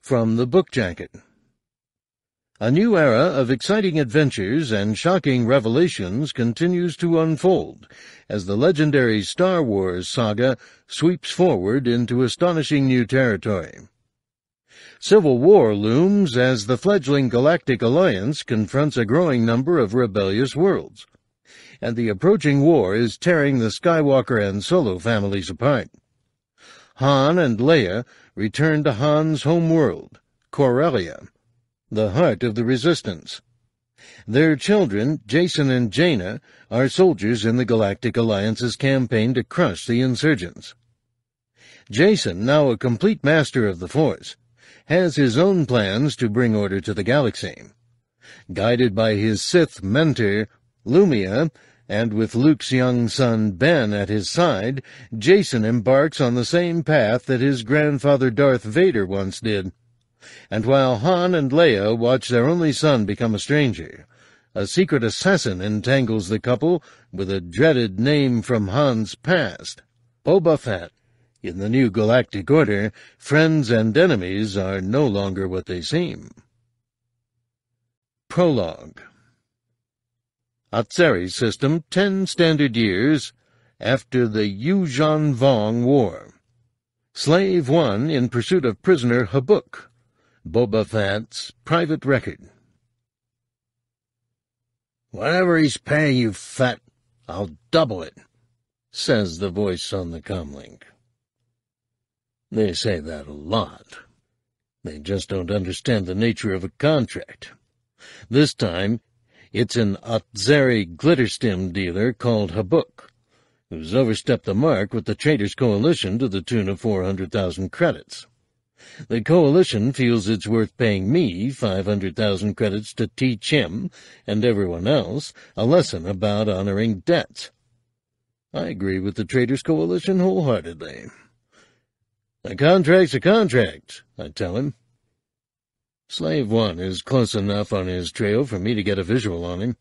from the book jacket. A new era of exciting adventures and shocking revelations continues to unfold as the legendary Star Wars saga sweeps forward into astonishing new territory. Civil war looms as the fledgling Galactic Alliance confronts a growing number of rebellious worlds, and the approaching war is tearing the Skywalker and Solo families apart. Han and Leia return to Han's homeworld, Corellia, the heart of the Resistance. Their children, Jacen and Jaina, are soldiers in the Galactic Alliance's campaign to crush the insurgents. Jacen, now a complete master of the Force, has his own plans to bring order to the galaxy. Guided by his Sith mentor, Lumiya, and with Luke's young son Ben at his side, Jacen embarks on the same path that his grandfather Darth Vader once did. And while Han and Leia watch their only son become a stranger, a secret assassin entangles the couple with a dreaded name from Han's past, Boba Fett. In the new galactic order, friends and enemies are no longer what they seem. Prologue Atzerri system ten standard years after the Yuuzhan Vong War. Slave 1 in pursuit of prisoner Habuk. Boba Fett's private record. Whatever he's paying you, Fett, I'll double it, says the voice on the comlink. They say that a lot. They just don't understand the nature of a contract. This time, it's an Atzerri glitterstim dealer called Habuk, who's overstepped the mark with the Traders Coalition to the tune of 400,000 credits. The coalition feels it's worth paying me 500,000 credits to teach him and everyone else a lesson about honoring debts. I agree with the Traders Coalition wholeheartedly. A contract's a contract, I tell him. Slave One is close enough on his trail for me to get a visual on him.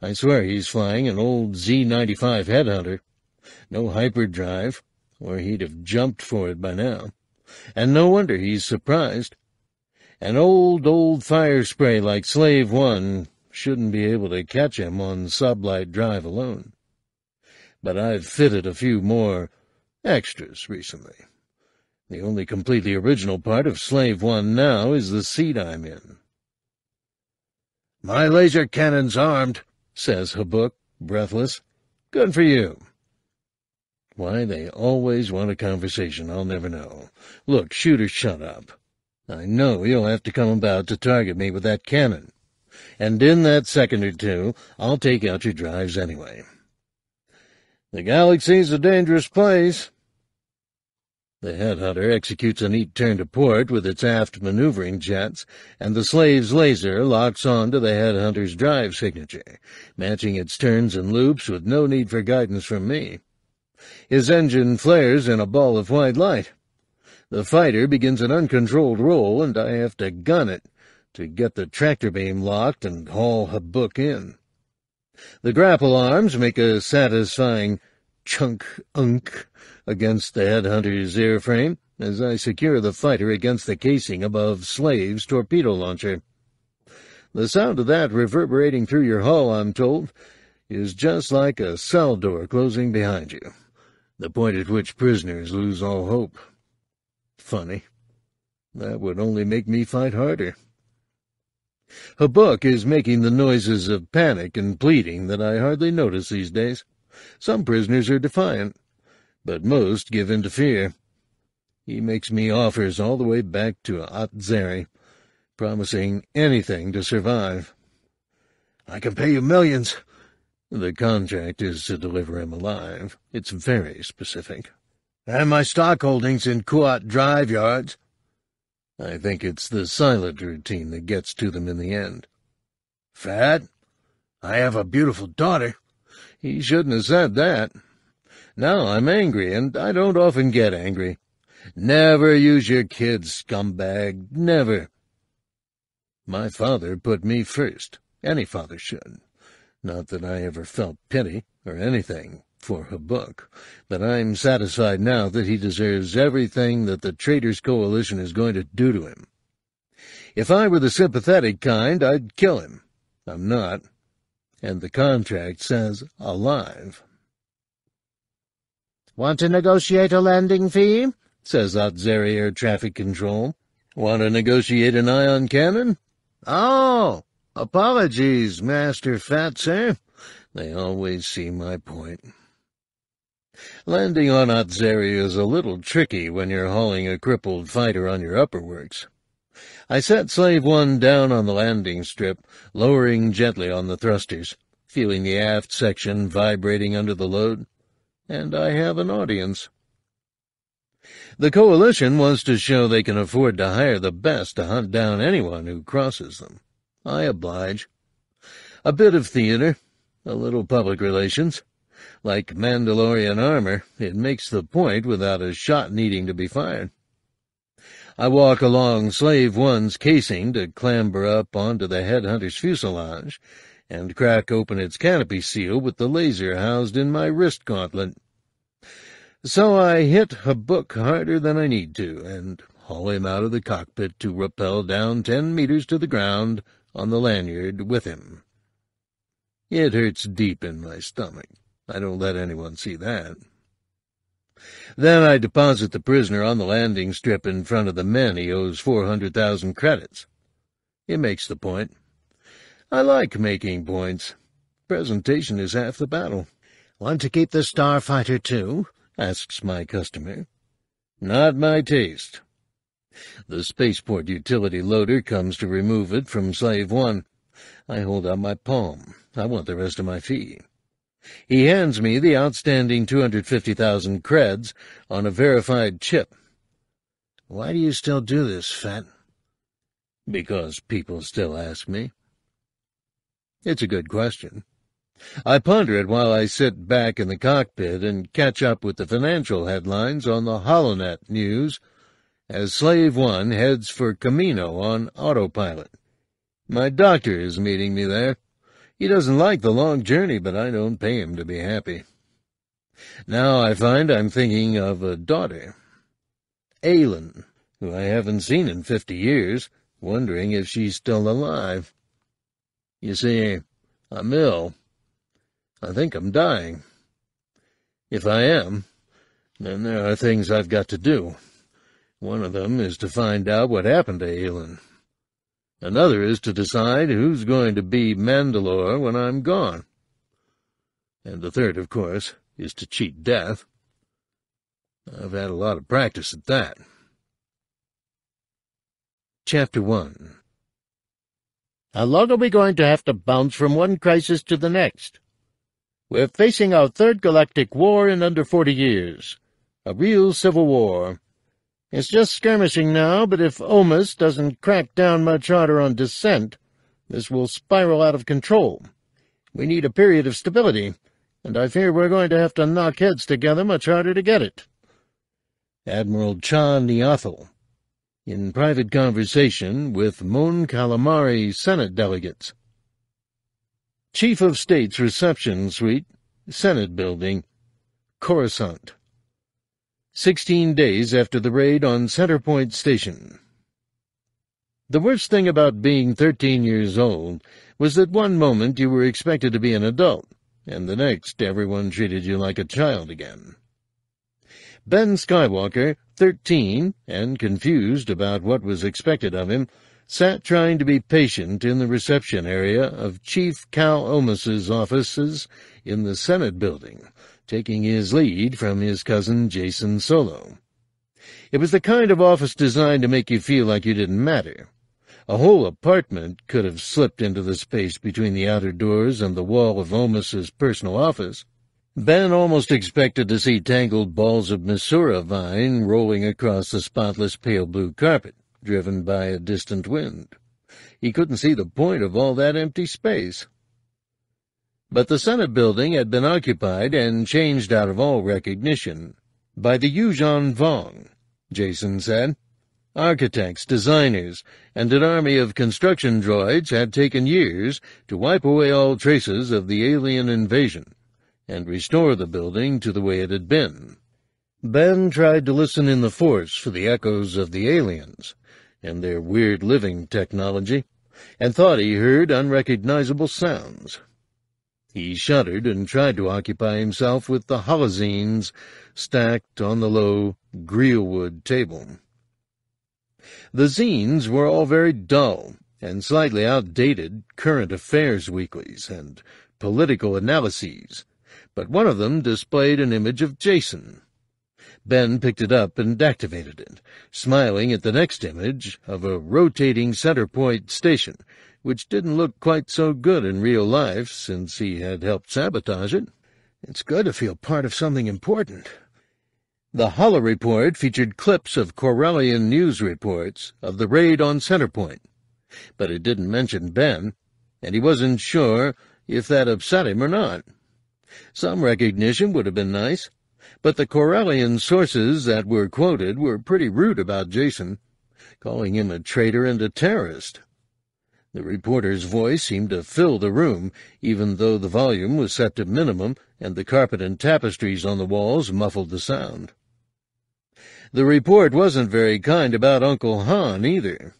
I swear he's flying an old Z-95 headhunter. No hyperdrive, or he'd have jumped for it by now and no wonder he's surprised. An old, old Firespray like Slave One shouldn't be able to catch him on sublight drive alone. But I've fitted a few more extras recently. The only completely original part of Slave One now is the seat I'm in. My laser cannon's armed, says Habuk, breathless. Good for you. Why they always want a conversation, I'll never know. Look, shooter, shut up. I know you'll have to come about to target me with that cannon. And in that second or two, I'll take out your drives anyway. The galaxy's a dangerous place. The headhunter executes a neat turn to port with its aft maneuvering jets, and the slave's laser locks on to the headhunter's drive signature, matching its turns and loops with no need for guidance from me. His engine flares in a ball of white light. The fighter begins an uncontrolled roll, and I have to gun it to get the tractor beam locked and haul Habuk in. The grapple arms make a satisfying chunk-unk against the headhunter's airframe as I secure the fighter against the casing above Slave's torpedo launcher. The sound of that reverberating through your hull, I'm told, is just like a cell door closing behind you the point at which prisoners lose all hope. Funny. That would only make me fight harder. Habuk is making the noises of panic and pleading that I hardly notice these days. Some prisoners are defiant, but most give in to fear. He makes me offers all the way back to Atzerri, promising anything to survive. I can pay you millions, the contract is to deliver him alive. It's very specific. And my stock holdings in Kuat drive yards. I think it's the silent routine that gets to them in the end. Fett? I have a beautiful daughter. He shouldn't have said that. Now I'm angry, and I don't often get angry. Never use your kids, scumbag, never. My father put me first. Any father should. Not that I ever felt pity, or anything, for Habuk, but I'm satisfied now that he deserves everything that the Traders Coalition is going to do to him. If I were the sympathetic kind, I'd kill him. I'm not. And the contract says alive. Want to negotiate a landing fee? says Atzerri Air Traffic Control. Want to negotiate an ion cannon? Oh, apologies, Master Fett, sir. They always see my point. Landing on Atzerri is a little tricky when you're hauling a crippled fighter on your upper works. I set Slave One down on the landing strip, lowering gently on the thrusters, feeling the aft section vibrating under the load, and I have an audience. The coalition wants to show they can afford to hire the best to hunt down anyone who crosses them. I oblige. A bit of theater, a little public relations. Like Mandalorian armor, it makes the point without a shot needing to be fired. I walk along Slave One's casing to clamber up onto the headhunter's fuselage and crack open its canopy seal with the laser housed in my wrist gauntlet. So I hit Habuk harder than I need to, and haul him out of the cockpit to rappel down ten meters to the ground on the lanyard with him. It hurts deep in my stomach. I don't let anyone see that. Then I deposit the prisoner on the landing strip in front of the men he owes four hundred thousand credits. It makes the point. I like making points. Presentation is half the battle. Want to keep the starfighter, too? asks my customer. Not my taste. The spaceport utility loader comes to remove it from Slave One. I hold out my palm. I want the rest of my fee. He hands me the outstanding 250,000 creds on a verified chip. Why do you still do this, Fett? Because people still ask me. It's a good question. I ponder it while I sit back in the cockpit and catch up with the financial headlines on the Holonet news as Slave One heads for Kamino on autopilot. My doctor is meeting me there. He doesn't like the long journey, but I don't pay him to be happy. Now I find I'm thinking of a daughter, Ailyn, who I haven't seen in fifty years, wondering if she's still alive. You see, I'm ill. I think I'm dying. If I am, then there are things I've got to do. One of them is to find out what happened to Ailyn. Another is to decide who's going to be Mandalore when I'm gone. And the third, of course, is to cheat death. I've had a lot of practice at that. Chapter 1 How long are we going to have to bounce from one crisis to the next? We're facing our third galactic war in under forty years. A real civil war. It's just skirmishing now, but if Omas doesn't crack down much harder on dissent, this will spiral out of control. We need a period of stability, and I fear we're going to have to knock heads together much harder to get it. Admiral Cha Niathal, in private conversation with Mon Calamari Senate delegates. Chief of State's Reception Suite, Senate Building, Coruscant. Sixteen days after the raid on Centerpoint Station. The worst thing about being thirteen years old was that one moment you were expected to be an adult, and the next everyone treated you like a child again. Ben Skywalker, thirteen, and confused about what was expected of him, sat trying to be patient in the reception area of Chief Cal Omas's offices in the Senate building, taking his lead from his cousin Jacen Solo. It was the kind of office designed to make you feel like you didn't matter. A whole apartment could have slipped into the space between the outer doors and the wall of Omas's personal office. Ben almost expected to see tangled balls of Misura vine rolling across the spotless pale blue carpet driven by a distant wind. He couldn't see the point of all that empty space. But the Senate building had been occupied and changed out of all recognition by the Yuuzhan Vong, Jacen said. Architects, designers, and an army of construction droids had taken years to wipe away all traces of the alien invasion and restore the building to the way it had been. Ben tried to listen in the Force for the echoes of the aliens, and their weird living technology, and thought he heard unrecognizable sounds. He shuddered and tried to occupy himself with the holozines stacked on the low greenwood table. The zines were all very dull and slightly outdated current affairs weeklies and political analyses, but one of them displayed an image of Jacen. Ben picked it up and activated it, smiling at the next image of a rotating center point station which didn't look quite so good in real life since he had helped sabotage it. It's good to feel part of something important. The Holo report featured clips of Corellian news reports of the raid on Centerpoint, but it didn't mention Ben, and he wasn't sure if that upset him or not. Some recognition would have been nice, but the Corellian sources that were quoted were pretty rude about Jacen, calling him a traitor and a terrorist. The reporter's voice seemed to fill the room, even though the volume was set to minimum and the carpet and tapestries on the walls muffled the sound. The report wasn't very kind about Uncle Han, either.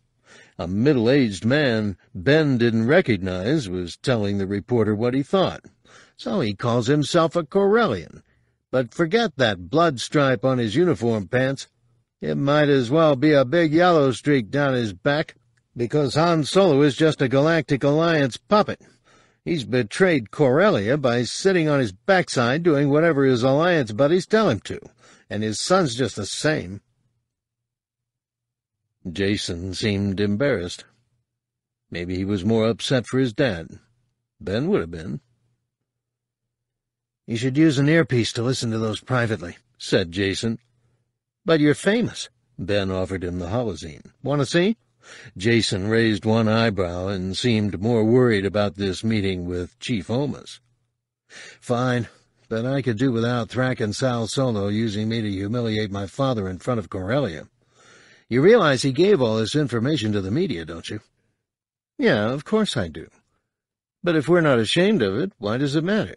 A middle-aged man Ben didn't recognize was telling the reporter what he thought. So he calls himself a Corellian. But forget that blood stripe on his uniform pants. It might as well be a big yellow streak down his back because Han Solo is just a Galactic Alliance puppet. He's betrayed Corellia by sitting on his backside doing whatever his Alliance buddies tell him to, and his son's just the same. Jacen seemed embarrassed. Maybe he was more upset for his dad. Ben would have been. You should use an earpiece to listen to those privately, said Jacen. But you're famous. Ben offered him the holozine. Want to see? Jacen raised one eyebrow and seemed more worried about this meeting with Chief Omas. Fine, but I could do without Thrackan Sal-Solo using me to humiliate my father in front of Corellia. You realize he gave all this information to the media, don't you? Yeah, of course I do. But if we're not ashamed of it, why does it matter?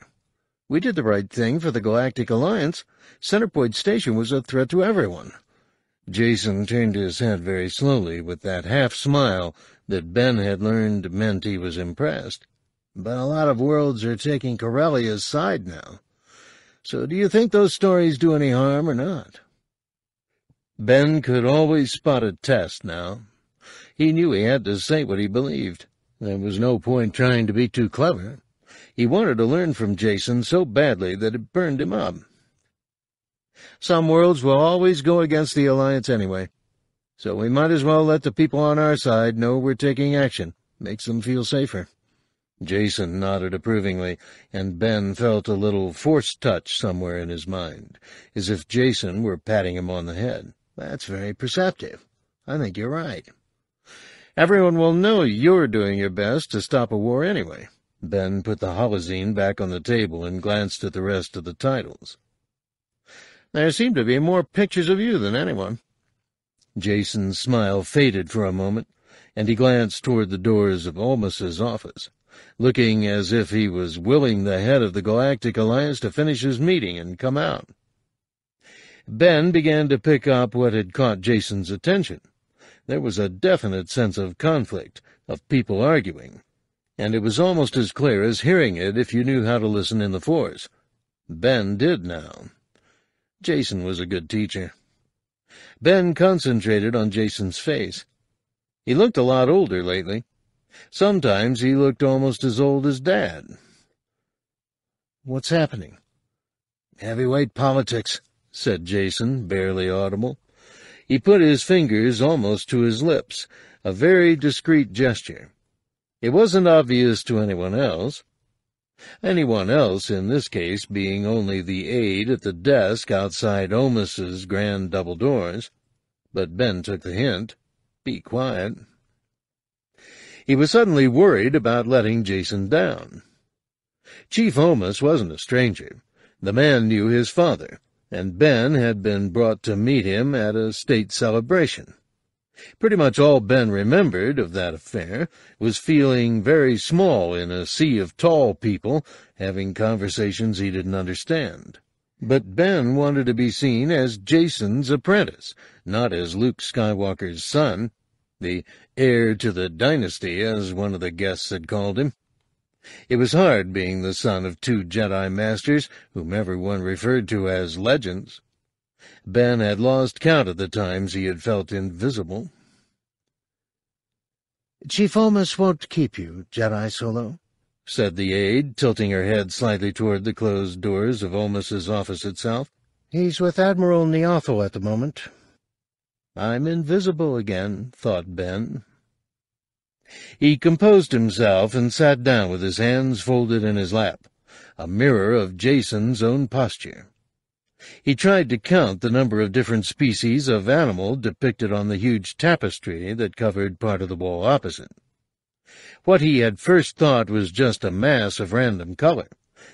We did the right thing for the Galactic Alliance. Centerpoint Station was a threat to everyone. Jacen turned his head very slowly with that half-smile that Ben had learned meant he was impressed. But a lot of worlds are taking Corellia's side now. So do you think those stories do any harm or not? Ben could always spot a test now. He knew he had to say what he believed. There was no point trying to be too clever. He wanted to learn from Jacen so badly that it burned him up. Some worlds will always go against the Alliance anyway. So we might as well let the people on our side know we're taking action. Makes them feel safer. Jacen nodded approvingly, and Ben felt a little forced touch somewhere in his mind, as if Jacen were patting him on the head. That's very perceptive. I think you're right. Everyone will know you're doing your best to stop a war anyway. Ben put the holozine back on the table and glanced at the rest of the titles. There seem to be more pictures of you than anyone. Jacen's smile faded for a moment, and he glanced toward the doors of Omas's office, looking as if he was willing the head of the Galactic Alliance to finish his meeting and come out. Ben began to pick up what had caught Jacen's attention. There was a definite sense of conflict, of people arguing, and it was almost as clear as hearing it if you knew how to listen in the Force. Ben did now. Jacen was a good teacher. Ben concentrated on Jacen's face. He looked a lot older lately. Sometimes he looked almost as old as Dad. What's happening? Heavyweight politics, said Jacen, barely audible. He put his fingers almost to his lips, a very discreet gesture. It wasn't obvious to anyone else, Anyone else in this case being only the aide at the desk outside Omas's grand double doors. But Ben took the hint. Be quiet. He was suddenly worried about letting Jacen down. Chief Omas wasn't a stranger. The man knew his father, and Ben had been brought to meet him at a state celebration. Pretty much all Ben remembered of that affair was feeling very small in a sea of tall people having conversations he didn't understand. But Ben wanted to be seen as Jacen's apprentice, not as Luke Skywalker's son. the heir to the dynasty, as one of the guests had called him. It was hard being the son of two Jedi Masters, whom everyone referred to as legends. Ben had lost count of the times he had felt invisible. Chief Omas won't keep you, Jedi Solo, said the aide, tilting her head slightly toward the closed doors of Omas's office itself. He's with Admiral Niathal at the moment. I'm invisible again, thought Ben. He composed himself and sat down with his hands folded in his lap, a mirror of Jacen's own posture. He tried to count the number of different species of animal depicted on the huge tapestry that covered part of the wall opposite. What he had first thought was just a mass of random color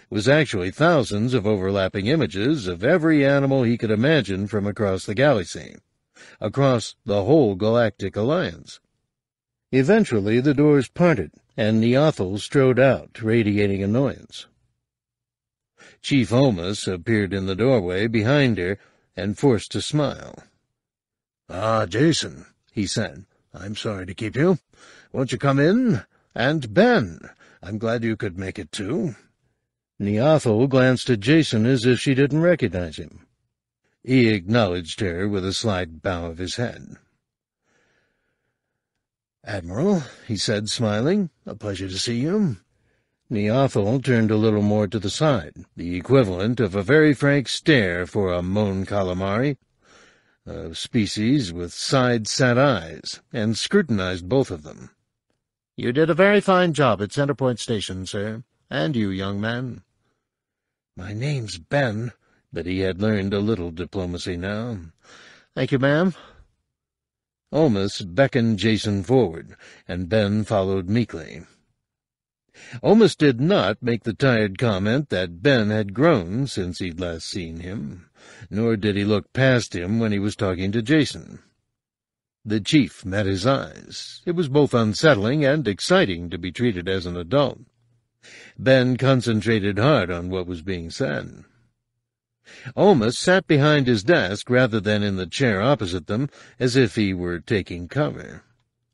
was actually thousands of overlapping images of every animal he could imagine from across the galaxy, across the whole galactic alliance. Eventually the doors parted, and Niathal strode out, radiating annoyance. Chief Omas appeared in the doorway behind her and forced a smile. "'Ah, Jacen,' he said. "'I'm sorry to keep you. Won't you come in? And Ben, I'm glad you could make it, too.' Niathal glanced at Jacen as if she didn't recognize him. He acknowledged her with a slight bow of his head. Admiral, he said, smiling, a pleasure to see you. Niathal turned a little more to the side, the equivalent of a very frank stare for a Mon calamari, a species with side-set eyes, and scrutinized both of them. You did a very fine job at Centerpoint Station, sir. And you, young man. My name's Ben, but he had learned a little diplomacy now. Thank you, ma'am. Omas beckoned Jacen forward, and Ben followed meekly. Omas did not make the tired comment that Ben had grown since he'd last seen him, nor did he look past him when he was talking to Jacen. The chief met his eyes. It was both unsettling and exciting to be treated as an adult. Ben concentrated hard on what was being said. Omas sat behind his desk rather than in the chair opposite them, as if he were taking cover.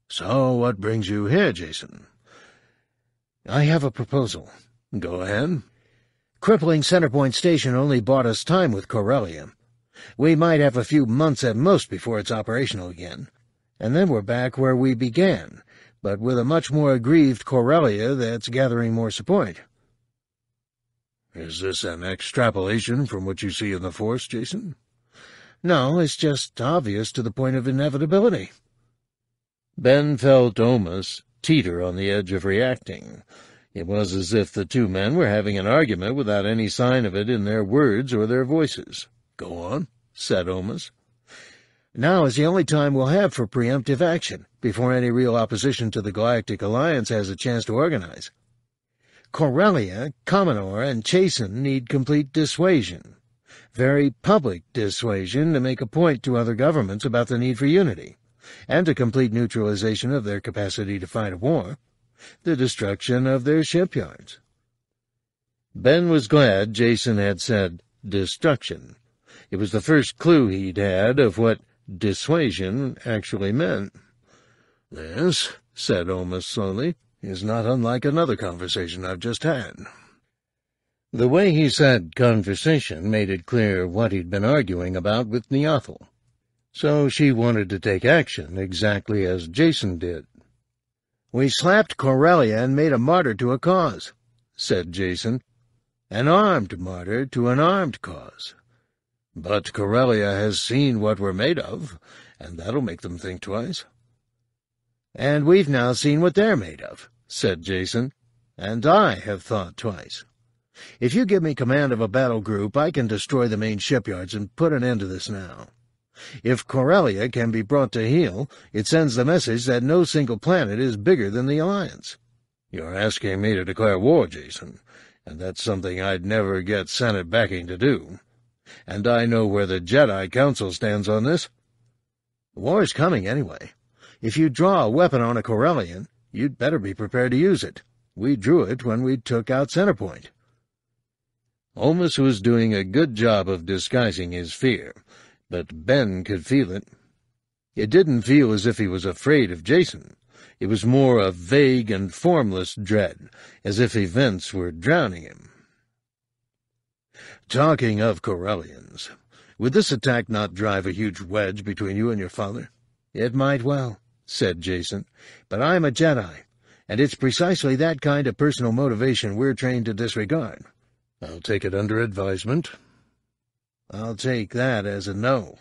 So what brings you here, Jacen? I have a proposal. Go ahead. Crippling Centerpoint Station only bought us time with Corellia. We might have a few months at most before it's operational again. And then we're back where we began, but with a much more aggrieved Corellia that's gathering more support. Is this an extrapolation from what you see in the Force, Jacen? No, it's just obvious to the point of inevitability. Ben felt Omas teeter on the edge of reacting. It was as if the two men were having an argument without any sign of it in their words or their voices. Go on, said Omas. Now is the only time we'll have for preemptive action, before any real opposition to the Galactic Alliance has a chance to organize. Corellia, Commenor, and Chasen need complete dissuasion. Very public dissuasion to make a point to other governments about the need for unity, and a complete neutralization of their capacity to fight a war, the destruction of their shipyards. Ben was glad Jacen had said destruction. It was the first clue he'd had of what dissuasion actually meant. This, said Omas slowly, is not unlike another conversation I've just had. The way he said conversation made it clear what he'd been arguing about with Niathal. So she wanted to take action exactly as Jacen did. We slapped Corellia and made a martyr to a cause, said Jacen. An armed martyr to an armed cause. But Corellia has seen what we're made of, and that'll make them think twice. And we've now seen what they're made of, said Jacen, and I have thought twice. If you give me command of a battle group, I can destroy the main shipyards and put an end to this now. If Corellia can be brought to heel, it sends the message that no single planet is bigger than the Alliance. You're asking me to declare war, Jacen, and that's something I'd never get Senate backing to do. And I know where the Jedi Council stands on this. War's coming anyway. If you draw a weapon on a Corellian, you'd better be prepared to use it. We drew it when we took out Centerpoint. Omas was doing a good job of disguising his fear, but Ben could feel it. It didn't feel as if he was afraid of Jacen. It was more a vague and formless dread, as if events were drowning him. Talking of Corellians, would this attack not drive a huge wedge between you and your father? It might well, said Jacen, but I'm a Jedi, and it's precisely that kind of personal motivation we're trained to disregard. I'll take it under advisement. I'll take that as a no.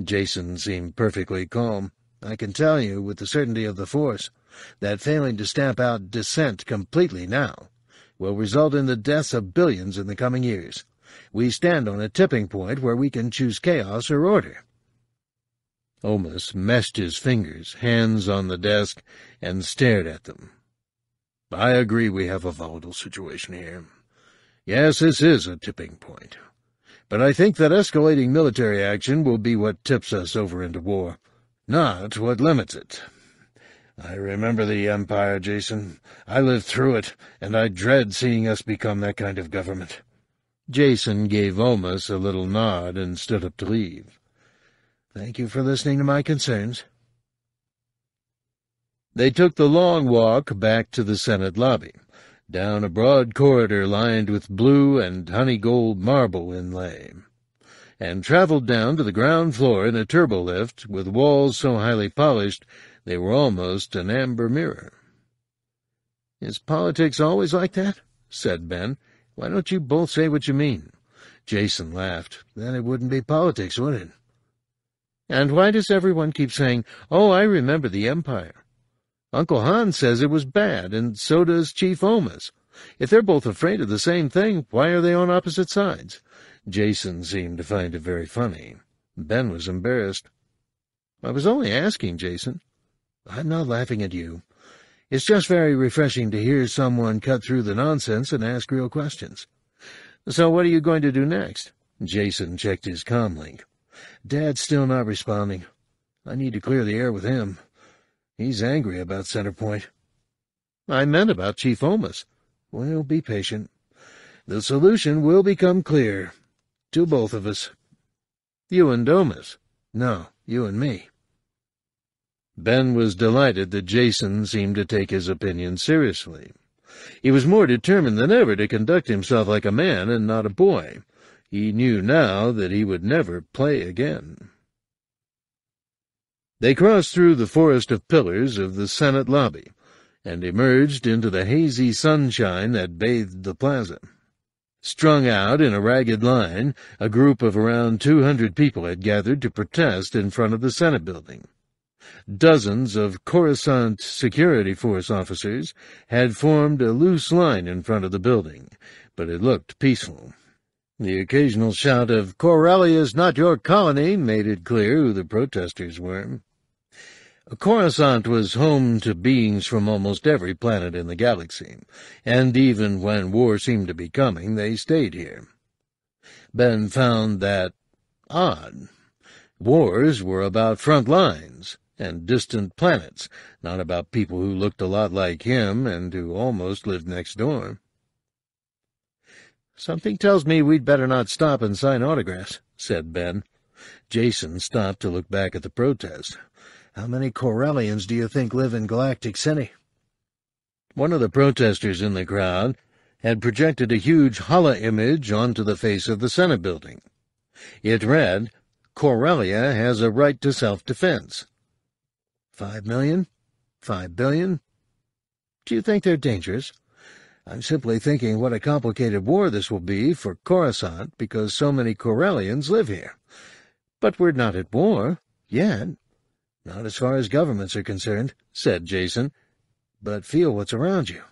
Jacen seemed perfectly calm. I can tell you, with the certainty of the Force, that failing to stamp out dissent completely now will result in the deaths of billions in the coming years. We stand on a tipping point where we can choose chaos or order. Omas meshed his fingers, hands on the desk, and stared at them. I agree we have a volatile situation here. Yes, this is a tipping point. But I think that escalating military action will be what tips us over into war not what limits it. I remember the Empire, Jacen. I lived through it, and I dread seeing us become that kind of government. Jacen gave Omas a little nod and stood up to leave. Thank you for listening to my concerns. They took the long walk back to the Senate lobby, down a broad corridor lined with blue and honey-gold marble inlay and traveled down to the ground floor in a turbolift with walls so highly polished they were almost an amber mirror. Is politics always like that? said Ben. Why don't you both say what you mean? Jacen laughed. Then it wouldn't be politics, would it? And why does everyone keep saying, Oh, I remember the Empire? Uncle Han says it was bad, and so does Chief Omas. If they're both afraid of the same thing, why are they on opposite sides? Jacen seemed to find it very funny. Ben was embarrassed. I was only asking, Jacen. I'm not laughing at you. It's just very refreshing to hear someone cut through the nonsense and ask real questions. So what are you going to do next? Jacen checked his comlink. Dad's still not responding. I need to clear the air with him. He's angry about Centerpoint. I meant about Chief Omas. Well, be patient. The solution will become clear. To both of us. You and Omas. No, you and me. Ben was delighted that Jacen seemed to take his opinion seriously. He was more determined than ever to conduct himself like a man and not a boy. He knew now that he would never play again. They crossed through the forest of pillars of the Senate lobby and emerged into the hazy sunshine that bathed the plaza. Strung out in a ragged line, a group of around two hundred people had gathered to protest in front of the Senate building. Dozens of Coruscant Security Force officers had formed a loose line in front of the building, but it looked peaceful. The occasional shout of Corellia is not your colony made it clear who the protesters were. Coruscant was home to beings from almost every planet in the galaxy, and even when war seemed to be coming, they stayed here. Ben found that odd. Wars were about front lines and distant planets, not about people who looked a lot like him and who almost lived next door. Something tells me we'd better not stop and sign autographs, said Ben. Jacen stopped to look back at the protest. How many Corellians do you think live in Galactic City? One of the protesters in the crowd had projected a huge holo image onto the face of the Senate building. It read, Corellia has a right to self-defense. Five million? Five billion? Do you think they're dangerous? I'm simply thinking what a complicated war this will be for Coruscant because so many Corellians live here. But we're not at war, yet. Not as far as governments are concerned, said Jacen. But feel what's around you.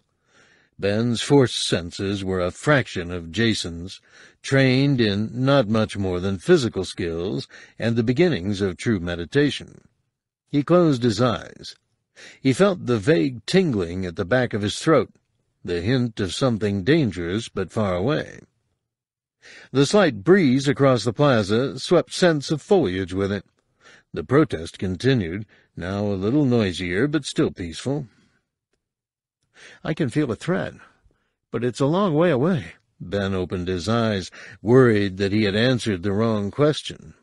Ben's force senses were a fraction of Jacen's, trained in not much more than physical skills and the beginnings of true meditation. He closed his eyes. He felt the vague tingling at the back of his throat, the hint of something dangerous but far away. The slight breeze across the plaza swept scents of foliage with it. The protest continued, now a little noisier, but still peaceful. I can feel a threat, but it's a long way away. Ben opened his eyes, worried that he had answered the wrong question.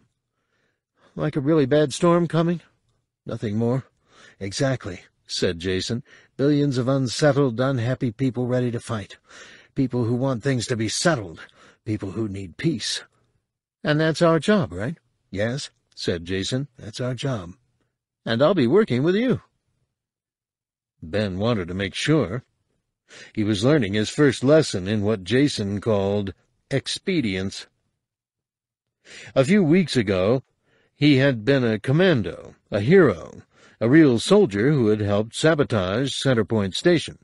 like a really bad storm coming? Nothing more. Exactly, said Jacen. Billions of unsettled, unhappy people ready to fight. People who want things to be settled. People who need peace. And that's our job, right? Yes, said Jacen. That's our job. And I'll be working with you. Ben wanted to make sure. He was learning his first lesson in what Jacen called expedience. A few weeks ago, he had been a commando, a hero, a real soldier who had helped sabotage Centerpoint Station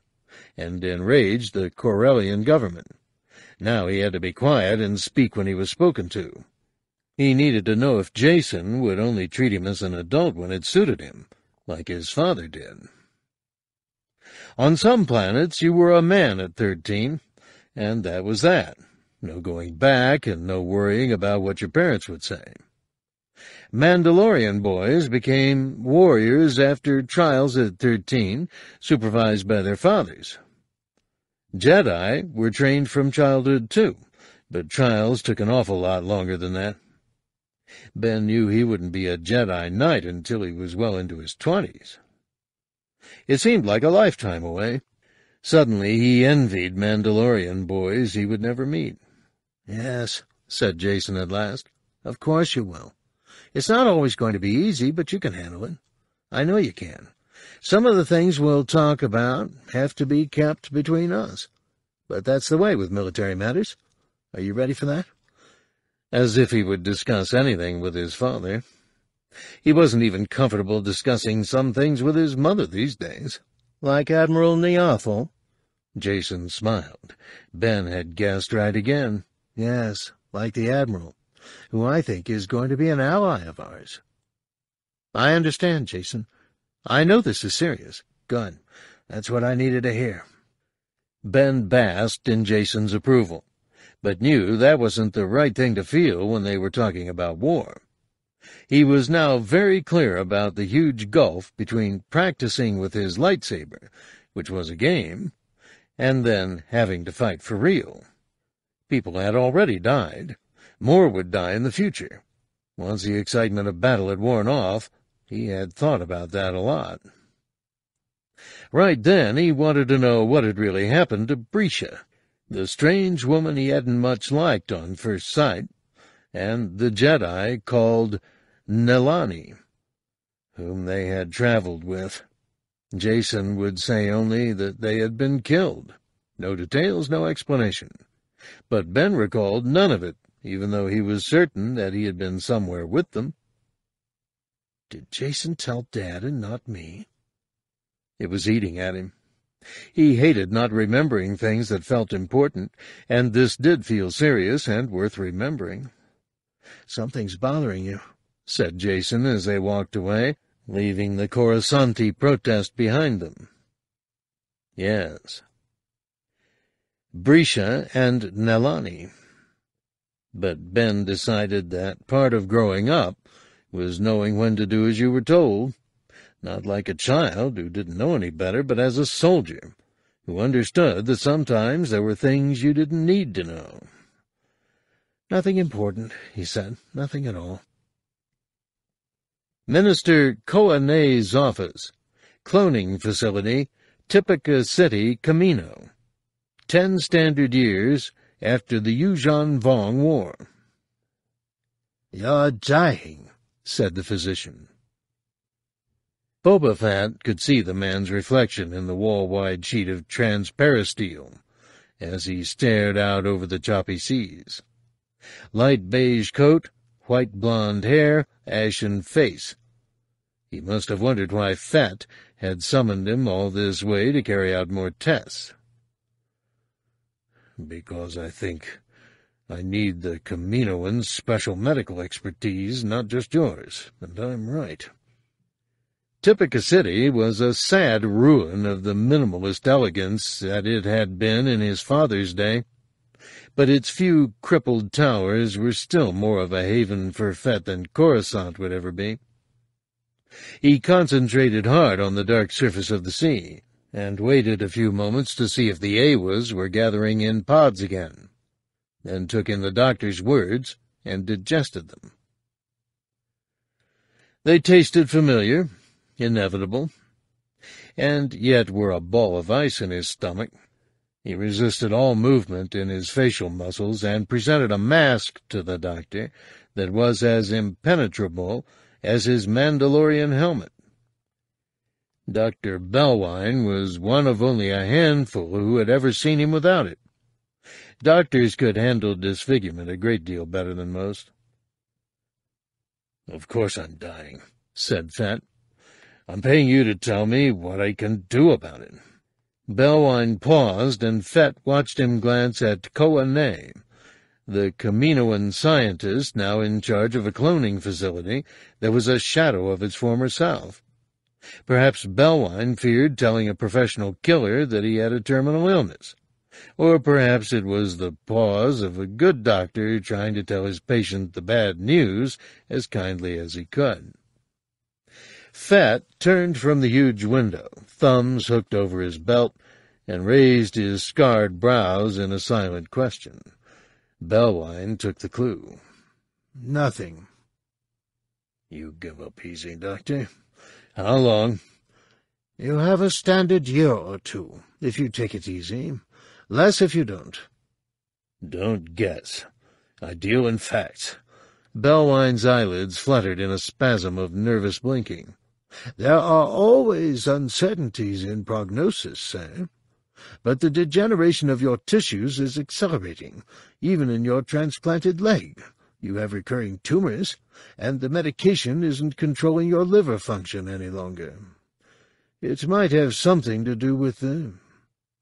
and enraged the Corellian government. Now he had to be quiet and speak when he was spoken to. He needed to know if Jacen would only treat him as an adult when it suited him, like his father did. On some planets you were a man at thirteen, and that was that. No going back and no worrying about what your parents would say. Mandalorian boys became warriors after trials at thirteen, supervised by their fathers. Jedi were trained from childhood, too, but trials took an awful lot longer than that. Ben knew he wouldn't be a Jedi Knight until he was well into his twenties. It seemed like a lifetime away. Suddenly he envied Mandalorian boys he would never meet. Yes, said Jacen at last. Of course you will. It's not always going to be easy, but you can handle it. I know you can. Some of the things we'll talk about have to be kept between us. But that's the way with military matters. Are you ready for that? As if he would discuss anything with his father. He wasn't even comfortable discussing some things with his mother these days. Like Admiral Niathal? Jacen smiled. Ben had guessed right again. Yes, like the Admiral, who I think is going to be an ally of ours. I understand, Jacen. I know this is serious. Good. That's what I needed to hear. Ben basked in Jacen's approval, but knew that wasn't the right thing to feel when they were talking about war. He was now very clear about the huge gulf between practicing with his lightsaber, which was a game, and then having to fight for real. People had already died. More would die in the future. Once the excitement of battle had worn off, he had thought about that a lot. Right then, he wanted to know what had really happened to Brisha, the strange woman he hadn't much liked on first sight, and the Jedi called Nelani, whom they had traveled with. Jacen would say only that they had been killed. No details, no explanation. But Ben recalled none of it, even though he was certain that he had been somewhere with them. Did Jacen tell Dad and not me? It was eating at him. He hated not remembering things that felt important, and this did feel serious and worth remembering. Something's bothering you, said Jacen as they walked away, leaving the Coruscanti protest behind them. Yes. Brisha and Nelani. But Ben decided that part of growing up was knowing when to do as you were told, not like a child who didn't know any better, but as a soldier who understood that sometimes there were things you didn't need to know. Nothing important, he said, nothing at all. Minister Koane's office, cloning facility, Tipoca City, Kamino, Ten standard years after the Yuuzhan Vong War. You're dying, said the physician. Boba Fett could see the man's reflection in the wall-wide sheet of transparisteel as he stared out over the choppy seas. Light beige coat, white blonde hair, ashen face. He must have wondered why Fett had summoned him all this way to carry out more tests. Because I think I need the Kaminoans' special medical expertise, not just yours, and I'm right. Tipoca City was a sad ruin of the minimalist elegance that it had been in his father's day, but its few crippled towers were still more of a haven for Fett than Coruscant would ever be. He concentrated hard on the dark surface of the sea, and waited a few moments to see if the aiwhas were gathering in pods again then took in the doctor's words and digested them. They tasted familiar, inevitable, and yet were a ball of ice in his stomach. He resisted all movement in his facial muscles and presented a mask to the doctor that was as impenetrable as his Mandalorian helmet. Dr. Beluine was one of only a handful who had ever seen him without it. Doctors could handle disfigurement a great deal better than most. Of course I'm dying, said Fett. I'm paying you to tell me what I can do about it. Beluine paused, and Fett watched him glance at Koa-Ne, the Kaminoan scientist now in charge of a cloning facility that was a shadow of its former self. Perhaps Beluine feared telling a professional killer that he had a terminal illness. Or perhaps it was the pause of a good doctor trying to tell his patient the bad news as kindly as he could. Fett turned from the huge window, thumbs hooked over his belt, and raised his scarred brows in a silent question. Beluine took the clue. Nothing. You give up easy, Doctor. How long? You have a standard year or two, if you take it easy. Less if you don't. Don't guess. I deal in facts. Beluine's eyelids fluttered in a spasm of nervous blinking. There are always uncertainties in prognosis, sir. But the degeneration of your tissues is accelerating, even in your transplanted leg. You have recurring tumors, and the medication isn't controlling your liver function any longer. It might have something to do with the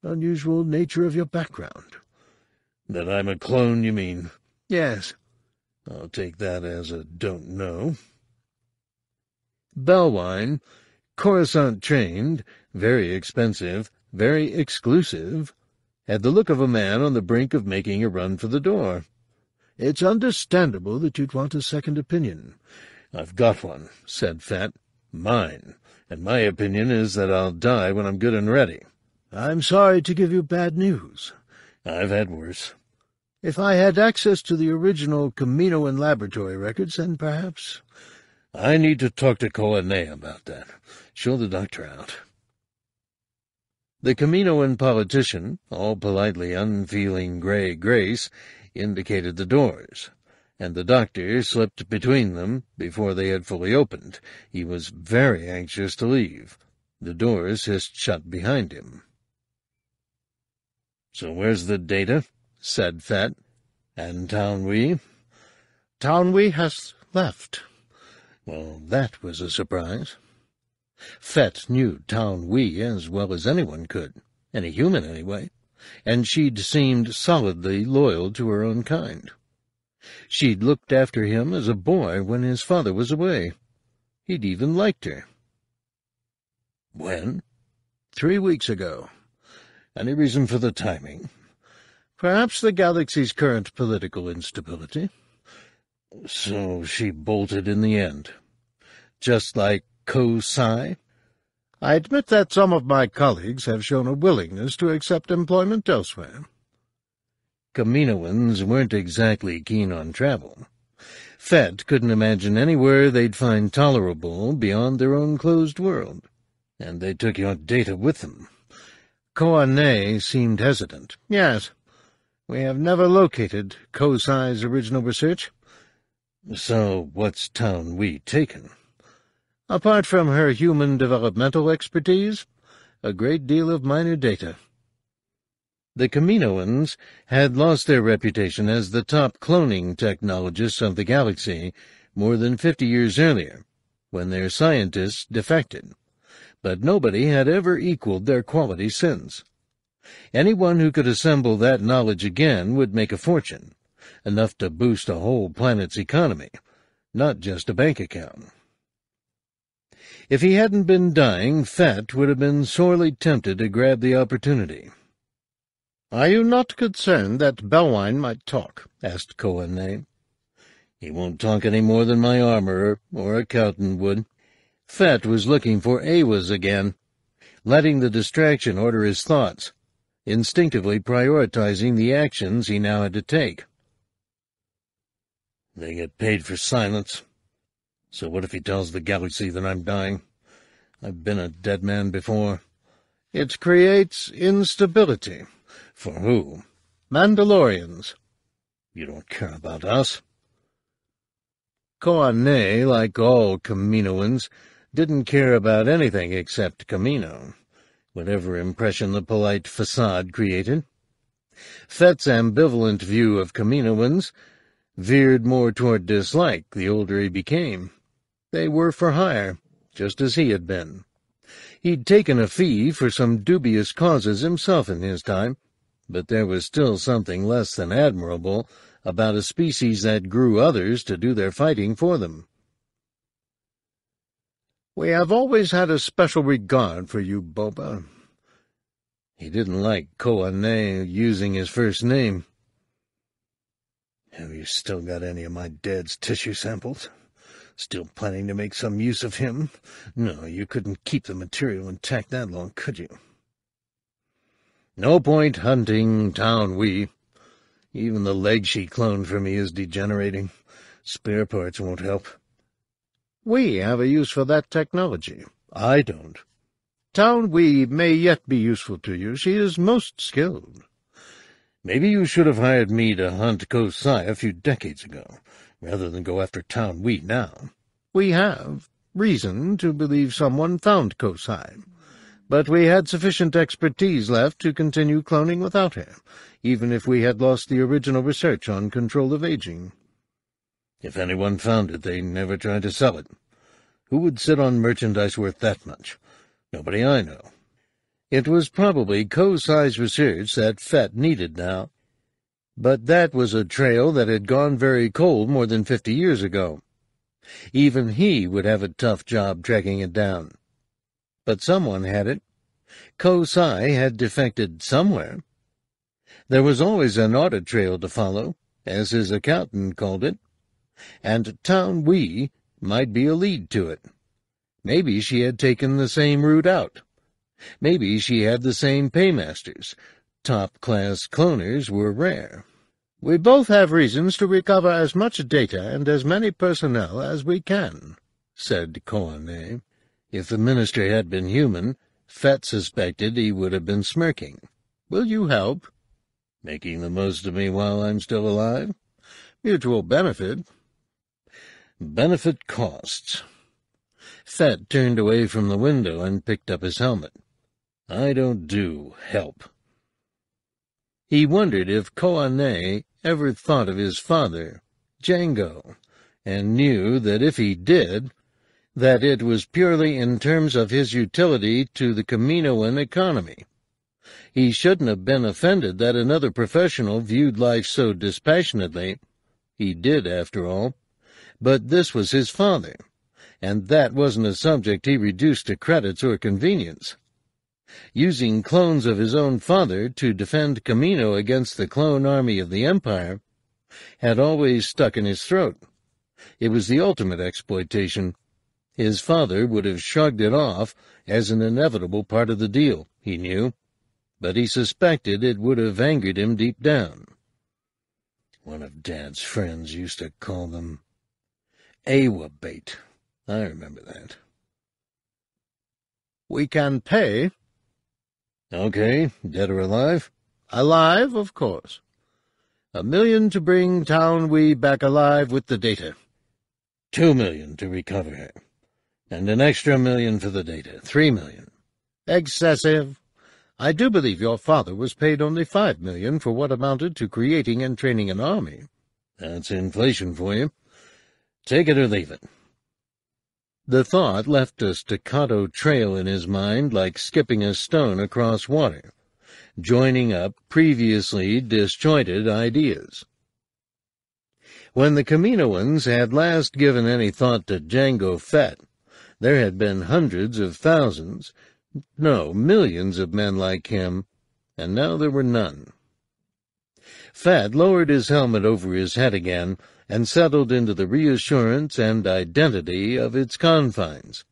unusual nature of your background. That I'm a clone, you mean? Yes. I'll take that as a don't know. Beluine, Coruscant-trained, very expensive, very exclusive, had the look of a man on the brink of making a run for the door. It's understandable that you'd want a second opinion. I've got one, said Fett. Mine. And my opinion is that I'll die when I'm good and ready. I'm sorry to give you bad news. I've had worse. If I had access to the original Kaminoan laboratory records, then perhaps... I need to talk to Koa-Ne about that. Show the doctor out. The Kaminoan politician, all politely unfeeling grey grace, indicated the doors, and the doctor slipped between them before they had fully opened. He was very anxious to leave. The doors hissed shut behind him. So where's the data? said Fett. And Taun We? Taunwi has left. Well, that was a surprise. Fett knew Taun We as well as anyone could, any human anyway, and she'd seemed solidly loyal to her own kind. She'd looked after him as a boy when his father was away. He'd even liked her. When? Three weeks ago. Any reason for the timing? Perhaps the galaxy's current political instability. So she bolted in the end. Just like Ko-Sai? I admit that some of my colleagues have shown a willingness to accept employment elsewhere. Kaminoans weren't exactly keen on travel. Fett couldn't imagine anywhere they'd find tolerable beyond their own closed world. And they took your data with them. Koa-Ne seemed hesitant. Yes. We have never located Ko-Sai's original research. So what's Taun We taken? Apart from her human developmental expertise, a great deal of minor data. The Kaminoans had lost their reputation as the top cloning technologists of the galaxy more than fifty years earlier, when their scientists defected but nobody had ever equaled their quality since. Anyone who could assemble that knowledge again would make a fortune, enough to boost a whole planet's economy, not just a bank account. If he hadn't been dying, Fett would have been sorely tempted to grab the opportunity. "'Are you not concerned that Beluine might talk?' asked Koa-Ne. "'He won't talk any more than my armorer or accountant would. Fett was looking for aiwhas again, letting the distraction order his thoughts, instinctively prioritizing the actions he now had to take. They get paid for silence. So what if he tells the galaxy that I'm dying? I've been a dead man before. It creates instability. For who? Mandalorians. You don't care about us. Koane, like all Kaminoans, didn't care about anything except Kamino, whatever impression the polite facade created. Fett's ambivalent view of Kaminoans veered more toward dislike the older he became. They were for hire, just as he had been. He'd taken a fee for some dubious causes himself in his time, but there was still something less than admirable about a species that grew others to do their fighting for them. We have always had a special regard for you, Boba. He didn't like Koane using his first name. Have you still got any of my dad's tissue samples? Still planning to make some use of him? No, you couldn't keep the material intact that long, could you? No point hunting Taun We. Even the leg she cloned for me is degenerating. Spare parts won't help. We have a use for that technology. I don't. Taun We may yet be useful to you. She is most skilled. Maybe you should have hired me to hunt Kosai a few decades ago rather than go after Taun We now. We have reason to believe someone found Kosai, but we had sufficient expertise left to continue cloning without her, even if we had lost the original research on control of aging. If anyone found it, they never tried to sell it. Who would sit on merchandise worth that much? Nobody I know. It was probably Kosai's research that Fett needed now, but that was a trail that had gone very cold more than fifty years ago. Even he would have a tough job tracking it down. But someone had it. Kosai had defected somewhere. There was always an audit trail to follow, as his accountant called it, and Taun We might be a lead to it. Maybe she had taken the same route out. Maybe she had the same paymasters. Top-class cloners were rare. We both have reasons to recover as much data and as many personnel as we can, said Koane. If the minister had been human, Fett suspected he would have been smirking. Will you help? Making the most of me while I'm still alive? Mutual benefit. Benefit costs. Fett turned away from the window and picked up his helmet. I don't do help. He wondered if Koane ever thought of his father, Jango, and knew that if he did, that it was purely in terms of his utility to the Kaminoan economy. He shouldn't have been offended that another professional viewed life so dispassionately. He did, after all. But this was his father, and that wasn't a subject he reduced to credits or convenience using clones of his own father to defend Kamino against the clone army of the Empire, had always stuck in his throat. It was the ultimate exploitation. His father would have shrugged it off as an inevitable part of the deal, he knew, but he suspected it would have angered him deep down. One of Dad's friends used to call them aiwha bait. I remember that. We can pay, Okay, dead or alive? Alive, of course. A million to bring Taun We back alive with the data. Two million to recover her. And an extra million for the data. Three million. Excessive. I do believe your father was paid only five million for what amounted to creating and training an army. That's inflation for you. Take it or leave it. The thought left a staccato trail in his mind like skipping a stone across water, joining up previously disjointed ideas. When the Kaminoans had last given any thought to Jango Fett, there had been hundreds of thousands, no, millions of men like him, and now there were none. Fett lowered his helmet over his head again and settled into the reassurance and identity of its confines,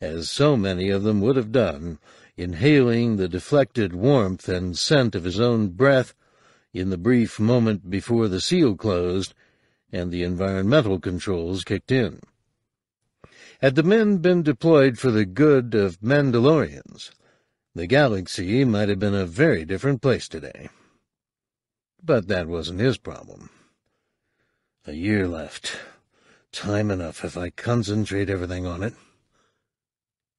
as so many of them would have done, inhaling the deflected warmth and scent of his own breath in the brief moment before the seal closed and the environmental controls kicked in. Had the men been deployed for the good of Mandalorians, the galaxy might have been a very different place today. But that wasn't his problem. A year left. Time enough if I concentrate everything on it.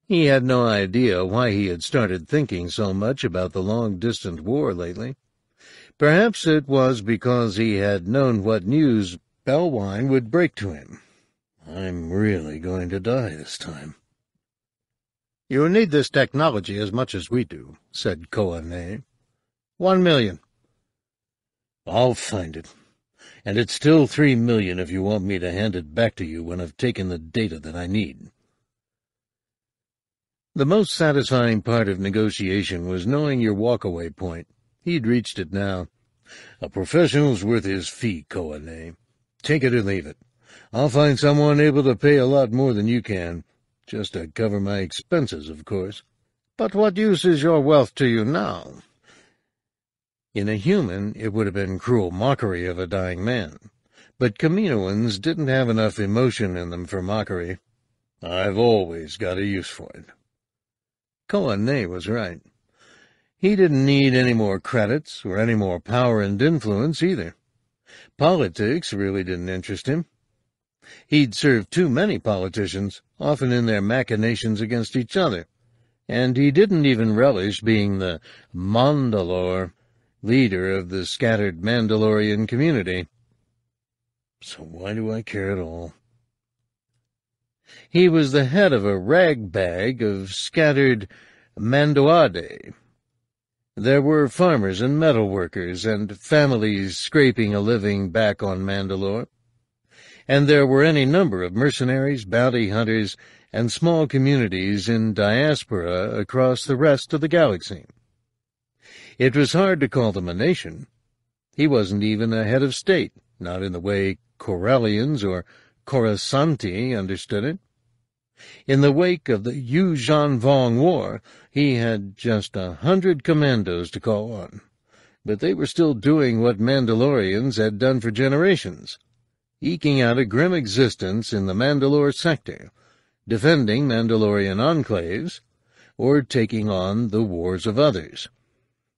He had no idea why he had started thinking so much about the long-distant war lately. Perhaps it was because he had known what news Beluine would break to him. I'm really going to die this time. You need this technology as much as we do, said Koane. One million. I'll find it. And it's still three million if you want me to hand it back to you when I've taken the data that I need. The most satisfying part of negotiation was knowing your walkaway point. He'd reached it now. A professional's worth his fee, Koane. Take it or leave it. I'll find someone able to pay a lot more than you can, just to cover my expenses, of course. But what use is your wealth to you now? In a human, it would have been cruel mockery of a dying man. But Kaminoans didn't have enough emotion in them for mockery. I've always got a use for it. Koane was right. He didn't need any more credits or any more power and influence either. Politics really didn't interest him. He'd served too many politicians, often in their machinations against each other, and he didn't even relish being the Mandalore, leader of the scattered Mandalorian community. So why do I care at all? He was the head of a rag bag of scattered Mando'ade. There were farmers and metal workers and families scraping a living back on Mandalore. And there were any number of mercenaries, bounty hunters, and small communities in diaspora across the rest of the galaxy. It was hard to call them a nation. He wasn't even a head of state, not in the way Corellians or Coruscanti understood it. In the wake of the Yuuzhan Vong War, he had just a hundred commandos to call on, but they were still doing what Mandalorians had done for generations, eking out a grim existence in the Mandalore sector, defending Mandalorian enclaves, or taking on the wars of others.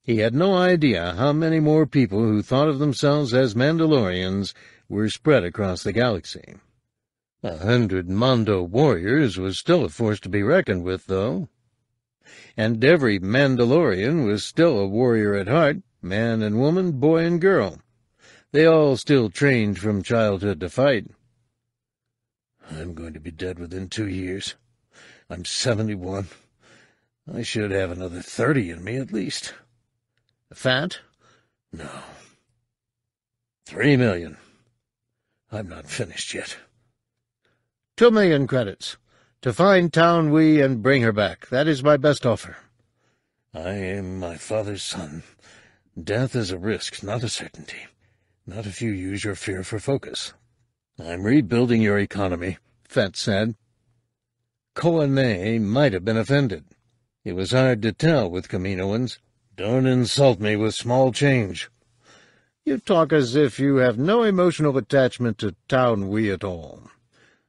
He had no idea how many more people who thought of themselves as Mandalorians were spread across the galaxy. A hundred Mando warriors was still a force to be reckoned with, though. And every Mandalorian was still a warrior at heart, man and woman, boy and girl. They all still trained from childhood to fight. I'm going to be dead within two years. I'm seventy-one. I should have another thirty in me at least. Fett? No. Three million. I'm not finished yet. Two million credits. To find Taun We and bring her back. That is my best offer. I am my father's son. Death is a risk, not a certainty. Not if you use your fear for focus. I'm rebuilding your economy, Fett said. Koane might have been offended. It was hard to tell with Kaminoans. Don't insult me with small change. You talk as if you have no emotional attachment to Taun We at all.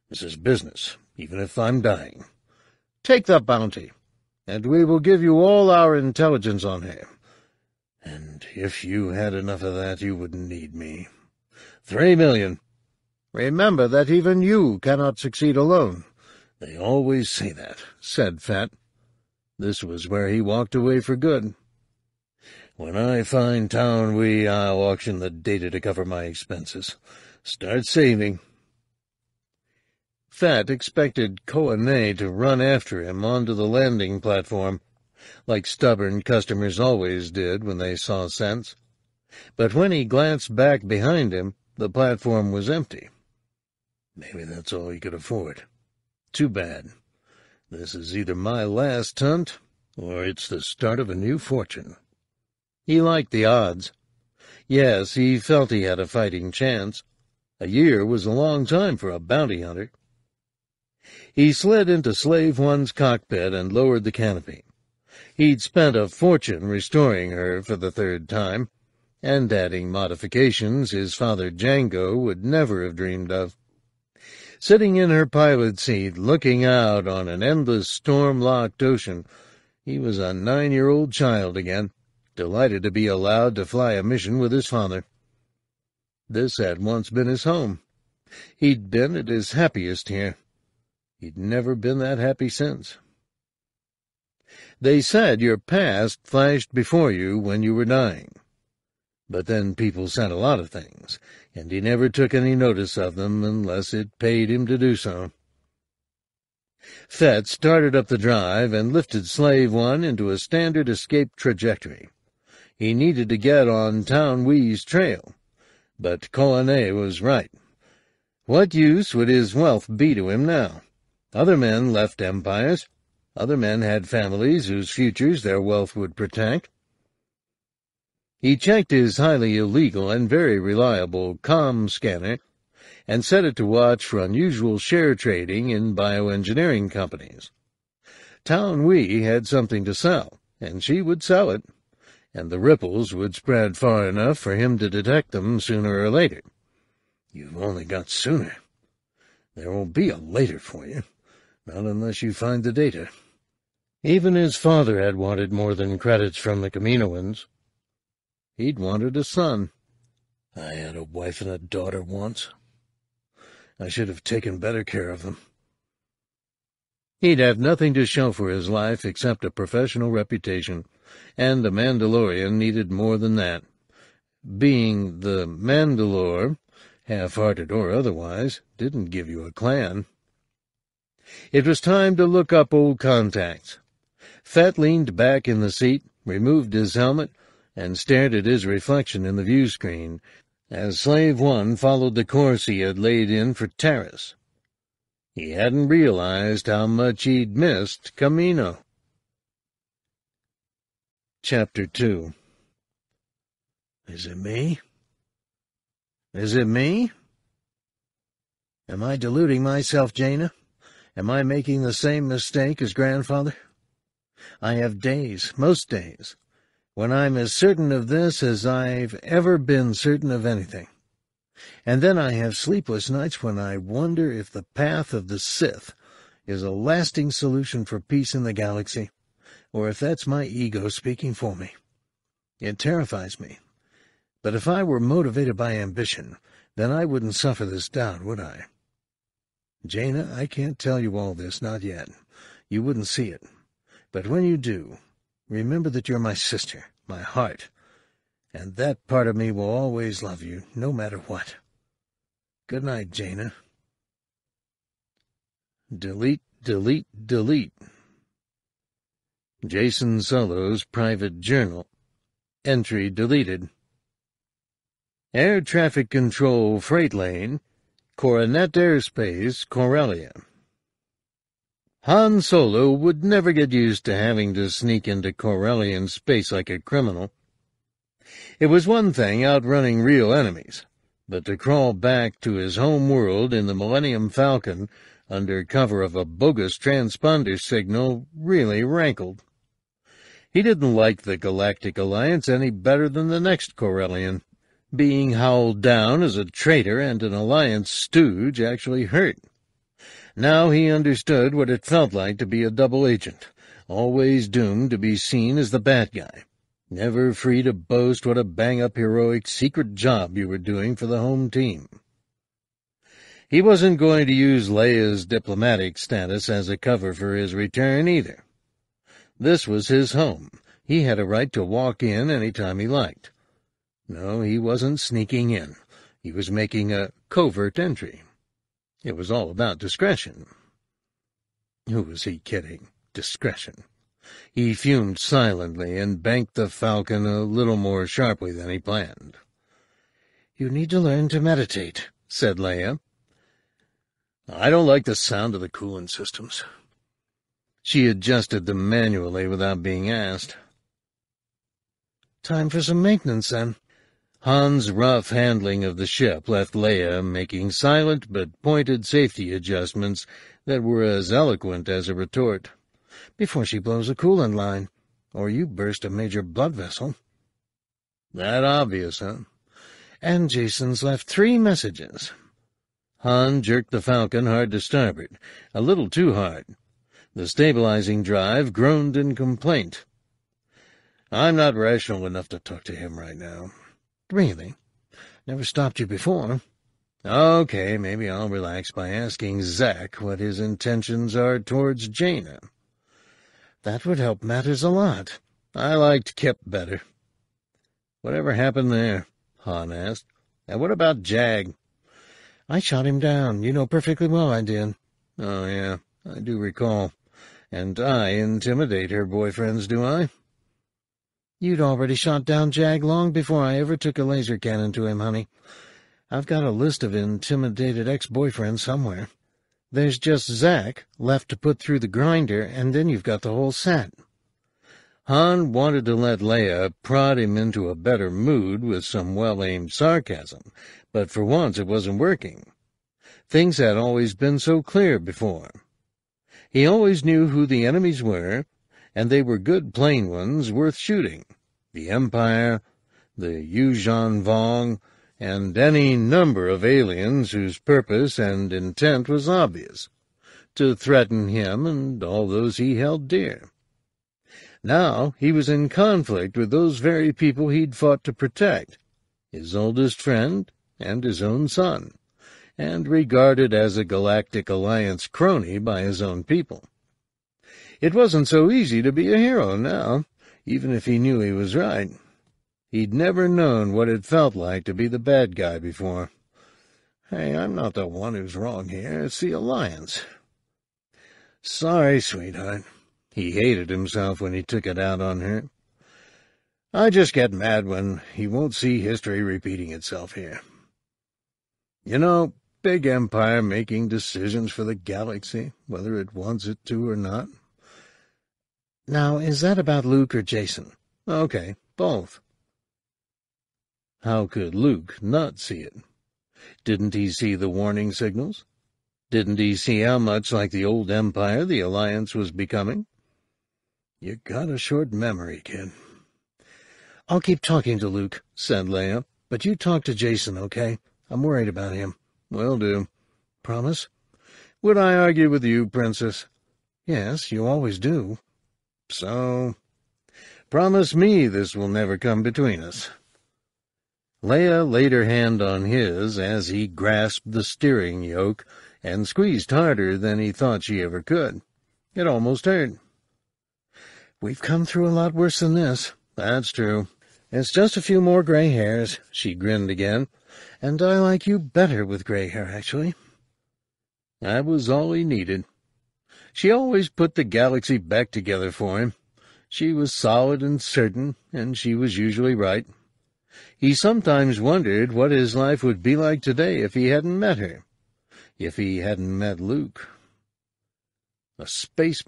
This is business, even if I'm dying. Take the bounty, and we will give you all our intelligence on him. And if you had enough of that, you wouldn't need me. Three million. Remember that even you cannot succeed alone. They always say that, said Fett. This was where he walked away for good. When I find Taun We, I'll auction the data to cover my expenses. Start saving. Fett expected Koane to run after him onto the landing platform, like stubborn customers always did when they saw sense. But when he glanced back behind him, the platform was empty. Maybe that's all he could afford. Too bad. This is either my last hunt, or it's the start of a new fortune. He liked the odds. Yes, he felt he had a fighting chance. A year was a long time for a bounty hunter. He slid into Slave One's cockpit and lowered the canopy. He'd spent a fortune restoring her for the third time, and adding modifications his father Jango would never have dreamed of. Sitting in her pilot seat, looking out on an endless storm-locked ocean, he was a nine-year-old child again, delighted to be allowed to fly a mission with his father. This had once been his home. He'd been at his happiest here. He'd never been that happy since. They said your past flashed before you when you were dying. But then people said a lot of things, and he never took any notice of them unless it paid him to do so. Fett started up the drive and lifted Slave One into a standard escape trajectory. He needed to get on Taun We's trail, but Koane was right. What use would his wealth be to him now? Other men left empires. Other men had families whose futures their wealth would protect. He checked his highly illegal and very reliable COM scanner and set it to watch for unusual share trading in bioengineering companies. Taun We had something to sell, and she would sell it, and the ripples would spread far enough for him to detect them sooner or later. You've only got sooner. There won't be a later for you, not unless you find the data. Even his father had wanted more than credits from the Kaminoans. He'd wanted a son. I had a wife and a daughter once. I should have taken better care of them. He'd have nothing to show for his life except a professional reputation, and the Mandalorian needed more than that. Being the Mandalore, half-hearted or otherwise, didn't give you a clan. It was time to look up old contacts. Fett leaned back in the seat, removed his helmet, and stared at his reflection in the view screen as Slave One followed the course he had laid in for Taris. He hadn't realized how much he'd missed Kamino. Chapter 2 Is it me? Is it me? Am I deluding myself, Jaina? Am I making the same mistake as grandfather? I have days, most days, when I'm as certain of this as I've ever been certain of anything. And then I have sleepless nights when I wonder if the path of the Sith is a lasting solution for peace in the galaxy, or if that's my ego speaking for me. It terrifies me. But if I were motivated by ambition, then I wouldn't suffer this doubt, would I? Jaina, I can't tell you all this, not yet. You wouldn't see it. But when you do, Remember that you're my sister, my heart, and that part of me will always love you, no matter what. Good night, Jaina. Delete, delete, delete. Jacen Solo's private journal. Entry deleted. Air Traffic Control Freight Lane, Coronet Airspace, Corellia. Han Solo would never get used to having to sneak into Corellian space like a criminal. It was one thing outrunning real enemies, but to crawl back to his home world in the Millennium Falcon under cover of a bogus transponder signal really rankled. He didn't like the Galactic Alliance any better than the next Corellian. Being howled down as a traitor and an Alliance stooge actually hurt. Now he understood what it felt like to be a double agent, always doomed to be seen as the bad guy, never free to boast what a bang-up heroic secret job you were doing for the home team. He wasn't going to use Leia's diplomatic status as a cover for his return either. This was his home. He had a right to walk in any time he liked. No, he wasn't sneaking in. He was making a covert entry. It was all about discretion. Who was he kidding? Discretion. He fumed silently and banked the falcon a little more sharply than he planned. You need to learn to meditate, said Leia. I don't like the sound of the coolant systems. She adjusted them manually without being asked. Time for some maintenance, then. Han's rough handling of the ship left Leia making silent but pointed safety adjustments that were as eloquent as a retort. Before she blows a coolant line, or you burst a major blood vessel. That obvious, huh? And Jacen's left three messages. Han jerked the Falcon hard to starboard, a little too hard. The stabilizing drive groaned in complaint. I'm not rational enough to talk to him right now. Really? Never stopped you before. Okay, maybe I'll relax by asking Zekk what his intentions are towards Jaina. That would help matters a lot. I liked Kip better. Whatever happened there? Han asked. And what about Jag? I shot him down. You know perfectly well I did. Oh, yeah, I do recall. And I intimidate her boyfriends, do I? You'd already shot down Jag long before I ever took a laser cannon to him, honey. I've got a list of intimidated ex-boyfriends somewhere. There's just Zekk left to put through the grinder, and then you've got the whole set. Han wanted to let Leia prod him into a better mood with some well-aimed sarcasm, but for once it wasn't working. Things had always been so clear before. He always knew who the enemies were, and they were good plain ones worth shooting. The Empire, the Yuuzhan Vong, and any number of aliens whose purpose and intent was obvious, to threaten him and all those he held dear. Now he was in conflict with those very people he'd fought to protect, his oldest friend and his own son, and regarded as a Galactic Alliance crony by his own people. It wasn't so easy to be a hero now, even if he knew he was right. He'd never known what it felt like to be the bad guy before. Hey, I'm not the one who's wrong here. It's the Alliance. Sorry, sweetheart. He hated himself when he took it out on her. I just get mad when he won't see history repeating itself here. You know, big empire making decisions for the galaxy, whether it wants it to or not. Now, is that about Luke or Jacen? Okay, both. How could Luke not see it? Didn't he see the warning signals? Didn't he see how much like the old Empire the Alliance was becoming? You got a short memory, kid. I'll keep talking to Luke, said Leia, but you talk to Jacen, okay? I'm worried about him. Will do. Promise? Would I argue with you, Princess? Yes, you always do. So, promise me this will never come between us. Leia laid her hand on his as he grasped the steering yoke and squeezed harder than he thought she ever could. It almost hurt. We've come through a lot worse than this. That's true. It's just a few more gray hairs, she grinned again. And I like you better with gray hair, actually. That was all he needed. She always put the galaxy back together for him. She was solid and certain, and she was usually right. He sometimes wondered what his life would be like today if he hadn't met her, if he hadn't met Luke. A space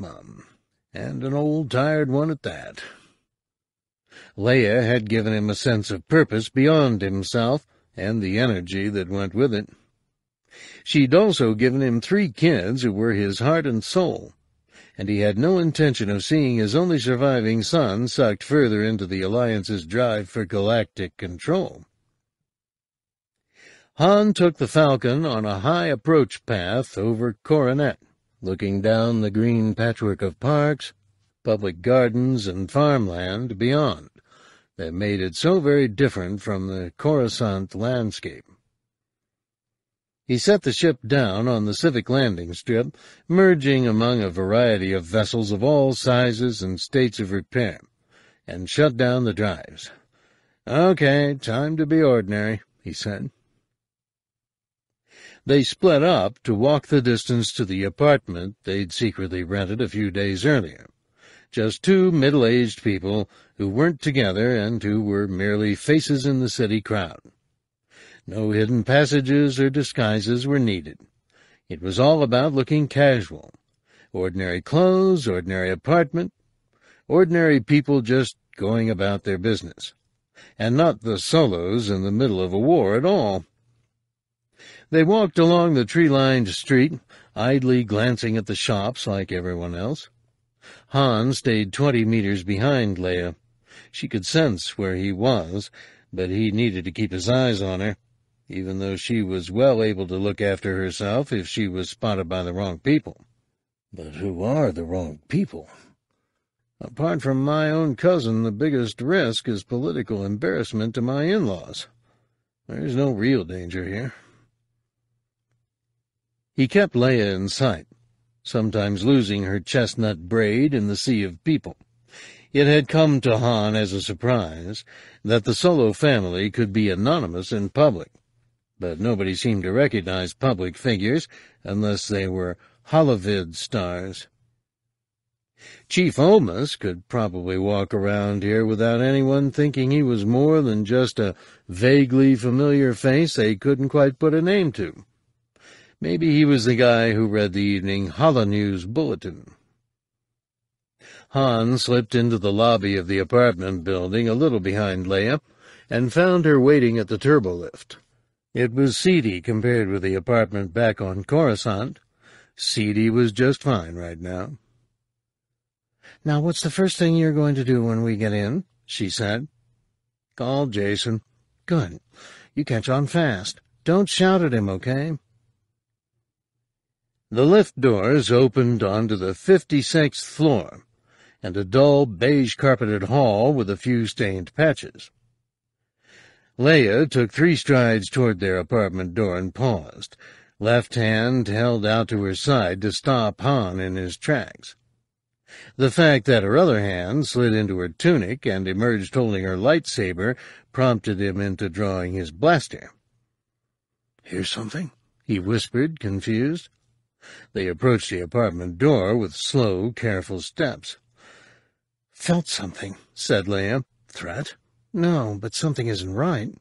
and an old tired one at that. Leia had given him a sense of purpose beyond himself and the energy that went with it. She'd also given him three kids who were his heart and soul, and he had no intention of seeing his only surviving son sucked further into the Alliance's drive for galactic control. Han took the Falcon on a high approach path over Coronet, looking down the green patchwork of parks, public gardens, and farmland beyond that made it so very different from the Coruscant landscape. He set the ship down on the civic landing strip, merging among a variety of vessels of all sizes and states of repair, and shut down the drives. Okay, time to be ordinary, he said. They split up to walk the distance to the apartment they'd secretly rented a few days earlier. Just two middle-aged people who weren't together and who were merely faces in the city crowd. No hidden passages or disguises were needed. It was all about looking casual. Ordinary clothes, ordinary apartment, ordinary people just going about their business. And not the solos in the middle of a war at all. They walked along the tree-lined street, idly glancing at the shops like everyone else. Han stayed twenty meters behind Leia. She could sense where he was, but he needed to keep his eyes on her. Even though she was well able to look after herself if she was spotted by the wrong people. But who are the wrong people? Apart from my own cousin, the biggest risk is political embarrassment to my in-laws. There's no real danger here. He kept Leia in sight, sometimes losing her chestnut braid in the sea of people. It had come to Han as a surprise that the Solo family could be anonymous in public, but nobody seemed to recognize public figures unless they were holovid stars. Chief Omas could probably walk around here without anyone thinking he was more than just a vaguely familiar face they couldn't quite put a name to. Maybe he was the guy who read the evening Holonews bulletin. Han slipped into the lobby of the apartment building a little behind Leia and found her waiting at the turbolift. It was seedy compared with the apartment back on Coruscant. Seedy was just fine right now. Now, what's the first thing you're going to do when we get in? she said. Call Jacen. Good. You catch on fast. Don't shout at him, okay? The lift doors opened onto the 56th floor, and a dull beige-carpeted hall with a few stained patches. Leia took three strides toward their apartment door and paused, left hand held out to her side to stop Han in his tracks. The fact that her other hand slid into her tunic and emerged holding her lightsaber prompted him into drawing his blaster. "'Hear something?' he whispered, confused. They approached the apartment door with slow, careful steps. "'Felt something,' said Leia. "'Threat?' "'No, but something isn't right.'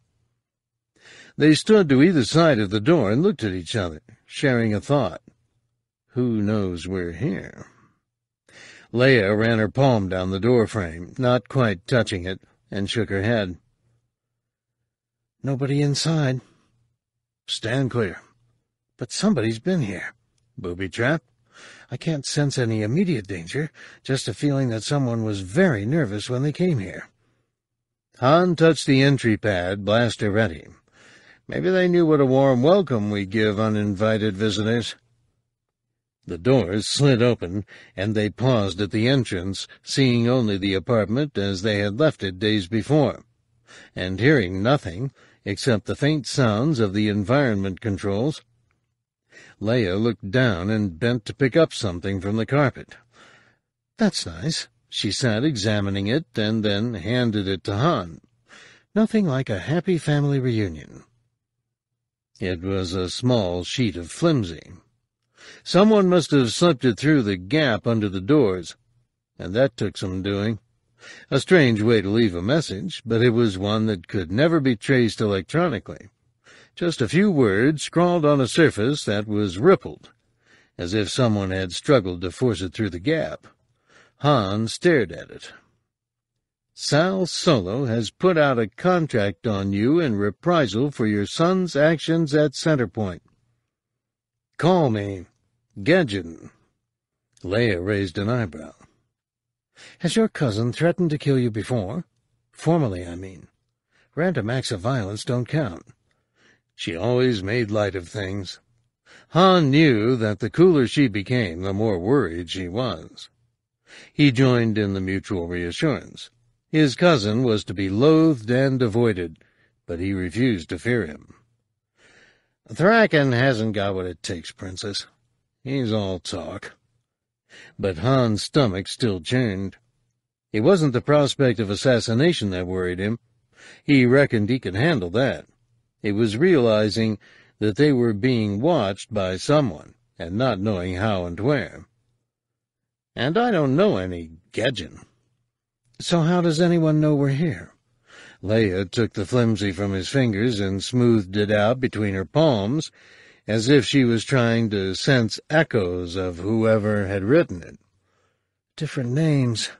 They stood to either side of the door and looked at each other, sharing a thought. Who knows we're here? Leia ran her palm down the door frame, not quite touching it, and shook her head. Nobody inside. Stand clear. But somebody's been here. Booby trap? I can't sense any immediate danger, just a feeling that someone was very nervous when they came here. Han touched the entry pad, blaster ready. Maybe they knew what a warm welcome we give uninvited visitors. The doors slid open, and they paused at the entrance, seeing only the apartment as they had left it days before, and hearing nothing except the faint sounds of the environment controls. Leia looked down and bent to pick up something from the carpet. "'That's nice,' she said, examining it, and then handed it to Han. "'Nothing like a happy family reunion.' It was a small sheet of flimsy. Someone must have slipped it through the gap under the doors, and that took some doing. A strange way to leave a message, but it was one that could never be traced electronically. Just a few words scrawled on a surface that was rippled, as if someone had struggled to force it through the gap. Han stared at it. Sal Solo has put out a contract on you in reprisal for your son's actions at Centerpoint. Call me Gejjen. Leia raised an eyebrow. Has your cousin threatened to kill you before? Formally, I mean. Random acts of violence don't count. She always made light of things. Han knew that the cooler she became, the more worried she was. He joined in the mutual reassurance. His cousin was to be loathed and avoided, but he refused to fear him. Thrackan hasn't got what it takes, Princess. He's all talk. But Han's stomach still churned. It wasn't the prospect of assassination that worried him. He reckoned he could handle that. It was realizing that they were being watched by someone, and not knowing how and where. And I don't know any Gejjen. So how does anyone know we're here? Leia took the flimsy from his fingers and smoothed it out between her palms, as if she was trying to sense echoes of whoever had written it. Different names.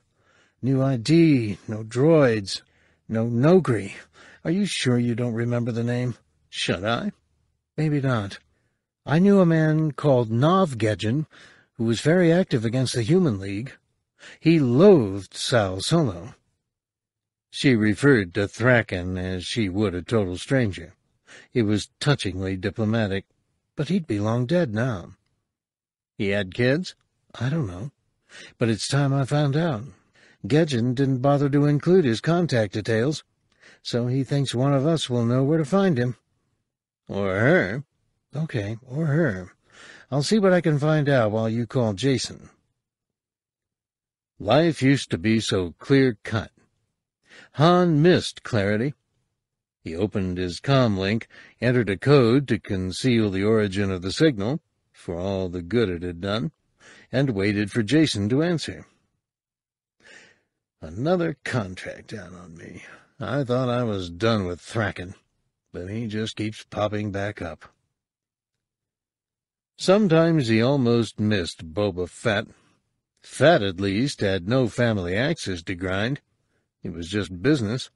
New ID, no droids, no Noghri. Are you sure you don't remember the name? Should I? Maybe not. I knew a man called Nov Gejjen, who was very active against the Human League. He loathed Sal Solo. She referred to Thrackan as she would a total stranger. It was touchingly diplomatic, but he'd be long dead now. He had kids? I don't know, but it's time I found out. Gejjen didn't bother to include his contact details, so he thinks one of us will know where to find him. Or her. Okay, or her. I'll see what I can find out while you call Jacen. Life used to be so clear-cut. Han missed clarity. He opened his comlink, entered a code to conceal the origin of the signal, for all the good it had done, and waited for Jacen to answer. Another contract out on me. I thought I was done with Thrackan, but he just keeps popping back up. Sometimes he almost missed Boba Fett. Fett, at least, had no family axes to grind. It was just business.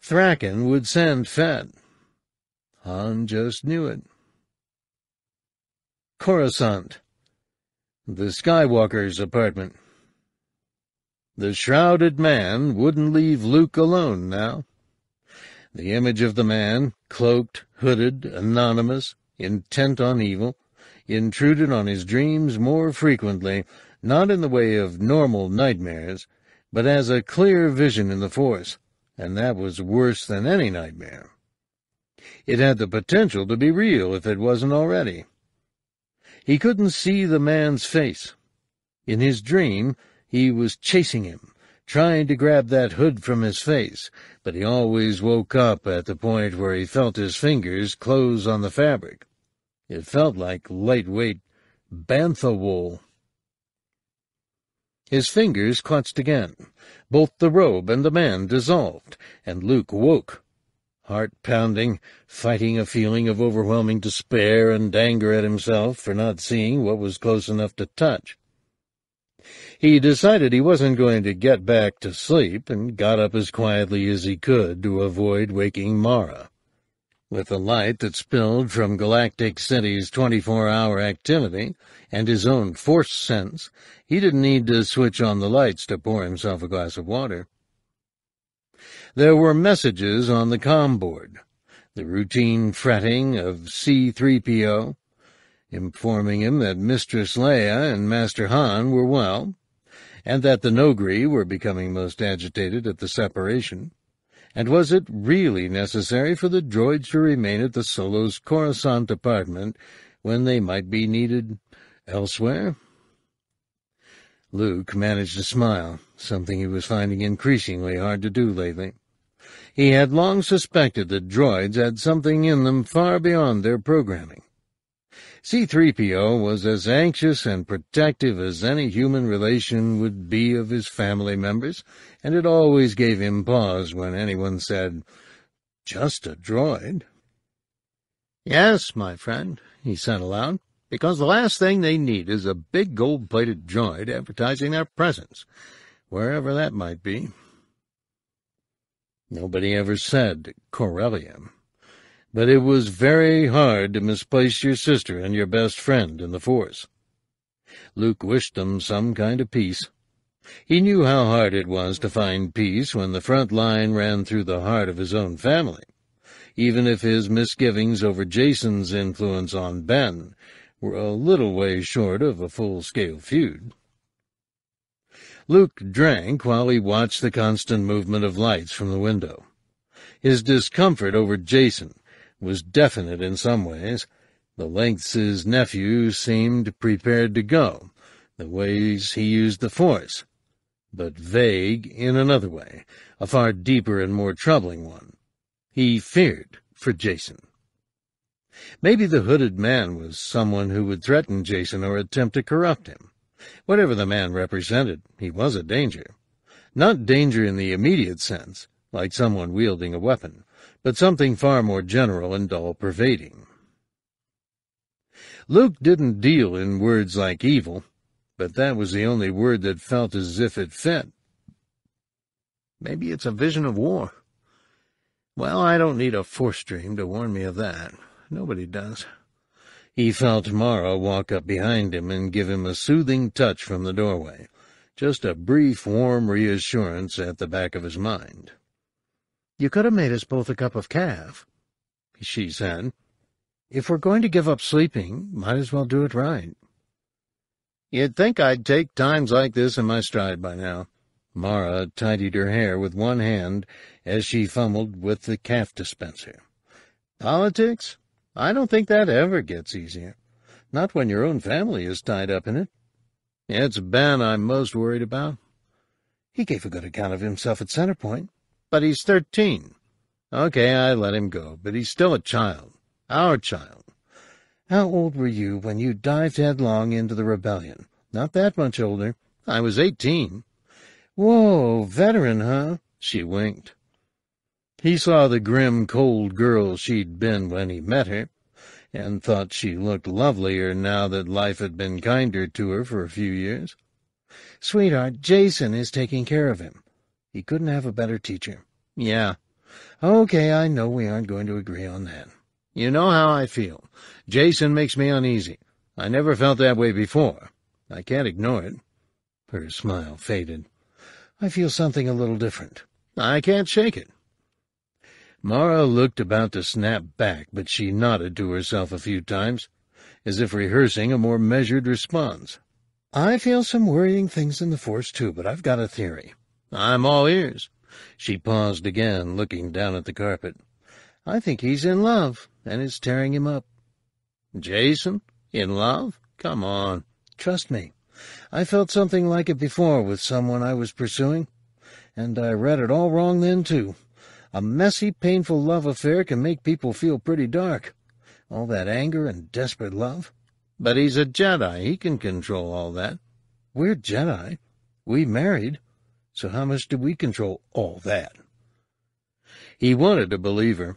Thrackan would send Fett. Han just knew it. Coruscant. The Skywalker's apartment. The shrouded man wouldn't leave Luke alone now. The image of the man, cloaked, hooded, anonymous, intent on evil, intruded on his dreams more frequently, not in the way of normal nightmares, but as a clear vision in the Force, and that was worse than any nightmare. It had the potential to be real if it wasn't already. He couldn't see the man's face. In his dream, he was chasing him, trying to grab that hood from his face, but he always woke up at the point where he felt his fingers close on the fabric. It felt like lightweight bantha wool. His fingers clutched again. Both the robe and the man dissolved, and Luke woke heart pounding, fighting a feeling of overwhelming despair and anger at himself for not seeing what was close enough to touch. He decided he wasn't going to get back to sleep and got up as quietly as he could to avoid waking Mara. With the light that spilled from Galactic City's 24-hour activity and his own force sense, he didn't need to switch on the lights to pour himself a glass of water. There were messages on the com board, the routine fretting of C-3PO, informing him that Mistress Leia and Master Han were well, and that the Noghri were becoming most agitated at the separation. And was it really necessary for the droids to remain at the Solos Coruscant apartment when they might be needed elsewhere? Luke managed to smile, something he was finding increasingly hard to do lately. He had long suspected that droids had something in them far beyond their programming. C-3PO was as anxious and protective as any human relation would be of his family members, and it always gave him pause when anyone said, just a droid. Yes, my friend, he said aloud, because the last thing they need is a big gold-plated droid advertising their presence, wherever that might be. Nobody ever said Corellia. But it was very hard to misplace your sister and your best friend in the Force. Luke wished them some kind of peace. He knew how hard it was to find peace when the front line ran through the heart of his own family, even if his misgivings over Jacen's influence on Ben were a little way short of a full-scale feud. Luke drank while he watched the constant movement of lights from the window. His discomfort over Jacen was definite in some ways. The lengths his nephew seemed prepared to go, the ways he used the Force, but vague in another way, a far deeper and more troubling one. He feared for Jacen. Maybe the hooded man was someone who would threaten Jacen or attempt to corrupt him. Whatever the man represented, he was a danger. Not danger in the immediate sense, like someone wielding a weapon, but something far more general and all-pervading. Luke didn't deal in words like evil, but that was the only word that felt as if it fit. Maybe it's a vision of war. Well, I don't need a force dream to warn me of that. Nobody does. He felt Mara walk up behind him and give him a soothing touch from the doorway, just a brief, warm reassurance at the back of his mind. You could have made us both a cup of caf. she said. If we're going to give up sleeping, might as well do it right. You'd think I'd take times like this in my stride by now. Mara tidied her hair with one hand as she fumbled with the caf dispenser. Politics? I don't think that ever gets easier. Not when your own family is tied up in it. It's Ben I'm most worried about. He gave a good account of himself at Centerpoint. But he's thirteen. Okay, I let him go, but he's still a child. Our child. How old were you when you dived headlong into the rebellion? Not that much older. I was eighteen. Whoa, veteran, huh? She winked. He saw the grim, cold girl she'd been when he met her, and thought she looked lovelier now that life had been kinder to her for a few years. Sweetheart, Jacen is taking care of him. He couldn't have a better teacher. Yeah. Okay, I know we aren't going to agree on that. You know how I feel. Jacen makes me uneasy. I never felt that way before. I can't ignore it. Her smile faded. I feel something a little different. I can't shake it. Mara looked about to snap back, but she nodded to herself a few times, as if rehearsing a more measured response. I feel some worrying things in the Force, too, but I've got a theory. I'm all ears. She paused again, looking down at the carpet. I think he's in love, and it's tearing him up. Jacen? In love? Come on. Trust me. I felt something like it before with someone I was pursuing, and I read it all wrong then, too. A messy, painful love affair can make people feel pretty dark. All that anger and desperate love. But he's a Jedi. He can control all that. We're Jedi. We married. So how much do we control all that? He wanted to believe her.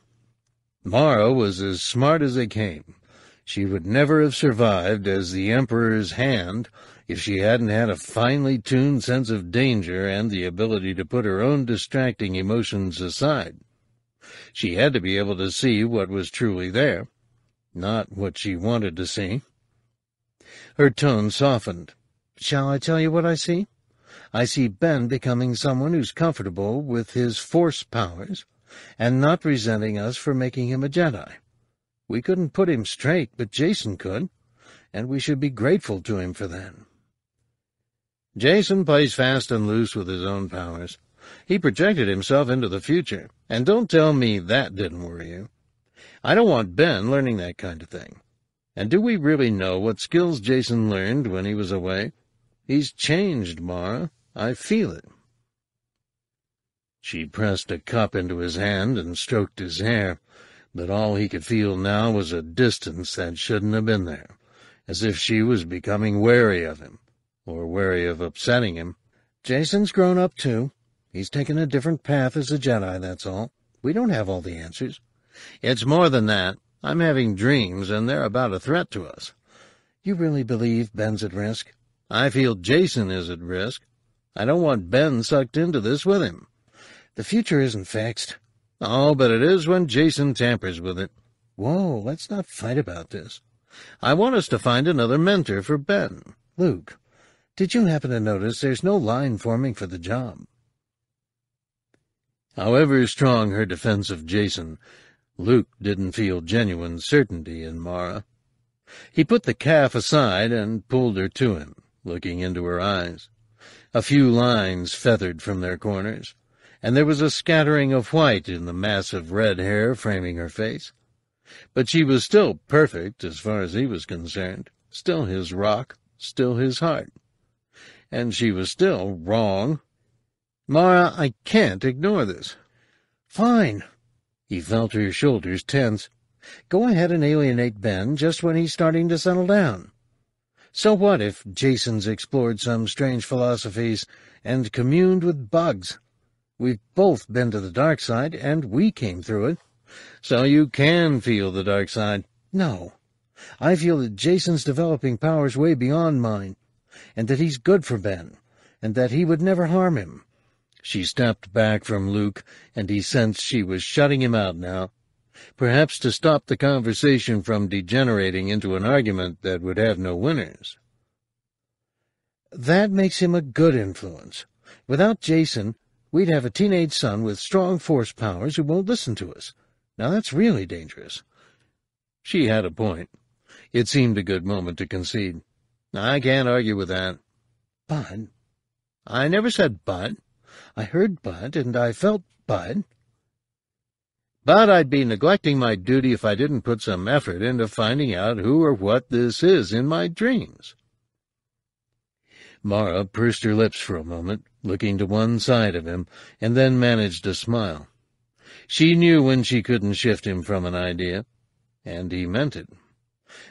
Mara was as smart as they came. She would never have survived as the Emperor's hand if she hadn't had a finely tuned sense of danger and the ability to put her own distracting emotions aside. She had to be able to see what was truly there, not what she wanted to see. Her tone softened. Shall I tell you what I see? I see Ben becoming someone who's comfortable with his force powers and not resenting us for making him a Jedi. We couldn't put him straight, but Jacen could, and we should be grateful to him for that. Jacen plays fast and loose with his own powers. He projected himself into the future, and don't tell me that didn't worry you. I don't want Ben learning that kind of thing. And do we really know what skills Jacen learned when he was away? He's changed, Mara. I feel it. She pressed a cup into his hand and stroked his hair, but all he could feel now was a distance that shouldn't have been there, as if she was becoming wary of him, or wary of upsetting him. Jacen's grown up, too. He's taken a different path as a Jedi, that's all. We don't have all the answers. It's more than that. I'm having dreams, and they're about a threat to us. You really believe Ben's at risk? I feel Jacen is at risk. I don't want Ben sucked into this with him. The future isn't fixed. Oh, but it is when Jacen tampers with it. Whoa, let's not fight about this. I want us to find another mentor for Ben. Luke, did you happen to notice there's no line forming for the job? However strong her defense of Jacen, Luke didn't feel genuine certainty in Mara. He put the caf aside and pulled her to him, looking into her eyes. A few lines feathered from their corners, and there was a scattering of white in the mass of red hair framing her face. But she was still perfect as far as he was concerned, still his rock, still his heart. And she was still wrong. Mara, I can't ignore this. Fine. He felt her shoulders tense. Go ahead and alienate Ben just when he's starting to settle down. So what if Jacen's explored some strange philosophies and communed with bugs? We've both been to the dark side, and we came through it. So you can feel the dark side. No. I feel that Jacen's developing powers way beyond mine, and that he's good for Ben, and that he would never harm him. She stepped back from Luke, and he sensed she was shutting him out now perhaps to stop the conversation from degenerating into an argument that would have no winners. That makes him a good influence. Without Jacen, we'd have a teenage son with strong force powers who won't listen to us. Now that's really dangerous. She had a point. It seemed a good moment to concede. I can't argue with that. But? I never said but. I heard but, and I felt but. But I'd be neglecting my duty if I didn't put some effort into finding out who or what this is in my dreams. Mara pursed her lips for a moment, looking to one side of him, and then managed a smile. She knew when she couldn't shift him from an idea, and he meant it.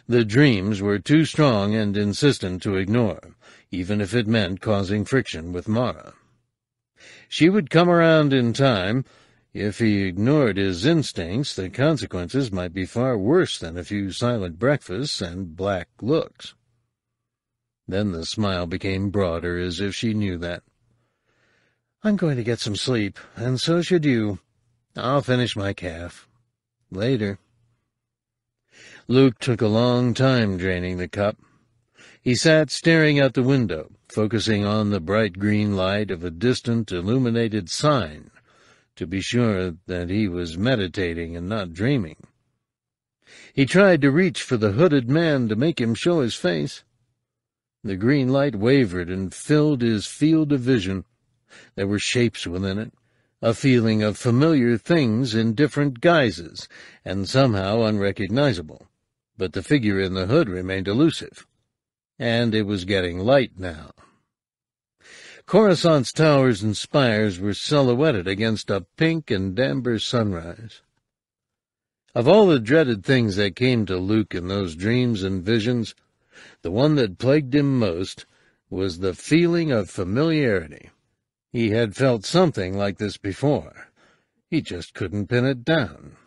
The dreams were too strong and insistent to ignore, even if it meant causing friction with Mara. She would come around in time. If he ignored his instincts, the consequences might be far worse than a few silent breakfasts and black looks. Then the smile became broader, as if she knew that. I'm going to get some sleep, and so should you. I'll finish my caf. Later. Luke took a long time draining the cup. He sat staring out the window, focusing on the bright green light of a distant illuminated sign, to be sure that he was meditating and not dreaming. He tried to reach for the hooded man to make him show his face. The green light wavered and filled his field of vision. There were shapes within it, a feeling of familiar things in different guises, and somehow unrecognizable but the figure in the hood remained elusive. And it was getting light now. Coruscant's towers and spires were silhouetted against a pink and amber sunrise. Of all the dreaded things that came to Luke in those dreams and visions, the one that plagued him most was the feeling of familiarity. He had felt something like this before. He just couldn't pin it down.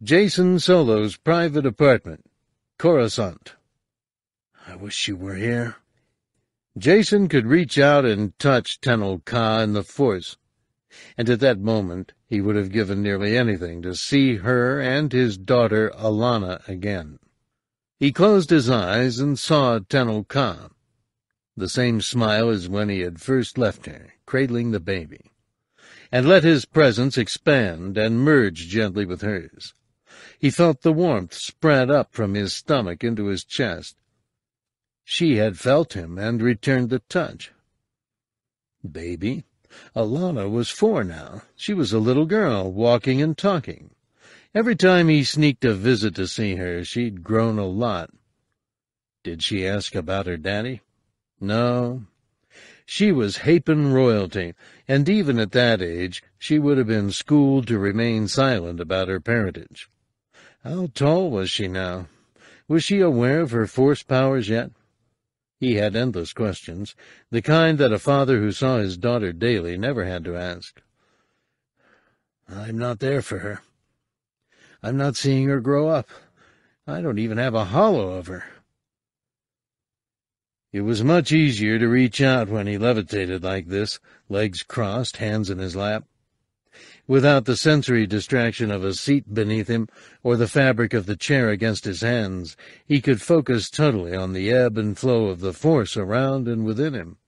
Jacen Solo's private apartment, Coruscant. I wish you were here. Jacen could reach out and touch Tenel Ka in the Force, and at that moment he would have given nearly anything to see her and his daughter Allana again. He closed his eyes and saw Tenel Ka, the same smile as when he had first left her, cradling the baby, and let his presence expand and merge gently with hers. He felt the warmth spread up from his stomach into his chest. She had felt him and returned the touch. Baby? Allana was four now. She was a little girl, walking and talking. Every time he sneaked a visit to see her, she'd grown a lot. Did she ask about her daddy? No. She was Hapan royalty, and even at that age she would have been schooled to remain silent about her parentage. How tall was she now? Was she aware of her force powers yet? He had endless questions, the kind that a father who saw his daughter daily never had to ask. I'm not there for her. I'm not seeing her grow up. I don't even have a holo of her. It was much easier to reach out when he levitated like this, legs crossed, hands in his lap without the sensory distraction of a seat beneath him or the fabric of the chair against his hands, he could focus totally on the ebb and flow of the force around and within him.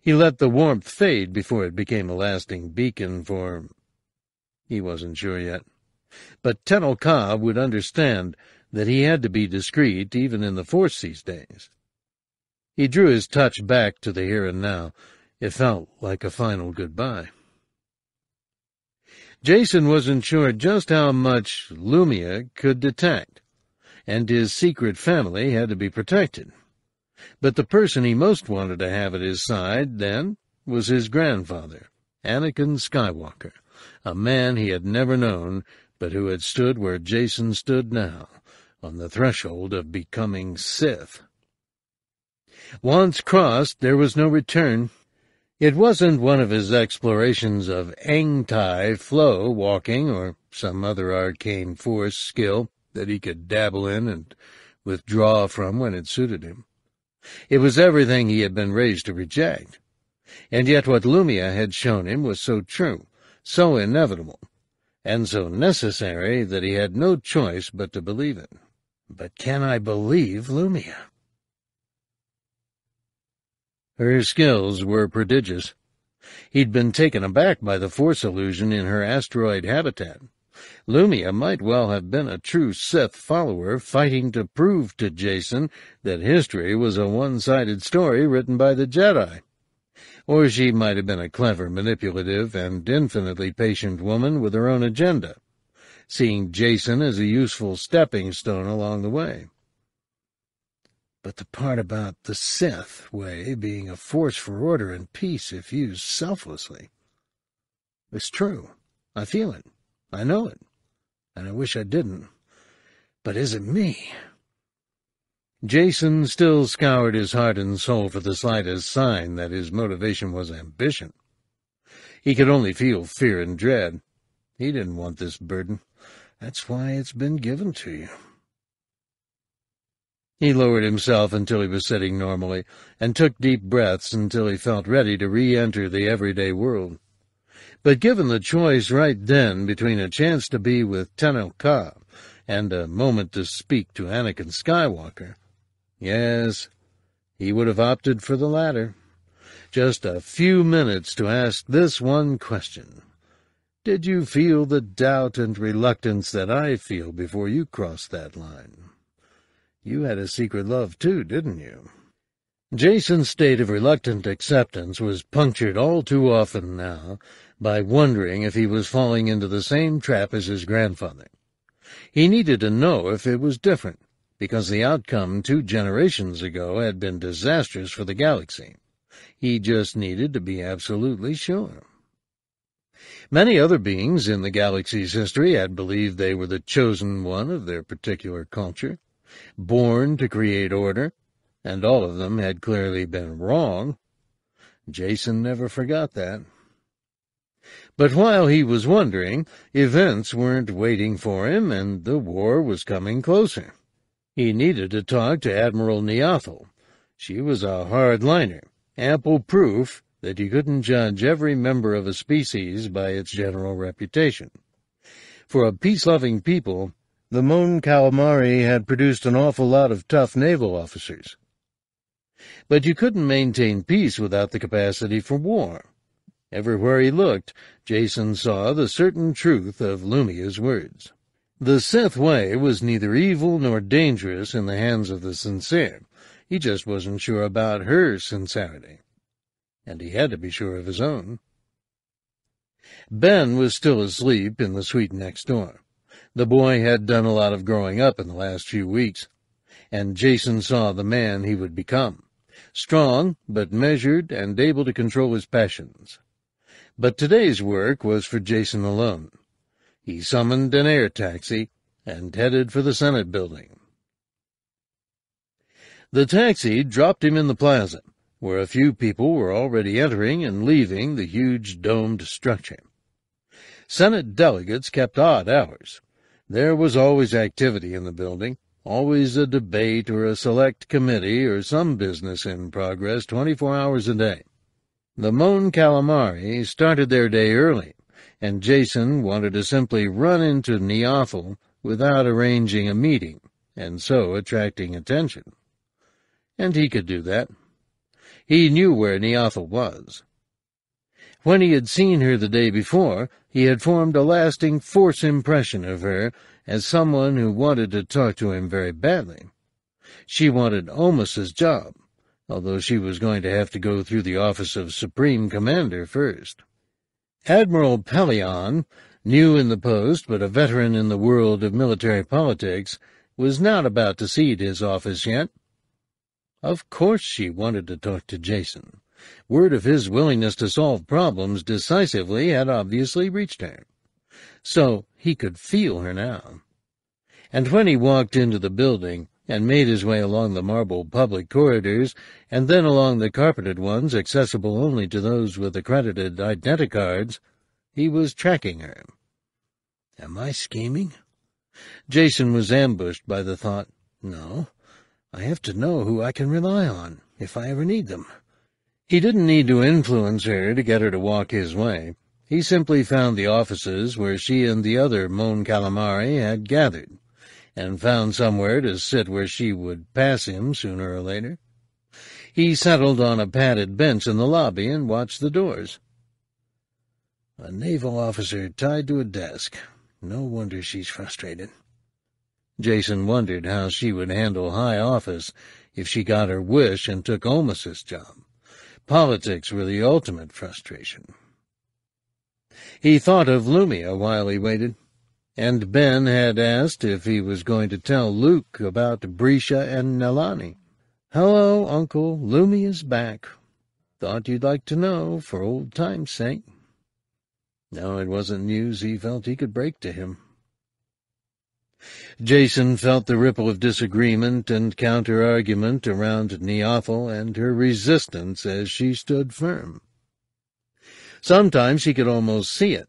He let the warmth fade before it became a lasting beacon for... him. He wasn't sure yet. But Tenel Ka would understand that he had to be discreet even in the Force these days. He drew his touch back to the here and now. It felt like a final goodbye. Jacen wasn't sure just how much Lumiya could detect, and his secret family had to be protected. But the person he most wanted to have at his side, then, was his grandfather, Anakin Skywalker, a man he had never known, but who had stood where Jacen stood now, on the threshold of becoming Sith. Once crossed, there was no return. It wasn't one of his explorations of Aing-Tii flow walking or some other arcane force skill that he could dabble in and withdraw from when it suited him. It was everything he had been raised to reject. And yet what Lumiya had shown him was so true, so inevitable, and so necessary that he had no choice but to believe it. But can I believe Lumiya? Her skills were prodigious. He'd been taken aback by the force illusion in her asteroid habitat. Lumiya might well have been a true Sith follower fighting to prove to Jacen that history was a one-sided story written by the Jedi. Or she might have been a clever, manipulative, and infinitely patient woman with her own agenda, seeing Jacen as a useful stepping stone along the way. But the part about the Sith way being a force for order and peace if used selflessly. It's true. I feel it. I know it. And I wish I didn't. But is it me? Jacen still scoured his heart and soul for the slightest sign that his motivation was ambition. He could only feel fear and dread. He didn't want this burden. That's why it's been given to you. He lowered himself until he was sitting normally, and took deep breaths until he felt ready to re-enter the everyday world. But given the choice right then between a chance to be with Tenel Ka and a moment to speak to Anakin Skywalker, yes, he would have opted for the latter. Just a few minutes to ask this one question. Did you feel the doubt and reluctance that I feel before you crossed that line? You had a secret love, too, didn't you? Jacen's state of reluctant acceptance was punctured all too often now by wondering if he was falling into the same trap as his grandfather. He needed to know if it was different, because the outcome two generations ago had been disastrous for the galaxy. He just needed to be absolutely sure. Many other beings in the galaxy's history had believed they were the chosen one of their particular culture born to create order, and all of them had clearly been wrong. Jacen never forgot that. But while he was wondering, events weren't waiting for him, and the war was coming closer. He needed to talk to Admiral Niathal. She was a hard-liner, ample proof that you couldn't judge every member of a species by its general reputation. For a peace-loving people, the Mon Calamari had produced an awful lot of tough naval officers. But you couldn't maintain peace without the capacity for war. Everywhere he looked, Jacen saw the certain truth of Lumiya's words. The Sith way was neither evil nor dangerous in the hands of the sincere. He just wasn't sure about her sincerity. And he had to be sure of his own. Ben was still asleep in the suite next door. The boy had done a lot of growing up in the last few weeks, and Jacen saw the man he would become. Strong, but measured and able to control his passions. But today's work was for Jacen alone. He summoned an air taxi and headed for the Senate building. The taxi dropped him in the plaza, where a few people were already entering and leaving the huge domed structure. Senate delegates kept odd hours. There was always activity in the building, always a debate or a select committee or some business in progress twenty-four hours a day. The Mon Calamari started their day early, and Jacen wanted to simply run into Niathal without arranging a meeting, and so attracting attention. And he could do that. He knew where Niathal was. When he had seen her the day before, he had formed a lasting force impression of her as someone who wanted to talk to him very badly. She wanted Omas's job, although she was going to have to go through the office of Supreme Commander first. Admiral Pellaeon, new in the post but a veteran in the world of military politics, was not about to cede his office yet. Of course she wanted to talk to Jacen. Word of his willingness to solve problems decisively had obviously reached her. So he could feel her now. And when he walked into the building and made his way along the marble public corridors and then along the carpeted ones accessible only to those with accredited identicards, he was tracking her. Am I scheming? Jacen was ambushed by the thought, no, I have to know who I can rely on, if I ever need them. He didn't need to influence her to get her to walk his way. He simply found the offices where she and the other Mon Calamari had gathered, and found somewhere to sit where she would pass him sooner or later. He settled on a padded bench in the lobby and watched the doors, A naval officer tied to a desk. No wonder she's frustrated. Jacen wondered how she would handle high office if she got her wish and took Omas's job. Politics were the ultimate frustration. He thought of Lumiya while he waited, and Ben had asked if he was going to tell Luke about Brisha and Nelani. Hello, Uncle, Lumiya's back. Thought you'd like to know, for old time's sake. No, it wasn't news he felt he could break to him. Jacen felt the ripple of disagreement and counter-argument around Niathal and her resistance as she stood firm. Sometimes he could almost see it,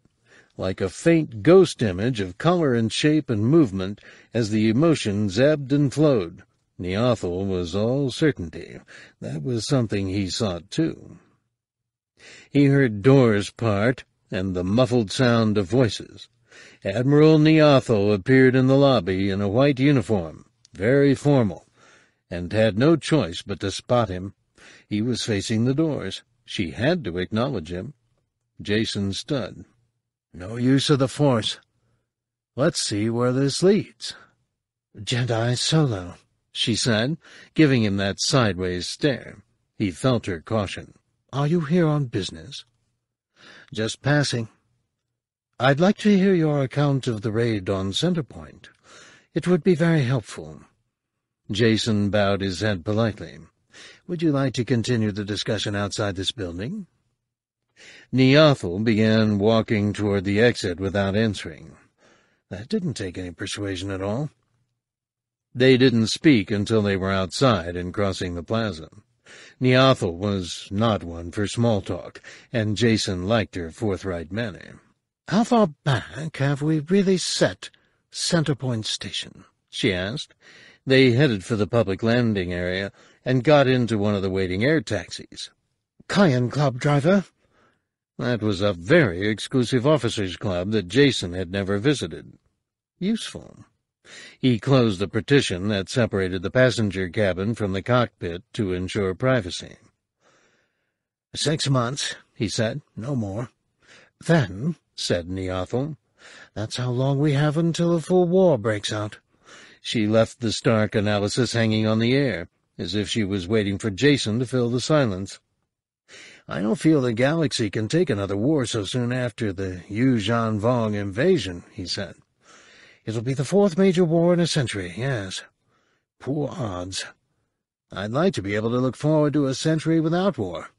like a faint ghost image of color and shape and movement as the emotions ebbed and flowed. Niathal was all certainty. That was something he sought, too. He heard doors part, and the muffled sound of voices. Admiral Niathal appeared in the lobby in a white uniform, very formal, and had no choice but to spot him. He was facing the doors. She had to acknowledge him. Jacen stood. No use of the Force. Let's see where this leads. Jedi Solo, she said, giving him that sideways stare. He felt her caution. Are you here on business? Just passing. I'd like to hear your account of the raid on Centerpoint. It would be very helpful. Jacen bowed his head politely. Would you like to continue the discussion outside this building? Niathal began walking toward the exit without answering. That didn't take any persuasion at all. They didn't speak until they were outside and crossing the plaza. Niathal was not one for small talk, and Jacen liked her forthright manner. How far back have we really set Centerpoint Station? she asked. They headed for the public landing area and got into one of the waiting air taxis. Cayenne Club driver? That was a very exclusive officers' club that Jacen had never visited. Useful. He closed the partition that separated the passenger cabin from the cockpit to ensure privacy. Six months, he said, no more. Then, said Niathal. that's how long we have until a full war breaks out. She left the Stark analysis hanging on the air, as if she was waiting for Jacen to fill the silence. I don't feel the galaxy can take another war so soon after the Yuuzhan Vong invasion, he said. It'll be the fourth major war in a century, yes. Poor odds. I'd like to be able to look forward to a century without war.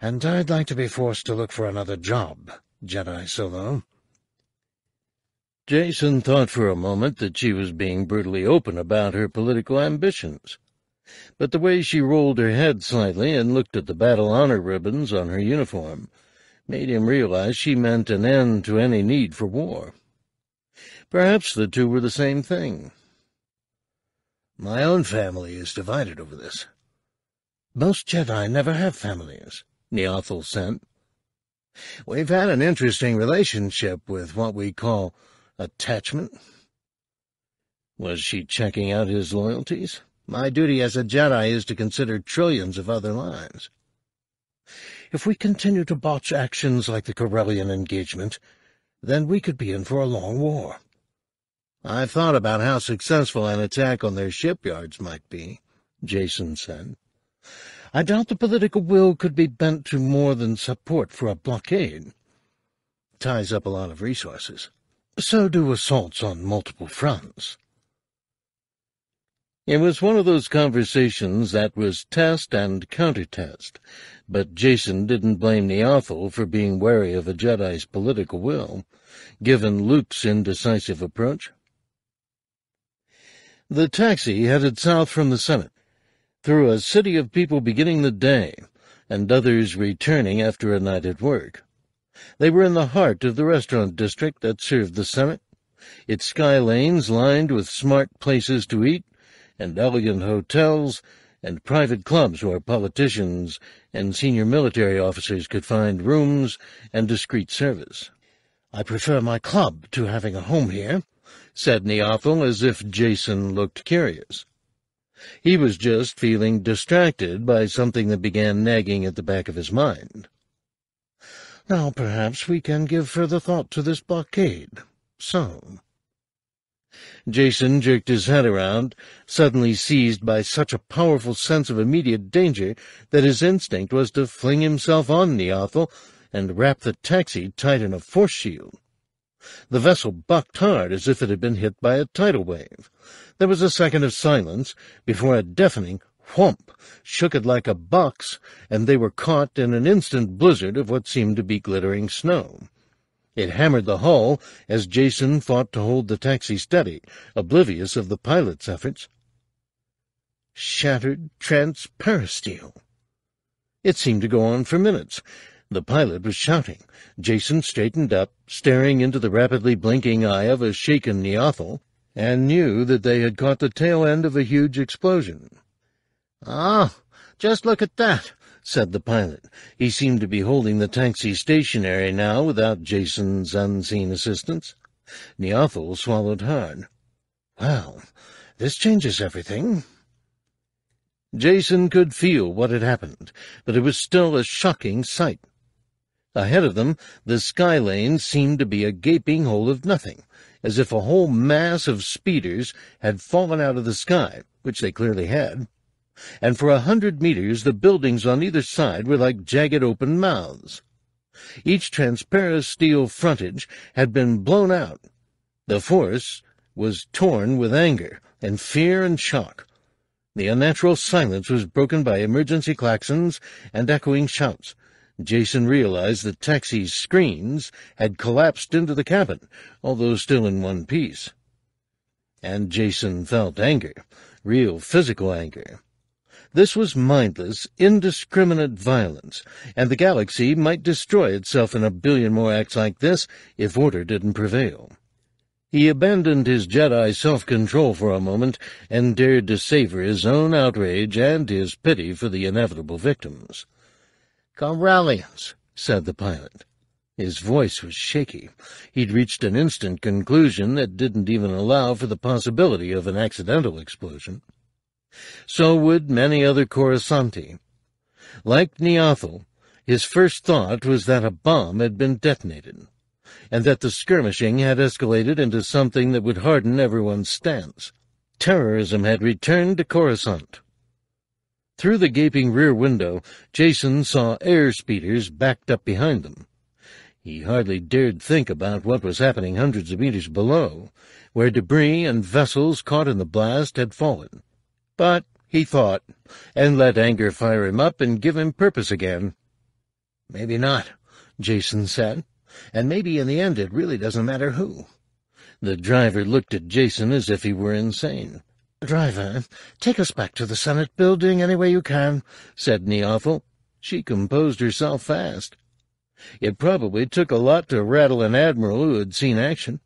And I'd like to be forced to look for another job, Jedi Solo. Jacen thought for a moment that she was being brutally open about her political ambitions. But the way she rolled her head slightly and looked at the battle honor ribbons on her uniform made him realize she meant an end to any need for war. Perhaps the two were the same thing. My own family is divided over this. Most Jedi never have families, Niathal said. We've had an interesting relationship with what we call attachment. Was she checking out his loyalties? My duty as a Jedi is to consider trillions of other lives. If we continue to botch actions like the Corellian engagement, then we could be in for a long war. I've thought about how successful an attack on their shipyards might be, Jacen said. I doubt the political will could be bent to more than support for a blockade. Ties up a lot of resources. So do assaults on multiple fronts. It was one of those conversations that was test and counter-test, but Jacen didn't blame Niathal for being wary of a Jedi's political will, given Luke's indecisive approach. The taxi headed south from the Senate, through a city of people beginning the day, and others returning after a night at work. They were in the heart of the restaurant district that served the summit, its sky lanes lined with smart places to eat, and elegant hotels, and private clubs where politicians and senior military officers could find rooms and discreet service. I prefer my club to having a home here, said Niathal as if Jacen looked curious. He was just feeling distracted by something that began nagging at the back of his mind. Now perhaps we can give further thought to this blockade. So... Jacen jerked his head around, suddenly seized by such a powerful sense of immediate danger that his instinct was to fling himself on Niathal and wrap the taxi tight in a force shield. The vessel bucked hard as if it had been hit by a tidal wave. There was a second of silence before a deafening whomp shook it like a box, and they were caught in an instant blizzard of what seemed to be glittering snow. It hammered the hull as Jacen fought to hold the taxi steady, oblivious of the pilot's efforts. Shattered transperisteel. It seemed to go on for minutes. The pilot was shouting. Jacen straightened up, staring into the rapidly blinking eye of a shaken Niathal, and knew that they had caught the tail end of a huge explosion. Ah, just look at that, said the pilot. He seemed to be holding the taxi stationary now without Jacen's unseen assistance. Niathal swallowed hard. Well, this changes everything. Jacen could feel what had happened, but it was still a shocking sight. Ahead of them, the sky lane seemed to be a gaping hole of nothing, as if a whole mass of speeders had fallen out of the sky, which they clearly had, and for a hundred meters the buildings on either side were like jagged open mouths. Each transperisteel frontage had been blown out. The force was torn with anger and fear and shock. The unnatural silence was broken by emergency klaxons and echoing shouts. Jacen realized that taxi's screens had collapsed into the cabin, although still in one piece. And Jacen felt anger, real physical anger. This was mindless, indiscriminate violence, and the galaxy might destroy itself in a billion more acts like this if order didn't prevail. He abandoned his Jedi self-control for a moment and dared to savor his own outrage and his pity for the inevitable victims. Corellians, said the pilot. His voice was shaky. He'd reached an instant conclusion that didn't even allow for the possibility of an accidental explosion. So would many other Coruscanti. Like Niathal, his first thought was that a bomb had been detonated, and that the skirmishing had escalated into something that would harden everyone's stance. Terrorism had returned to Coruscant. Through the gaping rear window, Jacen saw air speeders backed up behind them. He hardly dared think about what was happening hundreds of meters below, where debris and vessels caught in the blast had fallen. But he thought, and let anger fire him up and give him purpose again. Maybe not, Jacen said, and maybe in the end it really doesn't matter who. The driver looked at Jacen as if he were insane. Driver, take us back to the Senate building any way you can, said Niathal. She composed herself fast. It probably took a lot to rattle an admiral who had seen action.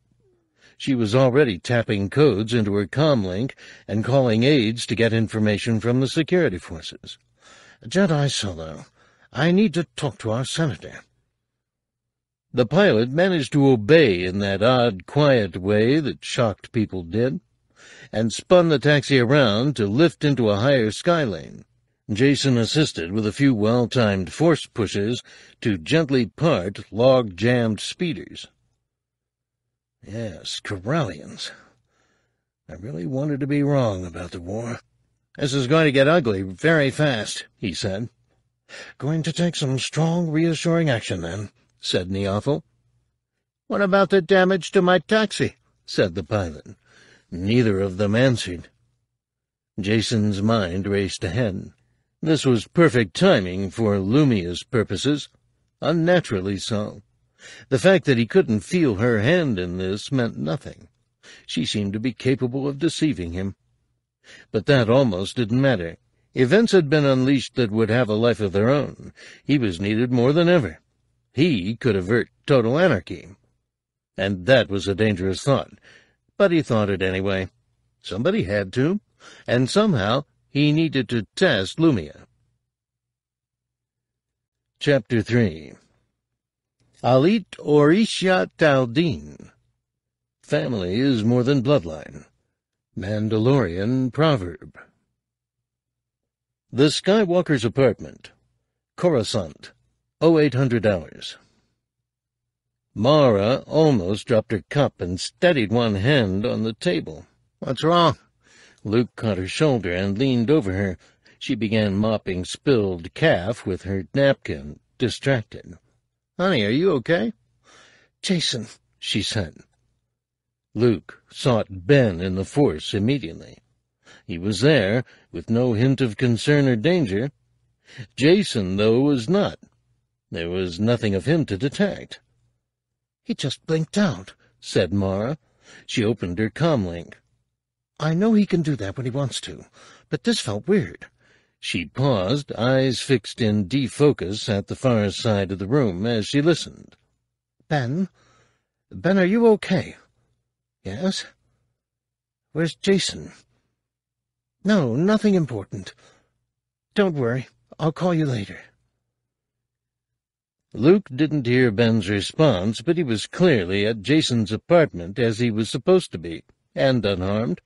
She was already tapping codes into her comlink and calling aides to get information from the security forces. Jedi Solo, I need to talk to our senator. The pilot managed to obey in that odd, quiet way that shocked people did, and spun the taxi around to lift into a higher sky lane. Jacen assisted with a few well-timed force pushes to gently part log-jammed speeders. Yes, Corellians. I really wanted to be wrong about the war. This is going to get ugly very fast, he said. Going to take some strong, reassuring action, then, said Niathal. What about the damage to my taxi? said the pilot. Neither of them answered. Jacen's mind raced ahead. This was perfect timing for Lumiya's purposes, unnaturally so. The fact that he couldn't feel her hand in this meant nothing. She seemed to be capable of deceiving him. But that almost didn't matter. Events had been unleashed that would have a life of their own. He was needed more than ever. He could avert total anarchy. And that was a dangerous thought. But he thought it anyway. Somebody had to, and somehow he needed to test Lumiya. Chapter 3 Aliit ori'shya tal'din. Family is more than bloodline. Mandalorian proverb. The Skywalker's apartment. Coruscant. 0800 hours. Mara almost dropped her cup and steadied one hand on the table. What's wrong? Luke caught her shoulder and leaned over her. She began mopping spilled caf with her napkin, distracted. Honey, are you okay? Jacen, she said. Luke sought Ben in the force immediately. He was there, with no hint of concern or danger. Jacen, though, was not. There was nothing of him to detect. He just blinked out, said Mara. She opened her comlink. I know he can do that when he wants to, but this felt weird. She paused, eyes fixed in defocus at the far side of the room as she listened. Ben? Ben, are you okay? Yes? Where's Jacen? No, nothing important. Don't worry. I'll call you later. Luke didn't hear Ben's response, but he was clearly at Jacen's apartment as he was supposed to be, and unharmed.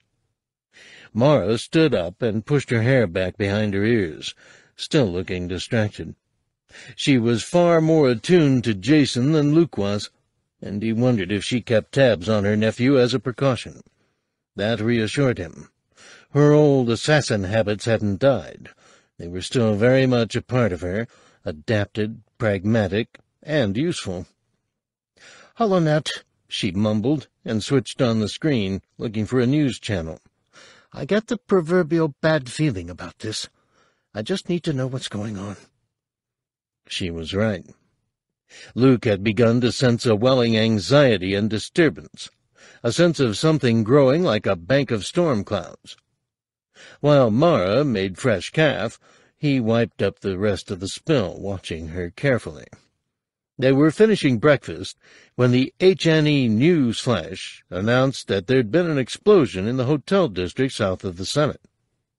Mara stood up and pushed her hair back behind her ears, still looking distracted. She was far more attuned to Jacen than Luke was, and he wondered if she kept tabs on her nephew as a precaution. That reassured him. Her old assassin habits hadn't died. They were still very much a part of her, adapted, pragmatic, and useful. HoloNet, she mumbled, and switched on the screen, looking for a news channel. I get the proverbial bad feeling about this. I just need to know what's going on. She was right. Luke had begun to sense a welling anxiety and disturbance, a sense of something growing like a bank of storm clouds. While Mara made fresh caf, he wiped up the rest of the spill, watching her carefully. They were finishing breakfast when the HNE news flash announced that there'd been an explosion in the hotel district south of the Senate.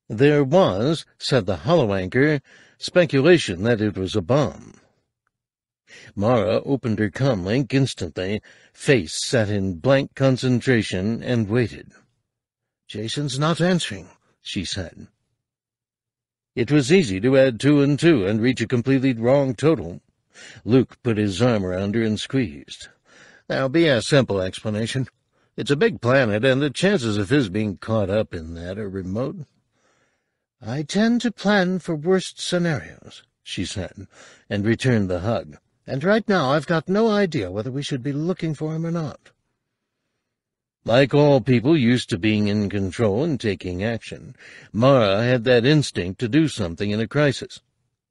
There was, said the holoanchor, speculation that it was a bomb. Mara opened her comlink instantly, face set in blank concentration, and waited. Jacen's not answering, she said. It was easy to add two and two and reach a completely wrong total. Luke put his arm around her and squeezed. There'll be a simple explanation. It's a big planet, and the chances of his being caught up in that are remote. I tend to plan for worst scenarios, she said, and returned the hug. And right now I've got no idea whether we should be looking for him or not. Like all people used to being in control and taking action, Mara had that instinct to do something in a crisis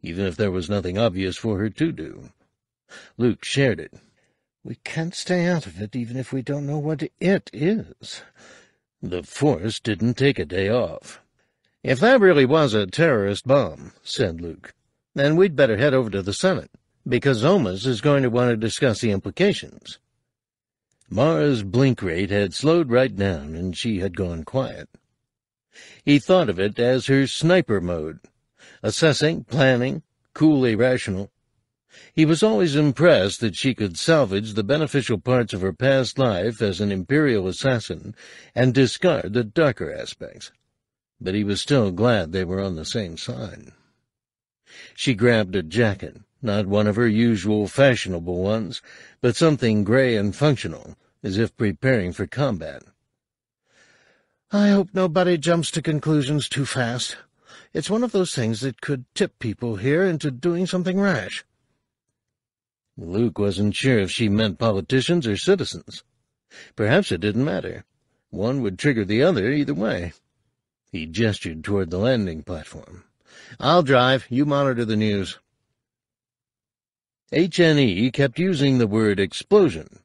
even if there was nothing obvious for her to do. Luke shared it. We can't stay out of it even if we don't know what it is. The Force didn't take a day off. If that really was a terrorist bomb, said Luke, then we'd better head over to the Senate, because Omas is going to want to discuss the implications. Mara's blink rate had slowed right down, and she had gone quiet. He thought of it as her sniper mode, assessing, planning, coolly rational. He was always impressed that she could salvage the beneficial parts of her past life as an imperial assassin and discard the darker aspects. But he was still glad they were on the same side. She grabbed a jacket, not one of her usual fashionable ones, but something gray and functional, as if preparing for combat. I hope nobody jumps to conclusions too fast, it's one of those things that could tip people here into doing something rash. Luke wasn't sure if she meant politicians or citizens. Perhaps it didn't matter. One would trigger the other either way. He gestured toward the landing platform. I'll drive. You monitor the news. HNE kept using the word explosion,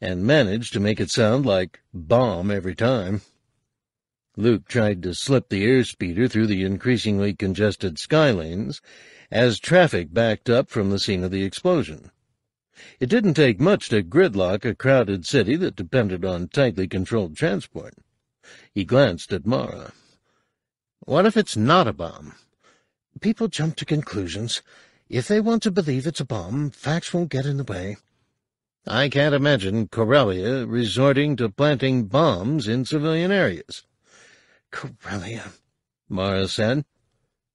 and managed to make it sound like bomb every time. Luke tried to slip the airspeeder through the increasingly congested skylanes as traffic backed up from the scene of the explosion. It didn't take much to gridlock a crowded city that depended on tightly controlled transport. He glanced at Mara. What if it's not a bomb? People jump to conclusions. If they want to believe it's a bomb, facts won't get in the way. I can't imagine Corellia resorting to planting bombs in civilian areas. Corellia, Mara said.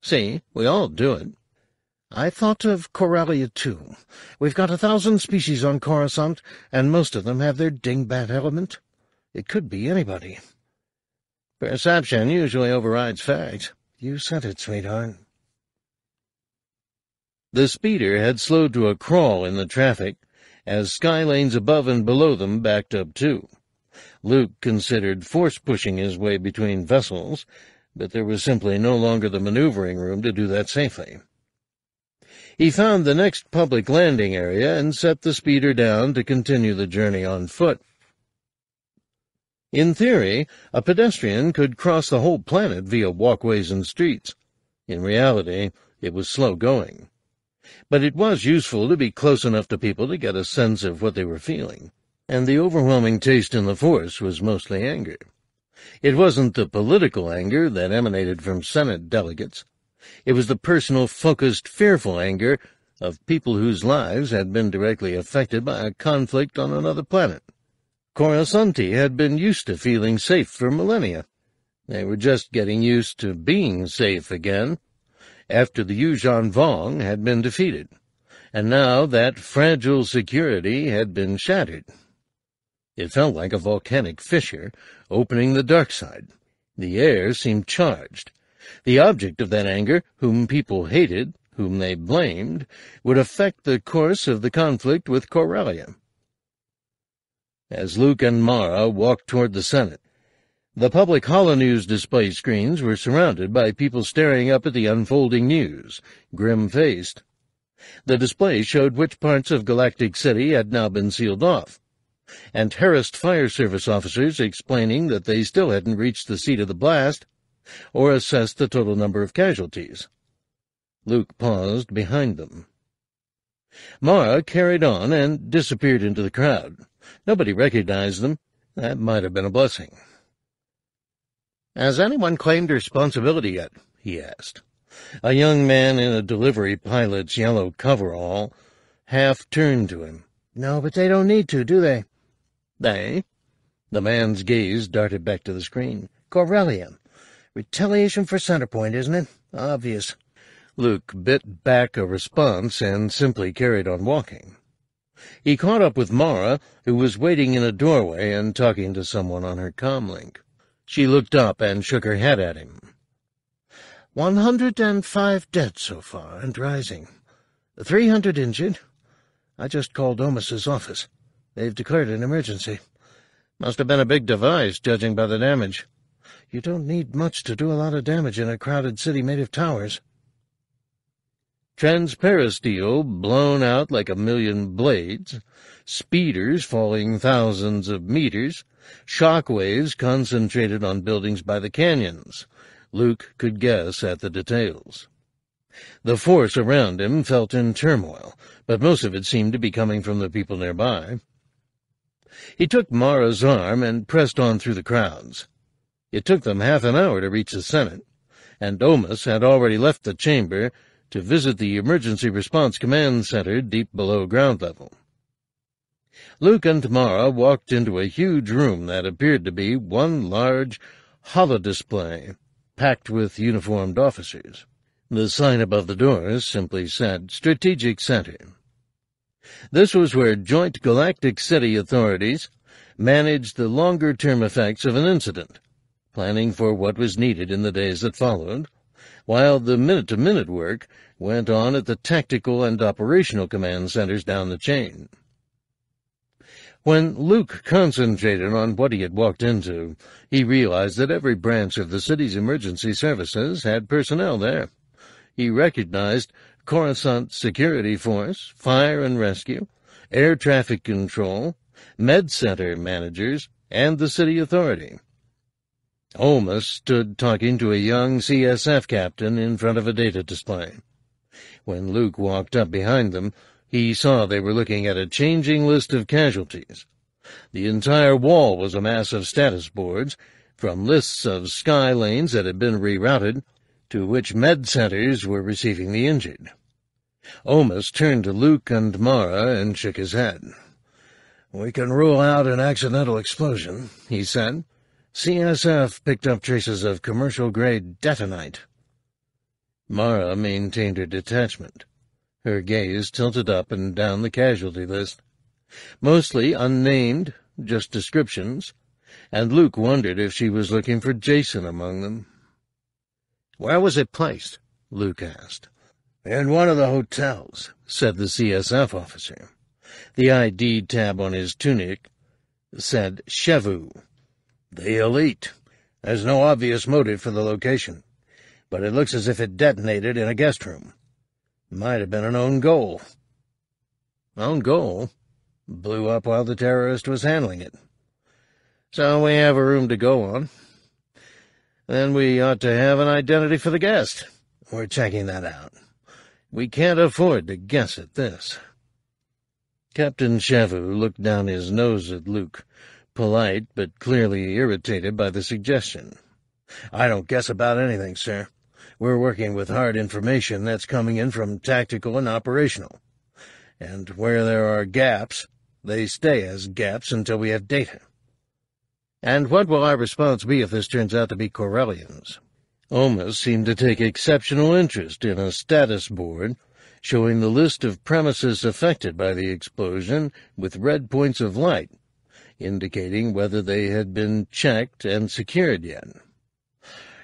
See, we all do it. I thought of Corellia, too. We've got a thousand species on Coruscant, and most of them have their dingbat element. It could be anybody. Perception usually overrides fact. You said it, sweetheart. The speeder had slowed to a crawl in the traffic, as sky lanes above and below them backed up too. Luke considered force-pushing his way between vessels, but there was simply no longer the maneuvering room to do that safely. He found the next public landing area and set the speeder down to continue the journey on foot. In theory, a pedestrian could cross the whole planet via walkways and streets. In reality, it was slow going. But it was useful to be close enough to people to get a sense of what they were feeling, and the overwhelming taste in the Force was mostly anger. It wasn't the political anger that emanated from Senate delegates. It was the personal, focused, fearful anger of people whose lives had been directly affected by a conflict on another planet. Coruscanti had been used to feeling safe for millennia. They were just getting used to being safe again, after the Yuuzhan Vong had been defeated, and now that fragile security had been shattered. It felt like a volcanic fissure opening the dark side. The air seemed charged, the object of that anger, whom people hated, whom they blamed, would affect the course of the conflict with Corellia. As Luke and Mara walked toward the Senate, the public holonews display screens were surrounded by people staring up at the unfolding news, grim-faced. The display showed which parts of Galactic City had now been sealed off, and harassed fire service officers explaining that they still hadn't reached the seat of the blast or assessed the total number of casualties. Luke paused behind them. Mara carried on and disappeared into the crowd. Nobody recognized them. That might have been a blessing. Has anyone claimed responsibility yet? he asked. A young man in a delivery pilot's yellow coverall half turned to him. No, but they don't need to, do they? They? The man's gaze darted back to the screen. Corellia. Retaliation for Centerpoint, isn't it? Obvious. Luke bit back a response and simply carried on walking. He caught up with Mara, who was waiting in a doorway and talking to someone on her comlink. She looked up and shook her head at him. One hundred and five dead so far, and rising. Three hundred injured. I just called Omas's office. They've declared an emergency. Must have been a big device, judging by the damage. You don't need much to do a lot of damage in a crowded city made of towers. Transparisteel blown out like a million blades, speeders falling thousands of meters, shock waves concentrated on buildings by the canyons. Luke could guess at the details. The force around him felt in turmoil, but most of it seemed to be coming from the people nearby. He took Mara's arm and pressed on through the crowds. It took them half an hour to reach the Senate, and Omas had already left the chamber to visit the Emergency Response Command Center deep below ground level. Luke and Mara walked into a huge room that appeared to be one large holodisplay, packed with uniformed officers. The sign above the doors simply said Strategic Center. This was where Joint Galactic City authorities managed the longer-term effects of an incident, planning for what was needed in the days that followed, while the minute-to-minute work went on at the tactical and operational command centers down the chain. When Luke concentrated on what he had walked into, he realized that every branch of the city's emergency services had personnel there. He recognized Coruscant Security Force, Fire and Rescue, Air Traffic Control, Med Center managers, and the City Authority. Omas stood talking to a young CSF captain in front of a data display. When Luke walked up behind them, he saw they were looking at a changing list of casualties. The entire wall was a mass of status boards, from lists of sky lanes that had been rerouted to which med centers were receiving the injured. Omas turned to Luke and Mara and shook his head. We can rule out an accidental explosion, he said. CSF picked up traces of commercial-grade detonite. Mara maintained her detachment. Her gaze tilted up and down the casualty list. Mostly unnamed, just descriptions, and Luke wondered if she was looking for Jacen among them. Where was it placed? Luke asked. In one of the hotels, said the CSF officer. The ID tab on his tunic said Chevu. The elite. There's no obvious motive for the location, but it looks as if it detonated in a guest room. Might have been an own goal. Own goal? Blew up while the terrorist was handling it. So we have a room to go on. Then we ought to have an identity for the guest. We're checking that out. We can't afford to guess at this. Captain Chevu looked down his nose at Luke, polite but clearly irritated by the suggestion. I don't guess about anything, sir. We're working with hard information that's coming in from tactical and operational. And where there are gaps, they stay as gaps until we have data. And what will our response be if this turns out to be Corellians? Omas seemed to take exceptional interest in a status board showing the list of premises affected by the explosion with red points of light, indicating whether they had been checked and secured yet.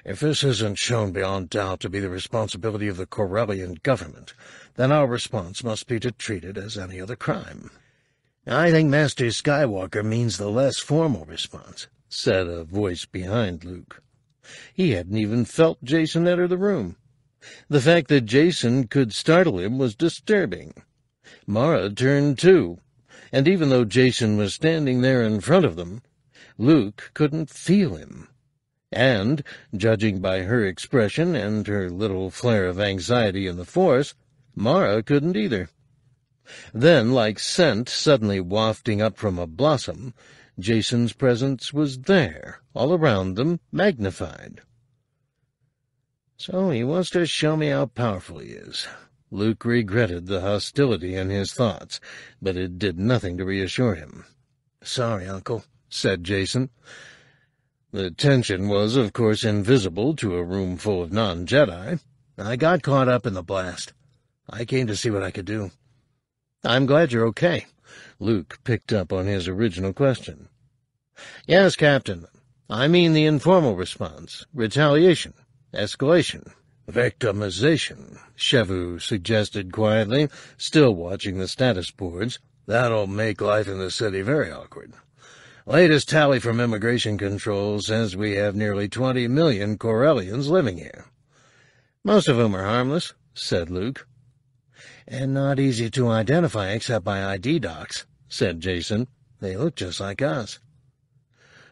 If this isn't shown beyond doubt to be the responsibility of the Corellian government, then our response must be to treat it as any other crime. I think Master Skywalker means the less formal response, said a voice behind Luke. He hadn't even felt Jacen enter the room. The fact that Jacen could startle him was disturbing. Mara turned too, and even though Jacen was standing there in front of them, Luke couldn't feel him and, judging by her expression and her little flare of anxiety in the Force, Mara couldn't either. Then, like scent suddenly wafting up from a blossom, Jacen's presence was there, all around them, magnified. So he wants to show me how powerful he is. Luke regretted the hostility in his thoughts, but it did nothing to reassure him. Sorry, Uncle, said Jacen. The tension was, of course, invisible to a room full of non-Jedi. I got caught up in the blast. I came to see what I could do. I'm glad you're okay. Luke picked up on his original question. Yes, Captain. I mean the informal response. Retaliation. Escalation. Victimization, Chevu suggested quietly, still watching the status boards. That'll make life in the city very awkward. Latest tally from Immigration Control says we have nearly 20 million Corellians living here. Most of whom are harmless, said Luke. And not easy to identify except by ID docs, said Jacen. They look just like us.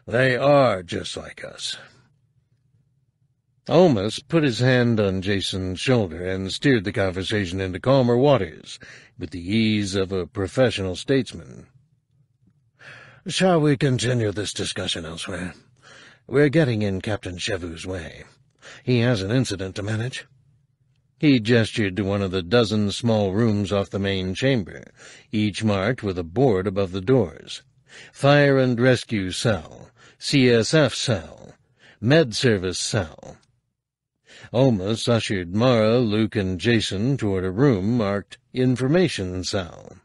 They are just like us. Omas put his hand on Jacen's shoulder and steered the conversation into calmer waters with the ease of a professional statesman. Shall we continue this discussion elsewhere? We're getting in Captain Chevu's way. He has an incident to manage. He gestured to one of the dozen small rooms off the main chamber, each marked with a board above the doors. Fire and Rescue Cell, CSF Cell, Med Service Cell. Omas ushered Mara, Luke, and Jacen toward a room marked Information Cell.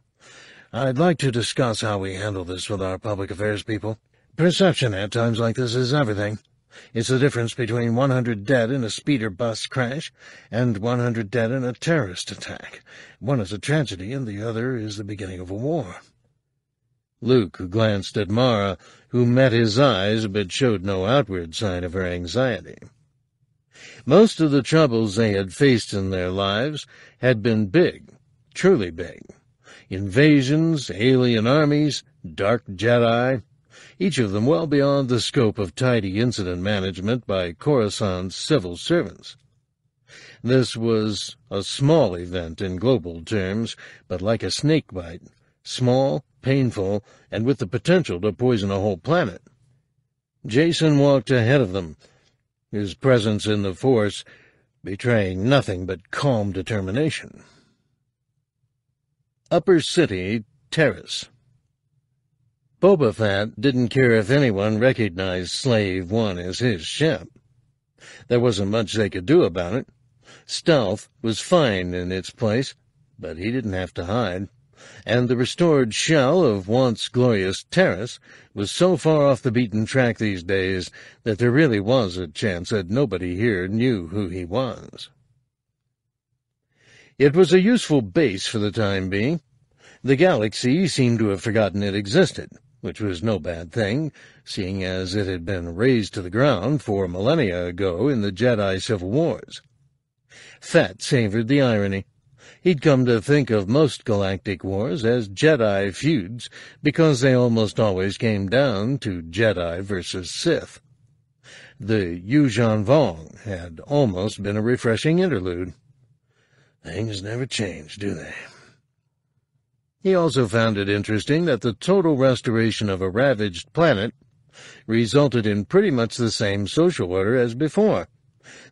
I'd like to discuss how we handle this with our public affairs people. Perception at times like this is everything. It's the difference between 100 dead in a speeder bus crash and 100 dead in a terrorist attack. One is a tragedy and the other is the beginning of a war. Luke glanced at Mara, who met his eyes but showed no outward sign of her anxiety. Most of the troubles they had faced in their lives had been big, truly big invasions, alien armies, dark Jedi, each of them well beyond the scope of tidy incident management by Coruscant's civil servants. This was a small event in global terms, but like a snake bite, small, painful, and with the potential to poison a whole planet. Jacen walked ahead of them, his presence in the Force betraying nothing but calm determination. Upper City Taris. Boba Fett didn't care if anyone recognized Slave One as his ship. There wasn't much they could do about it. Stealth was fine in its place, but he didn't have to hide, and the restored shell of once glorious Taris was so far off the beaten track these days that there really was a chance that nobody here knew who he was. It was a useful base for the time being. The galaxy seemed to have forgotten it existed, which was no bad thing, seeing as it had been razed to the ground four millennia ago in the Jedi Civil Wars. Fett savored the irony. He'd come to think of most galactic wars as Jedi feuds because they almost always came down to Jedi versus Sith. The Yuuzhan Vong had almost been a refreshing interlude. Things never change, do they? He also found it interesting that the total restoration of a ravaged planet resulted in pretty much the same social order as before,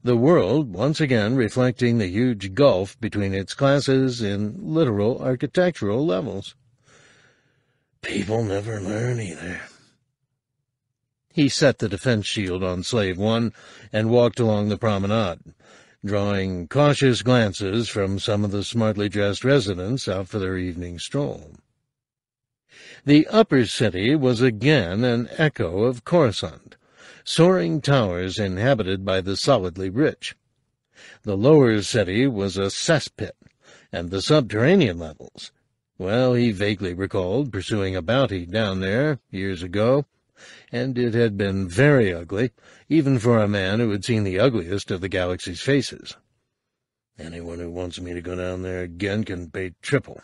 the world once again reflecting the huge gulf between its classes in literal architectural levels. People never learn either. He set the defense shield on Slave One and walked along the promenade, drawing cautious glances from some of the smartly dressed residents out for their evening stroll. The upper city was again an echo of Coruscant, soaring towers inhabited by the solidly rich. The lower city was a cesspit, and the subterranean levels, well, he vaguely recalled pursuing a bounty down there years ago, and it had been very ugly, even for a man who had seen the ugliest of the galaxy's faces. Anyone who wants me to go down there again can pay triple.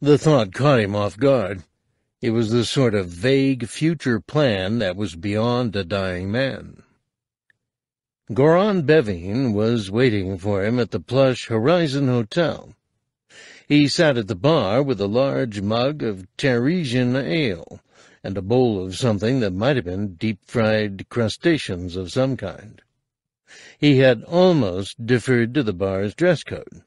The thought caught him off guard. It was the sort of vague future plan that was beyond a dying man. Goran Beviin was waiting for him at the plush Horizon Hotel. He sat at the bar with a large mug of Tarisian ale and a bowl of something that might have been deep-fried crustaceans of some kind. He had almost deferred to the bar's dress code.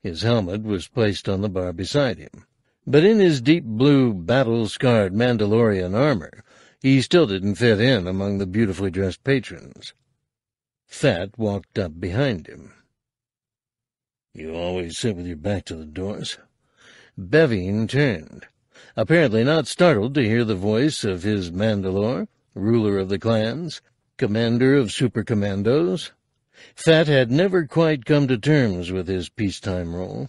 His helmet was placed on the bar beside him. But in his deep blue, battle-scarred Mandalorian armor, he still didn't fit in among the beautifully dressed patrons. Fett walked up behind him. You always sit with your back to the doors. Beviin turned, apparently not startled to hear the voice of his Mandalore, ruler of the clans, commander of supercommandos. Fett had never quite come to terms with his peacetime role.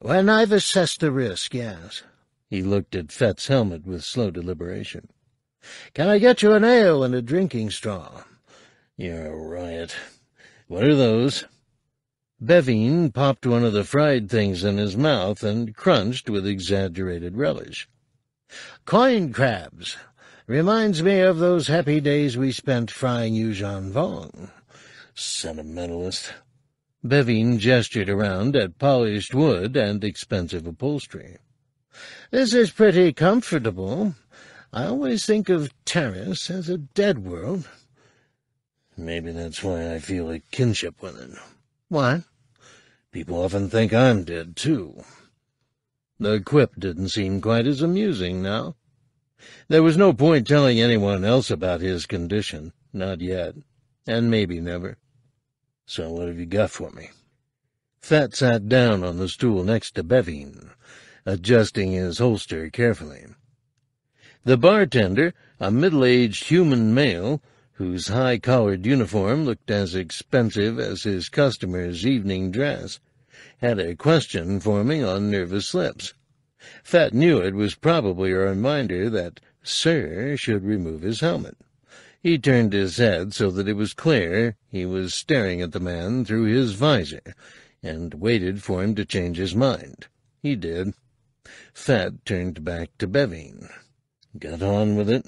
When I've assessed the risk, yes. He looked at Fett's helmet with slow deliberation. Can I get you an ale and a drinking straw? You're a riot. What are those? Beviin popped one of the fried things in his mouth and crunched with exaggerated relish. Coin crabs. Reminds me of those happy days we spent frying Yuuzhan Vong. Sentimentalist. Beviin gestured around at polished wood and expensive upholstery. This is pretty comfortable. I always think of Taris as a dead world. Maybe that's why I feel a kinship with it. What? People often think I'm dead, too. The quip didn't seem quite as amusing now. There was no point telling anyone else about his condition, not yet, and maybe never. So what have you got for me? Fett sat down on the stool next to Beviin, adjusting his holster carefully. The bartender, a middle-aged human male, whose high-collared uniform looked as expensive as his customer's evening dress, had a question forming on nervous lips. Fett knew it was probably a reminder that Sir should remove his helmet. He turned his head so that it was clear he was staring at the man through his visor, and waited for him to change his mind. He did. Fett turned back to Beviin. Got on with it?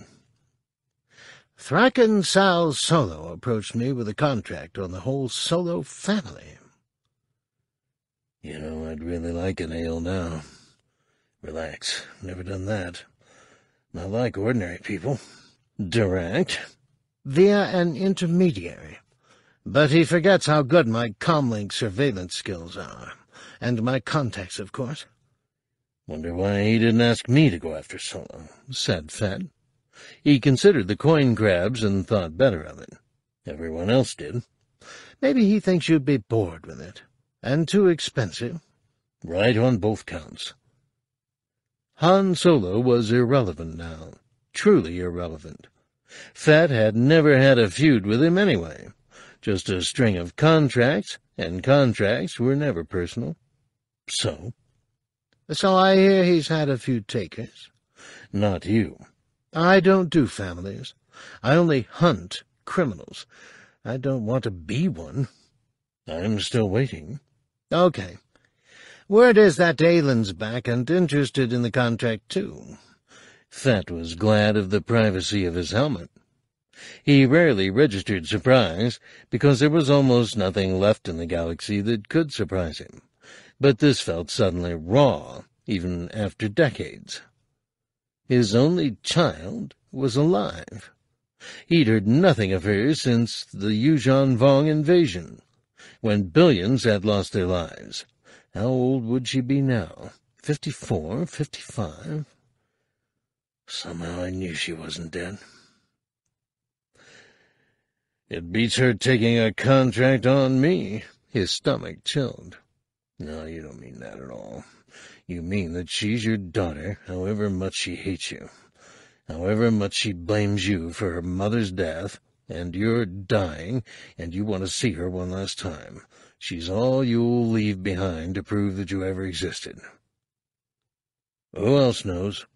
Thrackan Sal-Solo approached me with a contract on the whole Solo family. You know, I'd really like an ale now. Relax. Never done that. Not like ordinary people. Direct via an intermediary. But he forgets how good my comlink surveillance skills are, and my contacts, of course. Wonder why he didn't ask me to go after Solo, said Fett. He considered the coin crabs and thought better of it. Everyone else did. Maybe he thinks you'd be bored with it. And too expensive? Right on both counts. Han Solo was irrelevant now, truly irrelevant. Fett had never had a feud with him anyway, just a string of contracts, and contracts were never personal. So? So I hear he's had a few takers. Not you. I don't do families. I only hunt criminals. I don't want to be one. I'm still waiting. Okay. Word is that Ailyn's back and interested in the contract, too. Fett was glad of the privacy of his helmet. He rarely registered surprise, because there was almost nothing left in the galaxy that could surprise him. But this felt suddenly raw, even after decades. His only child was alive. He'd heard nothing of her since the Yuuzhan Vong invasion, when billions had lost their lives. How old would she be now? Fifty-four, fifty-five? Somehow I knew she wasn't dead. It beats her taking a contract on me. His stomach chilled. No, you don't mean that at all. You mean that she's your daughter, however much she hates you. However much she blames you for her mother's death, and you're dying, and you want to see her one last time. She's all you'll leave behind to prove that you ever existed. Who else knows?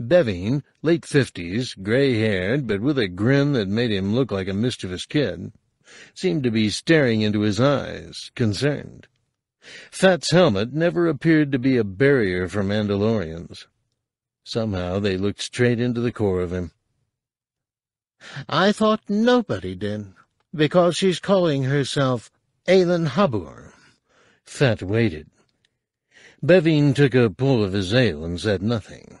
Beviin, late fifties, gray-haired, but with a grin that made him look like a mischievous kid, seemed to be staring into his eyes, concerned. Fett's helmet never appeared to be a barrier for Mandalorians. Somehow they looked straight into the core of him. I thought nobody did, because she's calling herself Ailyn Habur. Fett waited. Beviin took a pull of his ale and said nothing.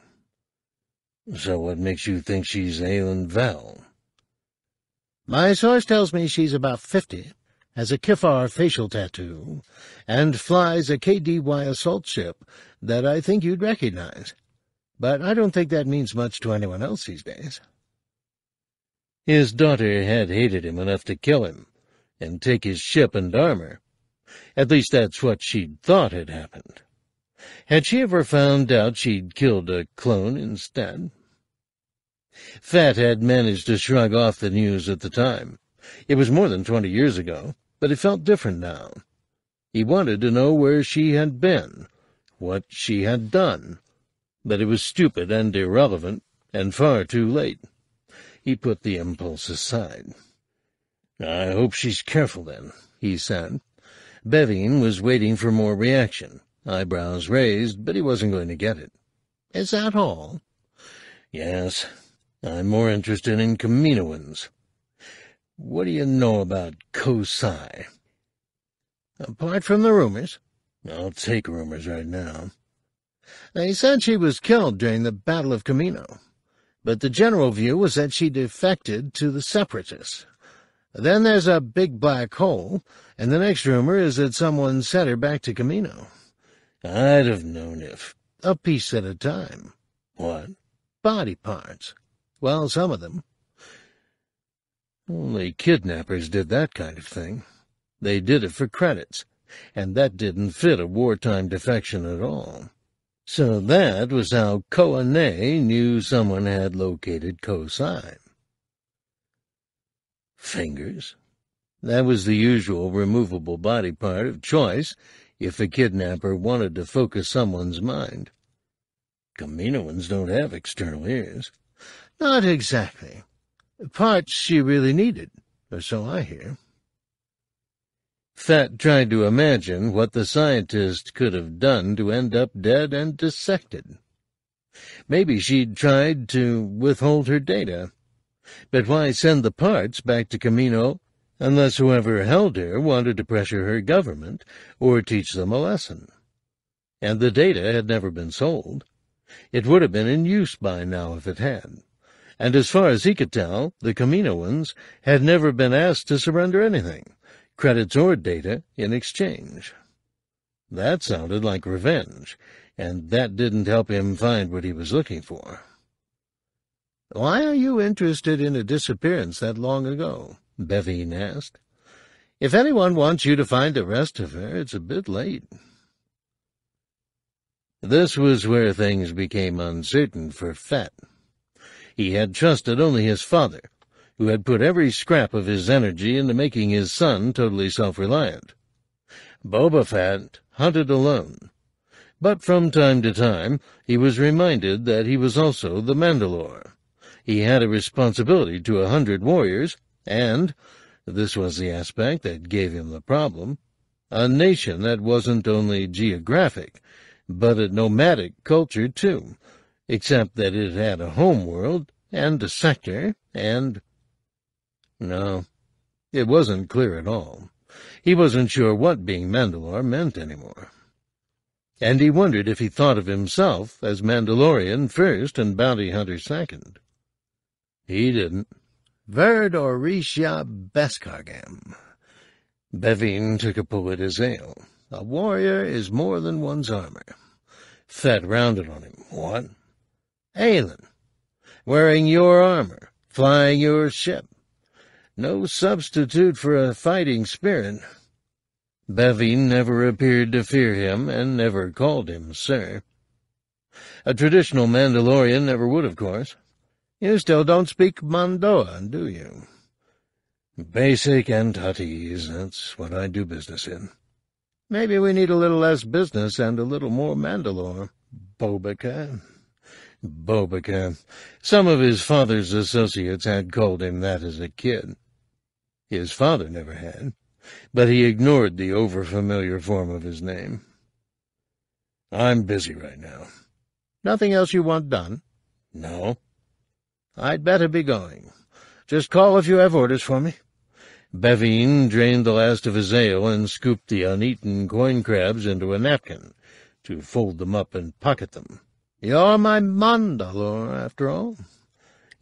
So what makes you think she's Ailyn Vel? My source tells me she's about fifty, has a Kiffar facial tattoo, and flies a KDY assault ship that I think you'd recognize but I don't think that means much to anyone else these days. His daughter had hated him enough to kill him, and take his ship and armor. At least that's what she'd thought had happened. Had she ever found out she'd killed a clone instead? Fett had managed to shrug off the news at the time. It was more than twenty years ago, but it felt different now. He wanted to know where she had been, what she had done, but it was stupid and irrelevant, and far too late. He put the impulse aside. I hope she's careful, then, he said. Beviin was waiting for more reaction, eyebrows raised, but he wasn't going to get it. Is that all? Yes. I'm more interested in Kaminoans. What do you know about Ko Sai? Apart from the rumors? I'll take rumors right now. They said she was killed during the Battle of Kamino, but the general view was that she defected to the Separatists. Then there's a big black hole, and the next rumor is that someone sent her back to Kamino. I'd have known if... A piece at a time. What? Body parts. Well, some of them. Only kidnappers did that kind of thing. They did it for credits, and that didn't fit a wartime defection at all. So that was how Koa Ne knew someone had located Ko Sai. Fingers. That was the usual removable body part of choice if a kidnapper wanted to focus someone's mind. Kaminoans don't have external ears. Not exactly. Parts she really needed, or so I hear. Fett tried to imagine what the scientist could have done to end up dead and dissected. Maybe she'd tried to withhold her data. But why send the parts back to Kamino unless whoever held her wanted to pressure her government or teach them a lesson? And the data had never been sold. It would have been in use by now if it had. And as far as he could tell, the Kaminoans had never been asked to surrender anything credits or data in exchange. That sounded like revenge, and that didn't help him find what he was looking for. Why are you interested in a disappearance that long ago? Beviin asked. If anyone wants you to find the rest of her, it's a bit late. This was where things became uncertain for Fett. He had trusted only his father, who had put every scrap of his energy into making his son totally self-reliant. Boba Fett hunted alone, but from time to time he was reminded that he was also the Mandalore. He had a responsibility to a hundred warriors, and, this was the aspect that gave him the problem, a nation that wasn't only geographic, but a nomadic culture too, except that it had a home world and a sector and... No, it wasn't clear at all. He wasn't sure what being Mandalore meant anymore. And he wondered if he thought of himself as Mandalorian first and bounty hunter second. He didn't. Ver'd ori'shya beskar'gam. Beviin took a pull at his ale. A warrior is more than one's armor. Fett rounded on him. What? Ailyn. Wearing your armor. Flying your ship. No substitute for a fighting spirit. Beviin never appeared to fear him and never called him sir. A traditional Mandalorian never would, of course. You still don't speak Mando'a, do you? Basic and Huttese, that's what I do business in. Maybe we need a little less business and a little more Mandalore. Bob'ika. Bob'ika. Some of his father's associates had called him that as a kid. His father never had, but he ignored the overfamiliar form of his name. I'm busy right now. Nothing else you want done? No. I'd better be going. Just call if you have orders for me. Beviin drained the last of his ale and scooped the uneaten coin crabs into a napkin to fold them up and pocket them. You're my Mandalore, after all.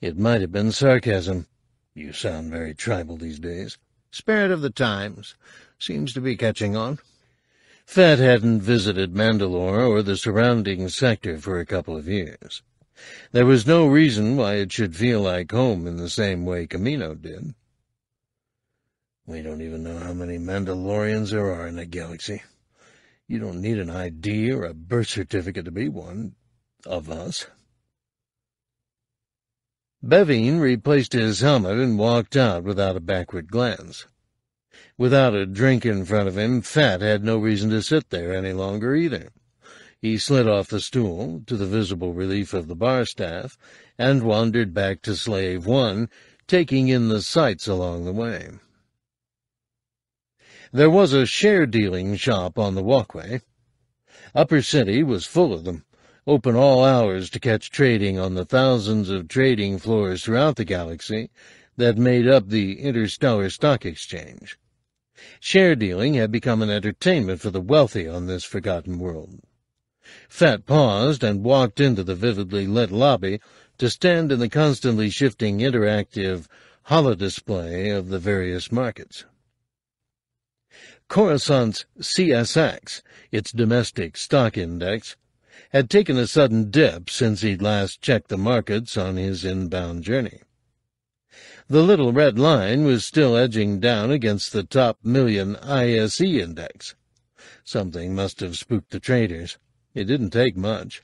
It might have been sarcasm. You sound very tribal these days. Spirit of the times. Seems to be catching on. Fett hadn't visited Mandalore or the surrounding sector for a couple of years. There was no reason why it should feel like home in the same way Kamino did. We don't even know how many Mandalorians there are in the galaxy. You don't need an ID or a birth certificate to be one of us. Beviin replaced his helmet and walked out without a backward glance. Without a drink in front of him, Fett had no reason to sit there any longer either. He slid off the stool, to the visible relief of the bar staff, and wandered back to Slave One, taking in the sights along the way. There was a share-dealing shop on the walkway. Upper City was full of them, open all hours to catch trading on the thousands of trading floors throughout the galaxy that made up the Interstellar Stock Exchange. Share dealing had become an entertainment for the wealthy on this forgotten world. Fett paused and walked into the vividly lit lobby to stand in the constantly shifting interactive holodisplay of the various markets. Coruscant's CSX, its domestic stock index, had taken a sudden dip since he'd last checked the markets on his inbound journey. The little red line was still edging down against the top million ISE index. Something must have spooked the traders. It didn't take much.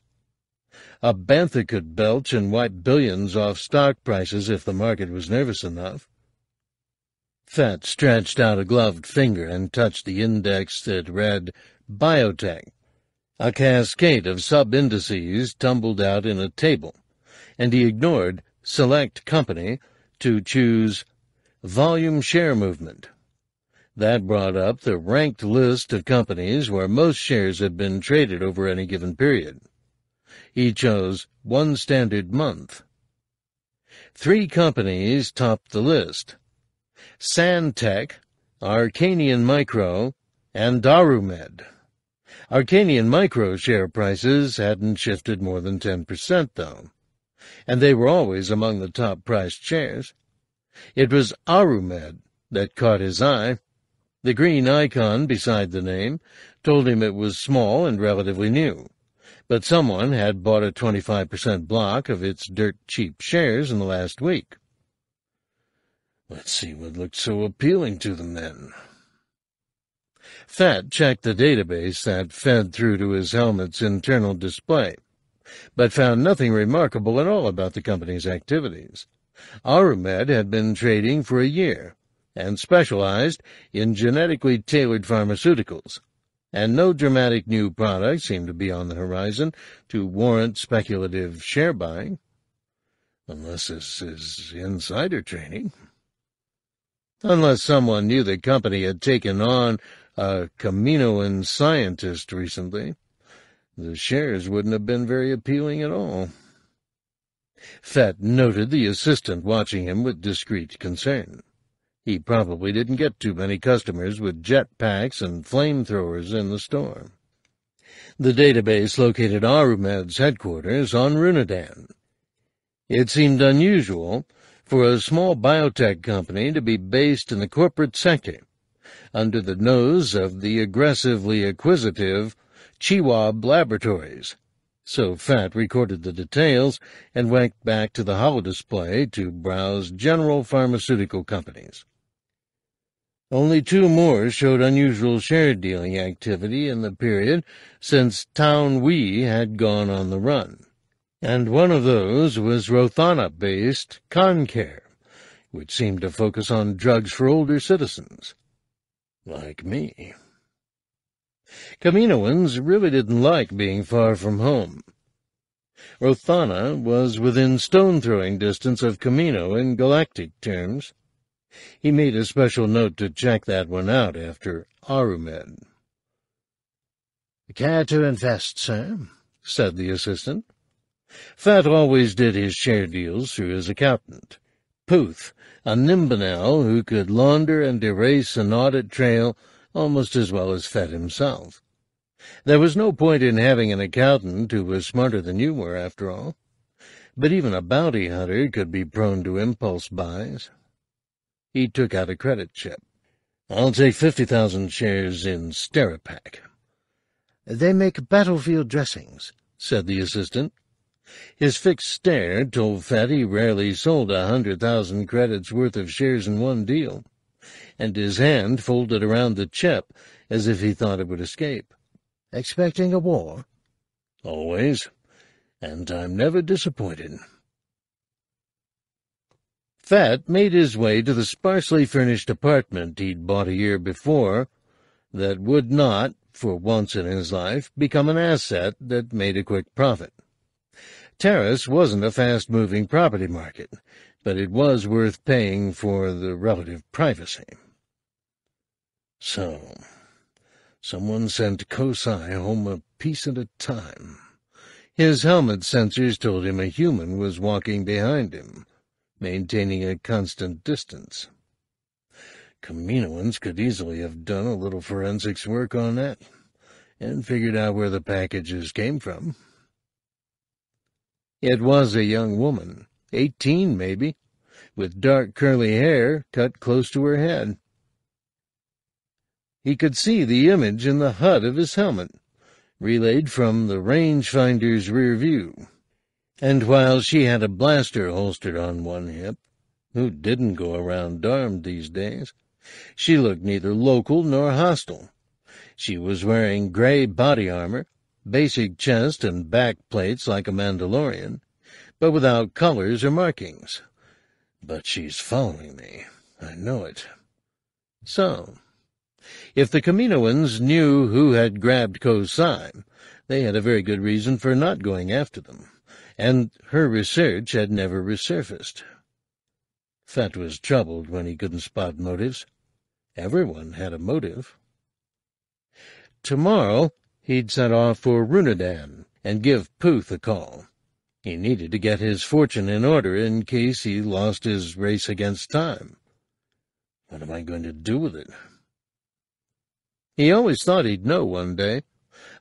A bantha could belch and wipe billions off stock prices if the market was nervous enough. Fett stretched out a gloved finger and touched the index that read Biotech. A cascade of sub-indices tumbled out in a table, and he ignored Select Company to choose Volume Share Movement. That brought up the ranked list of companies where most shares had been traded over any given period. He chose one standard month. Three companies topped the list. Santech, Arkanian Micro, and Arumed. Arkanian Micro share prices hadn't shifted more than 10%, though, and they were always among the top-priced shares. It was Arumed that caught his eye. The green icon beside the name told him it was small and relatively new, but someone had bought a 25% block of its dirt-cheap shares in the last week. Let's see what looked so appealing to them then. Fett checked the database that fed through to his helmet's internal display, but found nothing remarkable at all about the company's activities. Arumed had been trading for a year and specialized in genetically tailored pharmaceuticals, and no dramatic new product seemed to be on the horizon to warrant speculative share buying. Unless this is insider trading. Unless someone knew the company had taken on a Kaminoan scientist recently, the shares wouldn't have been very appealing at all. Fett noted the assistant watching him with discreet concern. He probably didn't get too many customers with jet packs and flamethrowers in the store. The database located Arumed's headquarters on Runadan. It seemed unusual for a small biotech company to be based in the corporate sector, under the nose of the aggressively acquisitive Chiewab Laboratories. So Fett recorded the details and went back to the holodisplay to browse general pharmaceutical companies. Only two more showed unusual share dealing activity in the period since Taun We had gone on the run, and one of those was Rothana-based Concare, which seemed to focus on drugs for older citizens. Like me. Kaminoans really didn't like being far from home. Rothana was within stone-throwing distance of Kamino in galactic terms, he made a special note to check that one out after Arumed. Care to invest, sir? said the assistant. Fett always did his share deals through his accountant, Puth, a Nimbanel who could launder and erase an audit trail almost as well as Fett himself. There was no point in having an accountant who was smarter than you were, after all. But even a bounty hunter could be prone to impulse buys. He took out a credit chip. I'll take 50,000 shares in Steripac. They make battlefield dressings, said the assistant. His fixed stare told Fett he rarely sold a hundred thousand credits worth of shares in one deal, and his hand folded around the chip as if he thought it would escape. Expecting a war? Always, and I'm never disappointed. Fett made his way to the sparsely furnished apartment he'd bought a year before that would not, for once in his life, become an asset that made a quick profit. Taris wasn't a fast-moving property market, but it was worth paying for the relative privacy. So, someone sent Ko Sai home a piece at a time. His helmet sensors told him a human was walking behind him, maintaining a constant distance. Kaminoans could easily have done a little forensics work on that, and figured out where the packages came from. It was a young woman, eighteen maybe, with dark curly hair cut close to her head. He could see the image in the HUD of his helmet, relayed from the rangefinder's rear view. And while she had a blaster holstered on one hip, who didn't go around armed these days, she looked neither local nor hostile. She was wearing gray body armor, basic chest and back plates like a Mandalorian, but without colors or markings. But she's following me. I know it. So, if the Kaminoans knew who had grabbed Ko Sai, they had a very good reason for not going after them and her research had never resurfaced. Fett was troubled when he couldn't spot motives. Everyone had a motive. Tomorrow he'd set off for Runadan and give Puth a call. He needed to get his fortune in order in case he lost his race against time. What am I going to do with it? He always thought he'd know one day,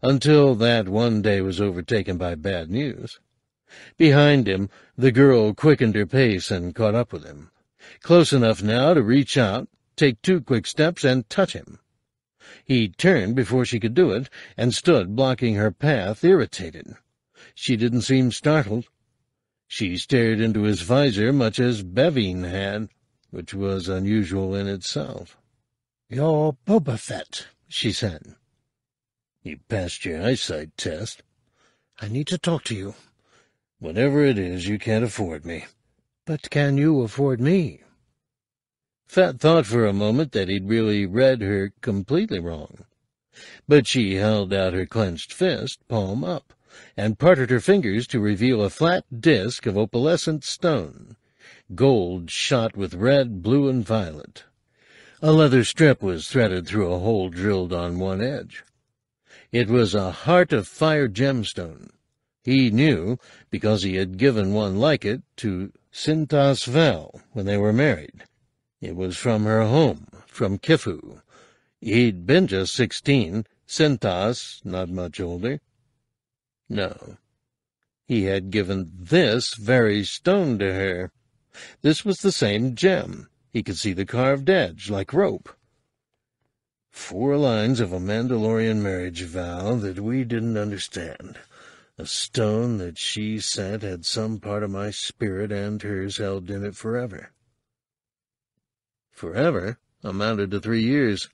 until that one day was overtaken by bad news. Behind him, the girl quickened her pace and caught up with him, close enough now to reach out, take two quick steps, and touch him. He turned before she could do it, and stood blocking her path, irritated. She didn't seem startled. She stared into his visor much as Beviin had, which was unusual in itself. "'You're Boba Fett,' she said. You passed your eyesight test. I need to talk to you. Whatever it is, you can't afford me. But can you afford me? Fett thought for a moment that he'd really read her completely wrong. But she held out her clenched fist, palm up, and parted her fingers to reveal a flat disk of opalescent stone, gold shot with red, blue, and violet. A leather strip was threaded through a hole drilled on one edge. It was a heart of fire gemstone. He knew, because he had given one like it to Sintas Vel when they were married. It was from her home, from Kiffu. He'd been just sixteen, Sintas not much older. No. He had given this very stone to her. This was the same gem. He could see the carved edge, like rope. Four lines of a Mandalorian marriage vow that we didn't understand. A stone that she said had some part of my spirit and hers held in it forever. Forever amounted to three years.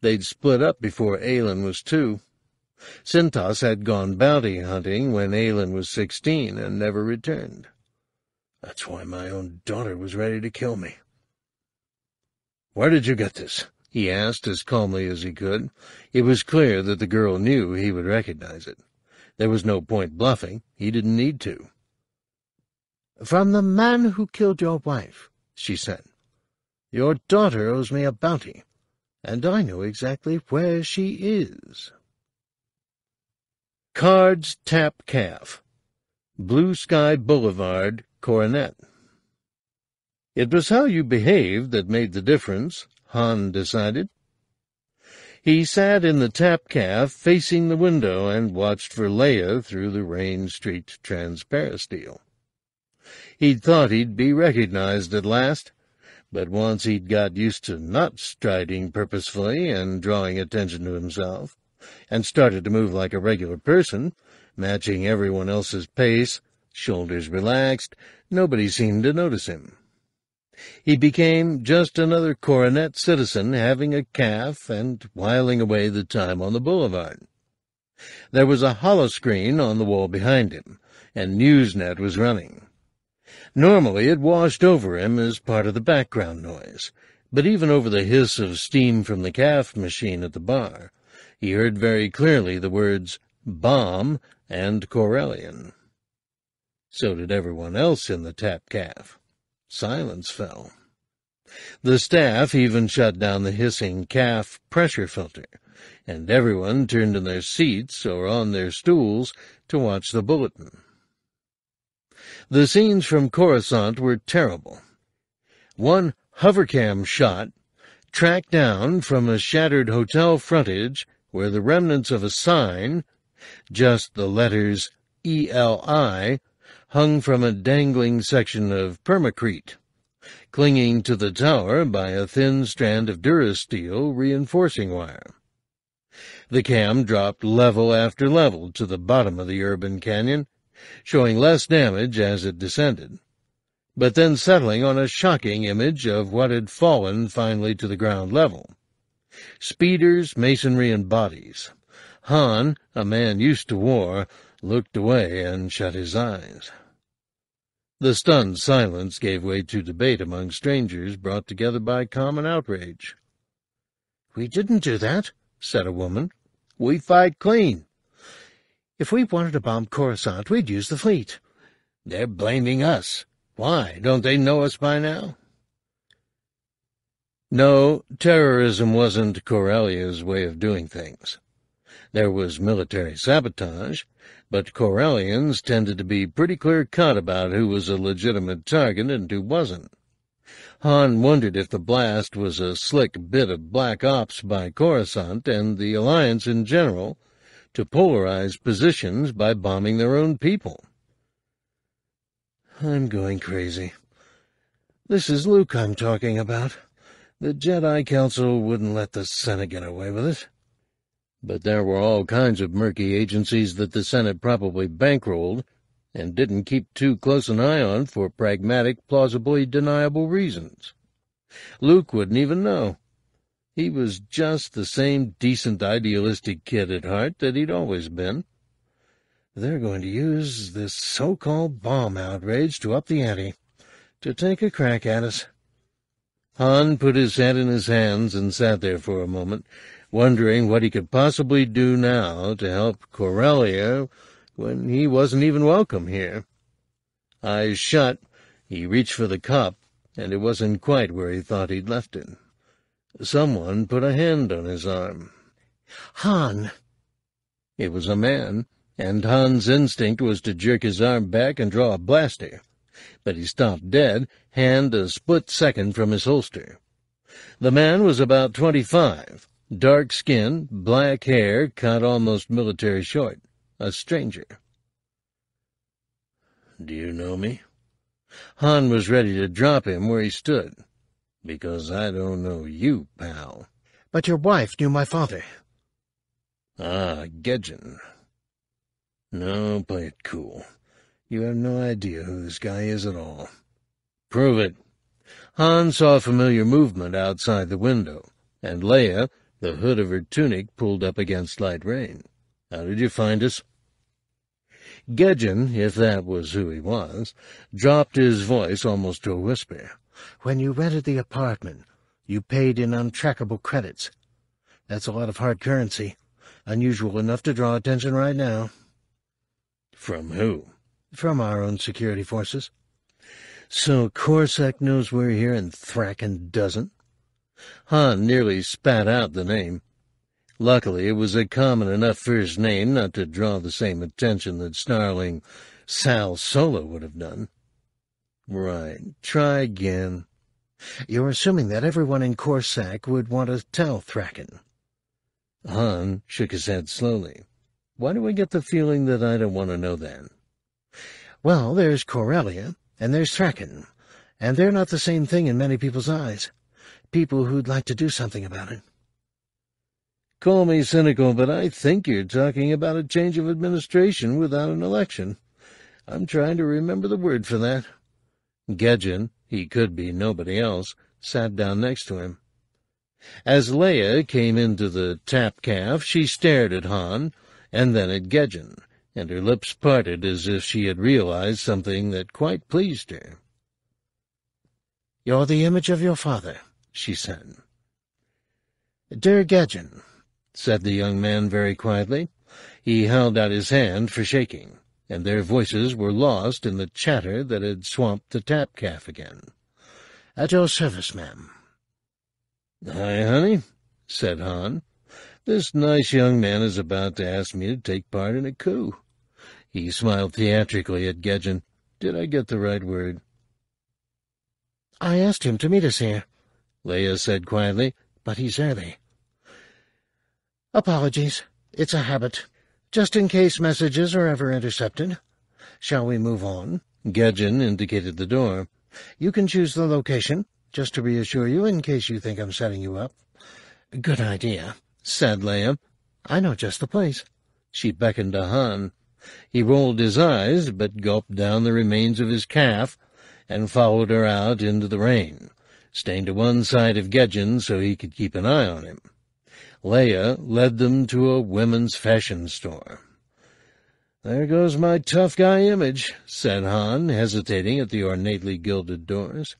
They'd split up before Ailyn was two. Sintas had gone bounty hunting when Ailyn was sixteen and never returned. That's why my own daughter was ready to kill me. Where did you get this? he asked as calmly as he could. It was clear that the girl knew he would recognize it. There was no point bluffing. He didn't need to. From the man who killed your wife, she said. Your daughter owes me a bounty, and I know exactly where she is. Cards Tapcaf, Blue Sky Boulevard, Coronet. It was how you behaved that made the difference, Han decided. He sat in the tapcaf facing the window and watched for Leia through the rain-streaked transparisteel. He'd thought he'd be recognized at last, but once he'd got used to not striding purposefully and drawing attention to himself, and started to move like a regular person, matching everyone else's pace, shoulders relaxed, nobody seemed to notice him. He became just another Coronet citizen having a caf and whiling away the time on the boulevard. There was a holoscreen on the wall behind him, and Newsnet was running. Normally it washed over him as part of the background noise, but even over the hiss of steam from the caf machine at the bar, he heard very clearly the words bomb and Corellian. So did everyone else in the tapcaf. Silence fell. The staff even shut down the hissing caf pressure filter, and everyone turned in their seats or on their stools to watch the bulletin. The scenes from Coruscant were terrible. One hovercam shot tracked down from a shattered hotel frontage where the remnants of a sign, just the letters ELI, hung from a dangling section of permacrete, clinging to the tower by a thin strand of durasteel reinforcing wire. The cam dropped level after level to the bottom of the urban canyon, showing less damage as it descended, but then settling on a shocking image of what had fallen finally to the ground level. Speeders, masonry, and bodies. Han, a man used to war, looked away and shut his eyes. The stunned silence gave way to debate among strangers brought together by common outrage. We didn't do that, said a woman. We fight clean. If we wanted to bomb Coruscant, we'd use the fleet. They're blaming us. Why, don't they know us by now? No, terrorism wasn't Corellia's way of doing things. There was military sabotage, but Corellians tended to be pretty clear-cut about who was a legitimate target and who wasn't. Han wondered if the blast was a slick bit of black ops by Coruscant and the Alliance in general to polarize positions by bombing their own people. I'm going crazy. This is Luke I'm talking about. The Jedi Council wouldn't let the Senate get away with it. But there were all kinds of murky agencies that the Senate probably bankrolled and didn't keep too close an eye on for pragmatic, plausibly deniable reasons. Luke wouldn't even know. He was just the same decent, idealistic kid at heart that he'd always been. They're going to use this so-called bomb outrage to up the ante, to take a crack at us. Han put his head in his hands and sat there for a moment, wondering what he could possibly do now to help Corellia when he wasn't even welcome here. Eyes shut, he reached for the cup, and it wasn't quite where he thought he'd left it. Someone put a hand on his arm. Han! It was a man, and Han's instinct was to jerk his arm back and draw a blaster. But he stopped dead, hand a split second from his holster. The man was about twenty-five, dark skin, black hair, cut almost military short, a stranger. Do you know me? Han was ready to drop him where he stood. Because I don't know you, pal. But your wife knew my father. Ah, Gejjen. No, play it cool. You have no idea who this guy is at all. Prove it. Han saw a familiar movement outside the window, and Leia, the hood of her tunic pulled up against light rain. How did you find us? Gejjen, if that was who he was, dropped his voice almost to a whisper. When you rented the apartment, you paid in untrackable credits. That's a lot of hard currency, unusual enough to draw attention right now. From who? From our own security forces. So CorSec knows we're here and Thrackan doesn't? Han nearly spat out the name. Luckily, it was a common enough first name not to draw the same attention that snarling Sal Solo would have done. Right. Try again. You're assuming that everyone in CorSec would want to tell Thrackan. Han shook his head slowly. Why do I get the feeling that I don't want to know then? Well, there's Corellia, and there's Thrackan, and they're not the same thing in many people's eyes. People who'd like to do something about it. Call me cynical, but I think you're talking about a change of administration without an election. I'm trying to remember the word for that. Gejjen, he could be nobody else, sat down next to him. As Leia came into the tapcaf, she stared at Han, and then at Gejjen, and her lips parted as if she had realized something that quite pleased her. "'You're the image of your father,' she said. "'Dur Gejjen,' said the young man very quietly. He held out his hand for shaking and their voices were lost in the chatter that had swamped the tapcaf again. At your service, ma'am. Hi, honey, said Han. This nice young man is about to ask me to take part in a coup. He smiled theatrically at Gejjen. Did I get the right word? I asked him to meet us here, Leia said quietly, but he's early. Apologies. It's a habit just in case messages are ever intercepted. Shall we move on? Gejjen indicated the door. You can choose the location, just to reassure you in case you think I'm setting you up. Good idea, said Leia. I know just the place. She beckoned to Han. He rolled his eyes, but gulped down the remains of his caf, and followed her out into the rain, staying to one side of Gejjen so he could keep an eye on him. Leia led them to a women's fashion store. There goes my tough guy image, said Han, hesitating at the ornately gilded doors.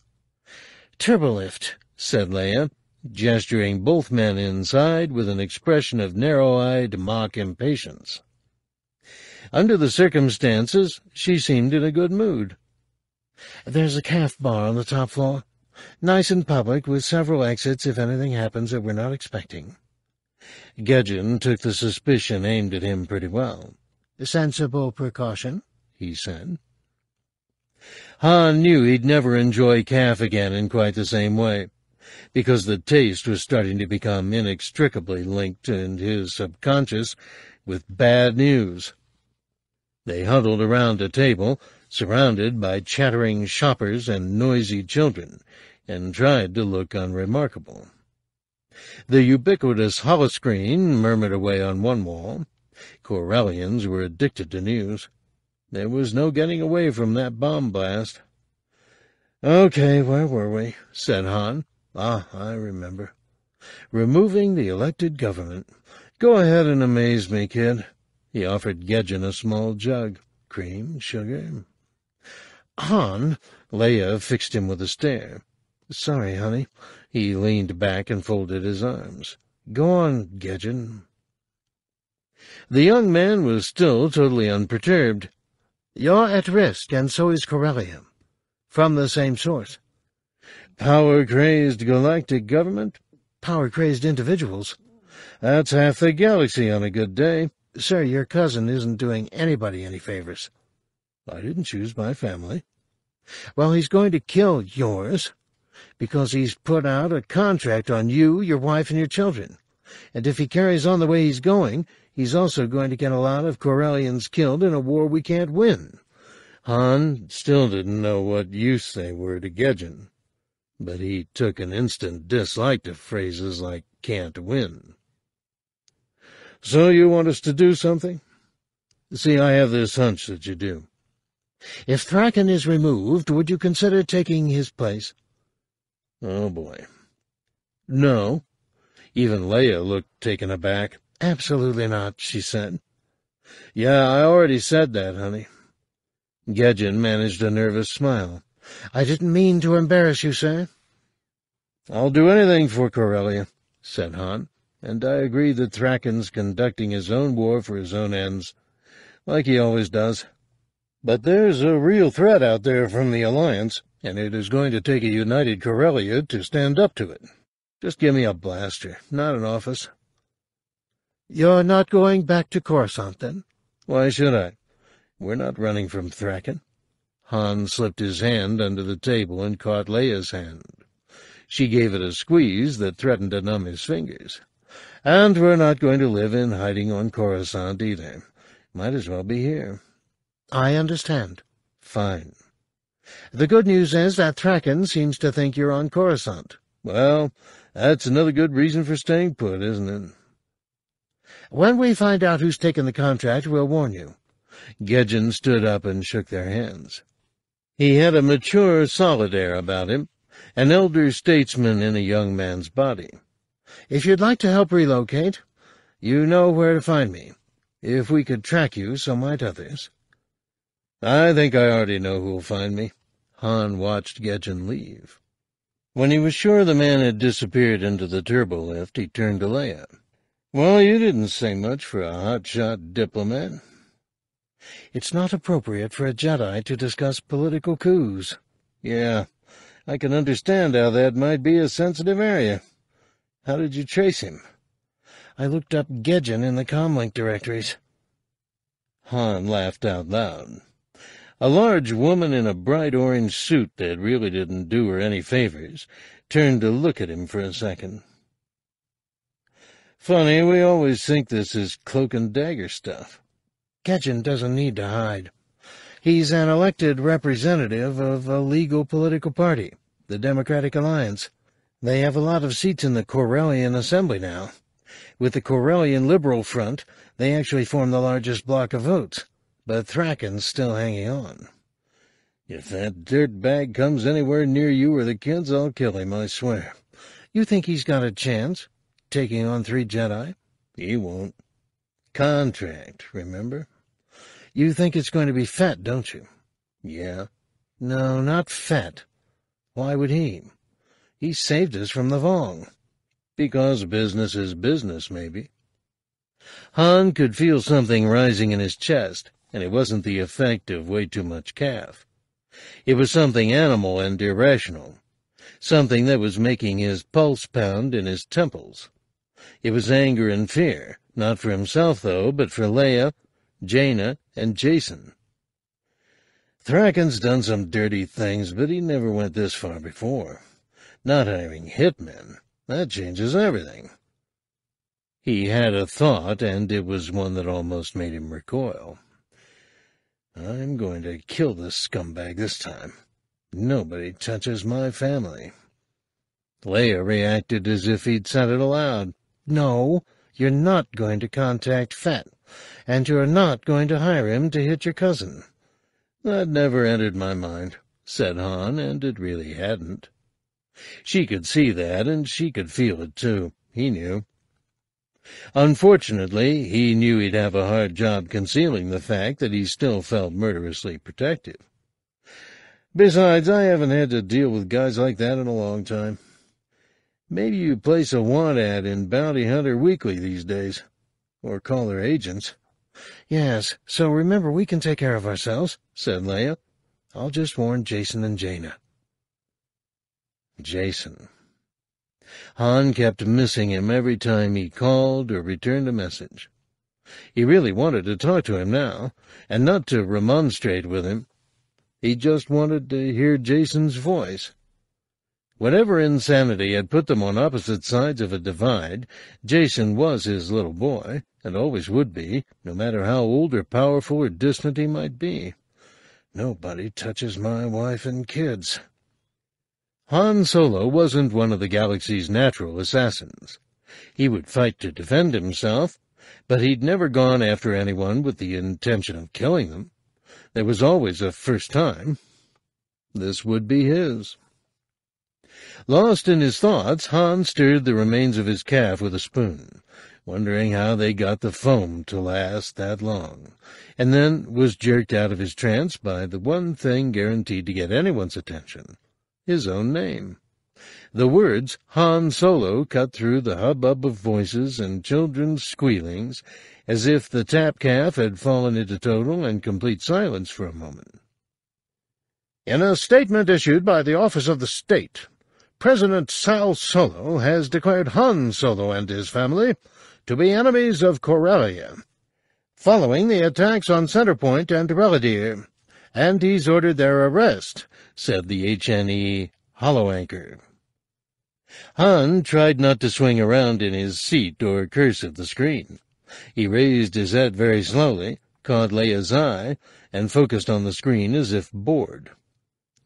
Turbolift, said Leia, gesturing both men inside with an expression of narrow-eyed mock impatience. Under the circumstances, she seemed in a good mood. There's a caf bar on the top floor. Nice and public, with several exits if anything happens that we're not expecting. Gejjen took the suspicion aimed at him pretty well. A sensible precaution, he said. Han knew he'd never enjoy caf again in quite the same way, because the taste was starting to become inextricably linked in his subconscious with bad news. They huddled around a table, surrounded by chattering shoppers and noisy children, and tried to look unremarkable. The ubiquitous holoscreen murmured away on one wall. Corellians were addicted to news. There was no getting away from that bomb blast. Okay, where were we? said Han. Ah, I remember. Removing the elected government. Go ahead and amaze me, kid. He offered Gejjen a small jug. Cream, sugar. Han, Leia fixed him with a stare. Sorry, honey. He leaned back and folded his arms. Go on, Gejjen. The young man was still totally unperturbed. You're at risk, and so is Corellia. From the same source. Power-crazed galactic government? Power-crazed individuals. That's half the galaxy on a good day. Sir, your cousin isn't doing anybody any favors. I didn't choose my family. Well, he's going to kill yours, because he's put out a contract on you, your wife, and your children. And if he carries on the way he's going, he's also going to get a lot of Corellians killed in a war we can't win. Han still didn't know what use they were to Gejjen, but he took an instant dislike to phrases like can't win. So you want us to do something? See, I have this hunch that you do. If Thrackan is removed, would you consider taking his place? Oh, boy. No. Even Leia looked taken aback. Absolutely not, she said. Yeah, I already said that, honey. Gejjen managed a nervous smile. I didn't mean to embarrass you, sir. I'll do anything for Corellia, said Han, and I agree that Thrackan's conducting his own war for his own ends, like he always does. But there's a real threat out there from the Alliance, and it is going to take a united Corellia to stand up to it. Just give me a blaster, not an office. You're not going back to Coruscant, then? Why should I? We're not running from Thrackan. Han slipped his hand under the table and caught Leia's hand. She gave it a squeeze that threatened to numb his fingers. And we're not going to live in hiding on Coruscant either. Might as well be here. I understand. Fine. The good news is that Thrackan seems to think you're on Coruscant. Well, that's another good reason for staying put, isn't it? When we find out who's taken the contract, we'll warn you. Gejjen stood up and shook their hands. He had a mature, solid air about him, an elder statesman in a young man's body. If you'd like to help relocate, you know where to find me. If we could track you, so might others. I think I already know who'll find me. Han watched Gejjen leave. When he was sure the man had disappeared into the turbo lift, he turned to Leia. Well, you didn't say much for a hot-shot diplomat. It's not appropriate for a Jedi to discuss political coups. Yeah, I can understand how that might be a sensitive area. How did you trace him? I looked up Gejjen in the comlink directories. Han laughed out loud. A large woman in a bright orange suit that really didn't do her any favors turned to look at him for a second. Funny, we always think this is cloak and dagger stuff. Gejjen doesn't need to hide. He's an elected representative of a legal political party, the Democratic Alliance. They have a lot of seats in the Corellian Assembly now. With the Corellian Liberal Front, they actually form the largest block of votes but Thrackan's still hanging on. If that dirtbag comes anywhere near you or the kids, I'll kill him, I swear. You think he's got a chance, taking on three Jedi? He won't. Contract, remember? You think it's going to be Fett, don't you? Yeah. No, not Fett. Why would he? He saved us from the Vong. Because business is business, maybe. Han could feel something rising in his chest and it wasn't the effect of way too much caf. It was something animal and irrational, something that was making his pulse pound in his temples. It was anger and fear, not for himself, though, but for Leia, Jaina, and Jacen. Thrackan's done some dirty things, but he never went this far before. Not hiring hitmen. That changes everything. He had a thought, and it was one that almost made him recoil. I'm going to kill this scumbag this time. Nobody touches my family. Leia reacted as if he'd said it aloud. No, you're not going to contact Fett, and you're not going to hire him to hit your cousin. That never entered my mind, said Han, and it really hadn't. She could see that, and she could feel it, too. He knew. Unfortunately, he knew he'd have a hard job concealing the fact that he still felt murderously protective. Besides, I haven't had to deal with guys like that in a long time. Maybe you place a want ad in Bounty Hunter Weekly these days. Or call their agents. Yes, so remember we can take care of ourselves, said Leia. I'll just warn Jacen and Jaina. Jacen. Han kept missing him every time he called or returned a message. He really wanted to talk to him now, and not to remonstrate with him. He just wanted to hear Jacen's voice. Whatever insanity had put them on opposite sides of a divide, Jacen was his little boy, and always would be, no matter how old or powerful or distant he might be. Nobody touches my wife and kids. Han Solo wasn't one of the galaxy's natural assassins. He would fight to defend himself, but he'd never gone after anyone with the intention of killing them. There was always a first time. This would be his. Lost in his thoughts, Han stirred the remains of his caf with a spoon, wondering how they got the foam to last that long, and then was jerked out of his trance by the one thing guaranteed to get anyone's attention, his own name. The words Han Solo cut through the hubbub of voices and children's squealings, as if the tapcaf had fallen into total and complete silence for a moment. In a statement issued by the Office of the State, President Sal Solo has declared Han Solo and his family to be enemies of Corellia, following the attacks on Centerpoint and Reladier, and he's ordered their arrest, said the HNE holoanchor. Han tried not to swing around in his seat or curse at the screen. He raised his head very slowly, caught Leia's eye, and focused on the screen as if bored.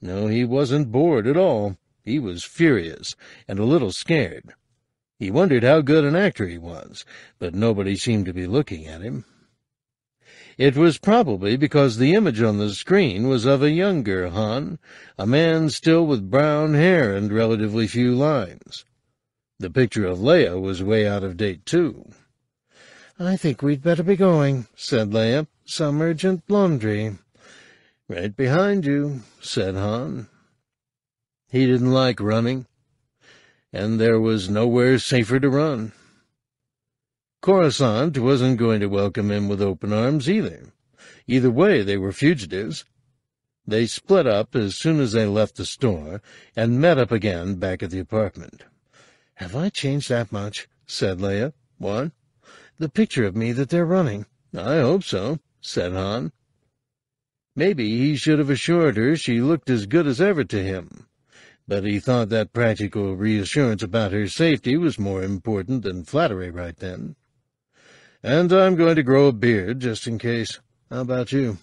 No, he wasn't bored at all. He was furious and a little scared. He wondered how good an actor he was, but nobody seemed to be looking at him. It was probably because the image on the screen was of a younger Han, a man still with brown hair and relatively few lines. The picture of Leia was way out of date, too. I think we'd better be going, said Leia. Some urgent laundry. Right behind you, said Han. He didn't like running, and there was nowhere safer to run. Coruscant wasn't going to welcome him with open arms either. Either way, they were fugitives. They split up as soon as they left the store, and met up again back at the apartment. Have I changed that much? said Leia. What? The picture of me that they're running. I hope so, said Han. Maybe he should have assured her she looked as good as ever to him but he thought that practical reassurance about her safety was more important than flattery right then. And I'm going to grow a beard, just in case. How about you?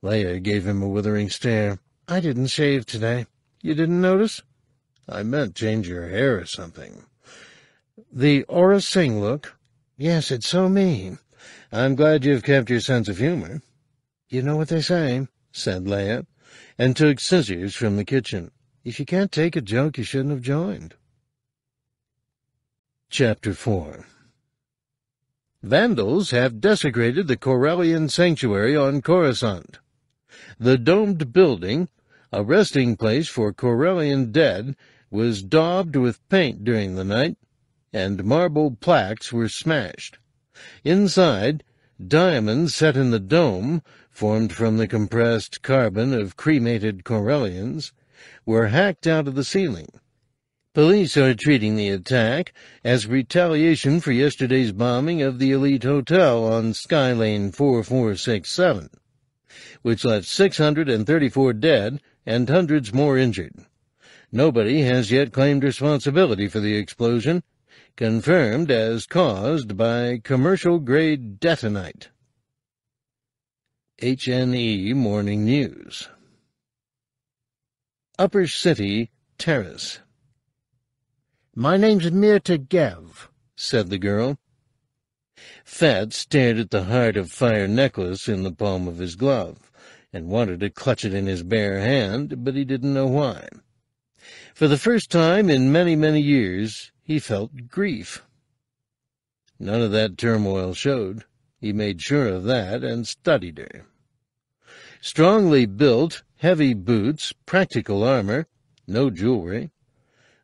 Leia gave him a withering stare. I didn't shave today. You didn't notice? I meant change your hair or something. The Aurra Sing look? Yes, it's so mean. I'm glad you've kept your sense of humor. You know what they say, said Leia, and took scissors from the kitchen. If you can't take a joke, you shouldn't have joined. Chapter 4 Vandals have desecrated the Corellian sanctuary on Coruscant. The domed building, a resting place for Corellian dead, was daubed with paint during the night, and marble plaques were smashed. Inside, diamonds set in the dome, formed from the compressed carbon of cremated Corellians, were hacked out of the ceiling. Police are treating the attack as retaliation for yesterday's bombing of the Elite Hotel on Skylane 4467, which left 634 dead and hundreds more injured. Nobody has yet claimed responsibility for the explosion, confirmed as caused by commercial-grade detonite. HNE Morning News Upper City Terrace. My name's Mirta Gev, said the girl. Fett stared at the heart of fire necklace in the palm of his glove, and wanted to clutch it in his bare hand, but he didn't know why. For the first time in many, many years, he felt grief. None of that turmoil showed. He made sure of that and studied her. Strongly built, heavy boots, practical armor, no jewelry,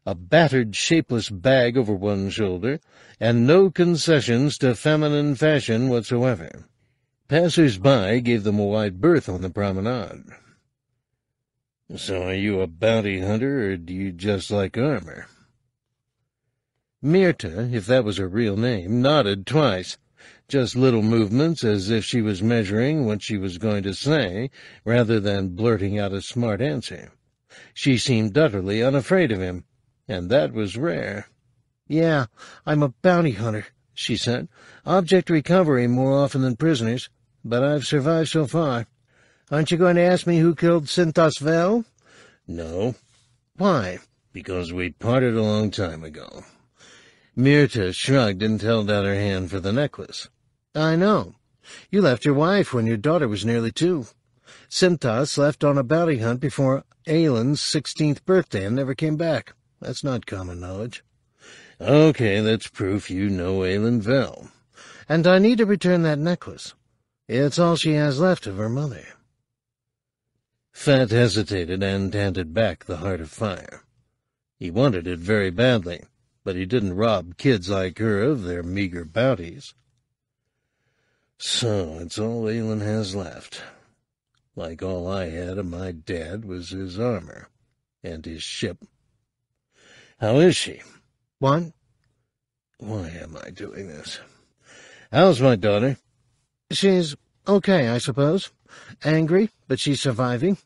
a battered, shapeless bag over one shoulder, and no concessions to feminine fashion whatsoever. Passers-by gave them a wide berth on the promenade. So are you a bounty hunter, or do you just like armor? Mirta, if that was her real name, nodded twice, just little movements as if she was measuring what she was going to say, rather than blurting out a smart answer. She seemed utterly unafraid of him, and that was rare. Yeah, I'm a bounty hunter, she said. Object recovery more often than prisoners, but I've survived so far. Aren't you going to ask me who killed Sintas Vel? No. Why? Because we parted a long time ago. Mirta shrugged and held out her hand for the necklace. I know. You left your wife when your daughter was nearly two. Sintas left on a bounty hunt before Ailyn's sixteenth birthday and never came back. That's not common knowledge. Okay, that's proof you know Ailyn Vel. And I need to return that necklace. It's all she has left of her mother. Fett hesitated and handed back the heart of fire. He wanted it very badly, but he didn't rob kids like her of their meager bounties. So it's all Ailyn has left. Like all I had of my dad was his armor and his ship. How is she? What? Why am I doing this? How's my daughter? She's okay, I suppose. Angry, but she's surviving.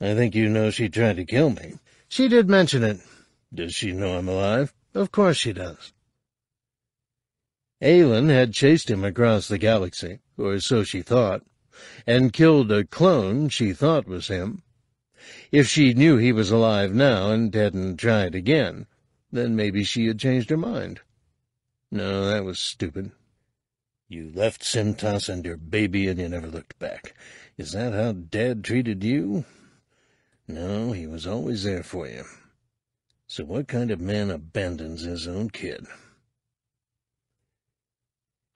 I think you know she tried to kill me. She did mention it. Does she know I'm alive? Of course she does. Ailyn had chased him across the galaxy, or so she thought, and killed a clone she thought was him. If she knew he was alive now and hadn't tried again, then maybe she had changed her mind. No, that was stupid. You left Sintas and your baby and you never looked back. Is that how Dad treated you? No, he was always there for you. So what kind of man abandons his own kid?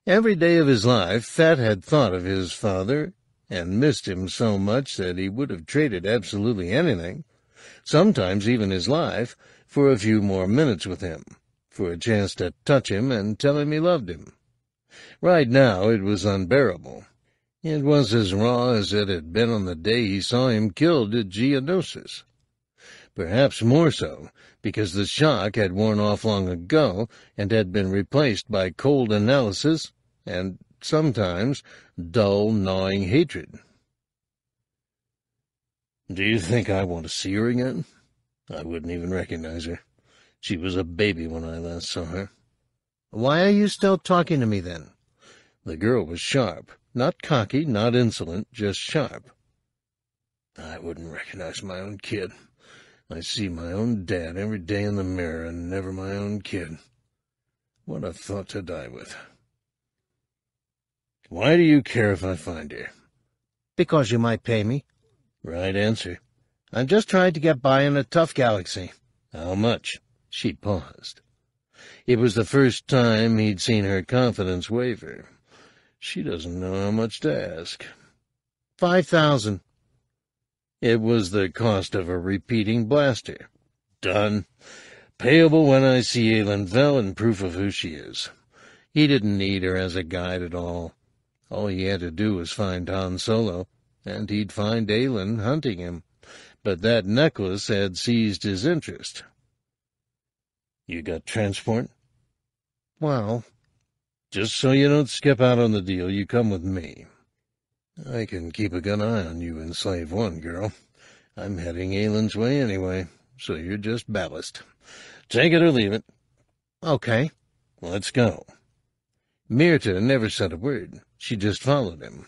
Every day of his life, Fett had thought of his father and missed him so much that he would have traded absolutely anything, sometimes even his life, for a few more minutes with him, for a chance to touch him and tell him he loved him. Right now it was unbearable. It was as raw as it had been on the day he saw him killed at Geonosis perhaps more so, because the shock had worn off long ago and had been replaced by cold analysis and, sometimes, dull, gnawing hatred. Do you think I want to see her again? I wouldn't even recognize her. She was a baby when I last saw her. Why are you still talking to me, then? The girl was sharp. Not cocky, not insolent, just sharp. I wouldn't recognize my own kid. I see my own dad every day in the mirror and never my own kid. What a thought to die with. Why do you care if I find her? Because you might pay me. Right answer. I'm just trying to get by in a tough galaxy. How much? She paused. It was the first time he'd seen her confidence waver. She doesn't know how much to ask. Five thousand. It was the cost of a repeating blaster. Done. Payable when I see Ailyn Vel and proof of who she is. He didn't need her as a guide at all. All he had to do was find Han Solo, and he'd find Ailyn hunting him. But that necklace had seized his interest. You got transport? Well, just so you don't skip out on the deal, you come with me. I can keep a good eye on you in Slave One, girl. I'm heading Ailyn's way anyway, so you're just ballast. Take it or leave it. Okay. Let's go. Mirta never said a word. She just followed him.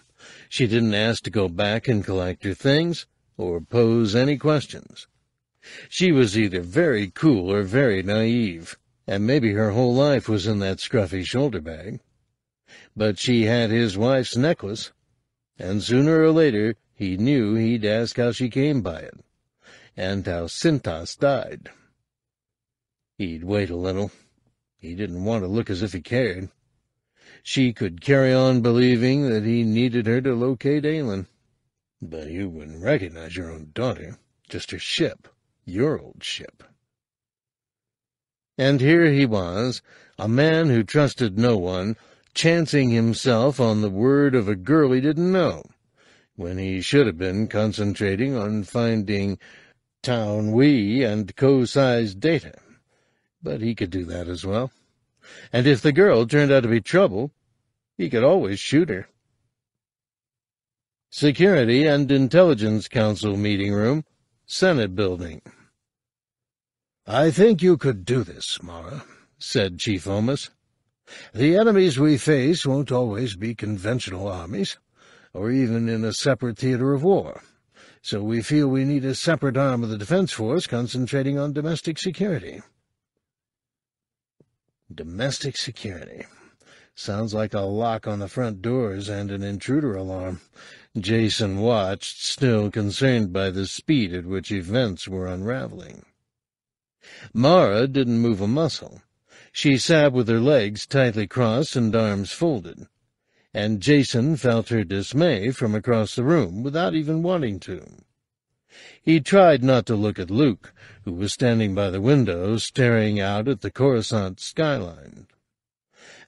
She didn't ask to go back and collect her things, or pose any questions. She was either very cool or very naive, and maybe her whole life was in that scruffy shoulder bag. But she had his wife's necklace, and sooner or later he knew he'd ask how she came by it. and how Sintas died. He'd wait a little. He didn't want to look as if he cared. She could carry on believing that he needed her to locate Ailyn. But you wouldn't recognize your own daughter, just her ship, your old ship. And here he was, a man who trusted no one, chancing himself on the word of a girl he didn't know, when he should have been concentrating on finding Taun We and Ko Sai's data. But he could do that as well. And if the girl turned out to be trouble, he could always shoot her. Security and Intelligence Council meeting room, Senate building. I think you could do this, Mara, said Chief Omas. The enemies we face won't always be conventional armies, or even in a separate theater of war, so we feel we need a separate arm of the Defense Force concentrating on domestic security. Domestic security. Sounds like a lock on the front doors and an intruder alarm. Jacen watched, still concerned by the speed at which events were unraveling. Mara didn't move a muscle. She sat with her legs tightly crossed and arms folded, and Jacen felt her dismay from across the room without even wanting to. He tried not to look at Luke, who was standing by the window staring out at the Coruscant skyline.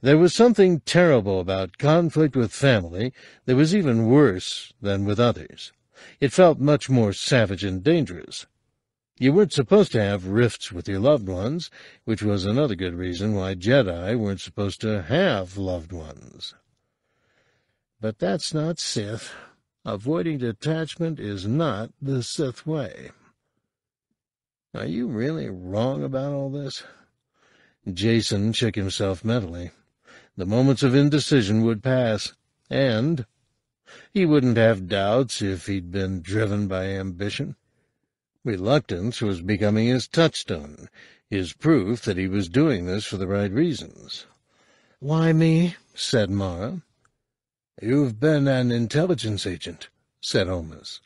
There was something terrible about conflict with family that was even worse than with others. It felt much more savage and dangerous. You weren't supposed to have rifts with your loved ones, which was another good reason why Jedi weren't supposed to have loved ones. But that's not Sith. Avoiding detachment is not the Sith way. Are you really wrong about all this? Jacen shook himself mentally. The moments of indecision would pass, and he wouldn't have doubts if he'd been driven by ambition. Reluctance was becoming his touchstone, his proof that he was doing this for the right reasons. "'Why me?' said Mara. "'You've been an intelligence agent,' said Omas.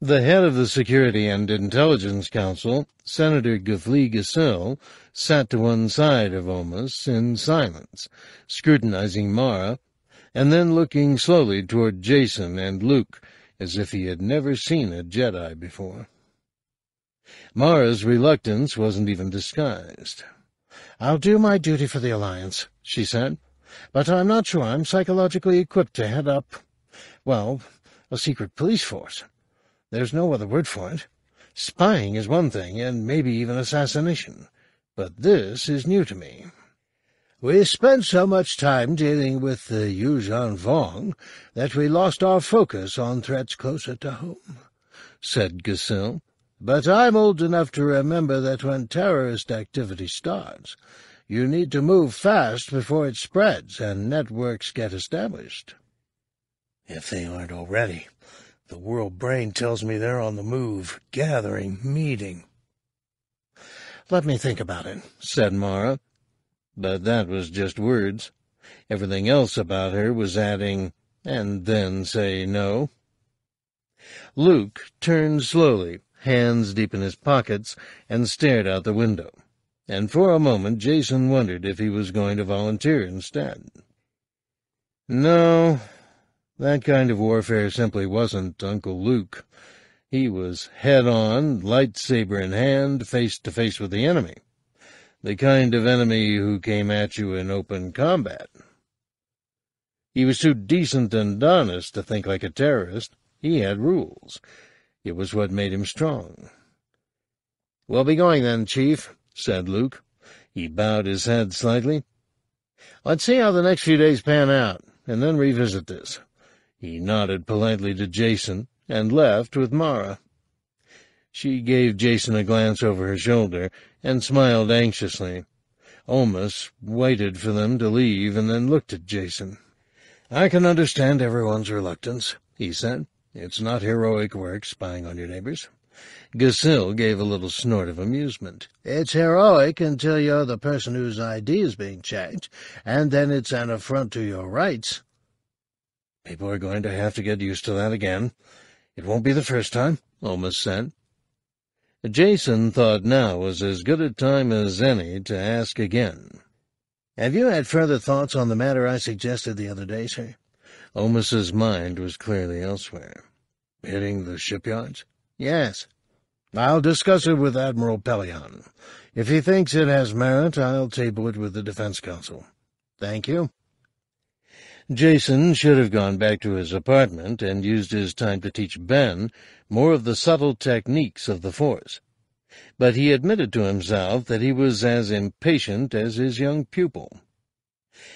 The head of the Security and Intelligence Council, Senator Gaflee Gasil, sat to one side of Omas in silence, scrutinizing Mara, and then looking slowly toward Jacen and Luke, as if he had never seen a Jedi before. Mara's reluctance wasn't even disguised. "'I'll do my duty for the Alliance,' she said, "'but I'm not sure I'm psychologically equipped to head up, well, a secret police force. There's no other word for it. Spying is one thing, and maybe even assassination, but this is new to me. We spent so much time dealing with the Yuuzhan Vong that we lost our focus on threats closer to home, said Gasil. But I'm old enough to remember that when terrorist activity starts, you need to move fast before it spreads and networks get established. If they aren't already, the world brain tells me they're on the move, gathering, meeting. Let me think about it, said Mara. But that was just words. Everything else about her was adding, and then say no. Luke turned slowly, hands deep in his pockets, and stared out the window. And for a moment Jacen wondered if he was going to volunteer instead. No, that kind of warfare simply wasn't Uncle Luke. He was head-on, lightsaber in hand, face-to-face with the enemy. The kind of enemy who came at you in open combat. He was too decent and honest to think like a terrorist. He had rules. It was what made him strong. "'We'll be going then, Chief,' said Luke. He bowed his head slightly. "'Let's see how the next few days pan out, and then revisit this. He nodded politely to Jacen and left with Mara. She gave Jacen a glance over her shoulder and smiled anxiously. Omas waited for them to leave and then looked at Jacen. I can understand everyone's reluctance, he said. It's not heroic work spying on your neighbors. Gasil gave a little snort of amusement. It's heroic until you're the person whose ID is being checked, and then it's an affront to your rights. People are going to have to get used to that again. It won't be the first time, Omas said. Jacen thought now was as good a time as any to ask again. Have you had further thoughts on the matter I suggested the other day, sir? Omas's mind was clearly elsewhere. Hitting the shipyards? Yes. I'll discuss it with Admiral Pellaeon. If he thinks it has merit, I'll table it with the Defense Council. Thank you. Jacen should have gone back to his apartment and used his time to teach Ben more of the subtle techniques of the Force. But he admitted to himself that he was as impatient as his young pupil.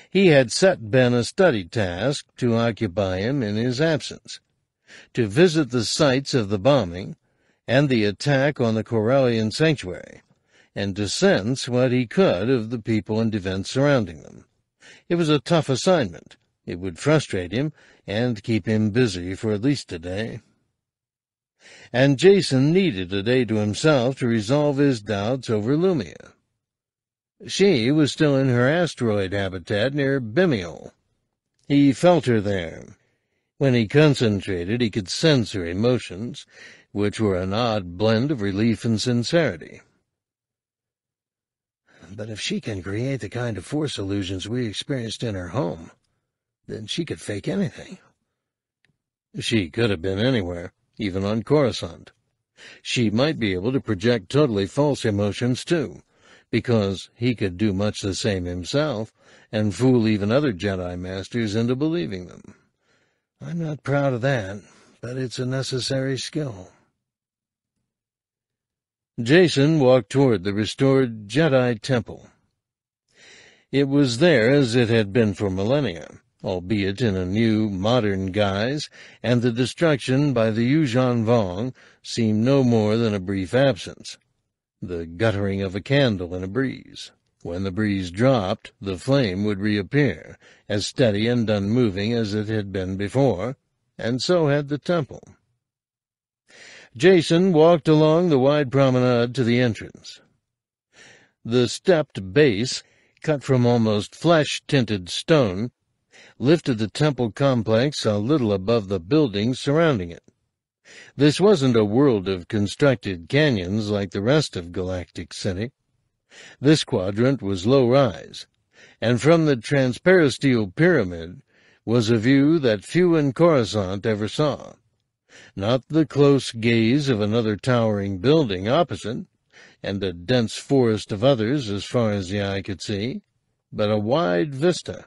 He had set Ben a study task to occupy him in his absence, to visit the sites of the bombing and the attack on the Corellian sanctuary, and to sense what he could of the people and events surrounding them. It was a tough assignment, it would frustrate him and keep him busy for at least a day. And Jacen needed a day to himself to resolve his doubts over Lumiya. She was still in her asteroid habitat near Bimmiel. He felt her there. When he concentrated, he could sense her emotions, which were an odd blend of relief and sincerity. But if she can create the kind of force illusions we experienced in her home, then she could fake anything. She could have been anywhere, even on Coruscant. She might be able to project totally false emotions, too, because he could do much the same himself and fool even other Jedi Masters into believing them. I'm not proud of that, but it's a necessary skill. Jacen walked toward the restored Jedi Temple. It was there as it had been for millennia, albeit in a new, modern guise, and the destruction by the Yuuzhan Vong seemed no more than a brief absence, the guttering of a candle in a breeze. When the breeze dropped, the flame would reappear, as steady and unmoving as it had been before, and so had the temple. Jacen walked along the wide promenade to the entrance. The stepped base, cut from almost flesh-tinted stone, lifted the temple complex a little above the buildings surrounding it. This wasn't a world of constructed canyons like the rest of Galactic City. This quadrant was low-rise, and from the transparisteel pyramid was a view that few in Coruscant ever saw. Not the close gaze of another towering building opposite, and a dense forest of others as far as the eye could see, but a wide vista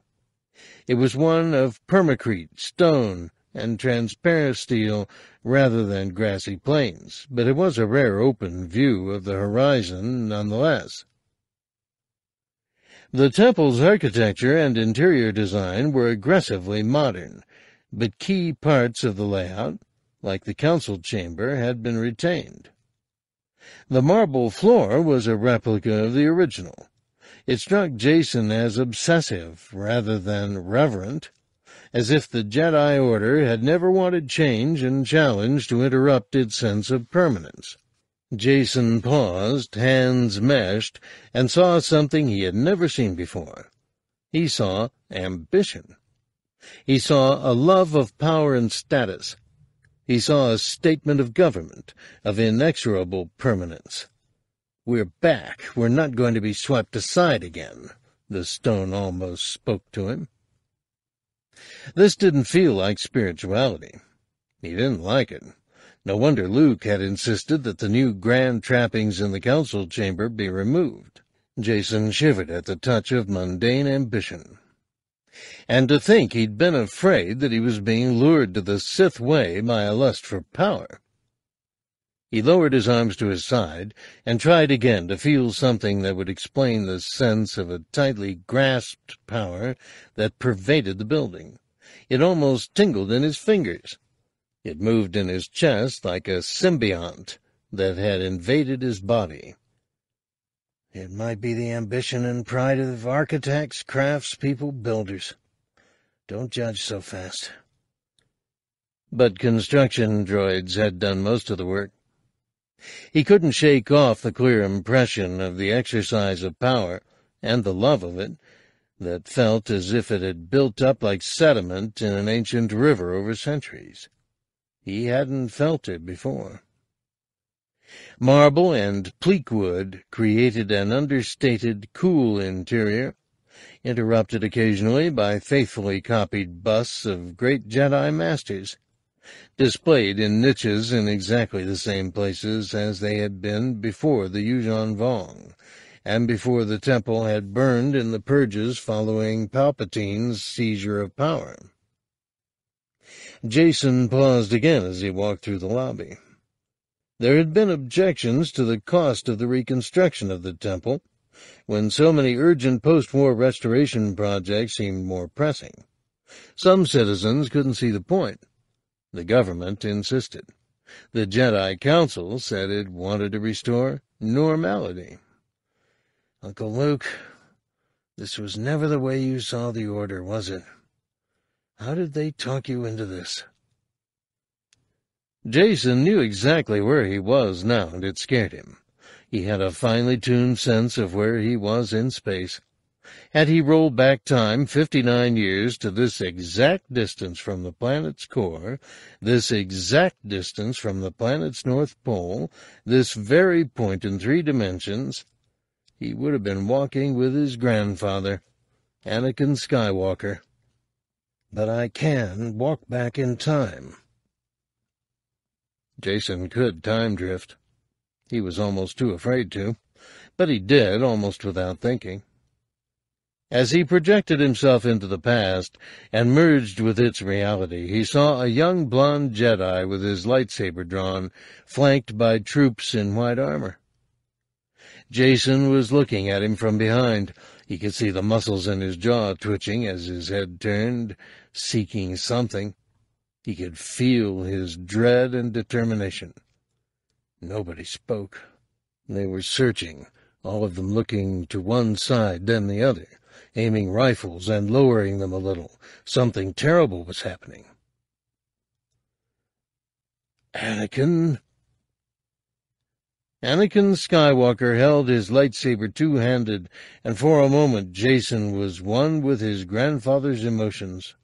it was one of permacrete, stone, and transparisteel rather than grassy plains, but it was a rare open view of the horizon nonetheless. The temple's architecture and interior design were aggressively modern, but key parts of the layout, like the council chamber, had been retained. The marble floor was a replica of the original, it struck Jacen as obsessive rather than reverent, as if the Jedi Order had never wanted change and challenge to interrupt its sense of permanence. Jacen paused, hands meshed, and saw something he had never seen before. He saw ambition. He saw a love of power and status. He saw a statement of government, of inexorable permanence. We're back. We're not going to be swept aside again, the stone almost spoke to him. This didn't feel like spirituality. He didn't like it. No wonder Luke had insisted that the new grand trappings in the council chamber be removed. Jacen shivered at the touch of mundane ambition. And to think he'd been afraid that he was being lured to the Sith way by a lust for power. He lowered his arms to his side and tried again to feel something that would explain the sense of a tightly grasped power that pervaded the building. It almost tingled in his fingers. It moved in his chest like a symbiont that had invaded his body. It might be the ambition and pride of architects, craftspeople, builders. Don't judge so fast. But construction droids had done most of the work. He couldn't shake off the clear impression of the exercise of power, and the love of it, that felt as if it had built up like sediment in an ancient river over centuries. He hadn't felt it before. Marble and pleakwood created an understated, cool interior, interrupted occasionally by faithfully copied busts of great Jedi masters, displayed in niches in exactly the same places as they had been before the Yuuzhan Vong, and before the temple had burned in the purges following Palpatine's seizure of power. Jacen paused again as he walked through the lobby. There had been objections to the cost of the reconstruction of the temple, when so many urgent post-war restoration projects seemed more pressing. Some citizens couldn't see the point. The government insisted. The Jedi Council said it wanted to restore normality. Uncle Luke, this was never the way you saw the Order, was it? How did they talk you into this? Jacen knew exactly where he was now, and it scared him. He had a finely tuned sense of where he was in space. Had he rolled back time fifty-nine years to this exact distance from the planet's core, this exact distance from the planet's north pole, this very point in three dimensions, he would have been walking with his grandfather, Anakin Skywalker. But I can walk back in time. Jacen could time drift. He was almost too afraid to, but he did almost without thinking. As he projected himself into the past and merged with its reality, he saw a young blond Jedi with his lightsaber drawn, flanked by troops in white armor. Jacen was looking at him from behind. He could see the muscles in his jaw twitching as his head turned, seeking something. He could feel his dread and determination. Nobody spoke. They were searching, all of them looking to one side, then the other, aiming rifles and lowering them a little. Something terrible was happening. Anakin? Anakin Skywalker held his lightsaber two-handed, and for a moment Jacen was one with his grandfather's emotions.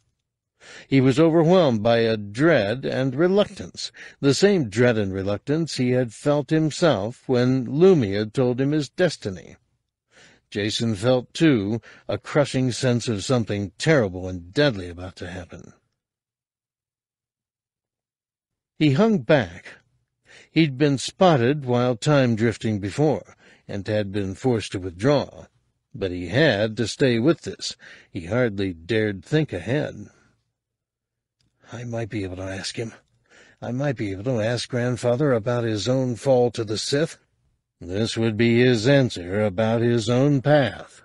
He was overwhelmed by a dread and reluctance, the same dread and reluctance he had felt himself when Lumiya told him his destiny. Jacen felt, too, a crushing sense of something terrible and deadly about to happen. He hung back. He'd been spotted while time-drifting before, and had been forced to withdraw. But he had to stay with this. He hardly dared think ahead. I might be able to ask him. I might be able to ask Grandfather about his own fall to the Sith. This would be his answer about his own path.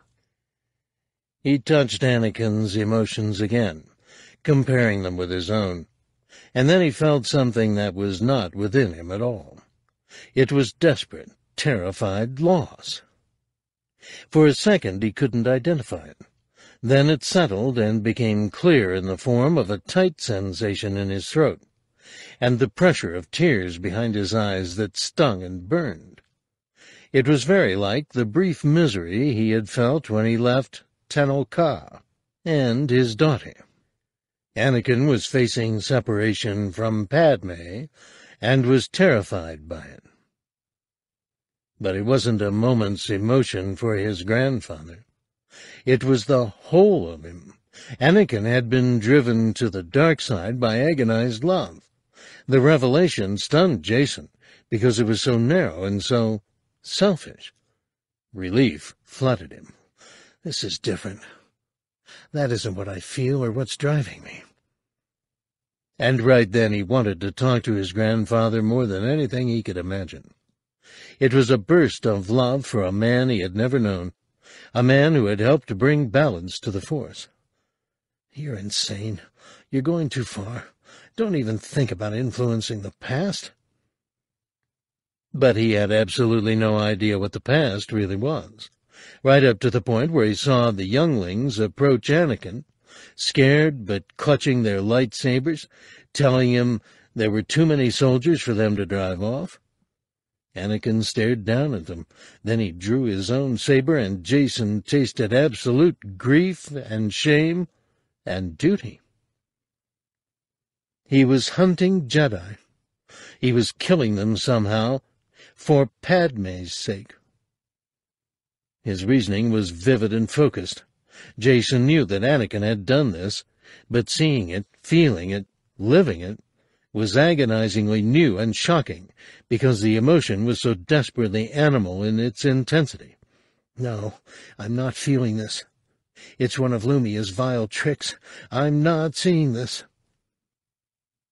He touched Anakin's emotions again, comparing them with his own, and then he felt something that was not within him at all. It was desperate, terrified loss. For a second he couldn't identify it. Then it settled and became clear in the form of a tight sensation in his throat, and the pressure of tears behind his eyes that stung and burned. It was very like the brief misery he had felt when he left Tenel Ka and his daughter. Anakin was facing separation from Padme and was terrified by it. But it wasn't a moment's emotion for his grandfather. It was the whole of him. Anakin had been driven to the dark side by agonized love. The revelation stunned Jacen because it was so narrow and so selfish. Relief flooded him. This is different. That isn't what I feel or what's driving me. And right then he wanted to talk to his grandfather more than anything he could imagine. It was a burst of love for a man he had never known, a man who had helped to bring balance to the force. You're insane. You're going too far. Don't even think about influencing the past. But he had absolutely no idea what the past really was, right up to the point where he saw the younglings approach Anakin, scared but clutching their lightsabers, telling him there were too many soldiers for them to drive off. Anakin stared down at them. Then he drew his own saber, and Jacen tasted absolute grief and shame and duty. He was hunting Jedi. He was killing them somehow, For Padme's sake. His reasoning was vivid and focused. Jacen knew that Anakin had done this, but seeing it, feeling it, living it, was agonizingly new and shocking, because the emotion was so desperately animal in its intensity. No, I'm not feeling this. It's one of Lumiya's vile tricks. I'm not seeing this.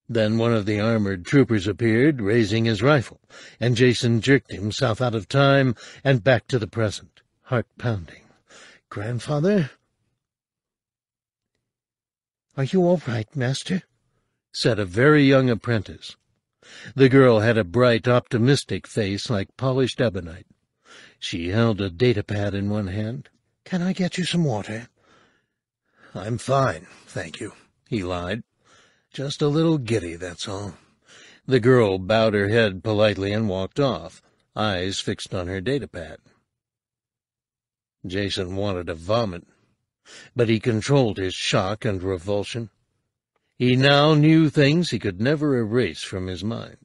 Then one of the armored troopers appeared, raising his rifle, and Jacen jerked himself out of time and back to the present, heart pounding. Grandfather? Are you all right, master? said a very young apprentice. The girl had a bright, optimistic face like polished ebonite. She held a datapad in one hand. Can I get you some water? I'm fine, thank you, he lied. Just a little giddy, that's all. The girl bowed her head politely and walked off, eyes fixed on her datapad. Jacen wanted to vomit, but he controlled his shock and revulsion. He now knew things he could never erase from his mind.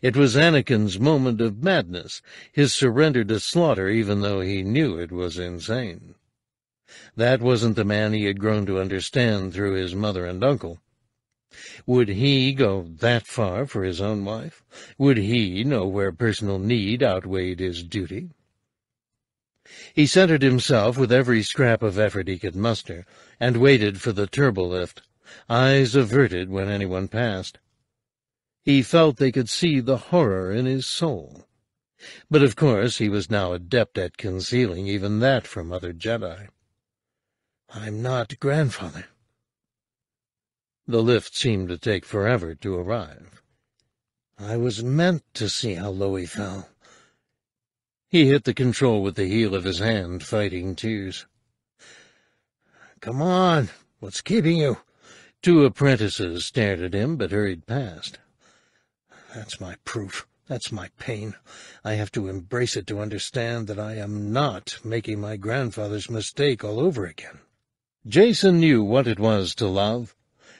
It was Anakin's moment of madness, his surrender to slaughter even though he knew it was insane. That wasn't the man he had grown to understand through his mother and uncle. Would he go that far for his own wife? Would he know where personal need outweighed his duty? He centered himself with every scrap of effort he could muster, and waited for the turbolift, eyes averted when anyone passed. He felt they could see the horror in his soul. But of course he was now adept at concealing even that from other Jedi. I'm not grandfather, the lift seemed to take forever to arrive. I was meant to see how low he fell. He hit the control with the heel of his hand, fighting tears. Come on, what's keeping you? Two apprentices stared at him, but hurried past. That's my proof. That's my pain. I have to embrace it to understand that I am not making my grandfather's mistake all over again. Jacen knew what it was to love,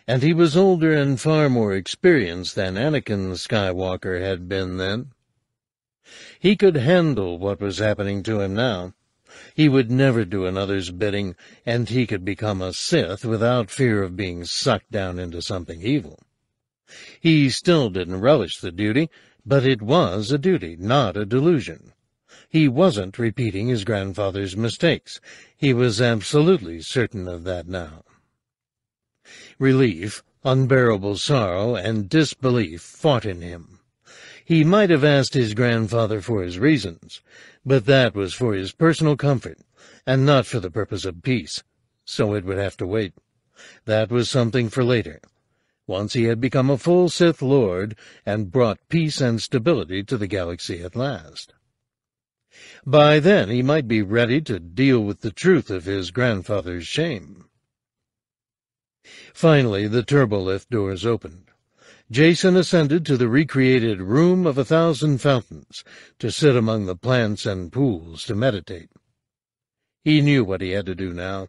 and he was older and far more experienced than Anakin Skywalker had been then. He could handle what was happening to him now. He would never do another's bidding, and he could become a Sith without fear of being sucked down into something evil. He still didn't relish the duty, but it was a duty, not a delusion. He wasn't repeating his grandfather's mistakes. He was absolutely certain of that now. Relief, unbearable sorrow, and disbelief fought in him. He might have asked his grandfather for his reasons, but that was for his personal comfort, and not for the purpose of peace, so it would have to wait. That was something for later, once he had become a full Sith Lord and brought peace and stability to the galaxy at last. By then he might be ready to deal with the truth of his grandfather's shame. Finally, the turbolift doors opened. Jacen ascended to the recreated Room of a Thousand Fountains to sit among the plants and pools to meditate. He knew what he had to do now.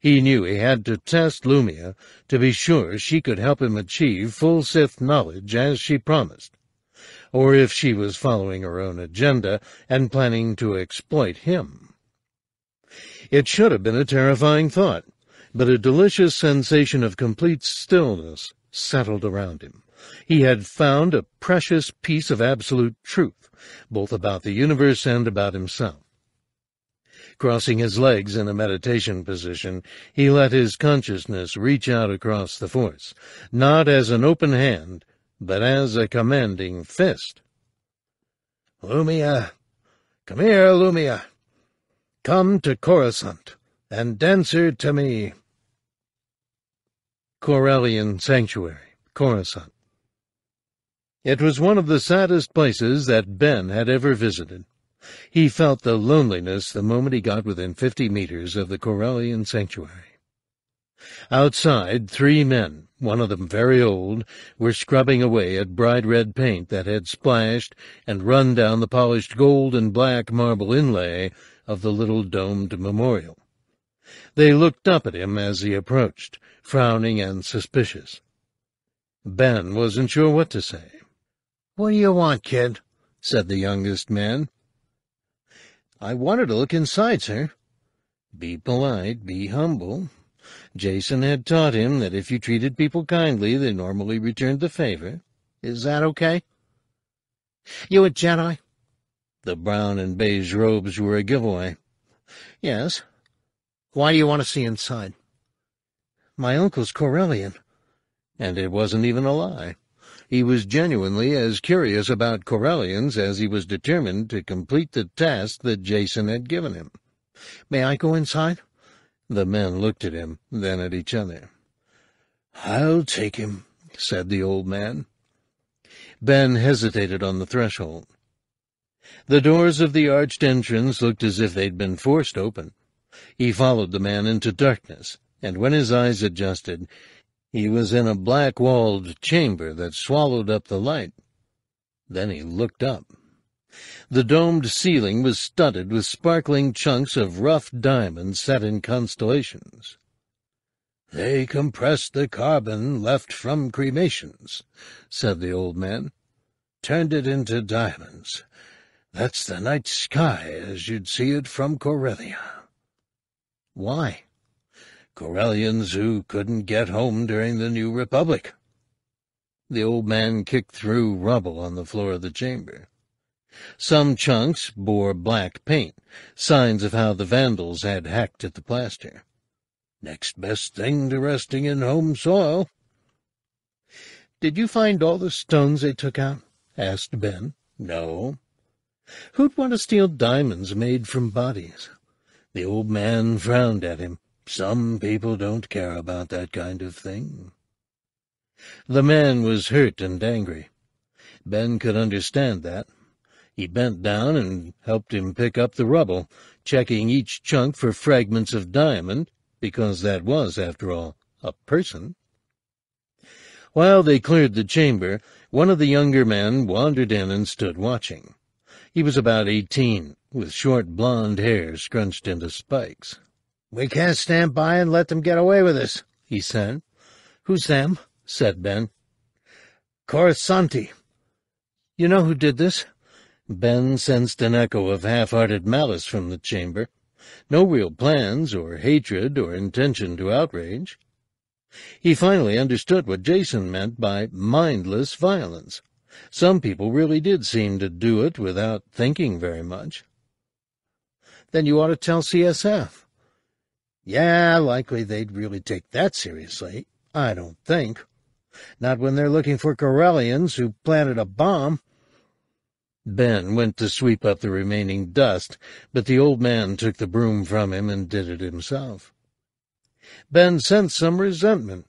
He knew he had to test Lumiya to be sure she could help him achieve full Sith knowledge as she promised, or if she was following her own agenda and planning to exploit him. It should have been a terrifying thought, but a delicious sensation of complete stillness settled around him. He had found a precious piece of absolute truth, both about the universe and about himself. Crossing his legs in a meditation position, he let his consciousness reach out across the force, not as an open hand, but as a commanding fist. Lumiya! Come here, Lumiya! Come to Coruscant, and answer to me. Corellian Sanctuary, Coruscant. It was one of the saddest places that Ben had ever visited. He felt the loneliness the moment he got within fifty meters of the Corellian Sanctuary. Outside, three men, one of them very old, were scrubbing away at bright red paint that had splashed and run down the polished gold and black marble inlay of the little domed memorial. They looked up at him as he approached, frowning and suspicious. Ben wasn't sure what to say. What do you want, kid? said the youngest man. I wanted to look inside, sir. Be polite, be humble. Jacen had taught him that if you treated people kindly, they normally returned the favor. Is that okay? You a Jedi? The brown and beige robes were a giveaway. Yes. Why do you want to see inside? My uncle's Corellian. And it wasn't even a lie. He was genuinely as curious about Corellians as he was determined to complete the task that Jacen had given him. May I go inside? The men looked at him, then at each other. I'll take him, said the old man. Ben hesitated on the threshold. The doors of the arched entrance looked as if they'd been forced open. He followed the man into darkness, and when his eyes adjusted, he was in a black-walled chamber that swallowed up the light. Then he looked up. The domed ceiling was studded with sparkling chunks of rough diamond set in constellations. They compressed the carbon left from cremations, said the old man. Turned it into diamonds. That's the night sky as you'd see it from Corellia. Why? Corellians who couldn't get home during the New Republic. The old man kicked through rubble on the floor of the chamber. Some chunks bore black paint, signs of how the Vandals had hacked at the plaster. Next best thing to resting in home soil. Did you find all the stones they took out? asked Ben. No. Who'd want to steal diamonds made from bodies? The old man frowned at him. Some people don't care about that kind of thing. The man was hurt and angry. Ben could understand that. He bent down and helped him pick up the rubble, checking each chunk for fragments of diamond, because that was, after all, a person. While they cleared the chamber, one of the younger men wandered in and stood watching. He was about eighteen, with short blond hair scrunched into spikes. We can't stand by and let them get away with us,' he said. Who's them? said Ben. Coruscanti. You know who did this? Ben sensed an echo of half-hearted malice from the chamber. No real plans, or hatred, or intention to outrage. He finally understood what Jacen meant by mindless violence. Some people really did seem to do it without thinking very much. Then you ought to tell CSF. Yeah, likely they'd really take that seriously. I don't think. Not when they're looking for Corellians who planted a bomb. Ben went to sweep up the remaining dust, but the old man took the broom from him and did it himself. Ben sensed some resentment.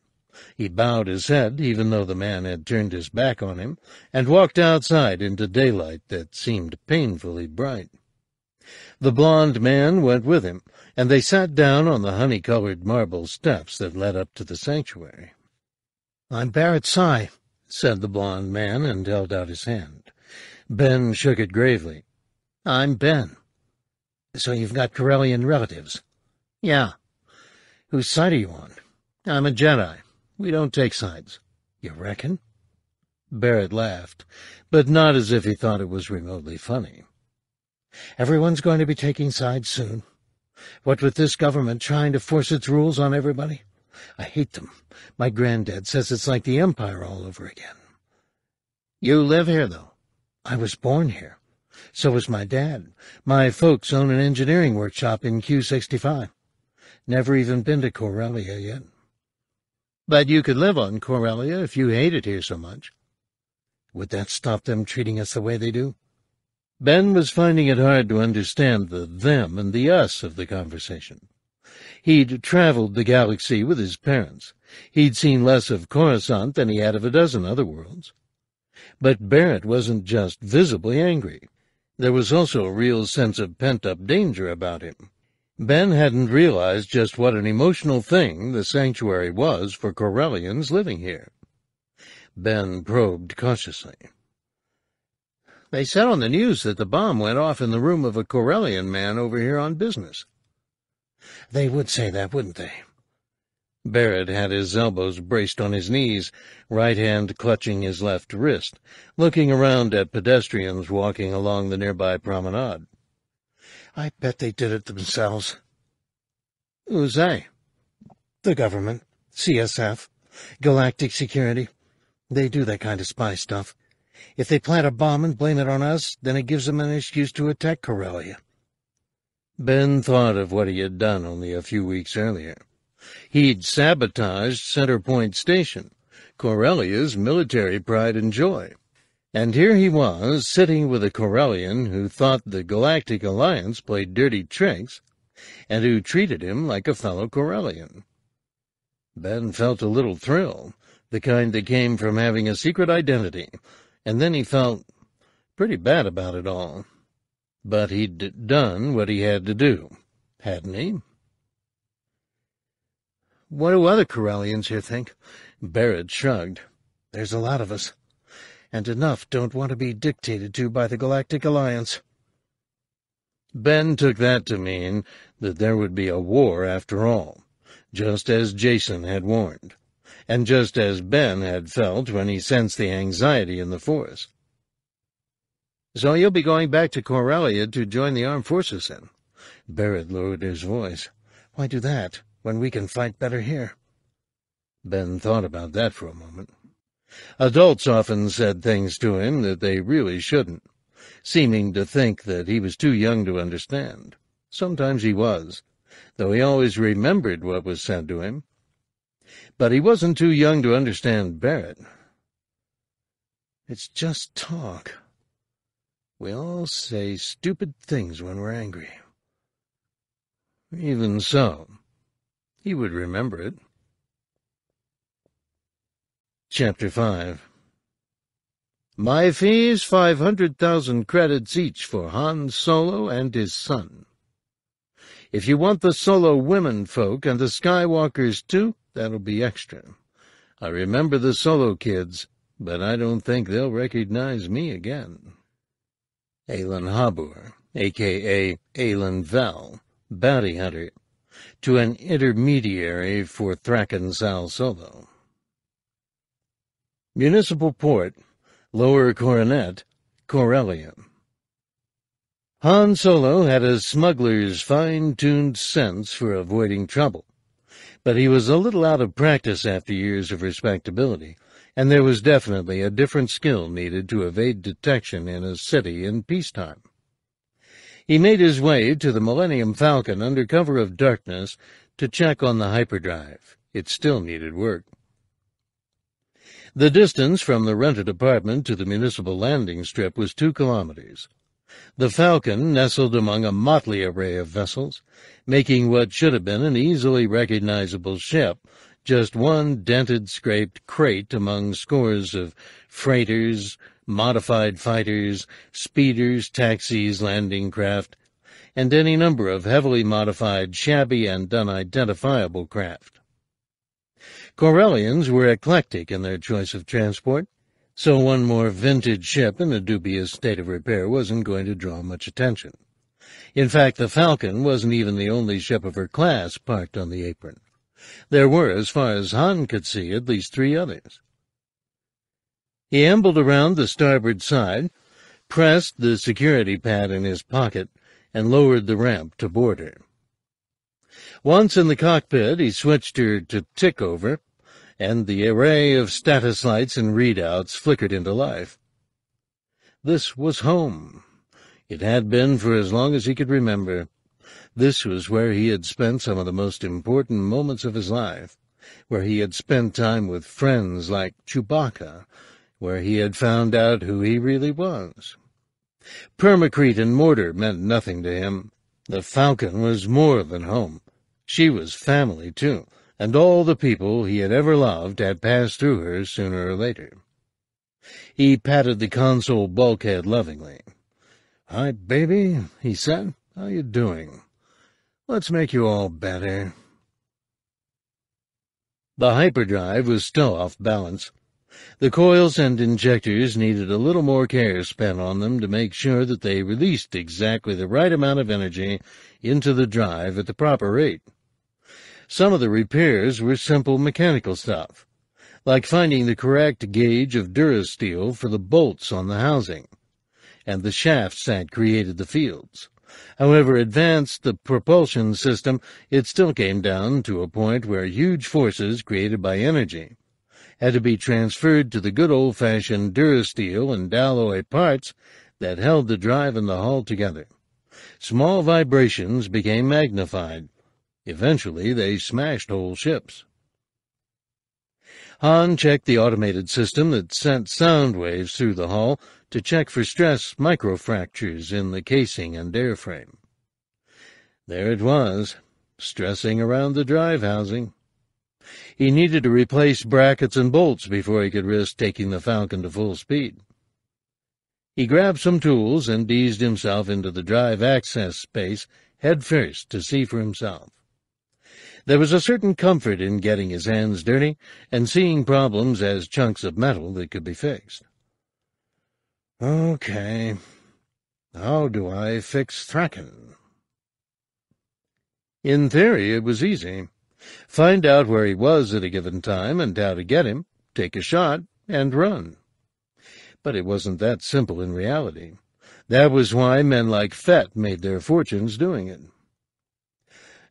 He bowed his head, even though the man had turned his back on him, and walked outside into daylight that seemed painfully bright. The blond man went with him, and they sat down on the honey-colored marble steps that led up to the sanctuary. I'm Barrett Sy, said the blond man, and held out his hand. Ben shook it gravely. I'm Ben. So you've got Corellian relatives? Yeah. Whose side are you on? I'm a Jedi. We don't take sides. You reckon? Barrett laughed, but not as if he thought it was remotely funny. Everyone's going to be taking sides soon. What with this government trying to force its rules on everybody? I hate them. My granddad says it's like the Empire all over again. You live here, though? I was born here. So was my dad. My folks own an engineering workshop in Q65. Never even been to Corellia yet. But you could live on Corellia if you hate it here so much. Would that stop them treating us the way they do? Ben was finding it hard to understand the them and the us of the conversation. He'd traveled the galaxy with his parents. He'd seen less of Coruscant than he had of a dozen other worlds. But Barrett wasn't just visibly angry. There was also a real sense of pent-up danger about him. Ben hadn't realized just what an emotional thing the sanctuary was for Corellians living here. Ben probed cautiously. They said on the news that the bomb went off in the room of a Corellian man over here on business. They would say that, wouldn't they? Barrett had his elbows braced on his knees, right hand clutching his left wrist, looking around at pedestrians walking along the nearby promenade. I bet they did it themselves. Who's they? The government, CSF, Galactic Security. They do that kind of spy stuff. If they plant a bomb and blame it on us, then it gives them an excuse to attack Corellia. Ben thought of what he had done only a few weeks earlier. He'd sabotaged Centerpoint Station, Corellia's military pride and joy. And here he was, sitting with a Corellian who thought the Galactic Alliance played dirty tricks, and who treated him like a fellow Corellian. Ben felt a little thrill, the kind that came from having a secret identity, and then he felt pretty bad about it all. But he'd done what he had to do, hadn't he? What do other Corellians here think? Barrett shrugged. There's a lot of us, and enough don't want to be dictated to by the Galactic Alliance. Ben took that to mean that there would be a war after all, just as Jacen had warned, and just as Ben had felt when he sensed the anxiety in the force. So you'll be going back to Corellia to join the armed forces, then? Barrett lowered his voice. Why do that, when we can fight better here? Ben thought about that for a moment. Adults often said things to him that they really shouldn't, seeming to think that he was too young to understand. Sometimes he was, though he always remembered what was said to him. But he wasn't too young to understand Barrett. It's just talk. We all say stupid things when we're angry. Even so, he would remember it. Chapter 5 My fees 500,000 credits each for Han Solo and his son. If you want the Solo women folk and the Skywalkers too, that'll be extra. I remember the Solo kids, but I don't think they'll recognize me again. Ailyn Habuur, a.k.a. Ailyn Vel, bounty hunter, to an intermediary for Thrackan Sal Solo. Municipal Port, Lower Coronet, Corellia. Han Solo had a smuggler's fine-tuned sense for avoiding trouble, but he was a little out of practice after years of respectability, and there was definitely a different skill needed to evade detection in a city in peacetime. He made his way to the Millennium Falcon under cover of darkness to check on the hyperdrive. It still needed work. The distance from the rented apartment to the municipal landing strip was two kilometers. The Falcon nestled among a motley array of vessels, making what should have been an easily recognizable ship just one dented, scraped crate among scores of freighters, modified fighters, speeders, taxis, landing craft, and any number of heavily modified, shabby, and unidentifiable craft. Corellians were eclectic in their choice of transport, so one more vintage ship in a dubious state of repair wasn't going to draw much attention. In fact, the Falcon wasn't even the only ship of her class parked on the apron. There were, as far as Han could see, at least three others. He ambled around the starboard side, pressed the security pad in his pocket, and lowered the ramp to board her. Once in the cockpit, he switched her to tick over, and the array of status lights and readouts flickered into life. This was home. It had been for as long as he could remember. This was where he had spent some of the most important moments of his life, where he had spent time with friends like Chewbacca, where he had found out who he really was. Permacrete and mortar meant nothing to him. The Falcon was more than home. She was family, too, and all the people he had ever loved had passed through her sooner or later. He patted the console bulkhead lovingly. "Hi, baby," he said. "How you doing? Let's make you all better." The hyperdrive was still off balance. The coils and injectors needed a little more care spent on them to make sure that they released exactly the right amount of energy into the drive at the proper rate. Some of the repairs were simple mechanical stuff, like finding the correct gauge of Durasteel for the bolts on the housing, and the shafts that created the fields. However advanced the propulsion system, it still came down to a point where huge forces created by energy had to be transferred to the good old-fashioned Durasteel and alloy parts that held the drive and the hull together. Small vibrations became magnified. Eventually, they smashed whole ships. Han checked the automated system that sent sound waves through the hull to check for stress microfractures in the casing and airframe. There it was, stressing around the drive housing. He needed to replace brackets and bolts before he could risk taking the Falcon to full speed. He grabbed some tools and eased himself into the drive access space head first to see for himself. There was a certain comfort in getting his hands dirty and seeing problems as chunks of metal that could be fixed. Okay, how do I fix Thrackan? In theory, it was easy. Find out where he was at a given time and how to get him, take a shot, and run. But it wasn't that simple in reality. That was why men like Fett made their fortunes doing it.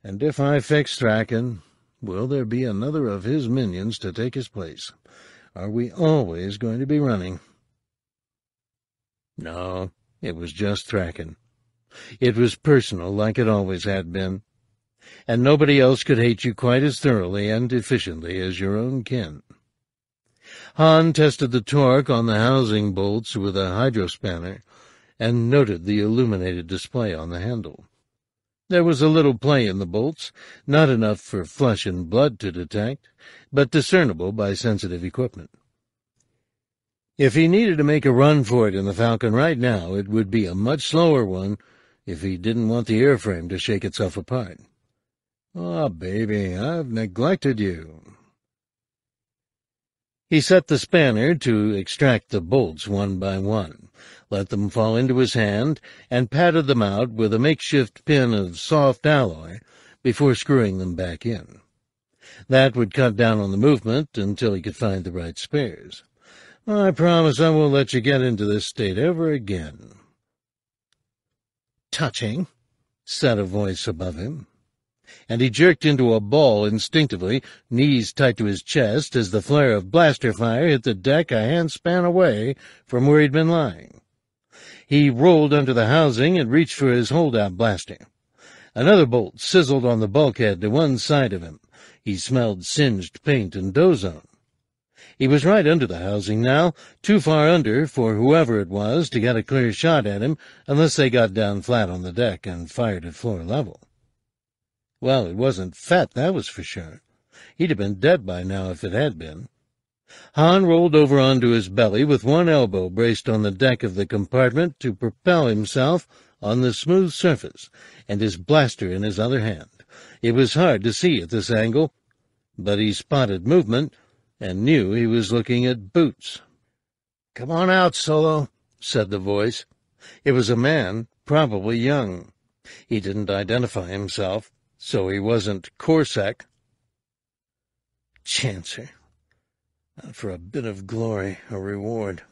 And if I fix Thrackan, will there be another of his minions to take his place? Are we always going to be running? No, it was just Thrackan. It was personal, like it always had been and nobody else could hate you quite as thoroughly and efficiently as your own kin. Han tested the torque on the housing bolts with a hydrospanner and noted the illuminated display on the handle. There was a little play in the bolts, not enough for flesh and blood to detect, but discernible by sensitive equipment. If he needed to make a run for it in the Falcon right now, it would be a much slower one if he didn't want the airframe to shake itself apart. Ah, oh, baby, I've neglected you. He set the spanner to extract the bolts one by one, let them fall into his hand, and patted them out with a makeshift pin of soft alloy before screwing them back in. That would cut down on the movement until he could find the right spares. I promise I won't let you get into this state ever again. Touching, said a voice above him and he jerked into a ball instinctively, knees tight to his chest, as the flare of blaster fire hit the deck a handspan away from where he'd been lying. He rolled under the housing and reached for his holdout blaster. Another bolt sizzled on the bulkhead to one side of him. He smelled singed paint and ozone. He was right under the housing now, too far under for whoever it was to get a clear shot at him unless they got down flat on the deck and fired at floor level. Well, it wasn't Fett, that was for sure. He'd have been dead by now if it had been. Han rolled over onto his belly with one elbow braced on the deck of the compartment to propel himself on the smooth surface, and his blaster in his other hand. It was hard to see at this angle, but he spotted movement and knew he was looking at Boots. Come on out, Solo, said the voice. It was a man, probably young. He didn't identify himself so he wasn't CorSec. Chancer. For a bit of glory or reward.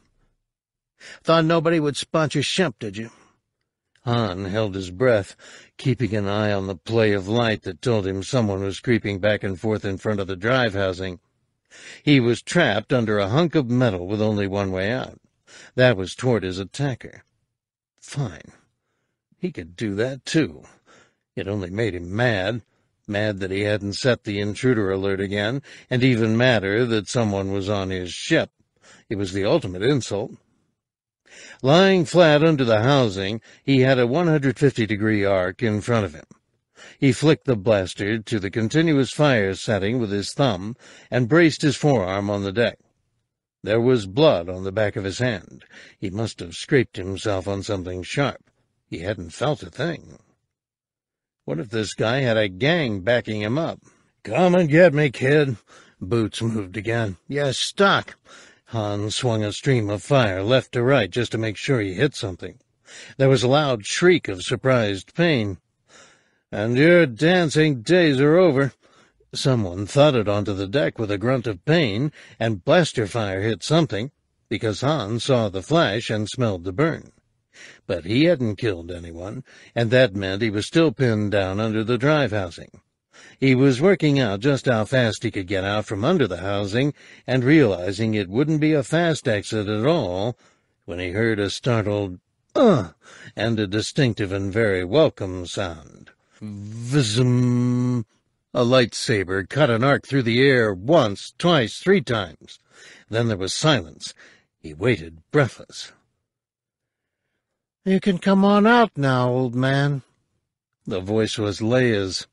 Thought nobody would sponsor Shemp, did you? Han held his breath, keeping an eye on the play of light that told him someone was creeping back and forth in front of the drive housing. He was trapped under a hunk of metal with only one way out. That was toward his attacker. Fine. He could do that, too. It only made him mad. Mad that he hadn't set the intruder alert again, and even madder that someone was on his ship. It was the ultimate insult. Lying flat under the housing, he had a 150-degree arc in front of him. He flicked the blaster to the continuous fire setting with his thumb and braced his forearm on the deck. There was blood on the back of his hand. He must have scraped himself on something sharp. He hadn't felt a thing. What if this guy had a gang backing him up? Come and get me, kid. Boots moved again. You're stuck. Han swung a stream of fire left to right just to make sure he hit something. There was a loud shriek of surprised pain. And your dancing days are over. Someone thudded onto the deck with a grunt of pain, and blaster fire hit something, because Han saw the flash and smelled the burn. But he hadn't killed anyone, and that meant he was still pinned down under the drive housing. He was working out just how fast he could get out from under the housing, and realizing it wouldn't be a fast exit at all, when he heard a startled uh and a distinctive and very welcome sound. Vism! A lightsaber cut an arc through the air once, twice, three times. Then there was silence. He waited, breathless. You can come on out now, old man. The voice was Leia's.